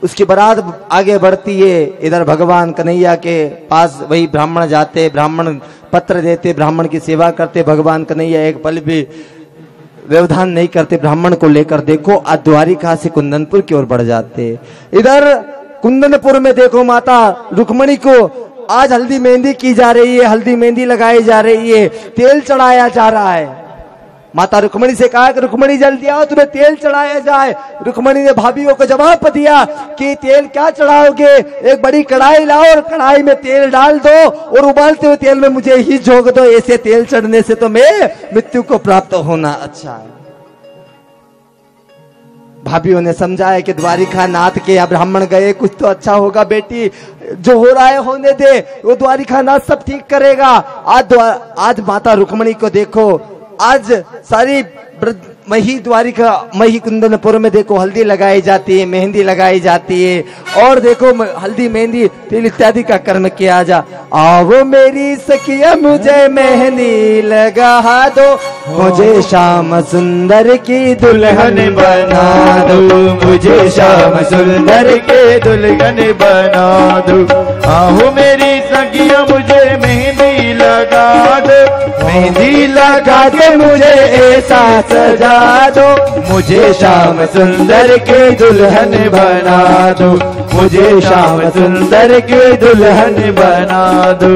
Speaker 1: उसकी बारात आगे बढ़ती है। इधर भगवान कन्हैया के पास वही ब्राह्मण जाते, ब्राह्मण पत्र देते, ब्राह्मण की सेवा करते। भगवान कन्हैया एक पल भी व्यवधान नहीं करते। ब्राह्मण को लेकर देखो द्वारिका से कुंदनपुर की ओर बढ़ जाते। इधर कुंदनपुर में देखो माता रुक्मणी को, आज हल्दी मेहंदी की जा रही है, हल्दी मेहंदी लगाई जा रही है, तेल चढ़ाया जा रहा है। माता रुक्मणी से कहा कि रुक्मणी जल्दी आओ, तुम्हें तेल चढ़ाया जाए। रुक्मणी ने भाभीओं को जवाब दिया कि तेल क्या चढ़ाओगे? एक बड़ी कढ़ाई लाओ और कढ़ाई में तेल डाल दो और उबालते हुए तेल में मुझे ही झोंक दो। ऐसे तेल चढ़ने से तो मैं मृत्यु को प्राप्त होना अच्छा है। भाभीओं ने समझाया कि द्वारिका नाथ के या ब्राह्मण गए, कुछ तो अच्छा होगा बेटी, जो हो रहा है होने दे, वो द्वारिका नाथ सब ठीक करेगा। आज आज माता रुक्मणी को देखो आज सारी मही द्वारिका मही कुंदनपुर में देखो, हल्दी लगाई जाती है, मेहंदी लगाई जाती है। और देखो हल्दी, मेहंदी, तिल इत्यादि का कर्म किया जा। आओ मेरी सखिया, मुझे मेहंदी लगा दो। मुझे श्याम सुंदर की दुल्हन
Speaker 2: बना दो। मुझे श्याम सुंदर के दुल्हन बना दो। आहू मेरी सखिया, मुझे मेहंदी लगा दो। मेहंदी लगा के मुझे ऐसा सजा दो। मुझे श्याम सुंदर के दुल्हन बना दो। मुझे श्याम सुंदर के दुल्हन बना दो।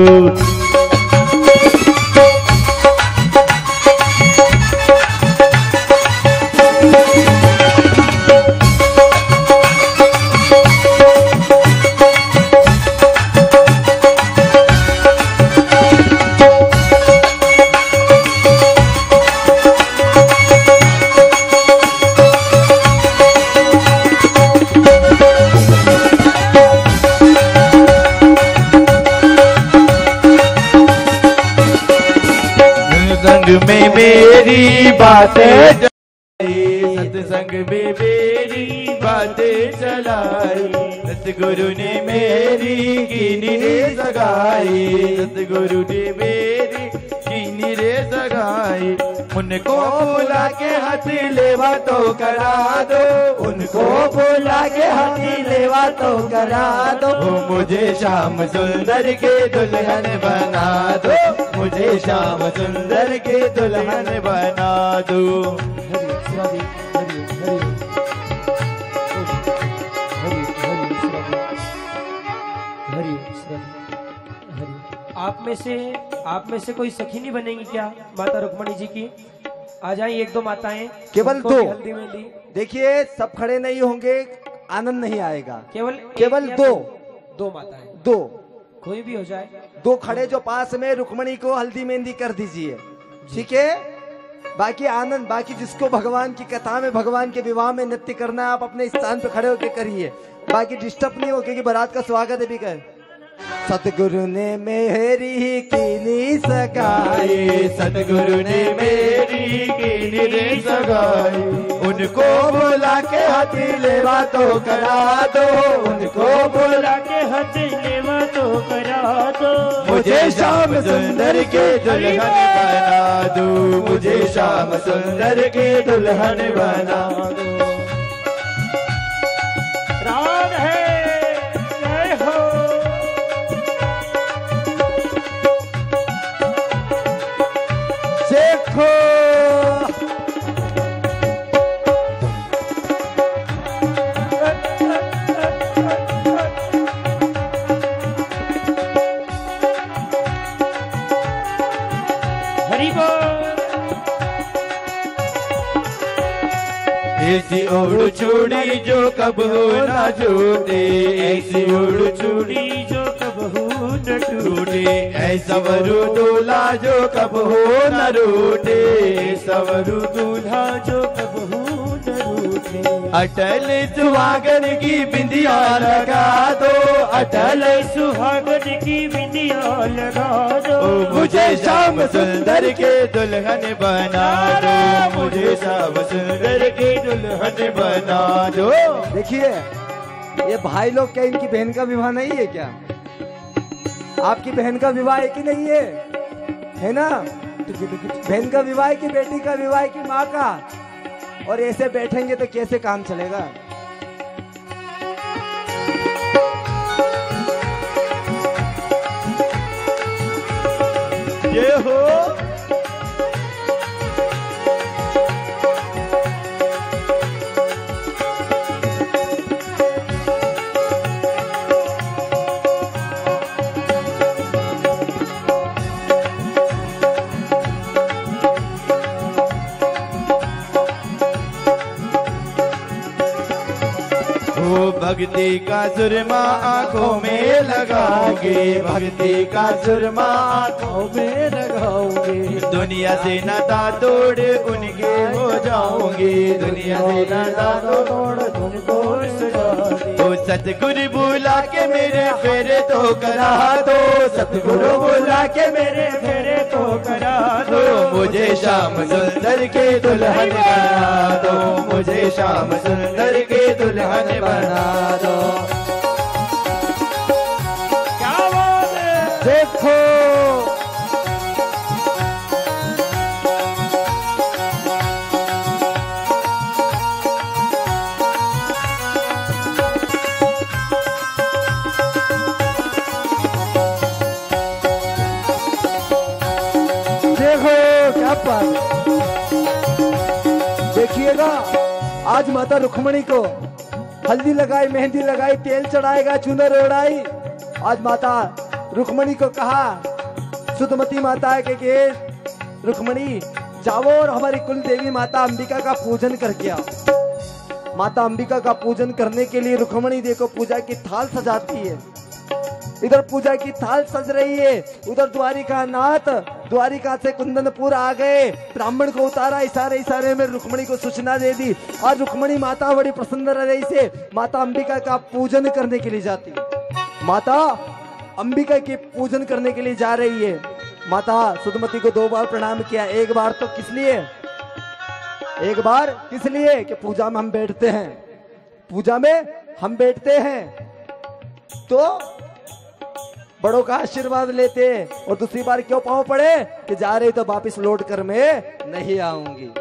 Speaker 2: चलाई सत्संग में मेरी बातें चलाई। सतगुरु ने मेरी कीनी रे सगाई। सतगुरु ने मेरी कीनी रे सगाई। उनको बुला के हाथी लेवा तो करा दो। उनको बुला के हाथी लेवा तो करा दो। मुझे शाम सुंदर के दुल्हन बना दो। मुझे शाम सुंदर के दुल्हन बना दो।
Speaker 4: आप में से आप में से कोई सखी नहीं बनेगी क्या माता रुक्मणी जी की? आ जाए एक दो माताएँ।
Speaker 1: केवल दो। देखिए सब खड़े नहीं होंगे आनंद नहीं आएगा।
Speaker 4: केवल
Speaker 1: केवल दो।
Speaker 4: दो माताएँ।
Speaker 1: दो।
Speaker 4: कोई भी हो जाए।
Speaker 1: दो खड़े जो पास में रुक्मणी को हल्दी मेहंदी कर दीजिए। ठीक है? बाकी आनंद बाकी जिसको भगवान की कथा में भगवान के विवाह में नृत्य करना है आप अपने स्थान पर खड़े होकर करिए। बाकी डिस्टर्ब नहीं हो क्योंकि बारात का स्वागत है भी कर सतगुरु ने मेरी कीनी सगाई।
Speaker 2: सतगुरु ने मेरी कीनी सगाई। उनको बुला के हाथी लेवा तो करा दो। उनको बुला
Speaker 3: के हथ लेवा तो करा दो।
Speaker 2: मुझे शाम सुंदर के दुल्हन बना दो। मुझे शाम सुंदर के दुल्हन बना दो।
Speaker 3: कब हो ना जोड़े
Speaker 2: ऐसी ओढ़ चूड़ी जो कब हो न
Speaker 3: टूटे।
Speaker 2: ऐसा वरु दूल्हा जो कब हो न रोटे सवरु दूल्हा जो
Speaker 3: रूठे
Speaker 2: अटल सुहागन की बिंदिया लगा दो। अटल
Speaker 3: सुहागन की बिंदिया लगा दो।
Speaker 2: मुझे शाम सुंदर के दुल्हन बना दो। मुझे शाम सुंदर के दुल्हन बना दो।
Speaker 1: देखिए ये भाई लोग क्या इनकी बहन का विवाह नहीं है क्या? आपकी बहन का विवाह है कि नहीं है है ना? बहन का विवाह की बेटी का विवाह की माँ का? और ऐसे बैठेंगे तो कैसे काम चलेगा?
Speaker 2: ये हो भक्ति का सुरमा आँखों में लगाओगे। भक्ति का सुरमा आँखों में लगाओगे। दुनिया से नाता तोड़ उनके हो जाओगे। दुनिया से नाता तोड़
Speaker 3: उनको
Speaker 2: सतगुरु बुला के मेरे फेरे तो करा दो। सतगुरु बुला के मेरे
Speaker 3: फेरे तो करा
Speaker 2: दो। मुझे श्याम सुंदर के दुल्हन बना दो। मुझे शाम सुंदर के दुल्हन बना दो।
Speaker 3: क्या बात है?
Speaker 1: देखो देखो आज माता रुक्मणी को हल्दी लगाई, मेहंदी लगाई, तेल चढ़ाएगा, चुनर ओढ़ाई। आज माता रुक्मणी को कहा, सुधमती माता कि कि रुक्मणी, जाओ और हमारी कुल देवी माता अंबिका का पूजन करके आओ। माता अंबिका का पूजन करने के लिए रुक्मणी देखो, पूजा की थाल सजाती है। इधर पूजा की थाल सज रही है। उधर द्वारिका नाथ, द्वारिका से कुंदनपुर आ गए। ब्राह्मण को उतारा, इशारे इशारे में रुक्मणी को सूचना दे दी। और रुक्मणी माता बड़ी प्रसन्न रही से माता अंबिका का पूजन करने के लिए जाती माता, अंबिका की पूजन करने के लिए जा रही है। माता, सुधमती को दो बार प्रणाम किया। एक बार तो किस लिए? एक बार किस लिए? कि पूजा में हम बैठते हैं। पूजा में हम बैठते हैं। तो बड़ों का आशीर्वाद लेते और दूसरी बार क्यों पाँव पड़े? कि जा रही तो वापिस लौट कर मैं नहीं आऊँगी।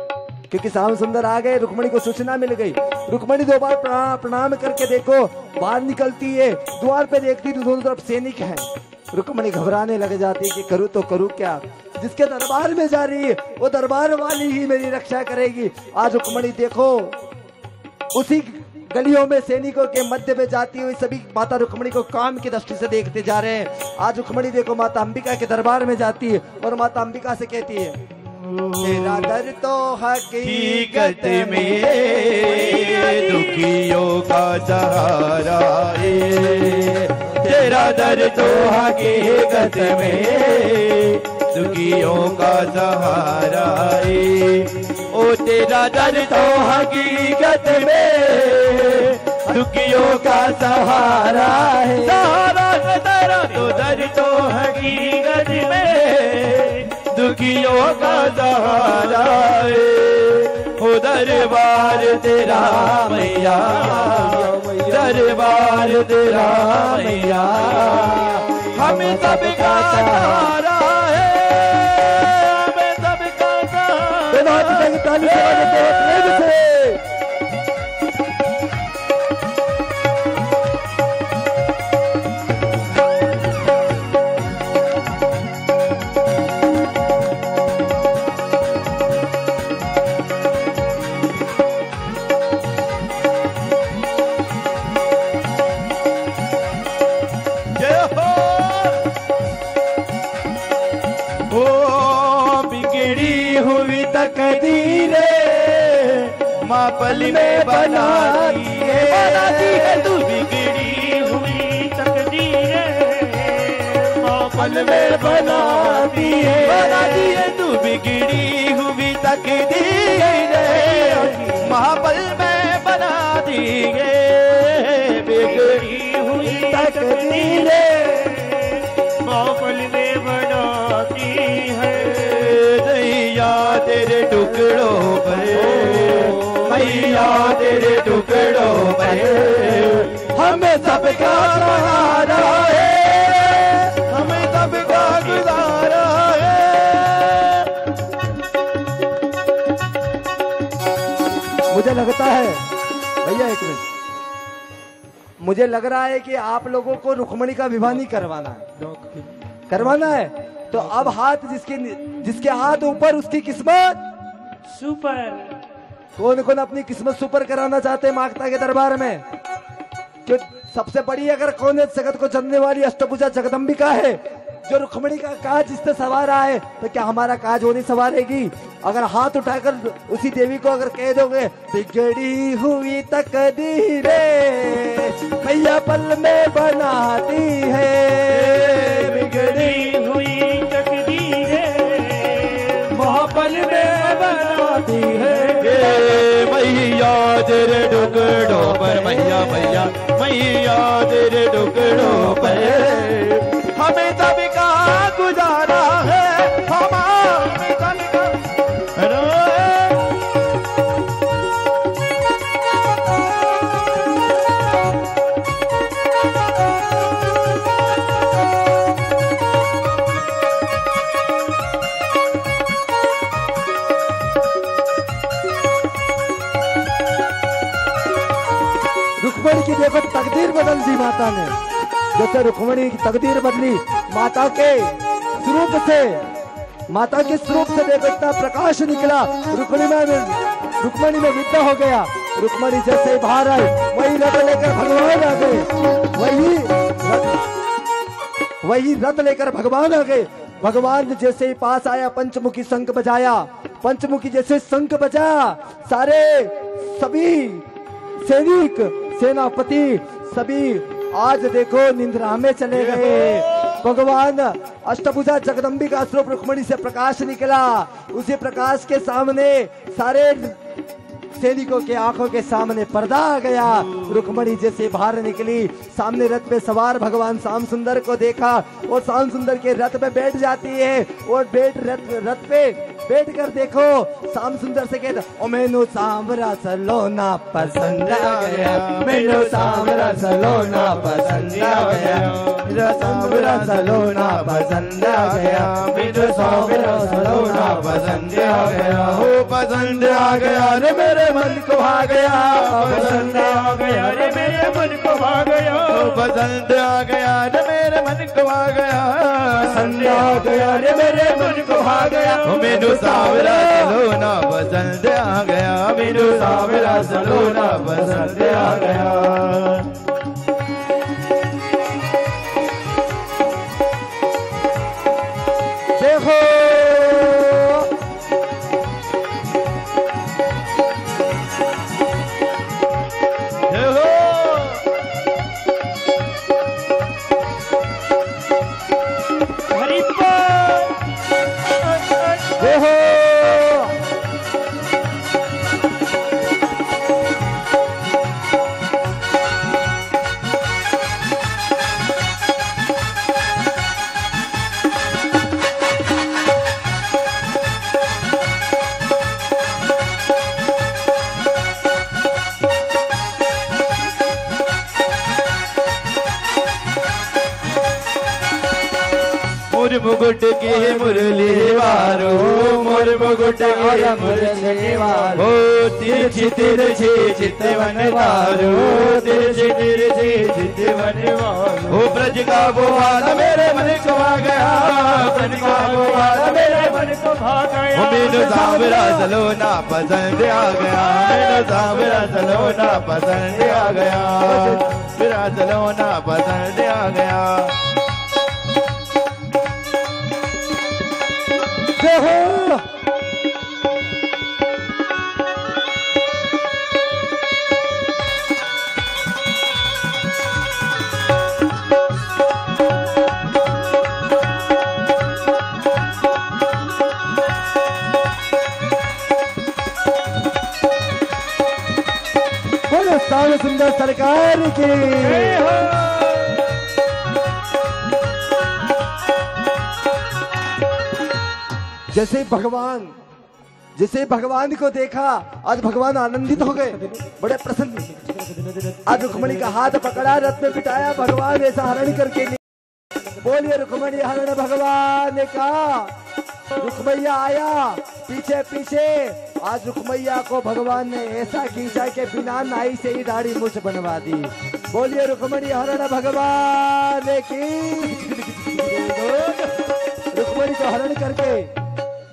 Speaker 1: क्योंकि श्याम सुंदर आ गए, रुक्मणी को सूचना मिल गई। रुक्मणी दो बार प्रणाम करके देखो, बाहर निकलती है। द्वार पे देखती तो दोनों तरफ़ सैनिक हैं। रुक्मणी घबराने लग जाती है कि करूँ तो करूँ क्या? जिसके दरबार में जा रही है, वो दरबार वाली ही मेरी रक्षा करेगी। आज रुक्मणी देखो, उसी गलियों में सैनिकों के मध्य में जाती हुई सभी माता रुक्मणी को काम की दृष्टि से देखते जा रहे हैं। आज रुक्मणी देखो, माता अंबिका के दरबार में जाती है और माता अंबिका से कहती है, तेरा दर तो
Speaker 2: हकीकत में दुखियों का सहारा है। तेरा दर तो हकीकत में दुखियों का सहारा है। ओ तेरा दर तो हकीकत में दुखियों का सहारा है। सहारा है तेरा। तो दर तो हकीकत में दुखियों का सहारा है। दरबार तेरा मैया दरबार तेरा मैया। हमें सबका सहारा है। हमें
Speaker 1: दोनों हाथ
Speaker 2: सहारा माँ में बनाती है बनाती है तू बिगड़ी
Speaker 3: हुई तकदीरें।
Speaker 2: पल में बनाती है बनाती है तू बिगड़ी हुई तकदीरे। महापल में बनाती है बिगड़ी हुई तकदीरें।
Speaker 3: मापल में बनाती है।
Speaker 2: मैया तेरे टुकड़ों पर। मैया तेरे टुकड़ों पर। हमें सबका सहारा है। हमें सबका गुजारा है।
Speaker 1: मुझे लगता है, भैया एक मिनट। मुझे लग रहा है कि आप लोगों को रुक्मणी का विवाह नहीं करवाना है। करवाना है? तो अब हाथ जिसके जिसके हाथ ऊपर उसकी किस्मत?
Speaker 3: सुपर।
Speaker 1: कौन कौन अपनी किस्मत सुपर कराना चाहते हैं माता के दरबार में? जो सबसे बड़ी अगर कौन है, जगत को चलने वाली अष्टभुजा जगदम्बिका है, जो रुक्मणी का काज इससे सवार है तो क्या हमारा काज नहीं सवारेगी? अगर हाथ उठाकर उसी देवी को अगर कह दोगे, बिगड़ी हुई तकदीरे मैया पल में बनाती है। बिगड़ी
Speaker 3: हुई तकदीरें
Speaker 2: महापल में बनाती है। मैया तेरे टुकड़ों पर मैया मैया मैया तेरे टुकड़ों पर। हमें सबका गुजारा
Speaker 1: रुक्मणी तकदीर बदल दी माता ने, जैसे रुक्मणी की तकदीर बदली, माता के स्वरूप से, माता के स्वरूप से इतना प्रकाश निकला, रुक्मणी में रुक्मणी में विद्या हो गया। रुक्मणी जैसे बाहर आई, वही रथ लेकर भगवान आ गए। वही रथ- वही रथ लेकर भगवान आ गए। भगवान जैसे ही पास आया, पंचमुखी शंख बजाया। पंचमुखी जैसे शंख बजा। सारे सभी सैनिक सेनापति सभी आज देखो निंद्रा में चले गए। भगवान अष्टभुजा जगदम्बिका स्वरूप रुक्मणी से प्रकाश निकला। उसी प्रकाश के सामने सारे सैनिकों के आँखों के सामने पर्दा आ गया। रुक्मणी जैसे बाहर निकली। सामने रथ पे सवार भगवान श्याम सुंदर को देखा और श्याम सुंदर के रथ पे बैठ जाती है और बैठ रथ रथ पे बैठ कर देखो। श्याम सुंदर से कहता, ओ मैनू सांवरा सलोना पसंद आ गया। मैनू सांवरा सलोना पसंद आ गया। मेरा सांवरा सलोना पसंद आ गया। मेरा सांवरा सलोना पसंद आ गया।
Speaker 2: हो पसंद आ गया रे मेरे मन को आ गया।
Speaker 3: पसंद आ गया रे मेरे मन को भा गया।
Speaker 2: पसंद आ गया रे मेरे मन को आ गया।
Speaker 3: पसंद आ गया रे मेरे मन को भा गया।
Speaker 2: मेनू सावरा सलोना पसंद आ गया मेनू सावरा सलोना पसंद आ गया। मुकुट के मुरली वारो मोर मुकुट के मुरली वारो। तिरछी तिरछी चितवन वारो। तिरछी तिरछी चितवन वारो। हो ब्रज का बुआला मेरे मन को आ गया। ब्रज का बुआला मेरे मन
Speaker 3: को भा गया।
Speaker 2: मेनू सांवरा सलोना पसंद आ गया। मेनू सांवरा सलोना पसंद आ गया। मेरा सलोना पसंद आ गया।
Speaker 1: श्याम सुंदर सरकार की। जैसे भगवान जैसे भगवान को देखा, आज भगवान आनंदित हो गए। बड़े प्रसन्न। आज रुक्मणी का हाथ पकड़ा, रथ में बिठाया, भगवान ऐसा हरण करके बोलिए, रुक्मणी हरण, भगवान ने कहा रुकमैया आया, पीछे पीछे। आज रुकमैया को भगवान ने ऐसा खींचा के बिना नाई से ही दाढ़ी मुझ बनवा दी। बोलिए, रुक्मणी हरण, भगवान ने की रुक्मणी को हरण करके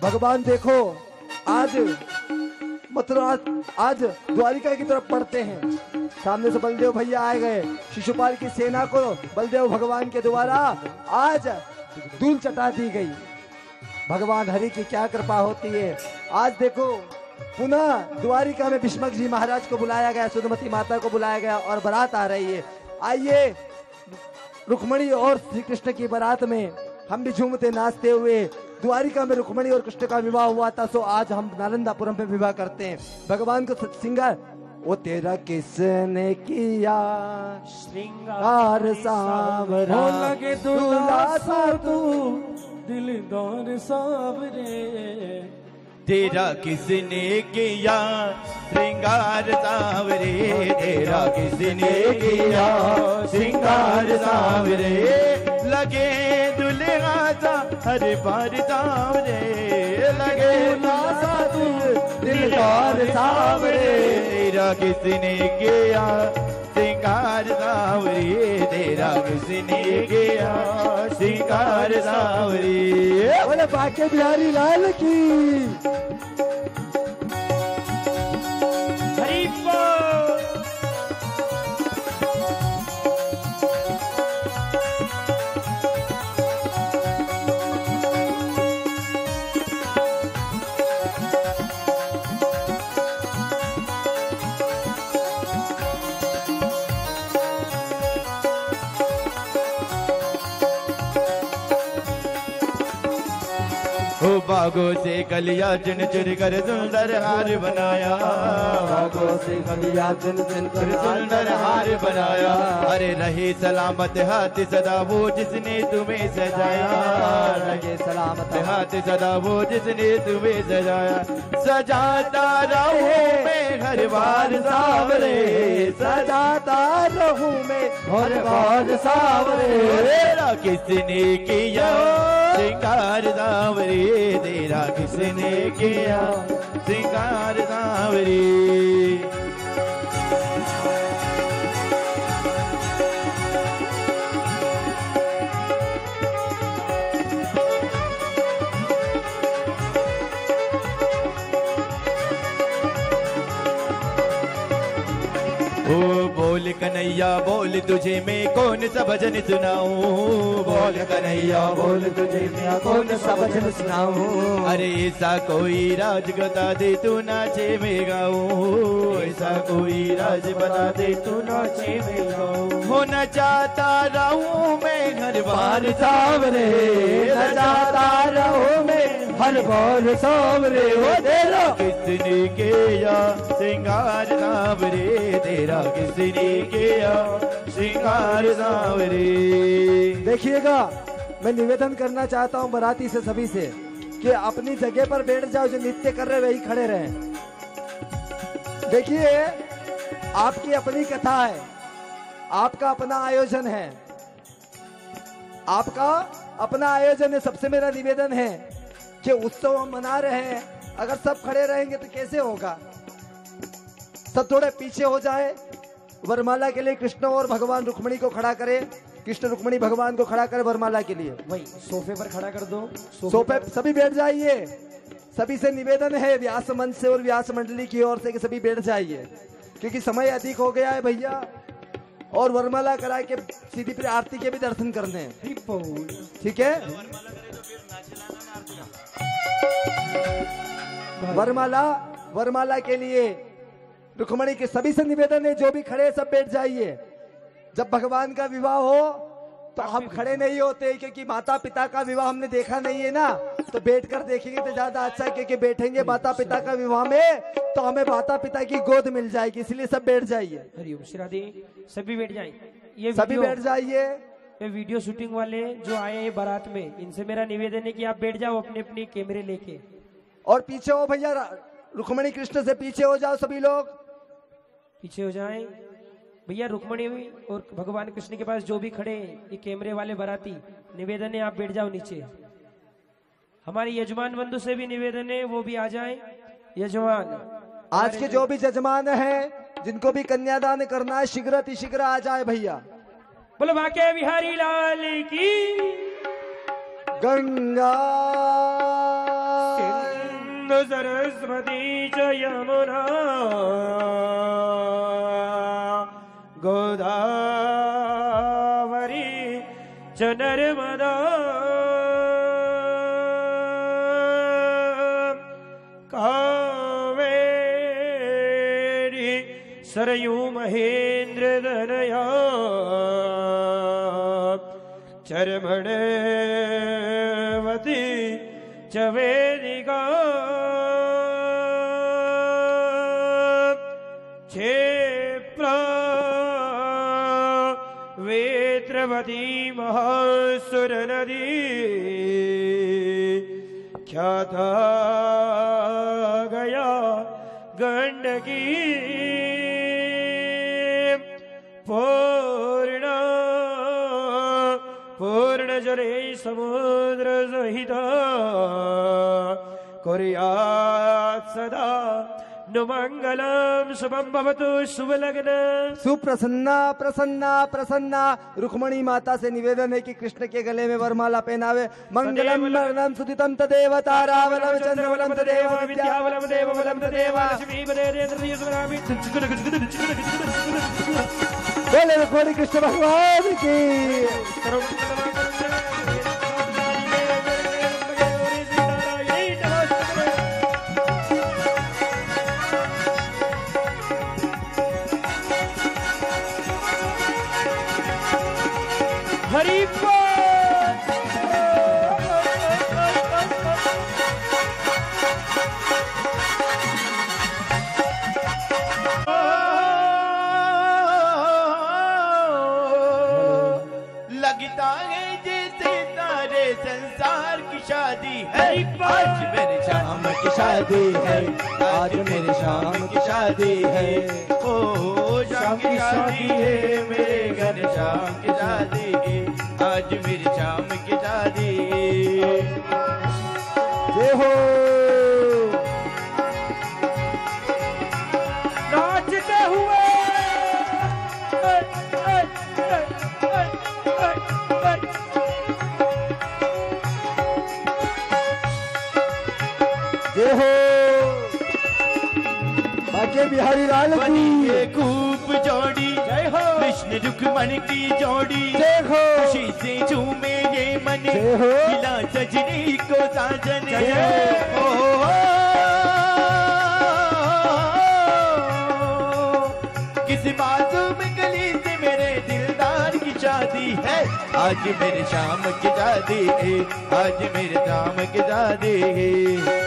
Speaker 1: भगवान देखो, आज मथुरा आज द्वारिका की तरफ़ पढ़ते हैं। सामने से बलदेव भैया आए गए। शिशुपाल की सेना को बलदेव भगवान के द्वारा आज धूल चटा दी गई। भगवान हरि की क्या कृपा होती है? आज देखो, पुनः द्वारिका में भीष्मक जी महाराज को बुलाया गया, सुधमती माता को बुलाया गया और बारात आ रही है। आइए, रुक्मणी और श्री कृष्ण की बारात में हम भी झूमते नाचते हुए द्वारिका में रुक्मणी और कृष्ण का विवाह हुआ था, सो आज हम नालंदापुरम में विवाह करते हैं। भगवान को सिंगार वो तेरा किसने किया?
Speaker 3: श्रृंगार
Speaker 1: सावरा।
Speaker 3: दिल लगे तू दिलदार सावरे।
Speaker 2: तेरा किसने किया? श्रृंगार सावरे, तेरा किसने किया? श्रृंगार सावरे, लगे दुल्हा सा हर बार सावरे, लगे दुल्हा सा तू दिलदार सावरे, तेरा किसने किया? श्रृंगार सावरे तेरा किसने गया। सिंगार सावरे।
Speaker 1: बोले बाके बिहारी लाल की।
Speaker 2: बागों से कलिया चुन चुन कर सुंदर हार बनाया।
Speaker 1: बागों से कलिया चुन चुन कर
Speaker 2: सुंदर हार बनाया। अरे रहे सलामत हाथ सदा वो जिसने तुम्हें सजाया।
Speaker 1: लगे सलामत
Speaker 2: हाथ सदा वो जिसने तुम्हें सजाया। सजाता रहो मैं हर बार सावरे।
Speaker 1: सजाता रहूँ मैं हर बार सावरे।
Speaker 2: किसने किया? सिंगार सावरे तेरा किसने किया? सिंगार सावरे ओ बोल कन्हैया, बोल तुझे मैं कौन सा भजन सुनाऊं? बोल कन्हैया, बोल तुझे मैं
Speaker 1: कौन सा भजन सुनाऊं?
Speaker 2: अरे ऐसा कोई राज बता दे तू नाचे में गाऊं। ऐसा कोई राज बता दे तू नाचे में गाऊं। होना चाहता रहूँ मैं हर बार
Speaker 1: सावरे। सजाता रहूँ मैं हर बार सावरे। हो तेरा
Speaker 2: किसने किया, सिंगार सावरे तेरा किसने
Speaker 1: देखिएगा, मैं निवेदन करना चाहता हूँ बराती से सभी से कि अपनी जगह पर बैठ जाओ, जो नृत्य कर रहे वही खड़े रहे। देखिए, आपकी अपनी कथा है, आपका अपना आयोजन है। आपका अपना आयोजन है, सबसे मेरा निवेदन है कि उत्सव हम मना रहे हैं। अगर सब खड़े रहेंगे तो कैसे होगा? सब थोड़े पीछे हो जाए वरमाला के लिए कृष्ण और भगवान रुक्मणी को खड़ा करे। कृष्ण रुक्मणी भगवान को खड़ा करे वरमाला के लिए।
Speaker 5: वही सोफे पर खड़ा कर दो।
Speaker 1: सोफे सभी बैठ जाइए। सभी से निवेदन है व्यास मंच से और व्यास मंडली की ओर से कि सभी बैठ जाइए। क्योंकि समय अधिक हो गया है भैया। और वरमाला करा के सीधी फिर आरती के भी दर्शन करने हैं। ठीक है? वरमाला वरमाला के लिए रुक्मणी के सभी से निवेदन है जो भी खड़े हैं, सब बैठ जाइए। जब भगवान का विवाह हो तो हम खड़े नहीं होते क्योंकि माता पिता का विवाह हमने देखा नहीं है ना। तो बैठ कर देखेंगे तो ज़्यादा अच्छा है क्योंकि बैठेंगे माता पिता का विवाह में तो हमें माता पिता की गोद मिल जाएगी इसलिए सब बैठ जाइए।
Speaker 5: हरिओम श्रादी सभी बैठ जाए ये
Speaker 1: सभी बैठ जाइए।
Speaker 5: ये वीडियो शूटिंग वाले जो आए हैं बारात में इनसे मेरा निवेदन है कि आप बैठ जाओ अपने अपने कैमरे लेके।
Speaker 1: और पीछे हो भैया रुक्मणी कृष्ण से पीछे हो जाओ सभी लोग।
Speaker 5: पीछे हो जाएँ। भैया रुक्मणी और भगवान कृष्ण के पास जो भी खड़े हैं ये कैमरे वाले बराती निवेदन है आप बैठ जाओ नीचे। हमारे यजमान बंधु से भी निवेदन है वो भी आ जाए। यजमान
Speaker 1: आज के जो भी जजमान हैं जिनको भी कन्यादान करना है शीघ्र शीघ्र आ जाए भैया।
Speaker 5: बोलो वाक्य बिहारी लाल की।
Speaker 1: गंगा।
Speaker 3: सरस्वती च च नर्मदा कावेरी सरयू महेन्द्र दनया। चरमणवती च वेदिका क्षेप्रा वेत्रवती महासुरनदी ख्याता गया गंडकी? पूर्णा पूर्ण जले समुद्र सहिता। कुर्यात् सदा नु मङ्गलम् शुभम् भवतु शुभलग्न।
Speaker 1: सुप्रसन्ना प्रसन्ना प्रसन्ना। रुक्मणी माता से निवेदन है कि कृष्ण के गले में वरमाला पहनावे। मंगलम मरणम सुदितम तदेव तारावलम चंद्रवलम तदेव विद्या
Speaker 3: विद्यावलम् देवबलम् तदेव
Speaker 1: बोले रुक्मणी कृष्ण भगवान की। आज मेरे शाम की शादी है। आज मेरे शाम की शादी है। ओ शाम की शादी है मेरे घर शाम की शादी है। आज मेरी शाम की शादी
Speaker 2: जय हो। बिहारी लाल
Speaker 1: बनी
Speaker 2: की
Speaker 1: खूब जोड़ी।
Speaker 3: जय हो।
Speaker 1: कृष्ण रुक्मण की जोड़ी।
Speaker 2: जय हो।
Speaker 1: खुशी से झूमे ये मन।
Speaker 2: जय हो।
Speaker 1: मिला सजनी को साजन।
Speaker 3: जय
Speaker 1: ओ, किसी मासूम गली से मेरे दिलदार की शादी है? आज मेरे शाम की शादी है। आज मेरे शाम की शादी
Speaker 2: है।